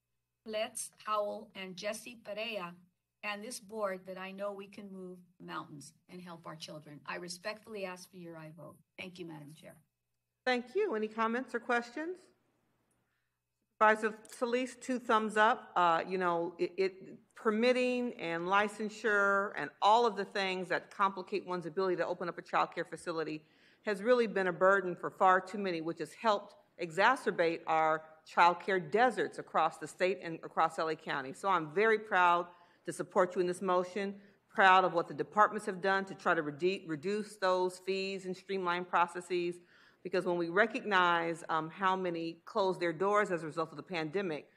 Letz Howell and Jesse Perea, and this board that I know we can move mountains and help our children. I respectfully ask for your aye vote. Thank you, Madam Chair. Thank you. Any comments or questions? Supervisor Solis, two thumbs up. Uh, you know, it, it permitting and licensure and all of the things that complicate one's ability to open up a child care facility has really been a burden for far too many, which has helped exacerbate our child care deserts across the state and across LA County. So I'm very proud to support you in this motion, proud of what the departments have done to try to redu- reduce those fees and streamline processes. Because when we recognize um, how many closed their doors as a result of the pandemic,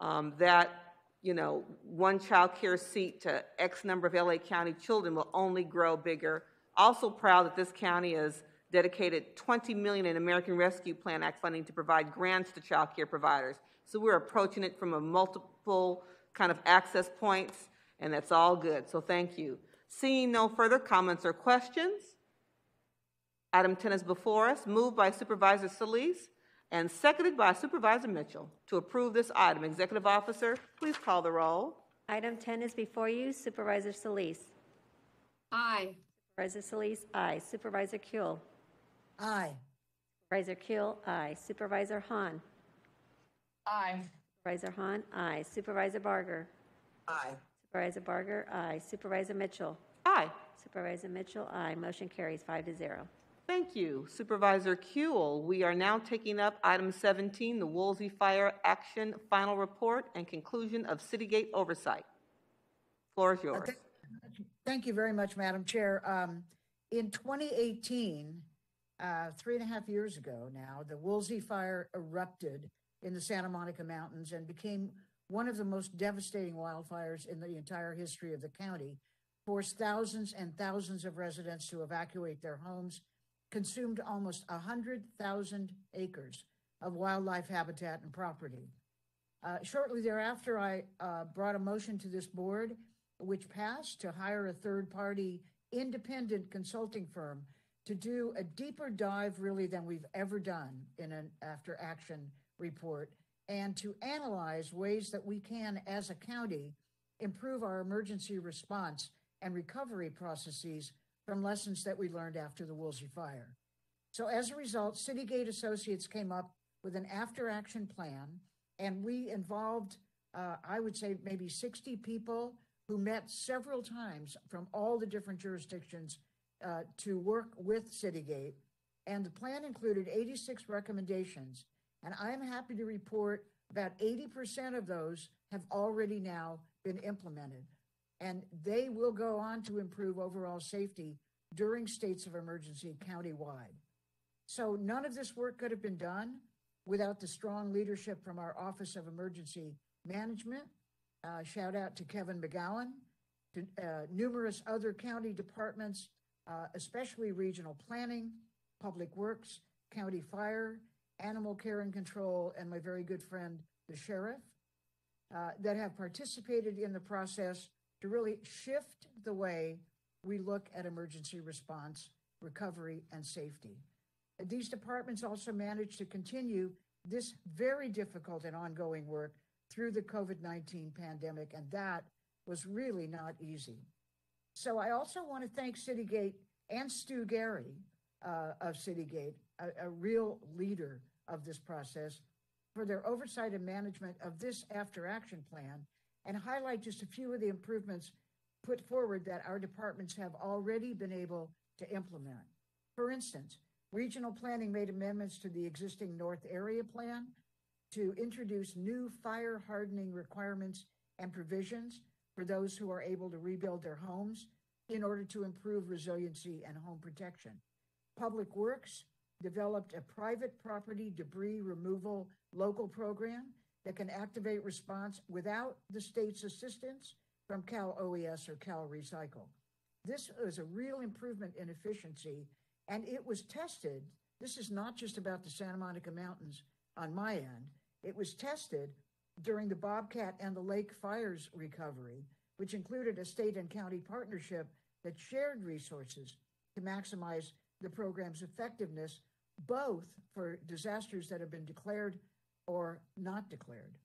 um, that you know, one child care seat to X number of LA County children will only grow bigger. Also proud that this county has dedicated 20 million in American Rescue Plan Act funding to provide grants to child care providers. So we're approaching it from a multiple kind of access points, and that's all good. So thank you. Seeing no further comments or questions, item 10 is before us, moved by Supervisor Solis and seconded by Supervisor Mitchell to approve this item. Executive Officer, please call the roll. Item 10 is before you. Supervisor Solis. Aye. Supervisor Solis, aye. Supervisor Kuehl. Aye. Supervisor Kuehl, aye. Supervisor Hahn. Aye. Supervisor Hahn, aye. Supervisor Barger. Aye. Supervisor Barger, aye. Supervisor Mitchell. Aye. Supervisor Mitchell, aye. Motion carries five to zero. Thank you. Supervisor Kuehl, we are now taking up item 17, the Woolsey Fire Action Final Report and Conclusion of Citygate Oversight. Floor is yours. Thank you very much, Madam Chair. Um, in 2018, uh, three and a half years ago now, the Woolsey Fire erupted in the Santa Monica Mountains and became one of the most devastating wildfires in the entire history of the county, forced thousands and thousands of residents to evacuate their homes, consumed almost 100,000 acres of wildlife habitat and property. Uh, shortly thereafter, I uh, brought a motion to this board, which passed to hire a third party independent consulting firm to do a deeper dive, really, than we've ever done in an after action report, and to analyze ways that we can, as a county, improve our emergency response and recovery processes from lessons that we learned after the Woolsey fire. So as a result, Citygate Associates came up with an after action plan, and we involved, uh, I would say, maybe 60 people who met several times from all the different jurisdictions uh, to work with Citygate. And the plan included 86 recommendations. And I am happy to report about 80% of those have already now been implemented. And they will go on to improve overall safety during states of emergency countywide. So none of this work could have been done without the strong leadership from our Office of Emergency Management. Uh, shout out to Kevin McGowan, to uh, numerous other county departments, uh, especially regional planning, public works, county fire, animal care and control, and my very good friend, the sheriff, uh, that have participated in the process to really shift the way we look at emergency response, recovery, and safety. These departments also managed to continue this very difficult and ongoing work through the COVID 19 pandemic, and that was really not easy. So I also want to thank Citygate and Stu Gary uh, of Citygate, a, a real leader of this process, for their oversight and management of this after action plan, and highlight just a few of the improvements put forward that our departments have already been able to implement. For instance, regional planning made amendments to the existing North Area Plan to introduce new fire hardening requirements and provisions for those who are able to rebuild their homes in order to improve resiliency and home protection. Public Works developed a private property debris removal local program that can activate response without the state's assistance from Cal OES or Cal Recycle. This is a real improvement in efficiency, and it was tested. This is not just about the Santa Monica Mountains on my end. It was tested during the Bobcat and the Lake fires recovery, which included a state and county partnership that shared resources to maximize the program's effectiveness, both for disasters that have been declared or not declared.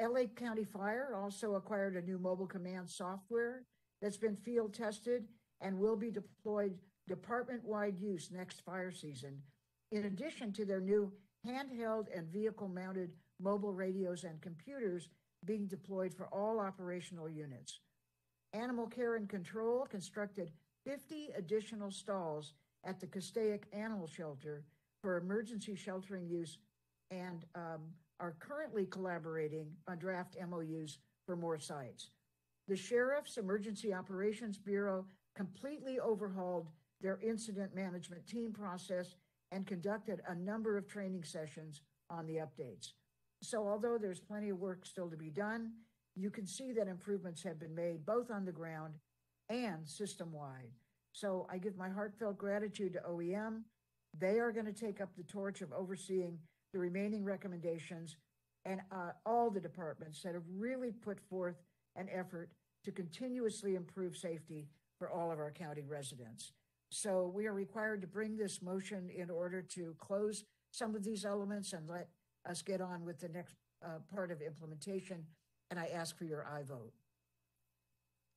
LA County Fire also acquired a new mobile command software that's been field tested and will be deployed department-wide use next fire season, in addition to their new handheld and vehicle-mounted mobile radios and computers being deployed for all operational units. Animal Care and Control constructed 50 additional stalls at the Castaic Animal Shelter for emergency sheltering use and um, are currently collaborating on draft MOUs for more sites. The Sheriff's Emergency Operations Bureau completely overhauled their incident management team process and conducted a number of training sessions on the updates. So, although there's plenty of work still to be done, you can see that improvements have been made both on the ground and system wide. So, I give my heartfelt gratitude to OEM. They are going to take up the torch of overseeing the remaining recommendations and uh, all the departments that have really put forth an effort to continuously improve safety for all of our county residents. So we are required to bring this motion in order to close some of these elements and let us get on with the next uh, part of implementation. And I ask for your aye vote.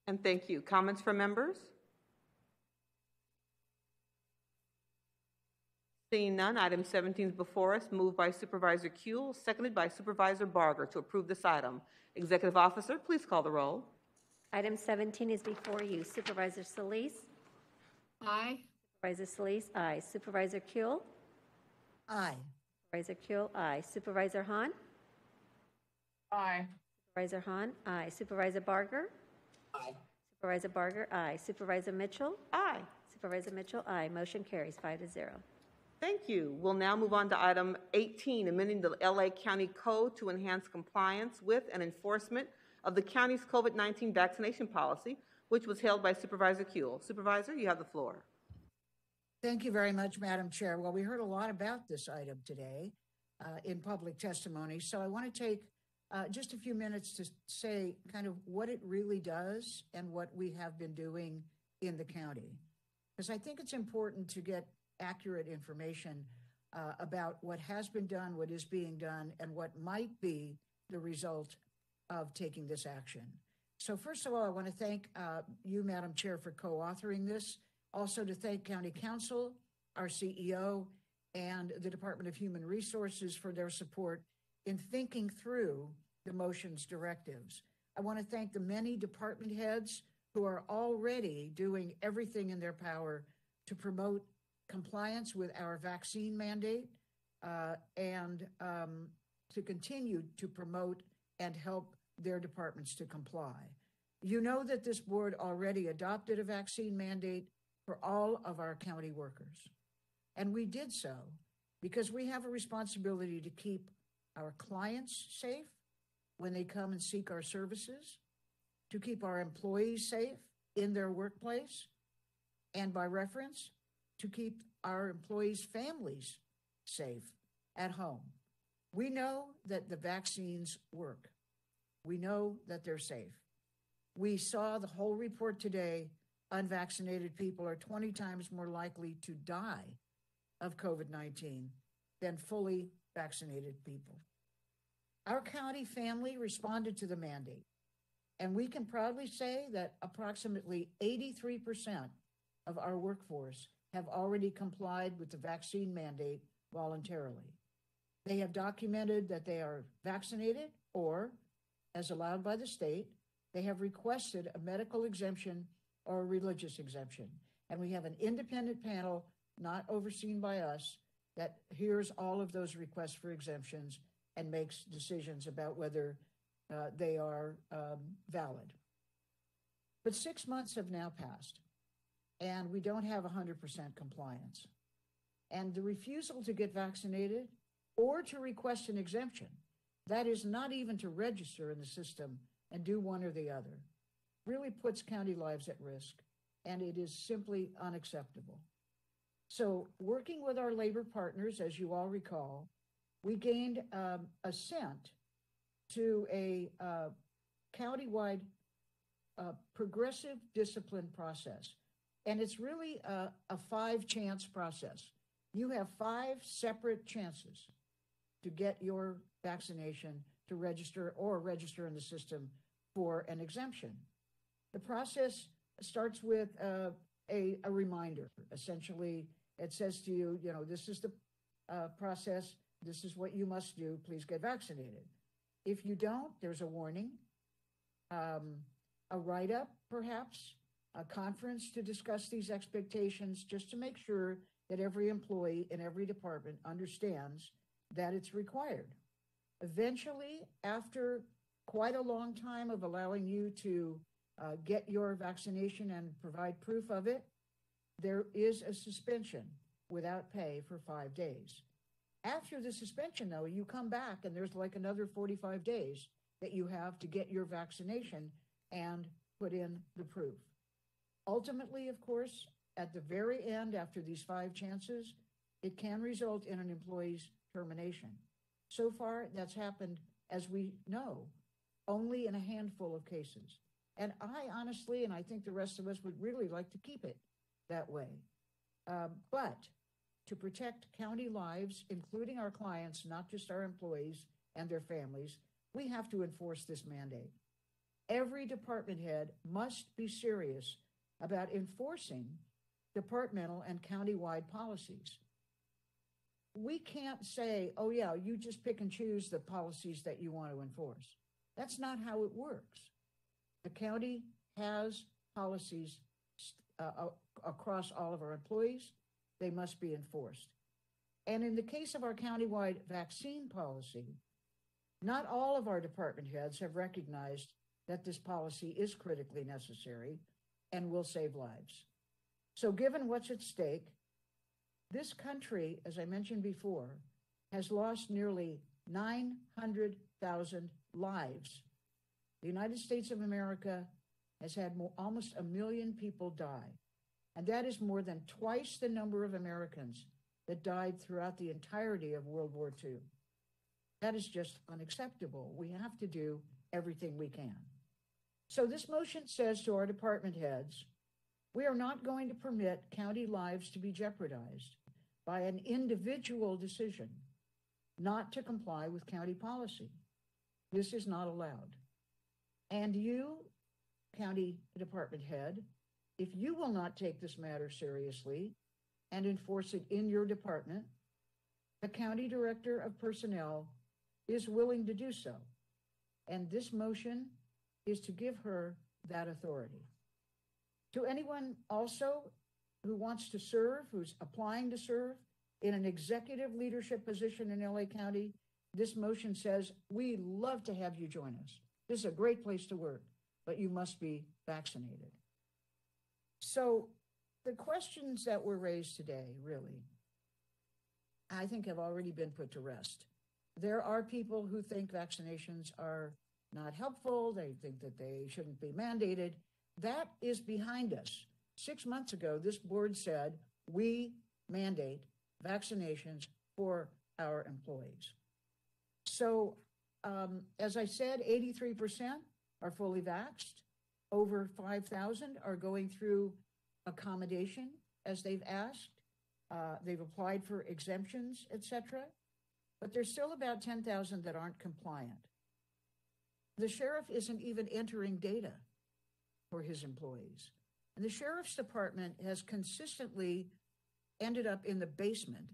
And thank you. Comments from members? Seeing none, item 17 is before us, moved by Supervisor Kuehl, seconded by Supervisor Barger to approve this item. Executive Officer, please call the roll. Item 17 is before you. Supervisor Solis? Aye. Supervisor Solis, aye. Supervisor Kuehl? Aye. Supervisor Kuehl, aye. Supervisor Hahn? Aye. Supervisor Hahn, aye. Supervisor Barger? Aye. Supervisor Barger, aye. Supervisor Mitchell? Aye. Supervisor Mitchell, aye. Motion carries five to zero. Thank you. We'll now move on to item 18, amending the LA County Code to enhance compliance with and enforcement of the county's COVID-19 vaccination policy, which was held by Supervisor Kuehl. Supervisor, you have the floor. Thank you very much, Madam Chair. Well, we heard a lot about this item today uh, in public testimony, so I want to take uh, just a few minutes to say kind of what it really does and what we have been doing in the county. Because I think it's important to get accurate information uh, about what has been done, what is being done, and what might be the result of taking this action. So, first of all, I want to thank uh, you, Madam Chair, for co authoring this. Also, to thank County Counsel, our CEO, and the Department of Human Resources for their support in thinking through the motion's directives. I want to thank the many department heads who are already doing everything in their power to promote compliance with our vaccine mandate uh, and um, to continue to promote and help their departments to comply. You know that this board already adopted a vaccine mandate for all of our county workers. And we did so because we have a responsibility to keep our clients safe when they come and seek our services, to keep our employees safe in their workplace, and by reference, to keep our employees' families safe at home. We know that the vaccines work. We know that they're safe. We saw the whole report today. Unvaccinated people are 20 times more likely to die of COVID 19 than fully vaccinated people. Our county family responded to the mandate, and we can proudly say that approximately 83% of our workforce have already complied with the vaccine mandate voluntarily. They have documented that they are vaccinated or, as allowed by the state, they have requested a medical exemption or a religious exemption. And we have an independent panel, not overseen by us, that hears all of those requests for exemptions and makes decisions about whether uh, they are um, valid. But six months have now passed and we don't have 100% compliance. And the refusal to get vaccinated or to request an exemption, that is not even to register in the system and do one or the other, really puts county lives at risk, and it is simply unacceptable. So, working with our labor partners, as you all recall, we gained um, assent to a uh, countywide uh, progressive discipline process and it's really a, a five chance process. You have five separate chances to get your vaccination to register or register in the system for an exemption. The process starts with uh, a, a reminder. Essentially, it says to you, you know, this is the uh, process, this is what you must do, please get vaccinated. If you don't, there's a warning, um, a write up, perhaps, a conference to discuss these expectations, just to make sure that every employee in every department understands that it's required. Eventually, after quite a long time of allowing you to uh, get your vaccination and provide proof of it, there is a suspension without pay for five days. After the suspension, though, you come back and there's like another 45 days that you have to get your vaccination and put in the proof. Ultimately, of course, at the very end, after these five chances, it can result in an employee's termination. So far, that's happened, as we know, only in a handful of cases. And I honestly, and I think the rest of us would really like to keep it that way. Uh, but to protect county lives, including our clients, not just our employees and their families, we have to enforce this mandate. Every department head must be serious about enforcing departmental and county-wide policies. We can't say, oh yeah, you just pick and choose the policies that you want to enforce. That's not how it works. The county has policies uh, across all of our employees. They must be enforced. And in the case of our countywide vaccine policy, not all of our department heads have recognized that this policy is critically necessary and will save lives. So, given what's at stake, this country, as I mentioned before, has lost nearly 900,000 lives. The United States of America has had more, almost a million people die, and that is more than twice the number of Americans that died throughout the entirety of World War II. That is just unacceptable. We have to do everything we can. So, this motion says to our department heads we are not going to permit county lives to be jeopardized by an individual decision not to comply with county policy. This is not allowed. And you, county department head, if you will not take this matter seriously and enforce it in your department, the county director of personnel is willing to do so. And this motion is to give her that authority. To anyone also who wants to serve, who's applying to serve in an executive leadership position in LA County, this motion says, we love to have you join us. This is a great place to work, but you must be vaccinated. So the questions that were raised today, really, I think have already been put to rest. There are people who think vaccinations are not helpful. They think that they shouldn't be mandated. That is behind us. Six months ago, this board said we mandate vaccinations for our employees. So, um, as I said, 83% are fully vaxxed. Over 5,000 are going through accommodation as they've asked. Uh, they've applied for exemptions, etc. But there's still about 10,000 that aren't compliant. The sheriff isn't even entering data for his employees. And the sheriff's department has consistently ended up in the basement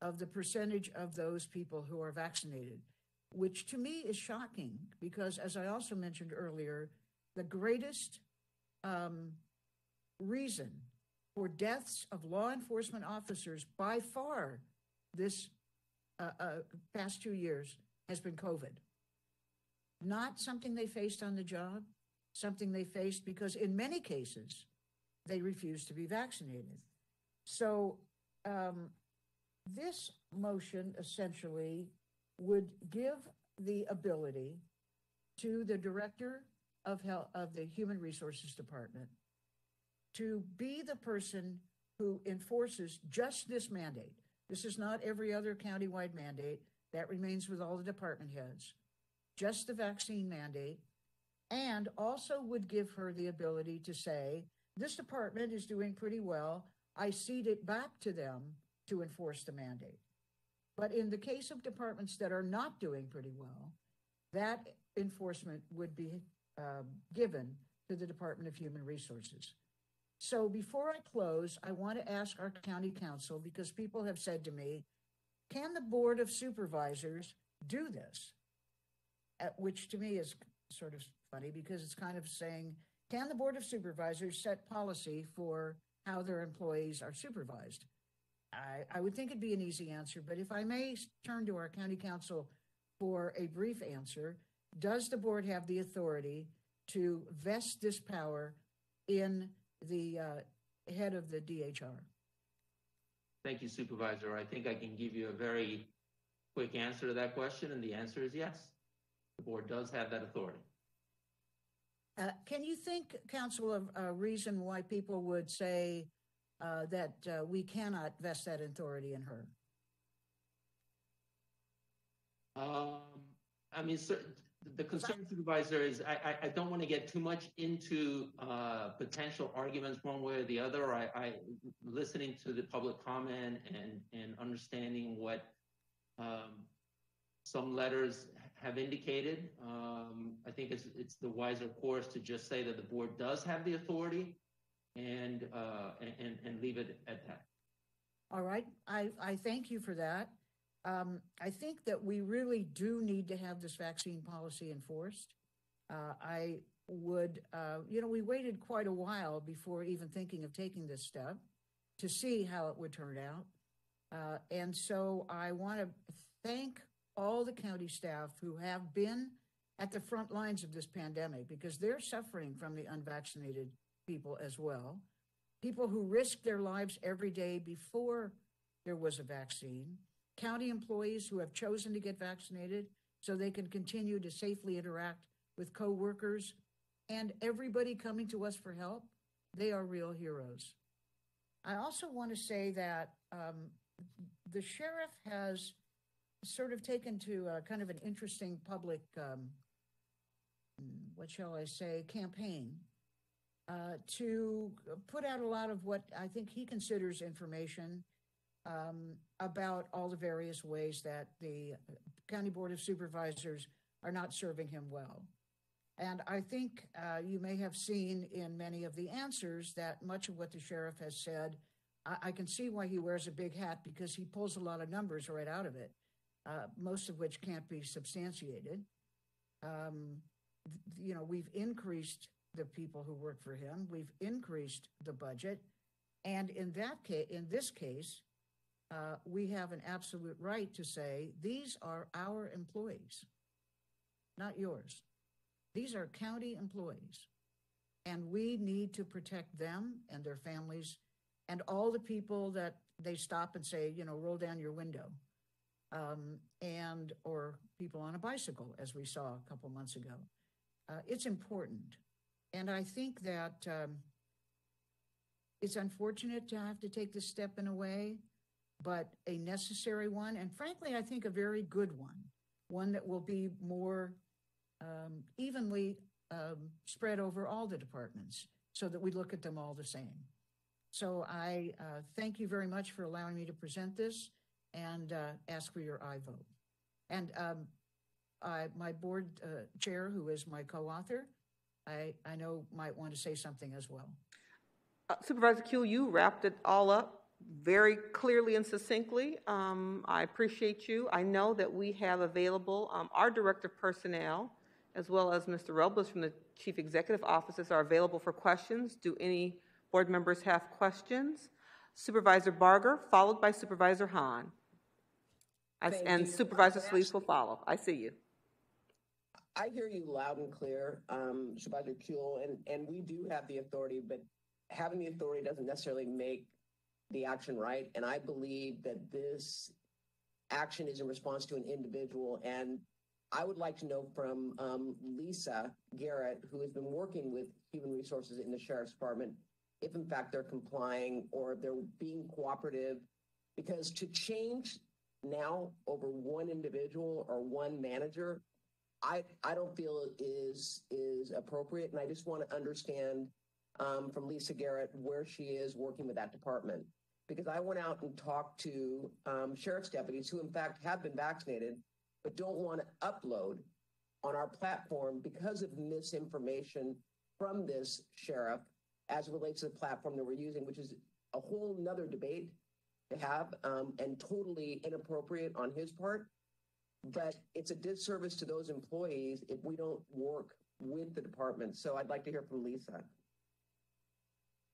of the percentage of those people who are vaccinated, which to me is shocking because, as I also mentioned earlier, the greatest um, reason for deaths of law enforcement officers by far this uh, uh, past two years has been COVID. Not something they faced on the job, something they faced because in many cases they refused to be vaccinated. So um, this motion essentially would give the ability to the director of health, of the Human Resources Department to be the person who enforces just this mandate. This is not every other countywide mandate. That remains with all the department heads. Just the vaccine mandate and also would give her the ability to say, this department is doing pretty well. I cede it back to them to enforce the mandate. But in the case of departments that are not doing pretty well, that enforcement would be um, given to the Department of Human Resources. So before I close, I want to ask our county counsel, because people have said to me, can the Board of Supervisors do this? Which to me is sort of funny because it's kind of saying, can the Board of Supervisors set policy for how their employees are supervised? I, I would think it'd be an easy answer, but if I may turn to our county counsel for a brief answer, does the board have the authority to vest this power in the uh, head of the DHR? Thank you, Supervisor. I think I can give you a very quick answer to that question, and the answer is yes. The board does have that authority. Uh, can you think, Counsel, of a reason why people would say uh, that uh, we cannot vest that authority in her? Um, I mean, cer- the concern supervisor is I, I, I don't want to get too much into uh, potential arguments one way or the other. I, I listening to the public comment and and understanding what um, some letters have indicated. Um, I think it's it's the wiser course to just say that the board does have the authority and uh, and and leave it at that. All right, I, I thank you for that. Um, I think that we really do need to have this vaccine policy enforced. Uh, I would, uh, you know, we waited quite a while before even thinking of taking this step to see how it would turn out. Uh, and so I want to thank all the county staff who have been at the front lines of this pandemic because they're suffering from the unvaccinated people as well. People who risk their lives every day before there was a vaccine county employees who have chosen to get vaccinated so they can continue to safely interact with coworkers and everybody coming to us for help. They are real heroes. I also want to say that um, the sheriff has sort of taken to a kind of an interesting public, um, what shall I say, campaign uh, to put out a lot of what I think he considers information um, about all the various ways that the County Board of Supervisors are not serving him well. And I think uh, you may have seen in many of the answers that much of what the sheriff has said, I, I can see why he wears a big hat because he pulls a lot of numbers right out of it, uh, most of which can't be substantiated. Um, you know, we've increased the people who work for him, we've increased the budget. And in that case, in this case, uh, we have an absolute right to say these are our employees, not yours. These are county employees. And we need to protect them and their families and all the people that they stop and say, you know, roll down your window. Um, and or people on a bicycle, as we saw a couple months ago. Uh, it's important. And I think that um, it's unfortunate to have to take this step in a way but a necessary one, and frankly, I think a very good one, one that will be more um, evenly um, spread over all the departments so that we look at them all the same. So I uh, thank you very much for allowing me to present this and uh, ask for your aye vote. And um, I, my board uh, chair, who is my co-author, I, I know might want to say something as well. Uh, Supervisor Kuehl, you wrapped it all up very clearly and succinctly. Um, I appreciate you. I know that we have available um, our Director of Personnel, as well as Mr. Robles from the Chief Executive Offices, are available for questions. Do any board members have questions? Supervisor Barger, followed by Supervisor Hahn. I, and. Supervisor Solis will follow. I see you. I hear you loud and clear, um, Supervisor Kuehl, and, and we do have the authority, but having the authority doesn't necessarily make the action right. And I believe that this action is in response to an individual. And I would like to know from um, Lisa Garrett, who has been working with human resources in the sheriff's department, if in fact they're complying or they're being cooperative. Because to change now over one individual or one manager, I, I don't feel is is appropriate. And I just want to understand um, from Lisa Garrett where she is working with that department because I went out and talked to um, sheriff's deputies who, in fact, have been vaccinated but don't want to upload on our platform because of misinformation from this sheriff as relates to the platform that we're using, which is a whole nother debate have um, and totally inappropriate on his part. But it's a disservice to those employees if we don't work with the department. So I'd like to hear from Lisa.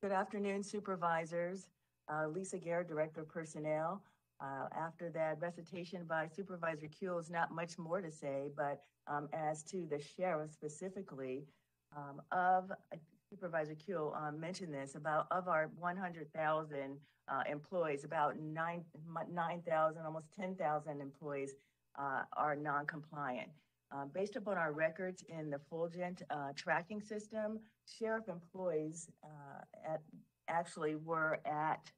Good afternoon, supervisors. Uh, Lisa Garrett, Director of Personnel. Uh, after that recitation by Supervisor Kuehl not much more to say, but um, as to the sheriff specifically, um, of Supervisor Kuehl um, mentioned this about of our 100,000 uh, employees, about 9 9,000, almost 10,000 employees uh, are non-compliant. Uh, based upon our records in the Fulgent uh, tracking system, sheriff employees at, actually were at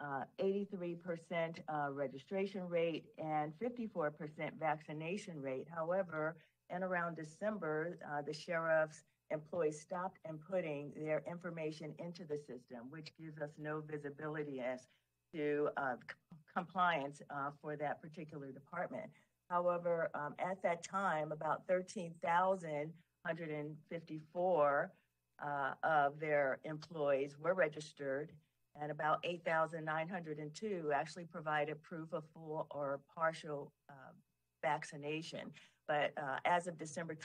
uh, 83% uh, registration rate and 54% vaccination rate. However, in around December, uh, the sheriff's employees stopped and putting their information into the system, which gives us no visibility as to uh, c- compliance uh, for that particular department. However, um, at that time, about 13,154 uh, of their employees were registered and about 8,902 actually provided proof of full or partial uh, vaccination. But uh, as of December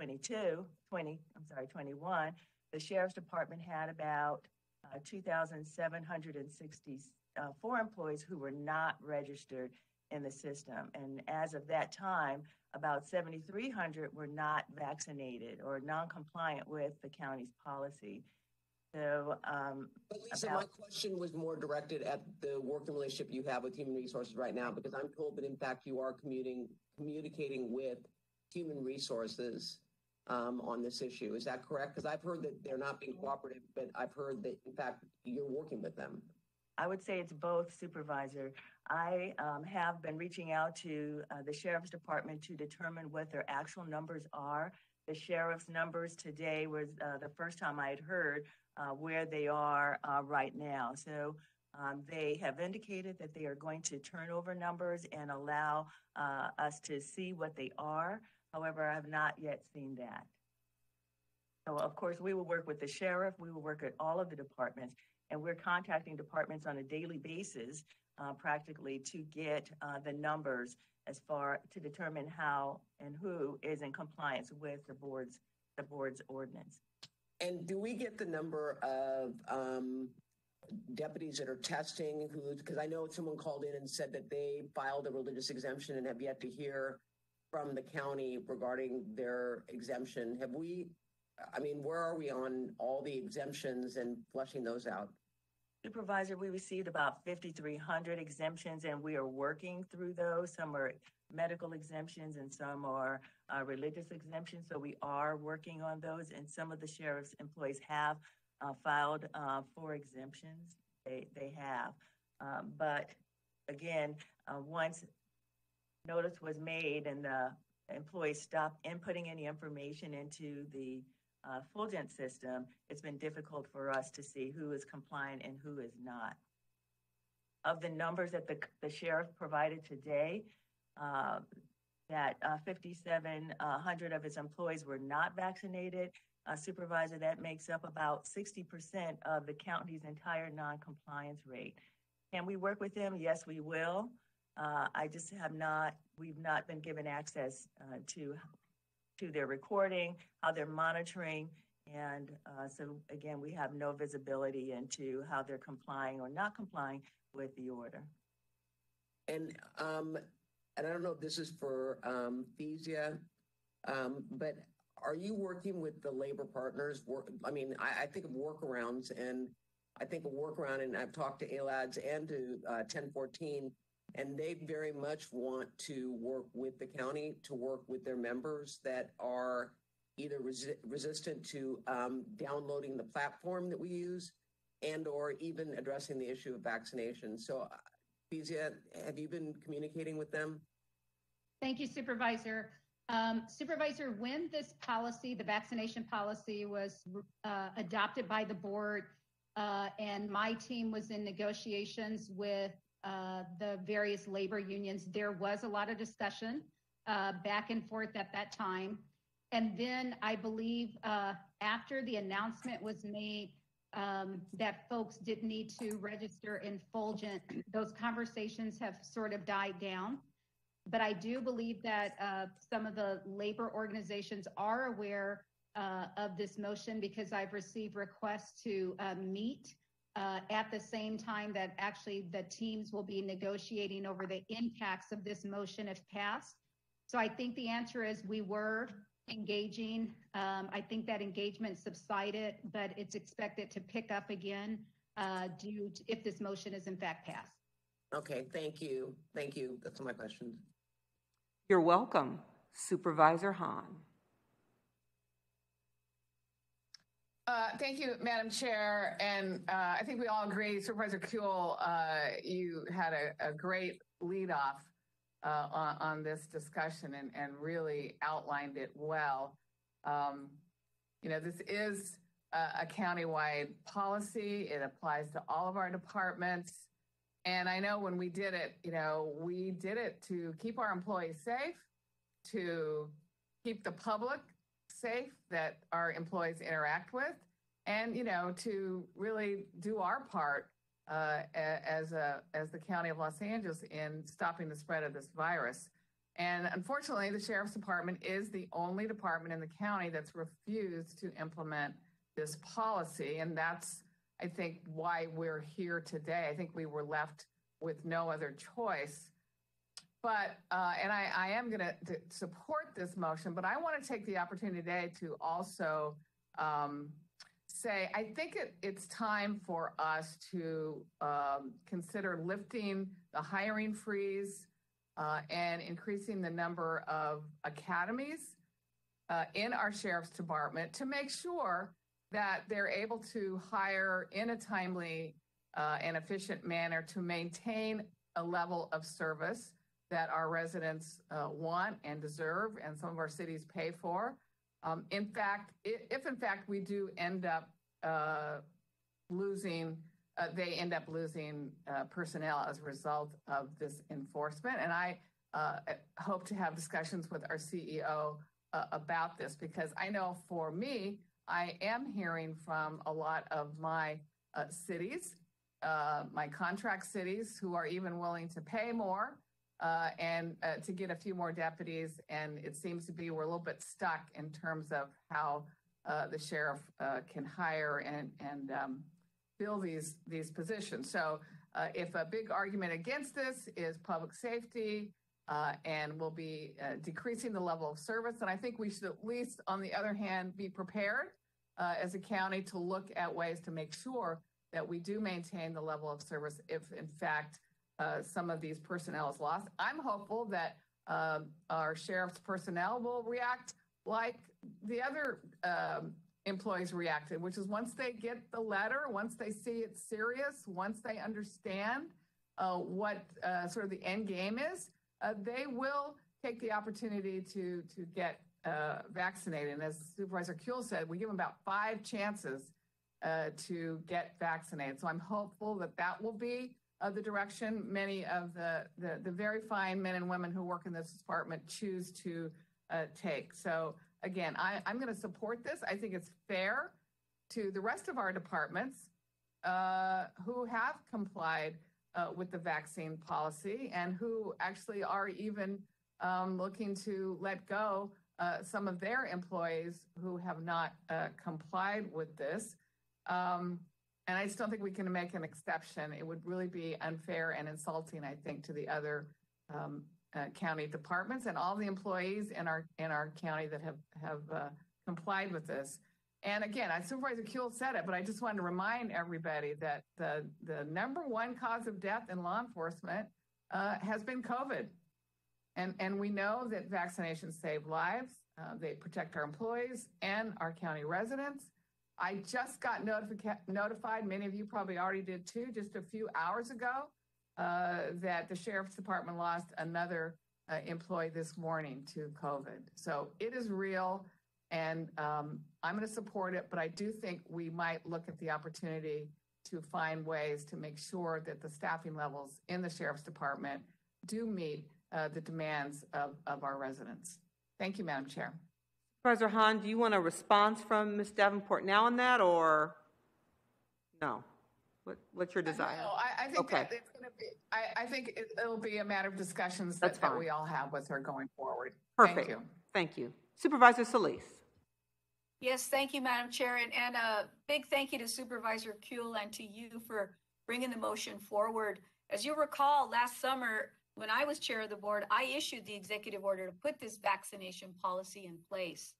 2022, 20, I'm sorry, 21, the Sheriff's Department had about uh, 2,764 employees who were not registered in the system. And as of that time, about 7,300 were not vaccinated or non compliant with the county's policy. So, um, But Lisa, about- my question was more directed at the working relationship you have with Human Resources right now, because I'm told that in fact you are commuting, communicating with Human Resources um, on this issue. Is that correct? Because I've heard that they're not being cooperative, but I've heard that in fact you're working with them. I would say it's both, Supervisor. I um, have been reaching out to uh, the Sheriff's Department to determine what their actual numbers are. The sheriff's numbers today was uh, the first time I had heard uh, where they are uh, right now. So um, they have indicated that they are going to turn over numbers and allow uh, us to see what they are. However, I have not yet seen that. So, of course, we will work with the sheriff, we will work at all of the departments, and we're contacting departments on a daily basis uh, practically to get uh, the numbers as far to determine how and who is in compliance with the board's the board's ordinance. And do we get the number of um, deputies that are testing who, because I know someone called in and said that they filed a religious exemption and have yet to hear from the county regarding their exemption. Have we, I mean, where are we on all the exemptions and flushing those out? Supervisor, we received about 5,300 exemptions and we are working through those. Some are medical exemptions and some are uh, religious exemptions. So we are working on those and some of the sheriff's employees have uh, filed uh, for exemptions. They, they have. Um, but again, uh, once notice was made and the employees stopped inputting any information into the uh, Fulgent system, it's been difficult for us to see who is compliant and who is not. Of the numbers that the, the sheriff provided today, uh, that uh, 5,700 of his employees were not vaccinated. Uh, supervisor, that makes up about 60% of the county's entire non-compliance rate. Can we work with them? Yes, we will. Uh, I just have not, we've not been given access uh, to to their recording, how they're monitoring. And uh, so, again, we have no visibility into how they're complying or not complying with the order. And um, and I don't know if this is for um, Fesia, um, but are you working with the labor partners? Work, I mean, I, I think of workarounds, and I think a workaround, and I've talked to ALADS and to uh, 1014, and they very much want to work with the county to work with their members that are either resi- resistant to um, downloading the platform that we use and or even addressing the issue of vaccination. So, uh, Fesia, have you been communicating with them? Thank you, Supervisor. Um, Supervisor, when this policy, the vaccination policy, was uh, adopted by the board, uh, and my team was in negotiations with uh, the various labor unions, there was a lot of discussion uh, back and forth at that time. And then I believe uh, after the announcement was made um, that folks didn't need to register in Fulgent, <clears throat> those conversations have sort of died down. But I do believe that uh, some of the labor organizations are aware uh, of this motion because I've received requests to meet uh, at the same time that actually the teams will be negotiating over the impacts of this motion if passed. So I think the answer is we were engaging. Um, I think that engagement subsided, but it's expected to pick up again uh, due to, if this motion is in fact passed. Okay, thank you. Thank you. That's all my questions. You're welcome, Supervisor Hahn. Uh, thank you, Madam Chair. And uh, I think we all agree, Supervisor Kuehl, uh, you had a, a great lead off uh, on, on, this discussion and, and, really outlined it well. Um, you know, this is a, a countywide policy. It applies to all of our departments. And I know when we did it, you know, we did it to keep our employees safe, to keep the public safe that our employees interact with, and you know to really do our part uh, as a as the county of Los Angeles in stopping the spread of this virus. And unfortunately, the sheriff's department is the only department in the county that's refused to implement this policy, and that's I think why we're here today. I think we were left with no other choice but, uh, and I, I am going to support this motion, but I want to take the opportunity today to also um, say I think it, it's time for us to um, consider lifting the hiring freeze uh, and increasing the number of academies uh, in our sheriff's department to make sure that they're able to hire in a timely uh, and efficient manner to maintain a level of service that our residents uh, want and deserve, and some of our cities pay for. Um, in fact, if in fact we do end up uh, losing, uh, they end up losing uh, personnel as a result of this enforcement. And I uh, hope to have discussions with our CEO uh, about this because I know for me, I am hearing from a lot of my cities, my contract cities, who are even willing to pay more uh, and uh, to get a few more deputies. And it seems to be we're a little bit stuck in terms of how uh, the sheriff uh, can hire and and um, fill these these positions. So uh, if a big argument against this is public safety. Uh, and will be decreasing the level of service. And I think we should at least, on the other hand, be prepared as a county to look at ways to make sure that we do maintain the level of service if, in fact, uh, some of these personnel is lost. I'm hopeful that um, our sheriff's personnel will react like the other um, employees reacted, which is once they get the letter, once they see it's serious, once they understand uh, what uh, sort of the end game is, uh, they will take the opportunity to to get uh, vaccinated. And as Supervisor Kuehl said, we give them about five chances to get vaccinated. So I'm hopeful that that will be of the direction many of the, the, the very fine men and women who work in this department choose to uh, take. So again, I, I'm going to support this. I think it's fair to the rest of our departments uh, who have complied uh, with the vaccine policy and who actually are even um, looking to let go uh, some of their employees who have not uh, complied with this. Um, and I just don't think we can make an exception. It would really be unfair and insulting, I think, to the other um, uh, county departments and all the employees in our in our county that have have uh, complied with this. And again, I Supervisor Kuehl said it, but I just wanted to remind everybody that the the number one cause of death in law enforcement uh, has been COVID, and and we know that vaccinations save lives. Uh, they protect our employees and our county residents. I just got notific- notified, many of you probably already did too, just a few hours ago, uh, that the sheriff's department lost another uh, employee this morning to COVID. So it is real, and um, I'm going to support it, but I do think we might look at the opportunity to find ways to make sure that the staffing levels in the sheriff's department do meet uh, the demands of, of our residents. Thank you, Madam Chair. Supervisor Hahn, do you want a response from Ms. Davenport now on that, or no? What, what's your desire? No, I, I think Okay. that it's going to be, I, I think it, it'll be a matter of discussions that, that we all have with her going forward. Perfect. Thank you. Thank you. Supervisor Solis. Yes, thank you, Madam Chair, and, and a big thank you to Supervisor Kuehl and to you for bringing the motion forward. As you recall, last summer, when I was chair of the board, I issued the executive order to put this vaccination policy in place.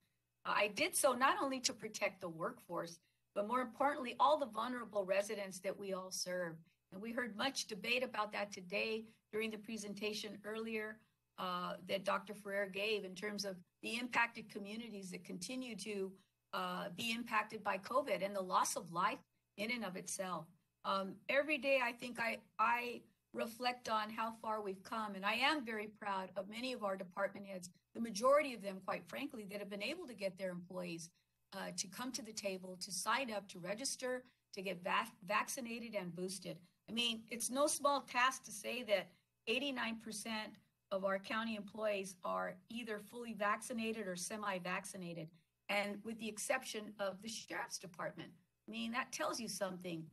Uh, I did so not only to protect the workforce, but more importantly, all the vulnerable residents that we all serve. And we heard much debate about that today during the presentation earlier uh, that Dr. Ferrer gave in terms of the impacted communities that continue to uh, be impacted by COVID and the loss of life in and of itself. Um, every day, I think I, I reflect on how far we've come, and I am very proud of many of our department heads, the majority of them, quite frankly, that have been able to get their employees uh, to come to the table, to sign up, to register, to get vac- vaccinated and boosted. I mean, it's no small task to say that 89% of our county employees are either fully vaccinated or semi vaccinated, and with the exception of the sheriff's department. I mean, that tells you something.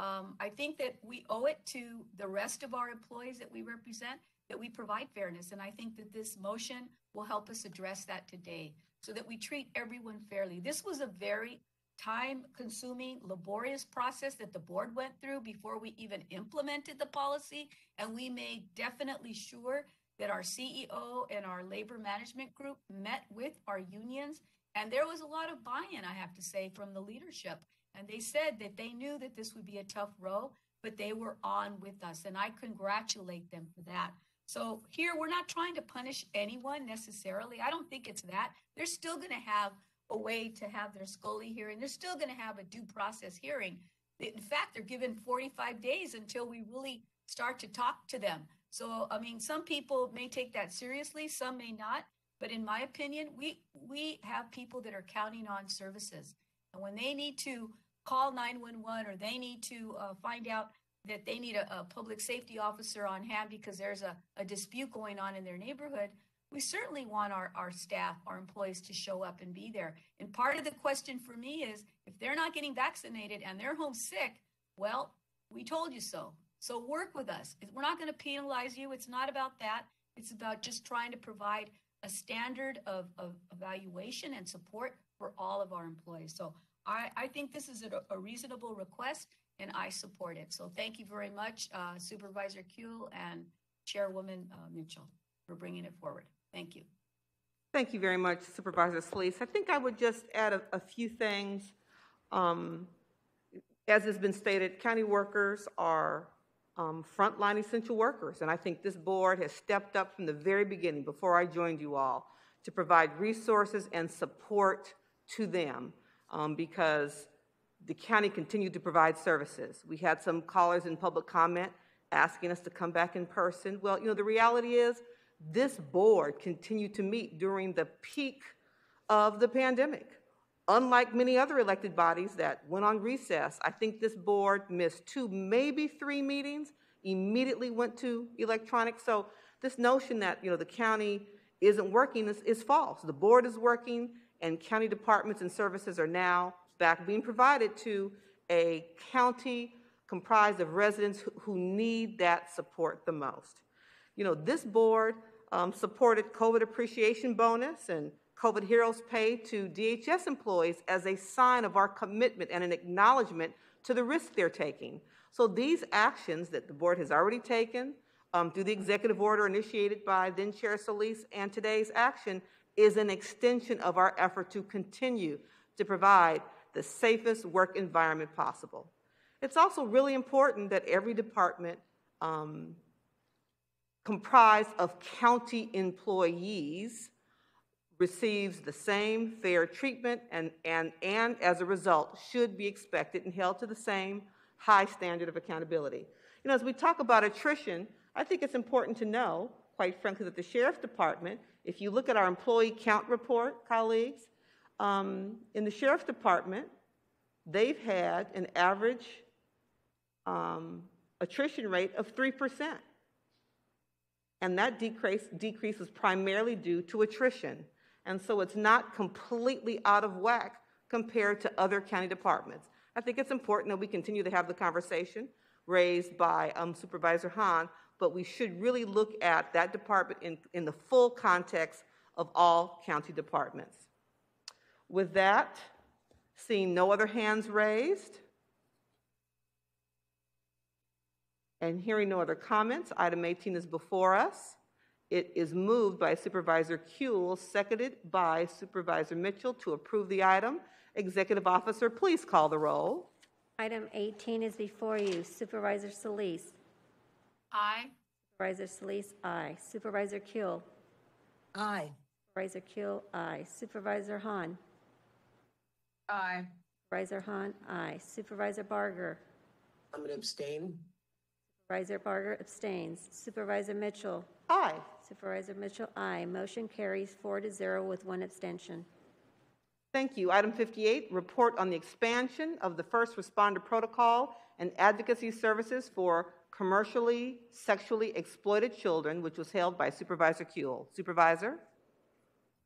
Um, I think that we owe it to the rest of our employees that we represent that we provide fairness. And I think that this motion will help us address that today so that we treat everyone fairly. This was a very time consuming, laborious process that the board went through before we even implemented the policy. And we made definitely sure that our CEO and our labor management group met with our unions. And there was a lot of buy in, I have to say, from the leadership. And they said that they knew that this would be a tough row, but they were on with us. And I congratulate them for that. So here, we're not trying to punish anyone necessarily. I don't think it's that. They're still going to have a way to have their Skelly hearing. They're still going to have a due process hearing. In fact, they're given 45 days until we really start to talk to them. So, I mean, some people may take that seriously, some may not. But in my opinion, we we have people that are counting on services, and when they need to call 911 or they need to uh, find out that they need a, a public safety officer on hand because there's a, a dispute going on in their neighborhood, we certainly want our, our staff, our employees to show up and be there. And part of the question for me is if they're not getting vaccinated and they're home sick, well, we told you so. So work with us. We're not going to penalize you. It's not about that. It's about just trying to provide a standard of, of evaluation and support for all of our employees. So I, I think this is a, a reasonable request and I support it. So thank you very much, uh, Supervisor Kuehl and Chairwoman uh, Mitchell for bringing it forward. Thank you. Thank you very much, Supervisor Solis. I think I would just add a, a few things. Um, as has been stated, county workers are um, frontline essential workers, and I think this board has stepped up from the very beginning, before I joined you all, to provide resources and support to them um, because the county continued to provide services. We had some callers in public comment asking us to come back in person. Well, you know, the reality is this board continued to meet during the peak of the pandemic. Unlike many other elected bodies that went on recess, I think this board missed two, maybe three meetings, immediately went to electronic. So this notion that, you know, the county isn't working is, is false. The board is working and county departments and services are now back being provided to a county comprised of residents who, who need that support the most. You know, this board um, supported COVID appreciation bonus and COVID Heroes Pay to DHS employees as a sign of our commitment and an acknowledgement to the risk they're taking. So these actions that the board has already taken um, through the executive order initiated by then Chair Solis and today's action is an extension of our effort to continue to provide the safest work environment possible. It's also really important that every department um, comprised of county employees receives the same fair treatment and, and, and as a result should be expected and held to the same high standard of accountability. You know, as we talk about attrition, I think it's important to know, quite frankly, that the Sheriff's Department, if you look at our employee count report, colleagues, um, in the Sheriff's Department, they've had an average um, attrition rate of 3%. And that decrease, decrease was primarily due to attrition. And so it's not completely out of whack compared to other county departments. I think it's important that we continue to have the conversation raised by um, Supervisor Hahn, but we should really look at that department in, in the full context of all county departments. With that, seeing no other hands raised, and hearing no other comments, item 18 is before us. It is moved by Supervisor Kuehl, seconded by Supervisor Mitchell to approve the item. Executive Officer, please call the roll. Item 18 is before you. Supervisor Solis. Aye. Supervisor Solis, aye. Supervisor Kuehl. Aye. Supervisor Kuehl, aye. Supervisor Hahn. Aye. Supervisor Hahn, aye. Supervisor Barger. I'm going to abstain. Supervisor Barger abstains. Supervisor Mitchell. Aye. Supervisor Mitchell, aye. Motion carries four to zero with one abstention. Thank you. Item 58, report on the expansion of the first responder protocol and advocacy services for commercially sexually exploited children, which was held by Supervisor Kuehl. Supervisor?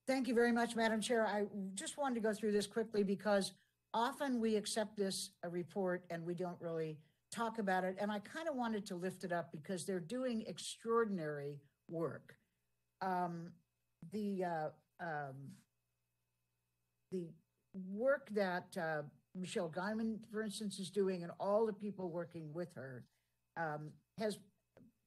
Thank you very much, Madam Chair. I just wanted to go through this quickly because often we accept this uh, report and we don't really talk about it. And I kind of wanted to lift it up because they're doing extraordinary work. Um, the uh, um, the work that uh, Michelle Guymon, for instance, is doing, and all the people working with her, um, has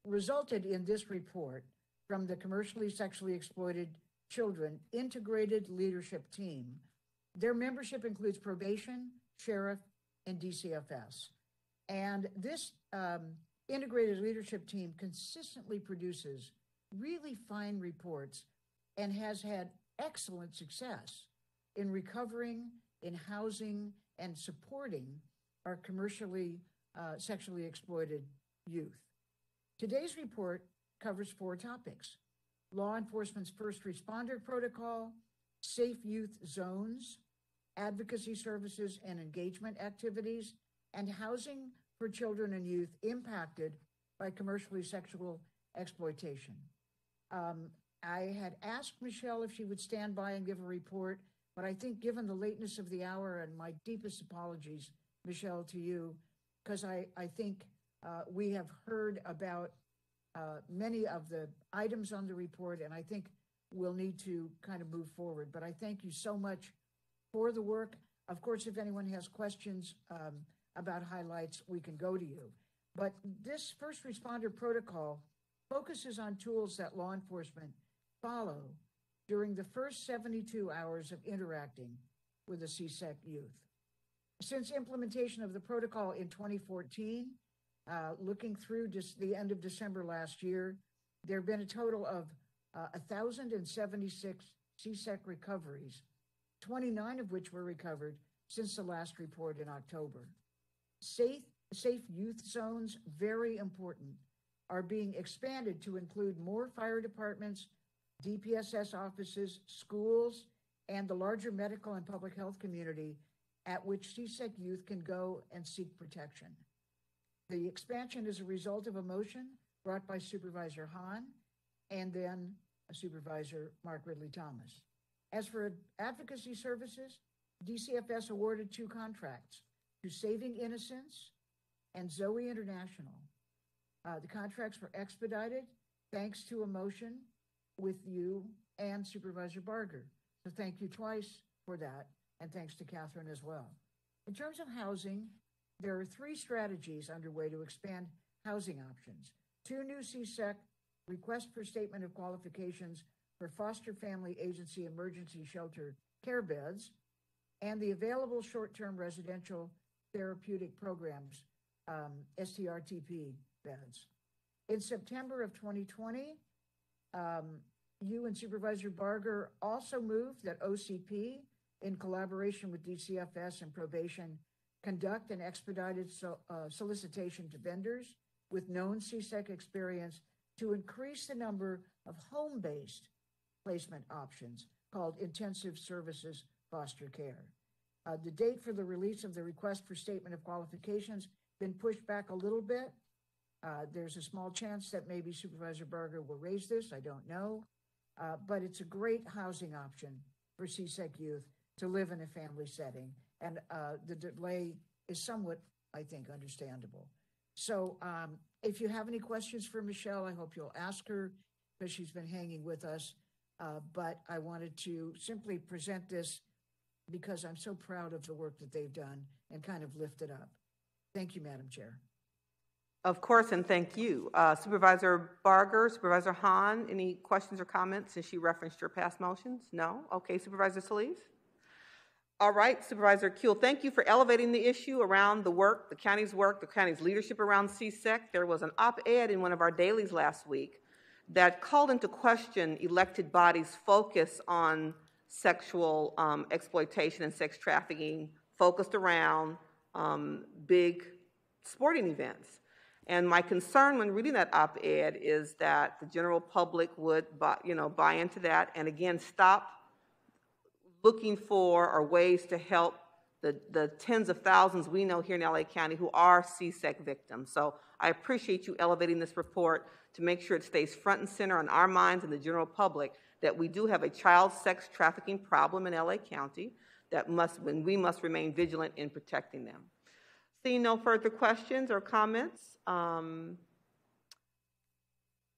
resulted in this report from the commercially sexually exploited children integrated leadership team. Their membership includes probation, sheriff, and DCFS. And this um, integrated leadership team consistently produces really fine reports and has had excellent success in recovering, in housing, and supporting our commercially uh, sexually exploited youth. Today's report covers four topics law enforcement's first responder protocol, safe youth zones, advocacy services and engagement activities, and housing for children and youth impacted by commercially sexual exploitation. Um, I had asked Michelle if she would stand by and give a report, but I think given the lateness of the hour and my deepest apologies, Michelle, to you, because I, I think uh, we have heard about uh, many of the items on the report, and I think we'll need to kind of move forward. But I thank you so much for the work. Of course, if anyone has questions um, about highlights, we can go to you. But this first responder protocol focuses on tools that law enforcement follow during the first 72 hours of interacting with a CSEC youth. Since implementation of the protocol in 2014, uh, looking through just the end of December last year, there have been a total of uh, 1,076 CSEC recoveries, 29 of which were recovered since the last report in October. Safe, safe youth zones, very important, are being expanded to include more fire departments, DPSS offices, schools, and the larger medical and public health community at which CSEC youth can go and seek protection. The expansion is a result of a motion brought by Supervisor Hahn and then Supervisor Mark Ridley Thomas. As for advocacy services, DCFS awarded two contracts to Saving Innocence and Zoe International. Uh, the contracts were expedited thanks to a motion with you and Supervisor Barger. So thank you twice for that, and thanks to Catherine as well. In terms of housing, there are three strategies underway to expand housing options. Two new CSEC requests for statement of qualifications for foster family agency emergency shelter care beds, and the available short-term residential therapeutic programs, um, STRTP beds. In September of 2020, um, you and Supervisor Barger also moved that OCP, in collaboration with DCFS and probation, conduct an expedited so, uh, solicitation to vendors with known CSEC experience to increase the number of home-based placement options called intensive services foster care. Uh, the date for the release of the request for statement of qualifications been pushed back a little bit Uh, there's a small chance that maybe Supervisor Barger will raise this. I don't know. Uh, but it's a great housing option for CSEC youth to live in a family setting. And uh, the delay is somewhat, I think, understandable. So um, if you have any questions for Michelle, I hope you'll ask her because she's been hanging with us. Uh, but I wanted to simply present this because I'm so proud of the work that they've done and kind of lift it up. Thank you, Madam Chair. Of course, and thank you. Uh, Supervisor Barger, Supervisor Hahn, any questions or comments since she referenced your past motions? No? Okay, Supervisor Solis? All right, Supervisor Kuehl, thank you for elevating the issue around the work, the county's work, the county's leadership around CSEC. There was an op-ed in one of our dailies last week that called into question elected bodies' focus on sexual um, exploitation and sex trafficking, focused around um, big sporting events. And my concern when reading that op-ed is that the general public would, buy, you know, buy into that and again stop looking for are ways to help the, the tens of thousands we know here in LA County who are CSEC victims. So I appreciate you elevating this report to make sure it stays front and center on our minds and the general public that we do have a child sex trafficking problem in LA County that must, when we must remain vigilant in protecting them. Seeing no further questions or comments, um,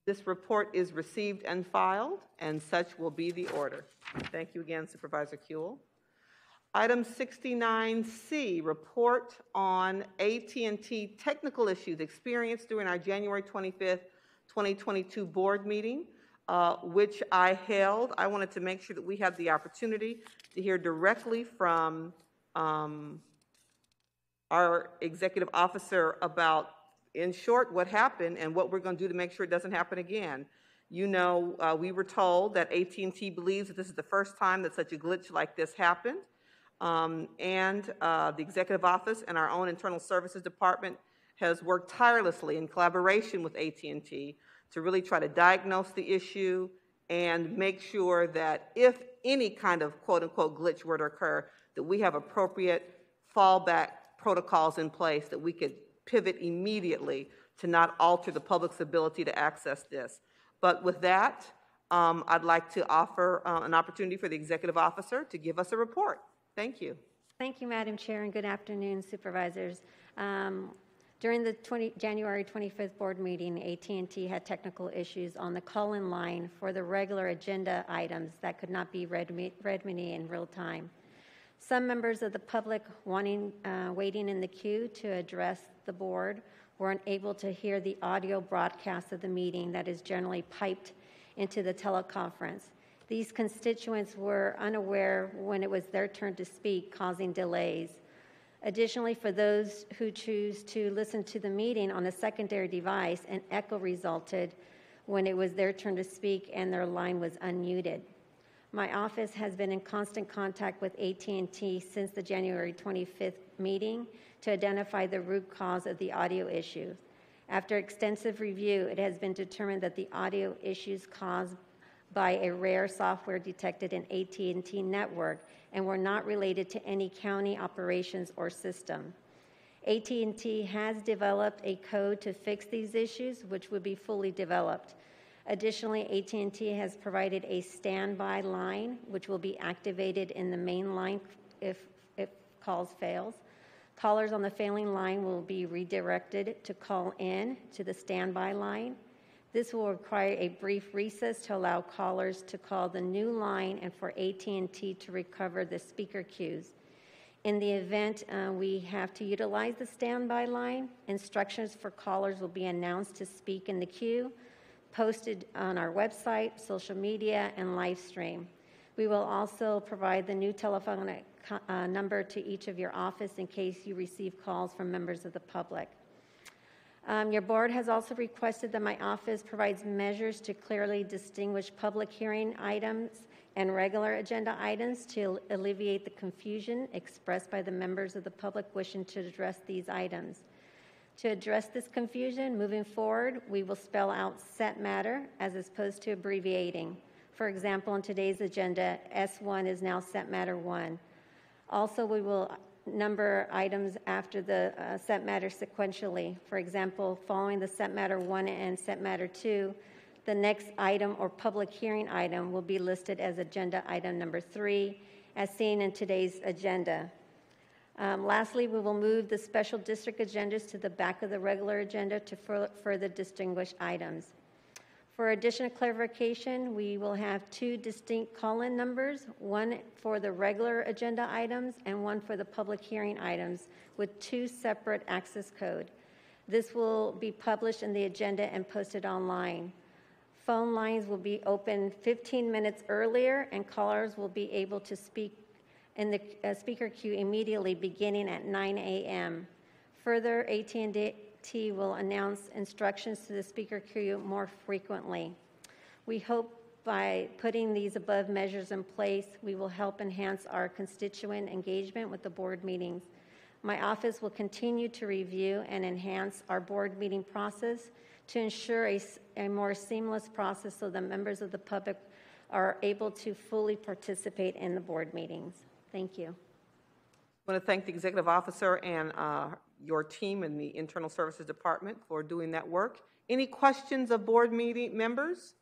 this report is received and filed, and such will be the order. Thank you again, Supervisor Kuehl. Item 69C, report on AT&T technical issues experienced during our January 25th, 2022 board meeting, uh, which I held. I wanted to make sure that we had the opportunity to hear directly from um, our executive officer about in short, what happened and what we're going to do to make sure it doesn't happen again. You know, uh, we were told that AT&T believes that this is the first time that such a glitch like this happened. Um, and uh, the executive office and our own internal services department has worked tirelessly in collaboration with AT&T to really try to diagnose the issue and make sure that if any kind of quote unquote glitch were to occur, that we have appropriate fallback protocols in place that we could pivot immediately to not alter the public's ability to access this. But with that, um, I'd like to offer uh, an opportunity for the executive officer to give us a report. Thank you. Thank you, Madam Chair, and good afternoon, supervisors. Um, during the 20, January 25th board meeting, AT&T had technical issues on the call-in line for the regular agenda items that could not be read, read in real time. Some members of the public wanting, uh, waiting in the queue to address the board weren't able to hear the audio broadcast of the meeting that is generally piped into the teleconference. These constituents were unaware when it was their turn to speak, causing delays. Additionally, for those who choose to listen to the meeting on a secondary device, an echo resulted when it was their turn to speak and their line was unmuted. My office has been in constant contact with AT&T since the January 25th meeting to identify the root cause of the audio issues. After extensive review, it has been determined that the audio issues caused by a rare software detected in AT&T network and were not related to any county operations or system. AT&T has developed a code to fix these issues, which would be fully developed. Additionally, AT&T has provided a standby line, which will be activated in the main line if, if calls fails. Callers on the failing line will be redirected to call in to the standby line. This will require a brief recess to allow callers to call the new line and for AT&T to recover the speaker queues. In the event uh, we have to utilize the standby line, instructions for callers will be announced to speak in the queue posted on our website, social media, and live stream. We will also provide the new telephone uh, number to each of your office in case you receive calls from members of the public. Um, your board has also requested that my office provides measures to clearly distinguish public hearing items and regular agenda items to alleviate the confusion expressed by the members of the public wishing to address these items. To address this confusion, moving forward, we will spell out set matter as opposed to abbreviating. For example, in today's agenda, S1 is now set matter 1. Also, we will number items after the uh, set matter sequentially. For example, following the set matter one and set matter two, the next item or public hearing item will be listed as agenda item number three, as seen in today's agenda. Um, lastly, we will move the special district agendas to the back of the regular agenda to fur- further distinguish items. For additional clarification, we will have two distinct call-in numbers, one for the regular agenda items and one for the public hearing items with two separate access code. This will be published in the agenda and posted online. Phone lines will be open 15 minutes earlier and callers will be able to speak in the uh, speaker queue immediately beginning at 9 a.m. Further, AT&T will announce instructions to the speaker queue more frequently. We hope by putting these above measures in place, we will help enhance our constituent engagement with the board meetings. My office will continue to review and enhance our board meeting process to ensure a, a more seamless process so the members of the public are able to fully participate in the board meetings. Thank you. I want to thank the executive officer and uh, your team in the Internal Services Department for doing that work. Any questions of board meeting members?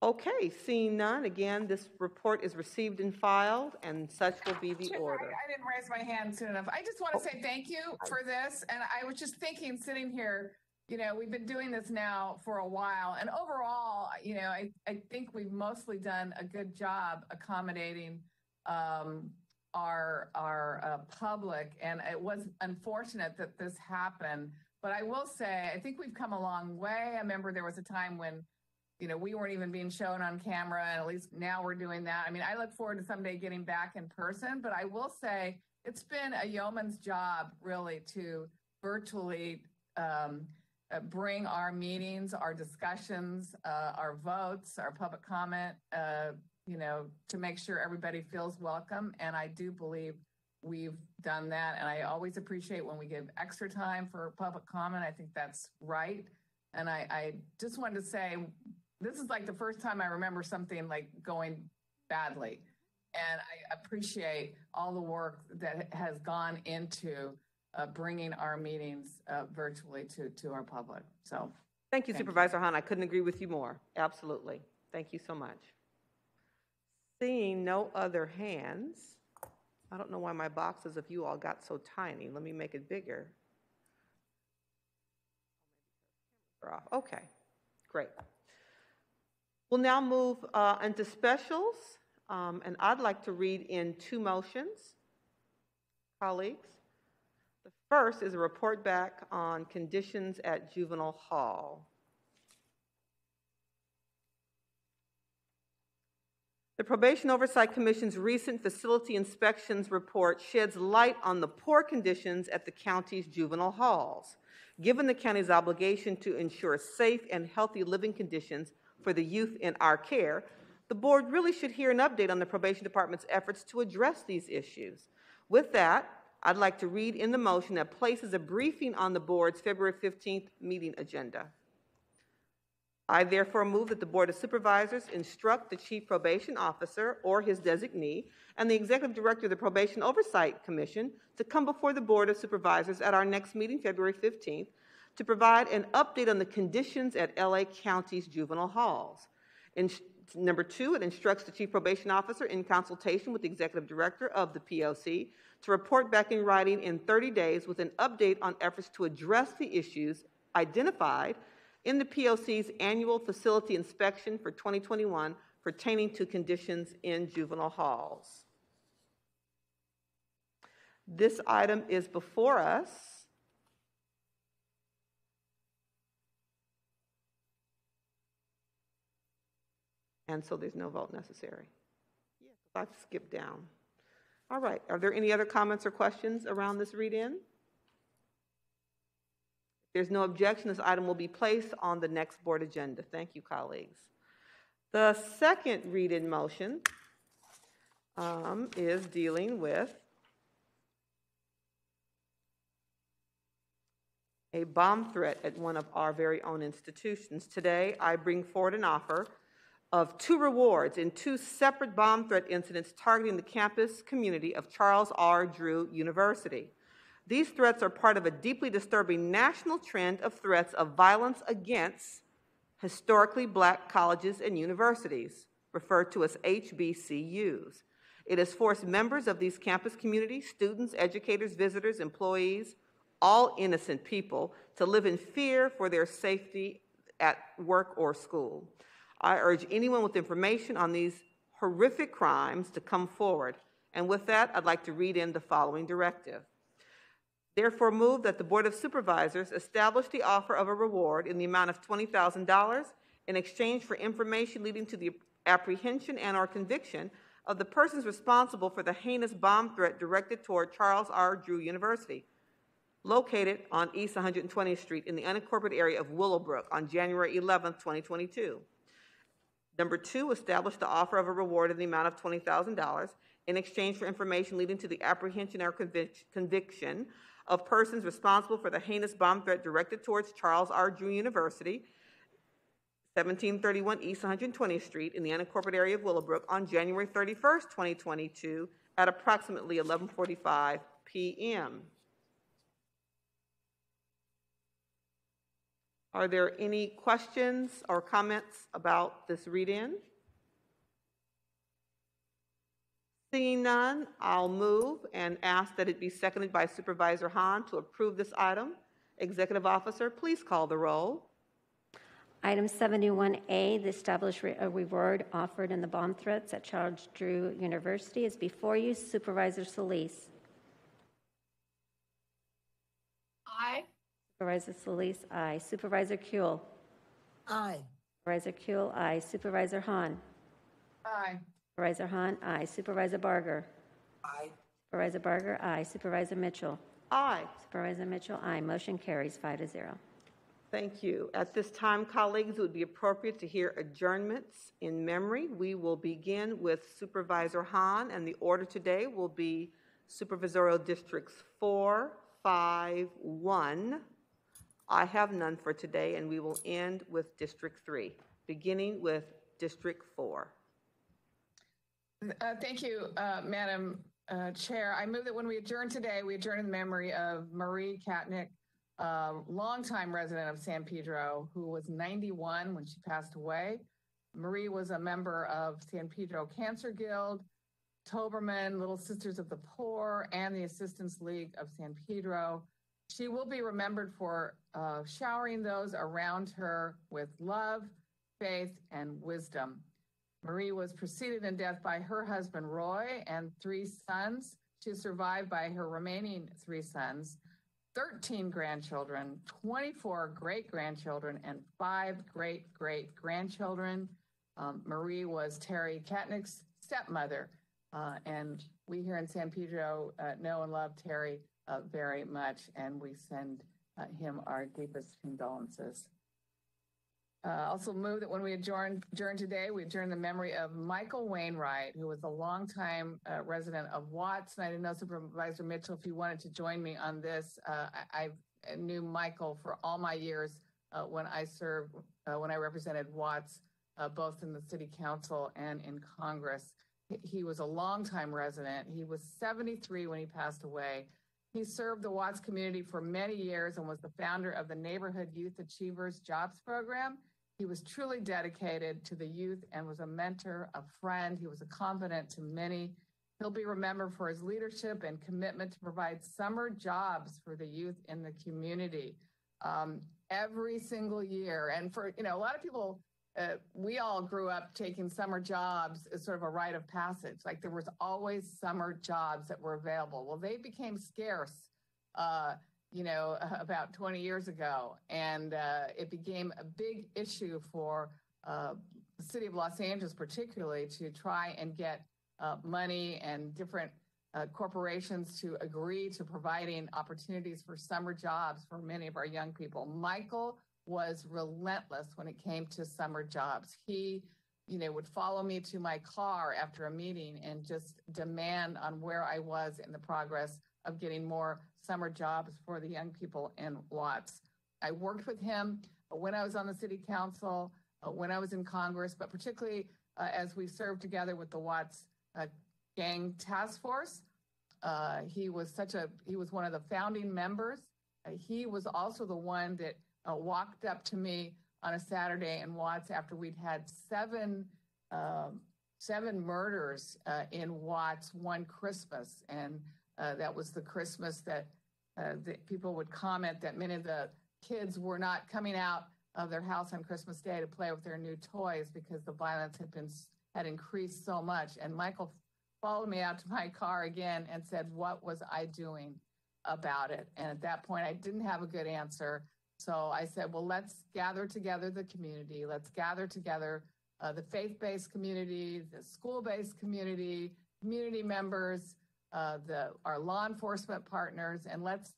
Okay, seeing none, again, this report is received and filed, and such will be the Chair, order. I, I didn't raise my hand soon enough. I just want to say thank you for this. And I was just thinking, sitting here, you know, we've been doing this now for a while. And overall, you know, I, I think we've mostly done a good job accommodating um, our, our uh, public. And it was unfortunate that this happened. But I will say, I think we've come a long way. I remember there was a time when you know, we weren't even being shown on camera, and at least now we're doing that. I mean, I look forward to someday getting back in person, but I will say it's been a yeoman's job really to virtually um, uh, bring our meetings, our discussions, uh, our votes, our public comment, uh, you know, to make sure everybody feels welcome. And I do believe we've done that. And I always appreciate when we give extra time for public comment. I think that's right. And I, I just wanted to say this is like the first time I remember something like going badly. And I appreciate all the work that has gone into uh, bringing our meetings uh, virtually to, to our public. So Thank you, Supervisor Hahn. I couldn't agree with you more. Absolutely. Thank you so much. Seeing no other hands, I don't know why my boxes of you all got so tiny. Let me make it bigger. Okay, great. We'll now move uh, into specials, um, and I'd like to read in two motions, colleagues. First is a report back on conditions at juvenile hall. The Probation Oversight Commission's recent facility inspections report sheds light on the poor conditions at the county's juvenile halls. Given the county's obligation to ensure safe and healthy living conditions for the youth in our care, the board really should hear an update on the probation department's efforts to address these issues. With that, I'd like to read in the motion that places a briefing on the board's February 15th meeting agenda. I therefore move that the Board of Supervisors instruct the Chief Probation Officer or his designee and the Executive Director of the Probation Oversight Commission to come before the Board of Supervisors at our next meeting, February 15th, to provide an update on the conditions at LA County's juvenile halls. In, number two, it instructs the Chief Probation Officer in consultation with the Executive Director of the POC to report back in writing in 30 days with an update on efforts to address the issues identified in the POC's annual facility inspection for 2021 pertaining to conditions in juvenile halls. This item is before us. And so there's no vote necessary. I've skipped down. All right, are there any other comments or questions around this read-in? If there's no objection, this item will be placed on the next board agenda. Thank you, colleagues. The second read-in motion um, is dealing with a bomb threat at one of our very own institutions. Today, I bring forward an offer of two rewards in two separate bomb threat incidents targeting the campus community of Charles R. Drew University. These threats are part of a deeply disturbing national trend of threats of violence against historically black colleges and universities, referred to as HBCUs. It has forced members of these campus communities, students, educators, visitors, employees, all innocent people, to live in fear for their safety at work or school. I urge anyone with information on these horrific crimes to come forward. And with that, I'd like to read in the following directive. Therefore, move that the Board of Supervisors establish the offer of a reward in the amount of $20,000 in exchange for information leading to the apprehension and or conviction of the persons responsible for the heinous bomb threat directed toward Charles R. Drew University, located on East 120th Street in the unincorporated area of Willowbrook on January 11, 2022. Number two, establish the offer of a reward in the amount of $20,000 in exchange for information leading to the apprehension or convic- conviction of persons responsible for the heinous bomb threat directed towards Charles R. Drew University, 1731 East 120th Street in the unincorporated area of Willowbrook on January 31st, 2022 at approximately 11:45 p.m. Are there any questions or comments about this read-in? Seeing none, I'll move and ask that it be seconded by Supervisor Hahn to approve this item. Executive Officer, please call the roll. Item 71A, the established re- reward offered in the bomb threats at Charles Drew University is before you. Supervisor Solis. Aye. Supervisor Solis, aye. Supervisor Kuehl. Aye. Supervisor Kuehl, aye. Supervisor Hahn. Aye. Supervisor Hahn, aye. Supervisor Barger. Aye. Supervisor Barger, aye. Supervisor Mitchell. Aye. Supervisor Mitchell, aye. Motion carries five to zero. Thank you. At this time, colleagues, it would be appropriate to hear adjournments in memory. We will begin with Supervisor Hahn, and the order today will be Supervisorial Districts 4, 5, 1. I have none for today, and we will end with District 3, beginning with District 4. Uh, Thank you, uh, Madam uh, Chair. I move that when we adjourn today, we adjourn in memory of Marie Katnick, a longtime resident of San Pedro, who was 91 when she passed away. Marie was a member of San Pedro Cancer Guild, Toberman, Little Sisters of the Poor, and the Assistance League of San Pedro. She will be remembered for uh, showering those around her with love, faith, and wisdom. Marie was preceded in death by her husband Roy and three sons. She survived by her remaining three sons, 13 grandchildren, 24 great grandchildren, and five great great grandchildren. Um, Marie was Terry Katnick's stepmother, uh, and we here in San Pedro uh, know and love Terry uh, very much, and we send uh, him our deepest condolences. Uh, also move that when we adjourn, adjourn today, we adjourn the memory of Michael Wainwright, who was a longtime uh, resident of Watts. And I didn't know Supervisor Mitchell if you wanted to join me on this. Uh, I, I knew Michael for all my years uh, when I served, uh, when I represented Watts, both in the city council and in Congress. He was a longtime resident. He was 73 when he passed away. He served the Watts community for many years and was the founder of the Neighborhood Youth Achievers Jobs Program. He was truly dedicated to the youth and was a mentor, a friend. He was a confidant to many. He'll be remembered for his leadership and commitment to provide summer jobs for the youth in the community um, every single year. And for, you know, a lot of people, uh, we all grew up taking summer jobs as sort of a rite of passage. Like there was always summer jobs that were available. Well, they became scarce. Uh, you know, <laughs> about 20 years ago. And uh, it became a big issue for uh, the city of Los Angeles, particularly, to try and get uh, money and different uh, corporations to agree to providing opportunities for summer jobs for many of our young people. Michael was relentless when it came to summer jobs. He you know, would follow me to my car after a meeting and just demand on where I was in the progress of getting more summer jobs for the young people in Watts. I worked with him when I was on the city council. uh, when I was in Congress, but particularly uh, as we served together with the Watts uh, Gang Task Force. Uh, he was such a he was one of the founding members. Uh, he was also the one that uh, walked up to me on a Saturday in Watts after we'd had seven um, seven murders uh, in Watts one Christmas, and uh, that was the Christmas that uh, the people would comment that many of the kids were not coming out of their house on Christmas Day to play with their new toys because the violence had been had increased so much. And Michael followed me out to my car again and said, "What was I doing about it?" And at that point, I didn't have a good answer. So I said, "Well, let's gather together the community. Let's gather together uh, the faith-based community, the school-based community, community members, uh, the our law enforcement partners, and let's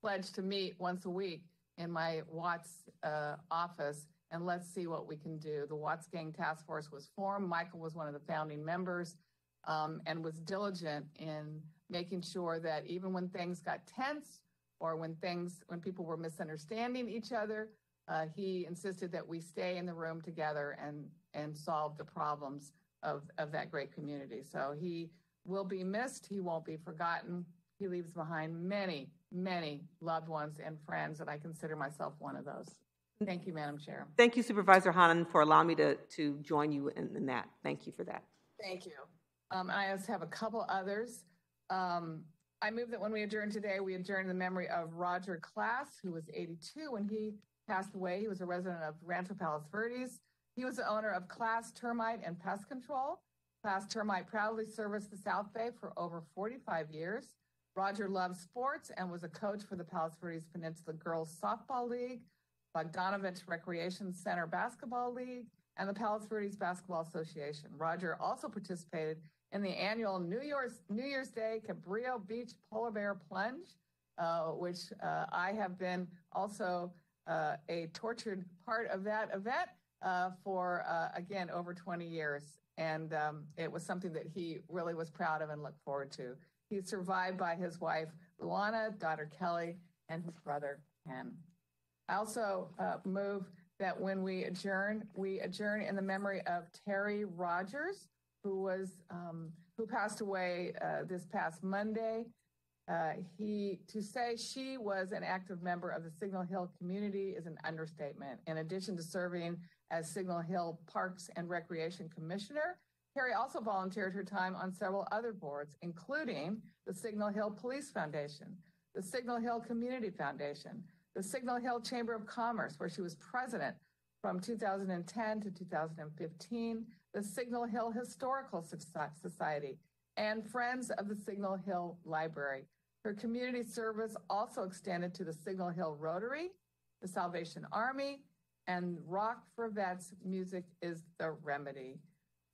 pledge to meet once a week in my Watts uh, office and let's see what we can do. The Watts Gang Task Force was formed. Michael was one of the founding members um, and was diligent in making sure that even when things got tense or when things, when people were misunderstanding each other, uh, he insisted that we stay in the room together and, and solve the problems of, of that great community. So he will be missed. He won't be forgotten. He leaves behind many, many loved ones and friends, and I consider myself one of those. Thank you, Madam Chair. Thank you, Supervisor Hahn, for allowing me to, to join you in, in that. Thank you for that. Thank you. Um, I just have a couple others. Um, I move that when we adjourn today, we adjourn in the memory of Roger Class, who was 82 when he passed away. He was a resident of Rancho Palos Verdes. He was the owner of Class Termite and Pest Control. Class Termite proudly serviced the South Bay for over 45 years. Roger loved sports and was a coach for the Palos Verdes Peninsula Girls Softball League, Bogdanovich Recreation Center Basketball League, and the Palos Verdes Basketball Association. Roger also participated in the annual New Year's New Year's Day Cabrillo Beach Polar Bear Plunge, uh, which uh, I have been also uh, a tortured part of that event uh, for uh, again over 20 years, and um, it was something that he really was proud of and looked forward to. He's survived by his wife Luana, daughter Kelly, and his brother Ken. I also uh, move that when we adjourn, we adjourn in the memory of Terry Rogers, who was um, who passed away uh, this past Monday. Uh, he to say she was an active member of the Signal Hill community is an understatement. In addition to serving as Signal Hill Parks and Recreation Commissioner, Terry also volunteered her time on several other boards, including the Signal Hill Police Foundation, the Signal Hill Community Foundation, the Signal Hill Chamber of Commerce, where she was president from 2010 to 2015, the Signal Hill Historical Society, and Friends of the Signal Hill Library. Her community service also extended to the Signal Hill Rotary, the Salvation Army, and Rock for Vets Music is the Remedy.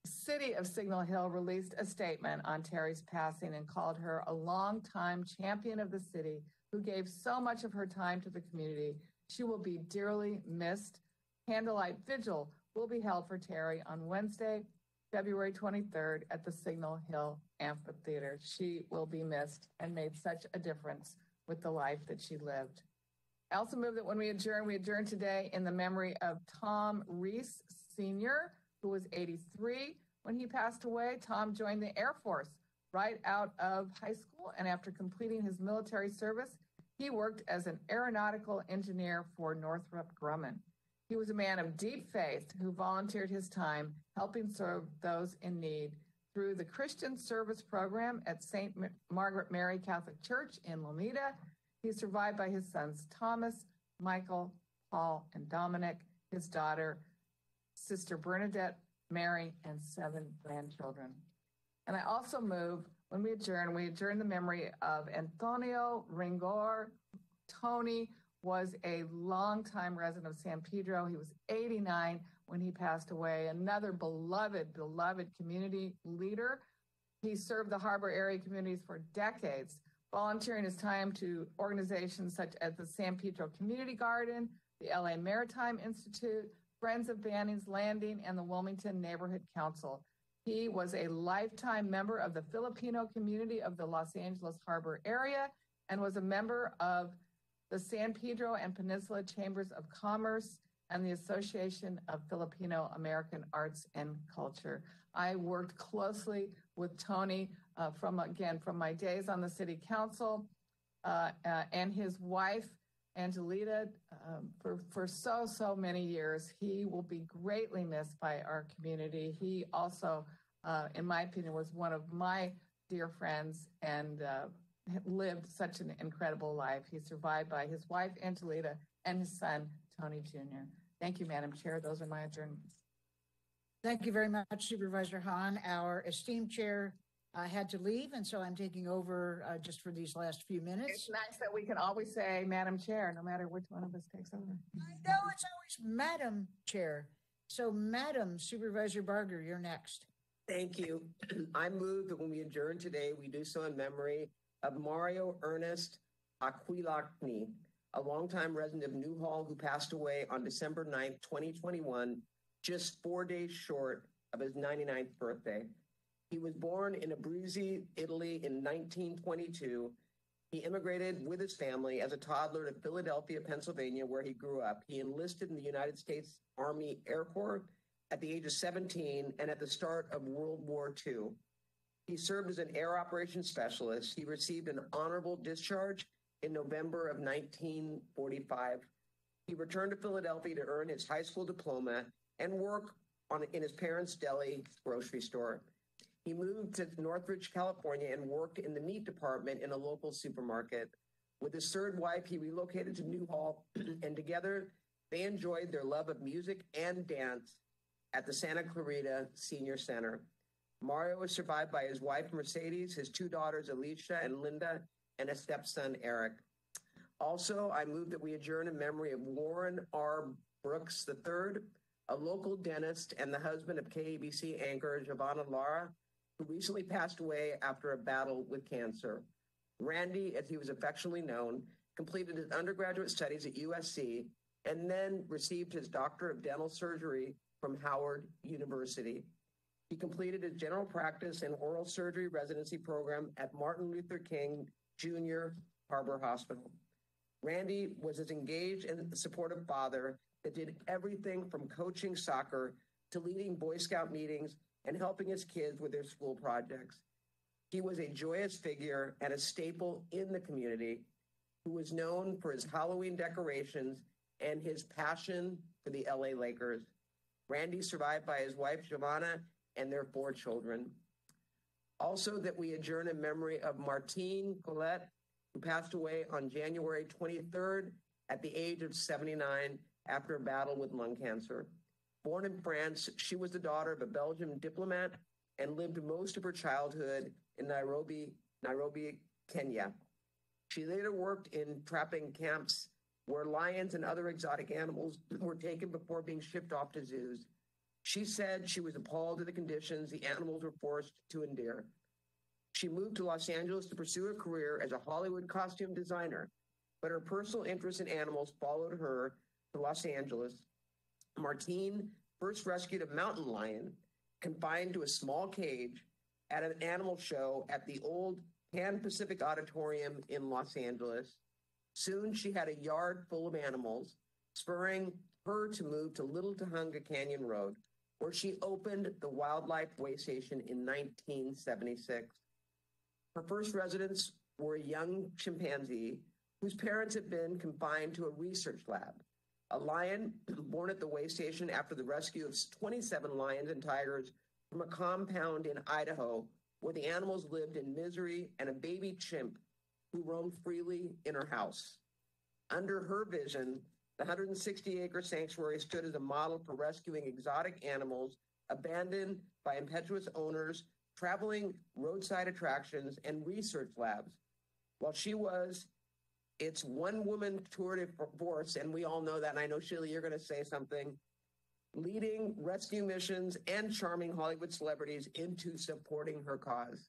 City of Signal Hill released a statement on Terry's passing and called her a longtime champion of the city who gave so much of her time to the community. She will be dearly missed. Candlelight Vigil will be held for Terry on Wednesday, February 23rd at the Signal Hill Amphitheater. She will be missed and made such a difference with the life that she lived. I also move that when we adjourn, we adjourn today in the memory of Tom Reese Sr., who was 83 when he passed away. Tom joined the Air Force right out of high school, and after completing his military service, he worked as an aeronautical engineer for Northrop Grumman. He was a man of deep faith who volunteered his time helping serve those in need through the Christian Service Program at St. Margaret Mary Catholic Church in Lomita. He's survived by his sons Thomas, Michael, Paul, and Dominic, his daughter, sister Bernadette, Mary, and seven grandchildren. And I also move when we adjourn, we adjourn the memory of Antonio Ringor. Tony was a longtime resident of San Pedro. He was 89 when he passed away. Another beloved, beloved community leader. He served the harbor area communities for decades, volunteering his time to organizations such as the San Pedro Community Garden, the LA Maritime Institute, Friends of Banning's Landing, and the Wilmington Neighborhood Council. He was a lifetime member of the Filipino community of the Los Angeles Harbor area and was a member of the San Pedro and Peninsula Chambers of Commerce and the Association of Filipino American Arts and Culture. I worked closely with Tony uh, from, again, from my days on the city council uh, uh, and his wife, Angelita, um, for, for so, so many years. He will be greatly missed by our community. He also, uh, in my opinion, was one of my dear friends and uh, lived such an incredible life. He's survived by his wife, Angelita, and his son, Tony Jr. Thank you, Madam Chair. Those are my adjournments. Thank you very much, Supervisor Hahn. Our esteemed chair uh, had to leave, and so I'm taking over uh, just for these last few minutes. It's nice that we can always say Madam Chair, no matter which one of us takes over. I know it's always Madam Chair. So, Madam Supervisor Barger, you're next. Thank you. <clears throat> I move that when we adjourn today, we do so in memory of Mario Ernest Aquilacni, a longtime resident of Newhall who passed away on December 9th, 2021, just four days short of his 99th birthday. He was born in Abruzzi, Italy in 1922. He immigrated with his family as a toddler to Philadelphia, Pennsylvania, where he grew up. He enlisted in the United States Army Air Corps at the age of 17 and at the start of World War II. He served as an air operations specialist. He received an honorable discharge in November of 1945. He returned to Philadelphia to earn his high school diploma and work on, in his parents' deli grocery store. He moved to Northridge, California, and worked in the meat department in a local supermarket. With his third wife, he relocated to Newhall, <clears throat> and together they enjoyed their love of music and dance at the Santa Clarita Senior Center. Mario was survived by his wife, Mercedes, his two daughters, Alicia and Linda, and a stepson, Eric. Also, I move that we adjourn in memory of Warren R. Brooks III, a local dentist and the husband of KABC anchor Giovanna Lara, who recently passed away after a battle with cancer. Randy, as he was affectionately known, completed his undergraduate studies at USC and then received his Doctor of Dental Surgery from Howard University. He completed his general practice and oral surgery residency program at Martin Luther King Jr. Harbor Hospital. Randy was as engaged and supportive father that did everything from coaching soccer to leading Boy Scout meetings and helping his kids with their school projects. He was a joyous figure and a staple in the community who was known for his Halloween decorations and his passion for the LA Lakers. Randy survived by his wife Giovanna and their four children. Also, that we adjourn in memory of Martine Colette, who passed away on January 23rd at the age of 79 after a battle with lung cancer. Born in France, she was the daughter of a Belgian diplomat and lived most of her childhood in Nairobi, Nairobi, Kenya. She later worked in trapping camps where lions and other exotic animals were taken before being shipped off to zoos. She said she was appalled at the conditions the animals were forced to endure. She moved to Los Angeles to pursue a career as a Hollywood costume designer, but her personal interest in animals followed her to Los Angeles. Martine first rescued a mountain lion confined to a small cage at an animal show at the old Pan Pacific Auditorium in Los Angeles. Soon she had a yard full of animals, spurring her to move to Little Tujunga Canyon Road, where she opened the Wildlife Waystation in 1976. Her first residents were a young chimpanzee whose parents had been confined to a research lab. A lion born at the way station after the rescue of 27 lions and tigers from a compound in Idaho where the animals lived in misery and a baby chimp who roamed freely in her house. Under her vision, the 160 acre sanctuary stood as a model for rescuing exotic animals abandoned by impetuous owners, traveling roadside attractions, and research labs. While she was its one woman tour de force, and we all know that, and I know, Sheila, you're going to say something, leading rescue missions and charming Hollywood celebrities into supporting her cause.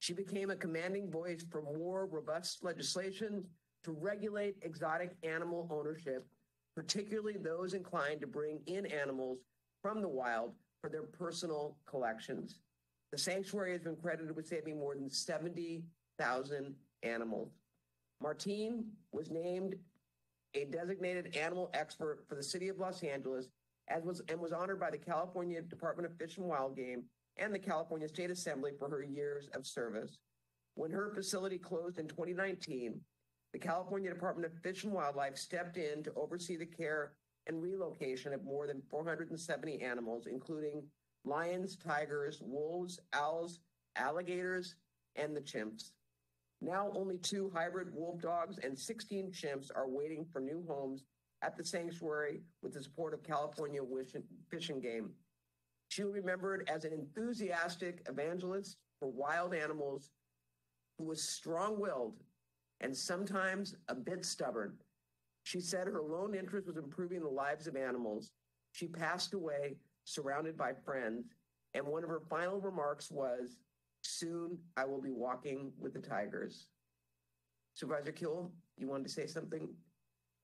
She became a commanding voice for more robust legislation to regulate exotic animal ownership, particularly those inclined to bring in animals from the wild for their personal collections. The sanctuary has been credited with saving more than 70,000 animals. Martine was named a designated animal expert for the city of Los Angeles, as was and was honored by the California Department of Fish and Wild Game and the California State Assembly for her years of service. When her facility closed in 2019, the California Department of Fish and Wildlife stepped in to oversee the care and relocation of more than 470 animals, including lions, tigers, wolves, owls, alligators, and the chimps. Now, only two hybrid wolf dogs and 16 chimps are waiting for new homes at the sanctuary with the support of California Fish and Game. She remembered as an enthusiastic evangelist for wild animals who was strong willed and sometimes a bit stubborn. She said her lone interest was improving the lives of animals. She passed away surrounded by friends, and one of her final remarks was, Soon I will be walking with the tigers. Supervisor Kuehl, you wanted to say something?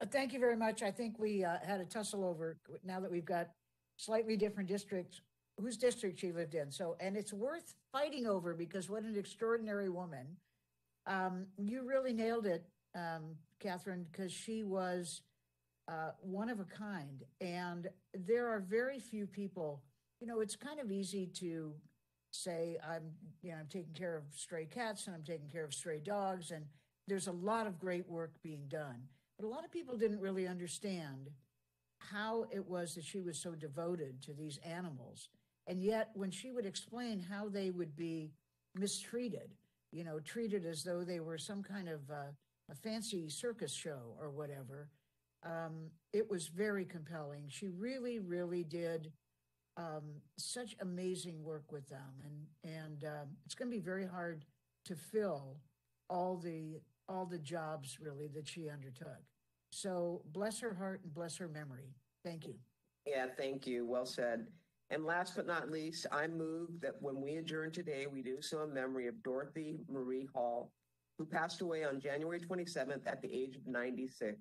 Uh, thank you very much. I think we uh, had a tussle over now that we've got slightly different districts, whose district she lived in. So, and it's worth fighting over because what an extraordinary woman. Um, you really nailed it, um, Kathryn, because she was uh, one of a kind. And there are very few people, you know, it's kind of easy to say, I'm, you know, I'm taking care of stray cats and I'm taking care of stray dogs. And there's a lot of great work being done. But a lot of people didn't really understand how it was that she was so devoted to these animals. And yet, when she would explain how they would be mistreated, you know, treated as though they were some kind of uh, a fancy circus show or whatever, um, it was very compelling. She really, really did um, such amazing work with them, and and um, it's going to be very hard to fill all the all the jobs really that she undertook. So bless her heart and bless her memory. Thank you. Yeah, thank you. Well said. And last but not least, I move that when we adjourn today, we do so in memory of Dorothy Marie Hall, who passed away on January 27th at the age of 96.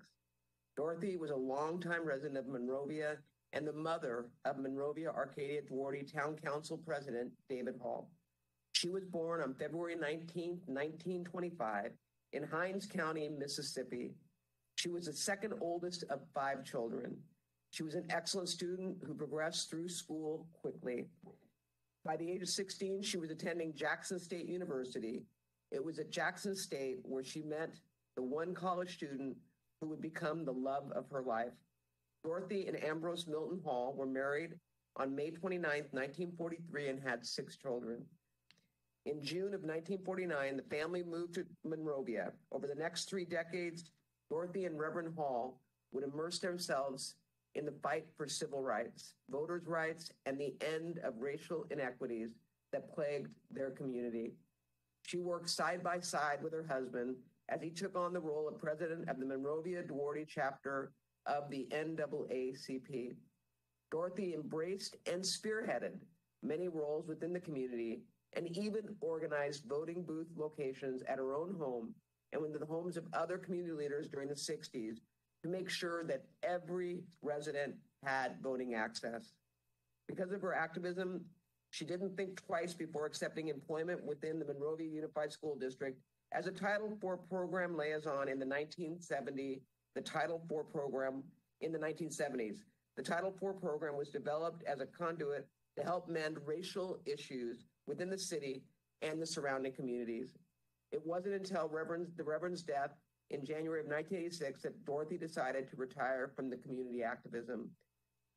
Dorothy was a longtime resident of Monrovia and the mother of Monrovia Arcadia Duarte Town Council President David Hall. She was born on February 19, 1925, in Hinds County, Mississippi. She was the second oldest of five children. She was an excellent student who progressed through school quickly. By the age of 16, she was attending Jackson State University. It was at Jackson State where she met the one college student who would become the love of her life. Dorothy and Ambrose Milton Hall were married on May 29, 1943, and had six children. In June of 1949, the family moved to Monrovia. Over the next three decades, Dorothy and Reverend Hall would immerse themselves in the fight for civil rights, voters' rights, and the end of racial inequities that plagued their community. She worked side by side with her husband as he took on the role of president of the Monrovia Duarte chapter of the NAACP. Dorothy embraced and spearheaded many roles within the community and even organized voting booth locations at her own home and within the homes of other community leaders during the 60s to make sure that every resident had voting access. Because of her activism, she didn't think twice before accepting employment within the Monrovia Unified School District as a Title IV program liaison in the 1970 the Title IV program in the 1970s. The Title IV program was developed as a conduit to help mend racial issues within the city and the surrounding communities. It wasn't until Reverend, the Reverend's death in January of 1986 that Dorothy decided to retire from the community activism.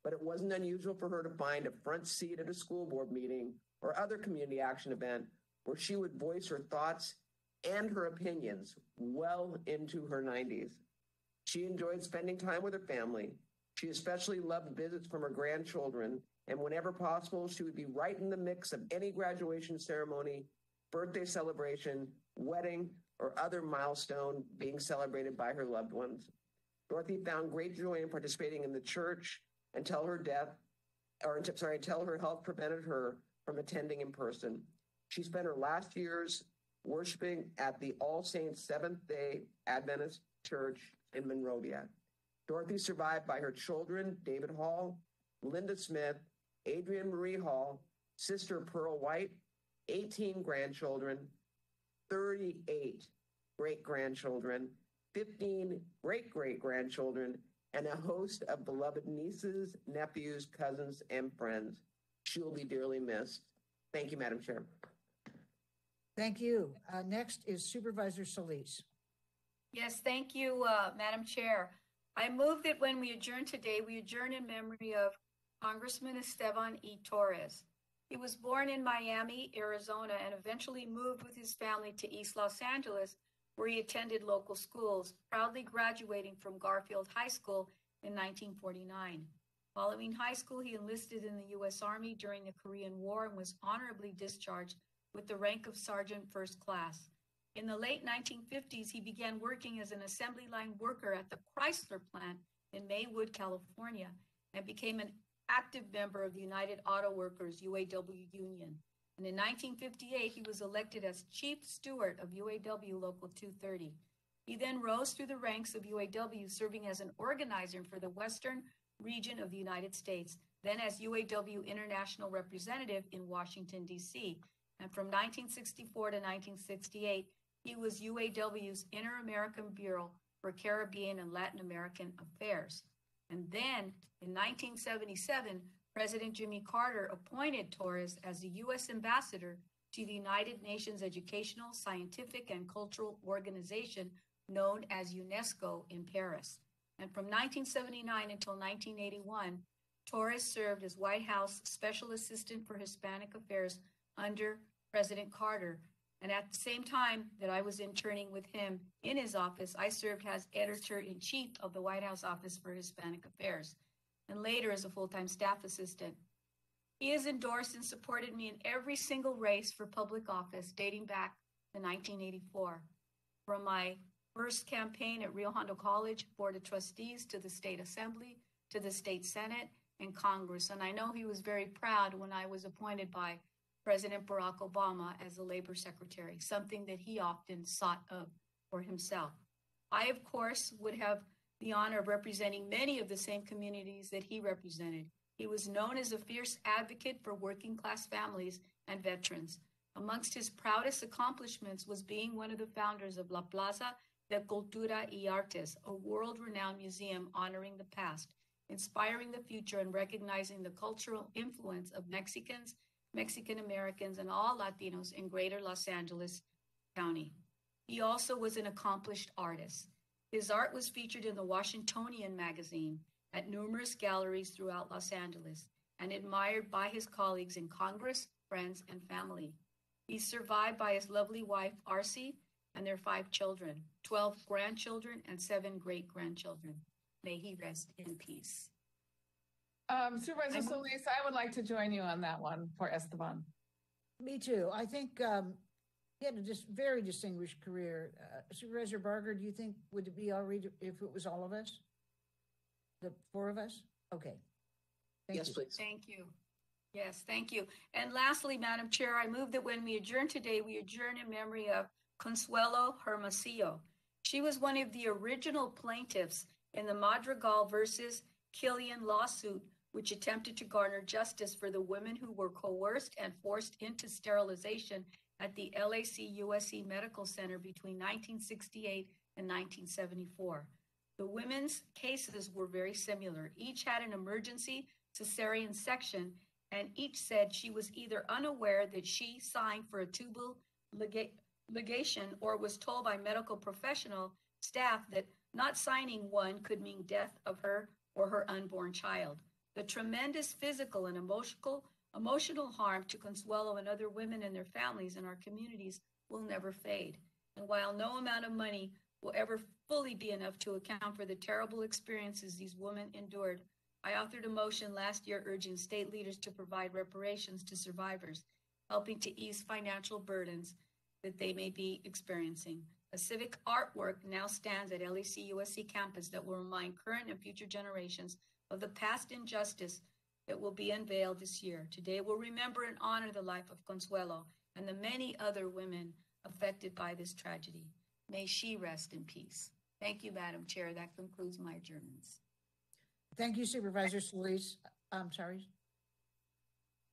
But it wasn't unusual for her to find a front seat at a school board meeting or other community action event where she would voice her thoughts and her opinions well into her 90s. She enjoyed spending time with her family. She especially loved visits from her grandchildren, and whenever possible, she would be right in the mix of any graduation ceremony, birthday celebration, wedding, or other milestone being celebrated by her loved ones. Dorothy found great joy in participating in the church until her death, or sorry, until her health prevented her from attending in person. She spent her last years worshiping at the All Saints Seventh day Adventist Church in Monrovia. Dorothy survived by her children, David Hall, Linda Smith, Adrienne Marie Hall, sister Pearl White, 18 grandchildren, 38 great grandchildren, 15 great great grandchildren, and a host of beloved nieces, nephews, cousins, and friends. She will be dearly missed. Thank you, Madam Chair. Thank you. Uh, next is Supervisor Solis. Yes, thank you, uh, Madam Chair. I move that when we adjourn today, we adjourn in memory of Congressman Esteban E. Torres. He was born in Miami, Arizona, and eventually moved with his family to East Los Angeles, where he attended local schools, proudly graduating from Garfield High School in 1949. Following high school, he enlisted in the U.S. Army during the Korean War and was honorably discharged with the rank of Sergeant First Class. In the late 1950s, he began working as an assembly line worker at the Chrysler plant in Maywood, California, and became an active member of the United Auto Workers UAW Union. And in 1958, he was elected as chief steward of UAW Local 230. He then rose through the ranks of UAW, serving as an organizer for the Western region of the United States, then as UAW International Representative in Washington, D.C. And from 1964 to 1968, he was UAW's Inter American Bureau for Caribbean and Latin American Affairs. And then in 1977, President Jimmy Carter appointed Torres as the U.S. ambassador to the United Nations Educational, Scientific, and Cultural Organization known as UNESCO in Paris. And from 1979 until 1981, Torres served as White House Special Assistant for Hispanic Affairs under President Carter. And at the same time that I was interning with him in his office, I served as editor in chief of the White House Office for Hispanic Affairs and later as a full time staff assistant. He has endorsed and supported me in every single race for public office dating back to 1984. From my first campaign at Rio Hondo College Board of Trustees to the State Assembly to the State Senate and Congress. And I know he was very proud when I was appointed by President Barack Obama as the labor secretary, something that he often sought of for himself. I, of course, would have the honor of representing many of the same communities that he represented. He was known as a fierce advocate for working class families and veterans. Amongst his proudest accomplishments was being one of the founders of La Plaza de Cultura y Artes, a world renowned museum honoring the past, inspiring the future, and recognizing the cultural influence of Mexicans, Mexican Americans, and all Latinos in greater Los Angeles County. He also was an accomplished artist. His art was featured in the Washingtonian magazine at numerous galleries throughout Los Angeles and admired by his colleagues in Congress, friends, and family. He's survived by his lovely wife, Arcy, and their five children, 12 grandchildren, and seven great grandchildren. May he rest in peace. Um, Supervisor Solis, I would like to join you on that one for Esteban. Me too. I think um, he had a just very distinguished career. Uh, Supervisor Barger, do you think would it be all right if it was all of us? The four of us? Okay. Thank yes, you. please. Thank you. Yes, thank you. And lastly, Madam Chair, I move that when we adjourn today, we adjourn in memory of Consuelo Hermosillo. She was one of the original plaintiffs in the Madrigal versus Quilligan lawsuit, which attempted to garner justice for the women who were coerced and forced into sterilization at the LAC USC Medical Center between 1968 and 1974. The women's cases were very similar. Each had an emergency cesarean section, and each said she was either unaware that she signed for a tubal ligation or was told by medical professional staff that not signing one could mean death of her or her unborn child. The tremendous physical and emotional emotional harm to Consuelo and other women and their families in our communities will never fade. And while no amount of money will ever fully be enough to account for the terrible experiences these women endured, I authored a motion last year urging state leaders to provide reparations to survivors, helping to ease financial burdens that they may be experiencing. A civic artwork now stands at LAC USC campus that will remind current and future generations of the past injustice that will be unveiled this year. Today we'll remember and honor the life of Consuelo and the many other women affected by this tragedy. May she rest in peace. Thank you, Madam Chair. That concludes my adjournments. Thank you, Supervisor Solis. I'm sorry.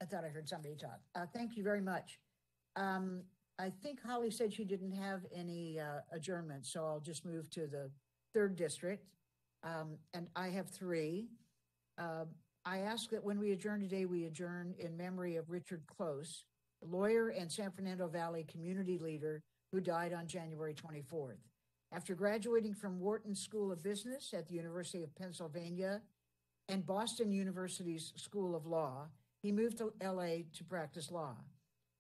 I thought I heard somebody talk. Uh, thank you very much. Um, I think Holly said she didn't have any uh, adjournment, so I'll just move to the third district. Um, and I have three. Uh, I ask that when we adjourn today, we adjourn in memory of Richard Close, lawyer and San Fernando Valley community leader who died on January 24th. After graduating from Wharton School of Business at the University of Pennsylvania and Boston University's School of Law, he moved to LA to practice law.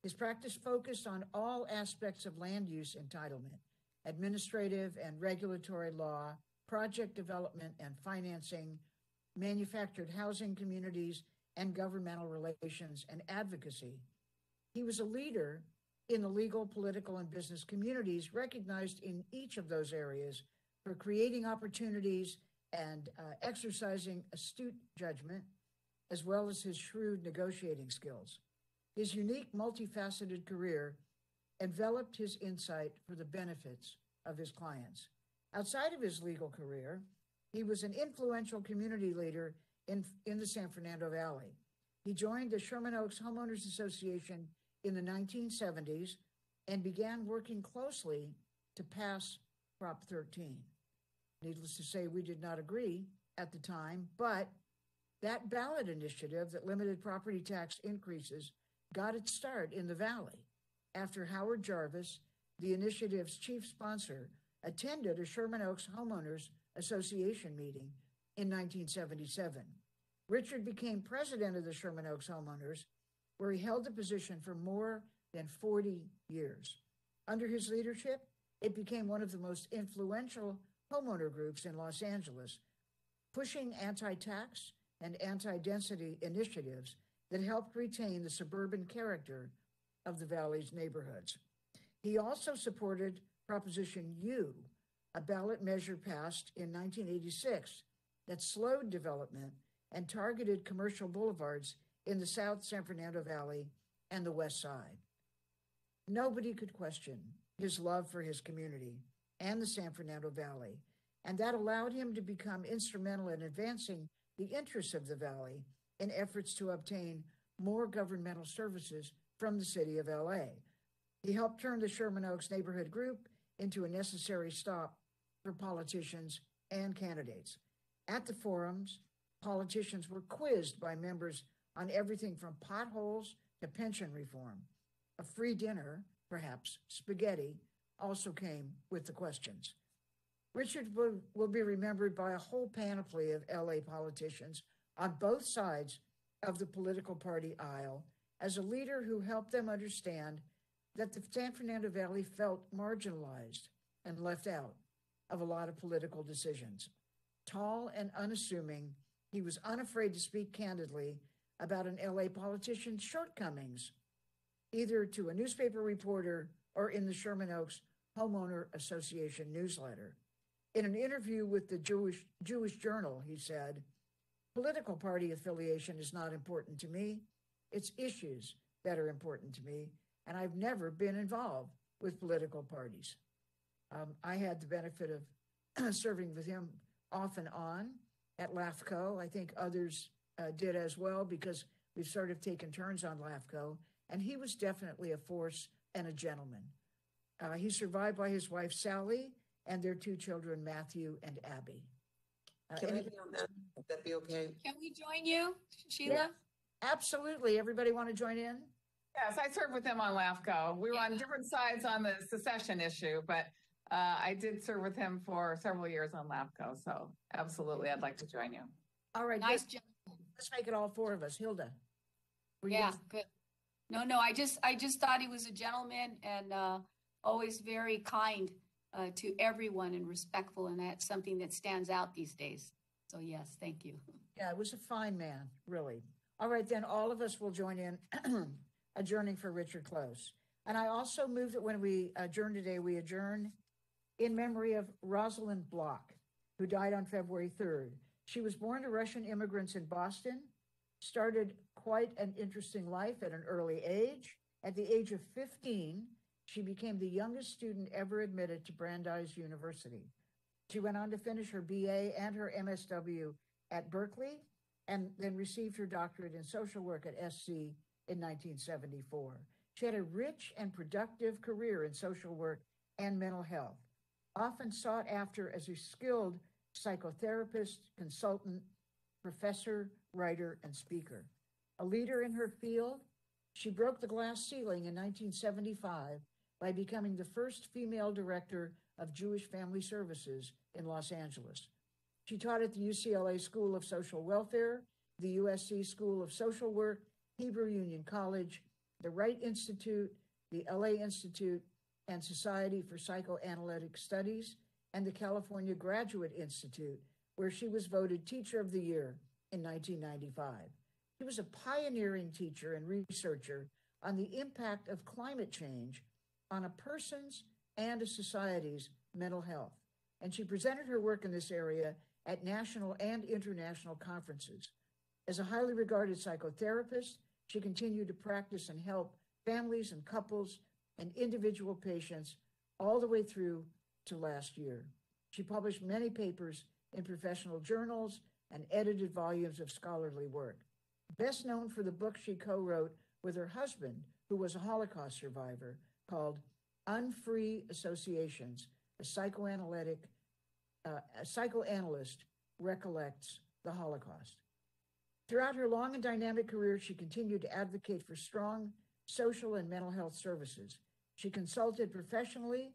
His practice focused on all aspects of land use entitlement, administrative and regulatory law, project development and financing, manufactured housing communities, and governmental relations and advocacy. He was a leader in the legal, political, and business communities, recognized in each of those areas for creating opportunities and uh, exercising astute judgment, as well as his shrewd negotiating skills. His unique, multifaceted career enveloped his insight for the benefits of his clients. Outside of his legal career, he was an influential community leader in, in the San Fernando Valley. He joined the Sherman Oaks Homeowners Association in the 1970s and began working closely to pass Prop 13. Needless to say, we did not agree at the time, but that ballot initiative that limited property tax increases got its start in the Valley after Howard Jarvis, the initiative's chief sponsor, attended a Sherman Oaks Homeowners Association meeting in 1977. Richard became president of the Sherman Oaks Homeowners where he held the position for more than 40 years. Under his leadership, it became one of the most influential homeowner groups in Los Angeles, pushing anti tax and anti density initiatives that helped retain the suburban character of the Valley's neighborhoods. He also supported Proposition U, a ballot measure passed in 1986 that slowed development and targeted commercial boulevards in the South San Fernando Valley and the West Side. Nobody could question his love for his community and the San Fernando Valley, and that allowed him to become instrumental in advancing the interests of the Valley in efforts to obtain more governmental services from the city of LA. He helped turn the Sherman Oaks neighborhood group into a necessary stop for politicians and candidates. At the forums, politicians were quizzed by members on everything from potholes to pension reform. A free dinner, perhaps spaghetti, also came with the questions. Richard will, be remembered by a whole panoply of LA politicians on both sides of the political party aisle as a leader who helped them understand that the San Fernando Valley felt marginalized and left out of a lot of political decisions. Tall and unassuming, he was unafraid to speak candidly about an LA politician's shortcomings, either to a newspaper reporter or in the Sherman Oaks Homeowner Association newsletter. In an interview with the Jewish, Jewish Journal, he said, Political party affiliation is not important to me. It's issues that are important to me, and I've never been involved with political parties. Um, I had the benefit of <clears throat> serving with him off and on at LAFCO. I think others uh, did as well because we've sort of taken turns on LAFCO, and he was definitely a force and a gentleman. Uh, he's survived by his wife Sally and their two children Matthew and Abby. Uh, Can I any- be on that? Would that be okay? Can we join you, Sheila? Yeah, absolutely. Everybody want to join in? Yes, I served with them on LAFCO. We were on different sides on the secession issue, but uh, I did serve with him for several years on LAFCO. So absolutely, I'd like to join you. All right, Nice let's, let's make it all four of us. Hilda. were you Yeah, good. No, no, I just, I just thought he was a gentleman and uh, always very kind uh, to everyone and respectful, and that's something that stands out these days. So yes, thank you. Yeah, it was a fine man, really. All right, then all of us will join in <clears throat> adjourning for Richard Close. And I also move that when we adjourn today, we adjourn in memory of Rosalind Block, who died on February 3rd. She was born to Russian immigrants in Boston, started quite an interesting life at an early age. At the age of 15, she became the youngest student ever admitted to Brandeis University. She went on to finish her BA and her MSW at Berkeley and then received her doctorate in social work at SC in 1974. She had a rich and productive career in social work and mental health, often sought after as a skilled psychotherapist, consultant, professor, writer, and speaker. A leader in her field, she broke the glass ceiling in 1975 by becoming the first female director of Jewish Family Services in Los Angeles. She taught at the UCLA School of Social Welfare, the USC School of Social Work, Hebrew Union College, the Wright Institute, the LA Institute, and Society for Psychoanalytic Studies, and the California Graduate Institute, where she was voted Teacher of the Year in 1995. She was a pioneering teacher and researcher on the impact of climate change on a person's and a society's mental health. And she presented her work in this area at national and international conferences. As a highly regarded psychotherapist, she continued to practice and help families and couples and individual patients all the way through to last year. She published many papers in professional journals and edited volumes of scholarly work. Best known for the book she co wrote with her husband, who was a Holocaust survivor, called Unfree Associations, a psychoanalytic, uh, a psychoanalyst recollects the Holocaust. Throughout her long and dynamic career, she continued to advocate for strong social and mental health services. She consulted professionally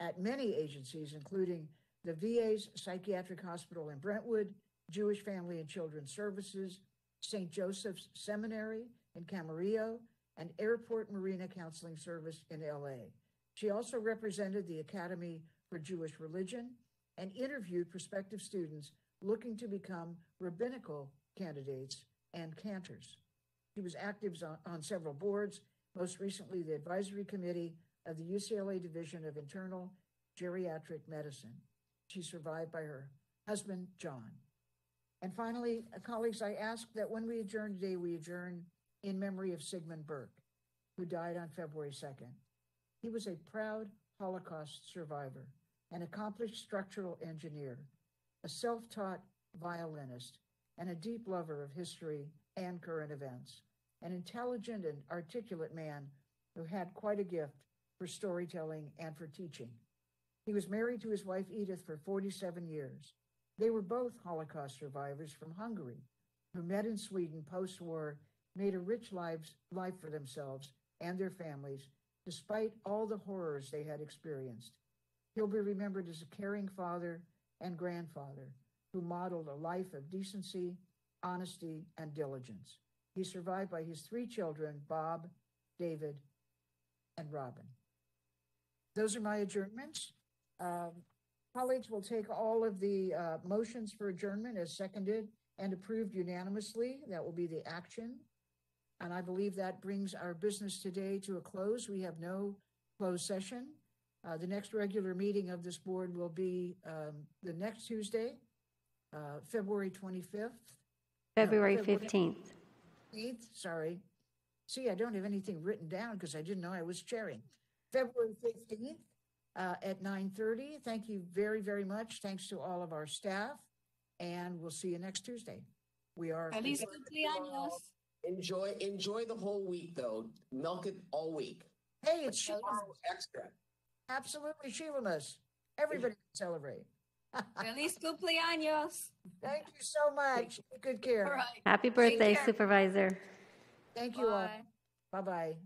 at many agencies, including the VA's Psychiatric Hospital in Brentwood, Jewish Family and Children's Services, St. Joseph's Seminary in Camarillo, and Airport Marina Counseling Service in LA. She also represented the Academy for Jewish Religion and interviewed prospective students looking to become rabbinical candidates and cantors. She was active on, on several boards, most recently the advisory committee of the UCLA Division of Internal Geriatric Medicine. She's survived by her husband, John. And finally, colleagues, I ask that when we adjourn today, we adjourn in memory of Sigmund Burke, who died on February 2nd. He was a proud Holocaust survivor, an accomplished structural engineer, a self taught violinist, and a deep lover of history and current events, an intelligent and articulate man who had quite a gift for storytelling and for teaching. He was married to his wife Edith for 47 years. They were both Holocaust survivors from Hungary who met in Sweden post war, made a rich lives, life for themselves and their families, despite all the horrors they had experienced. He'll be remembered as a caring father and grandfather who modeled a life of decency, honesty, and diligence. He's survived by his three children, Bob, David, and Robin. Those are my adjournments. Um, colleagues will take all of the uh, motions for adjournment as seconded and approved unanimously. That will be the action. And I believe that brings our business today to a close. We have no closed session. Uh, the next regular meeting of this board will be um, the next Tuesday, uh, February 25th. February No, 15th. 15th, sorry. See, I don't have anything written down because I didn't know I was chairing. February 15th uh, at 9:30. Thank you very, very much. Thanks to all of our staff, and we'll see you next Tuesday. We are. Feliz cumpleaños. Enjoy enjoy the whole week though. Milk it all week. Hey, it's Sheila. Extra. Absolutely, Sheilamas. Everybody can celebrate. Feliz cumpleaños. Thank you so much. Take Good care. All right. Happy birthday, care. Supervisor. Thank you all. Bye. Bye bye.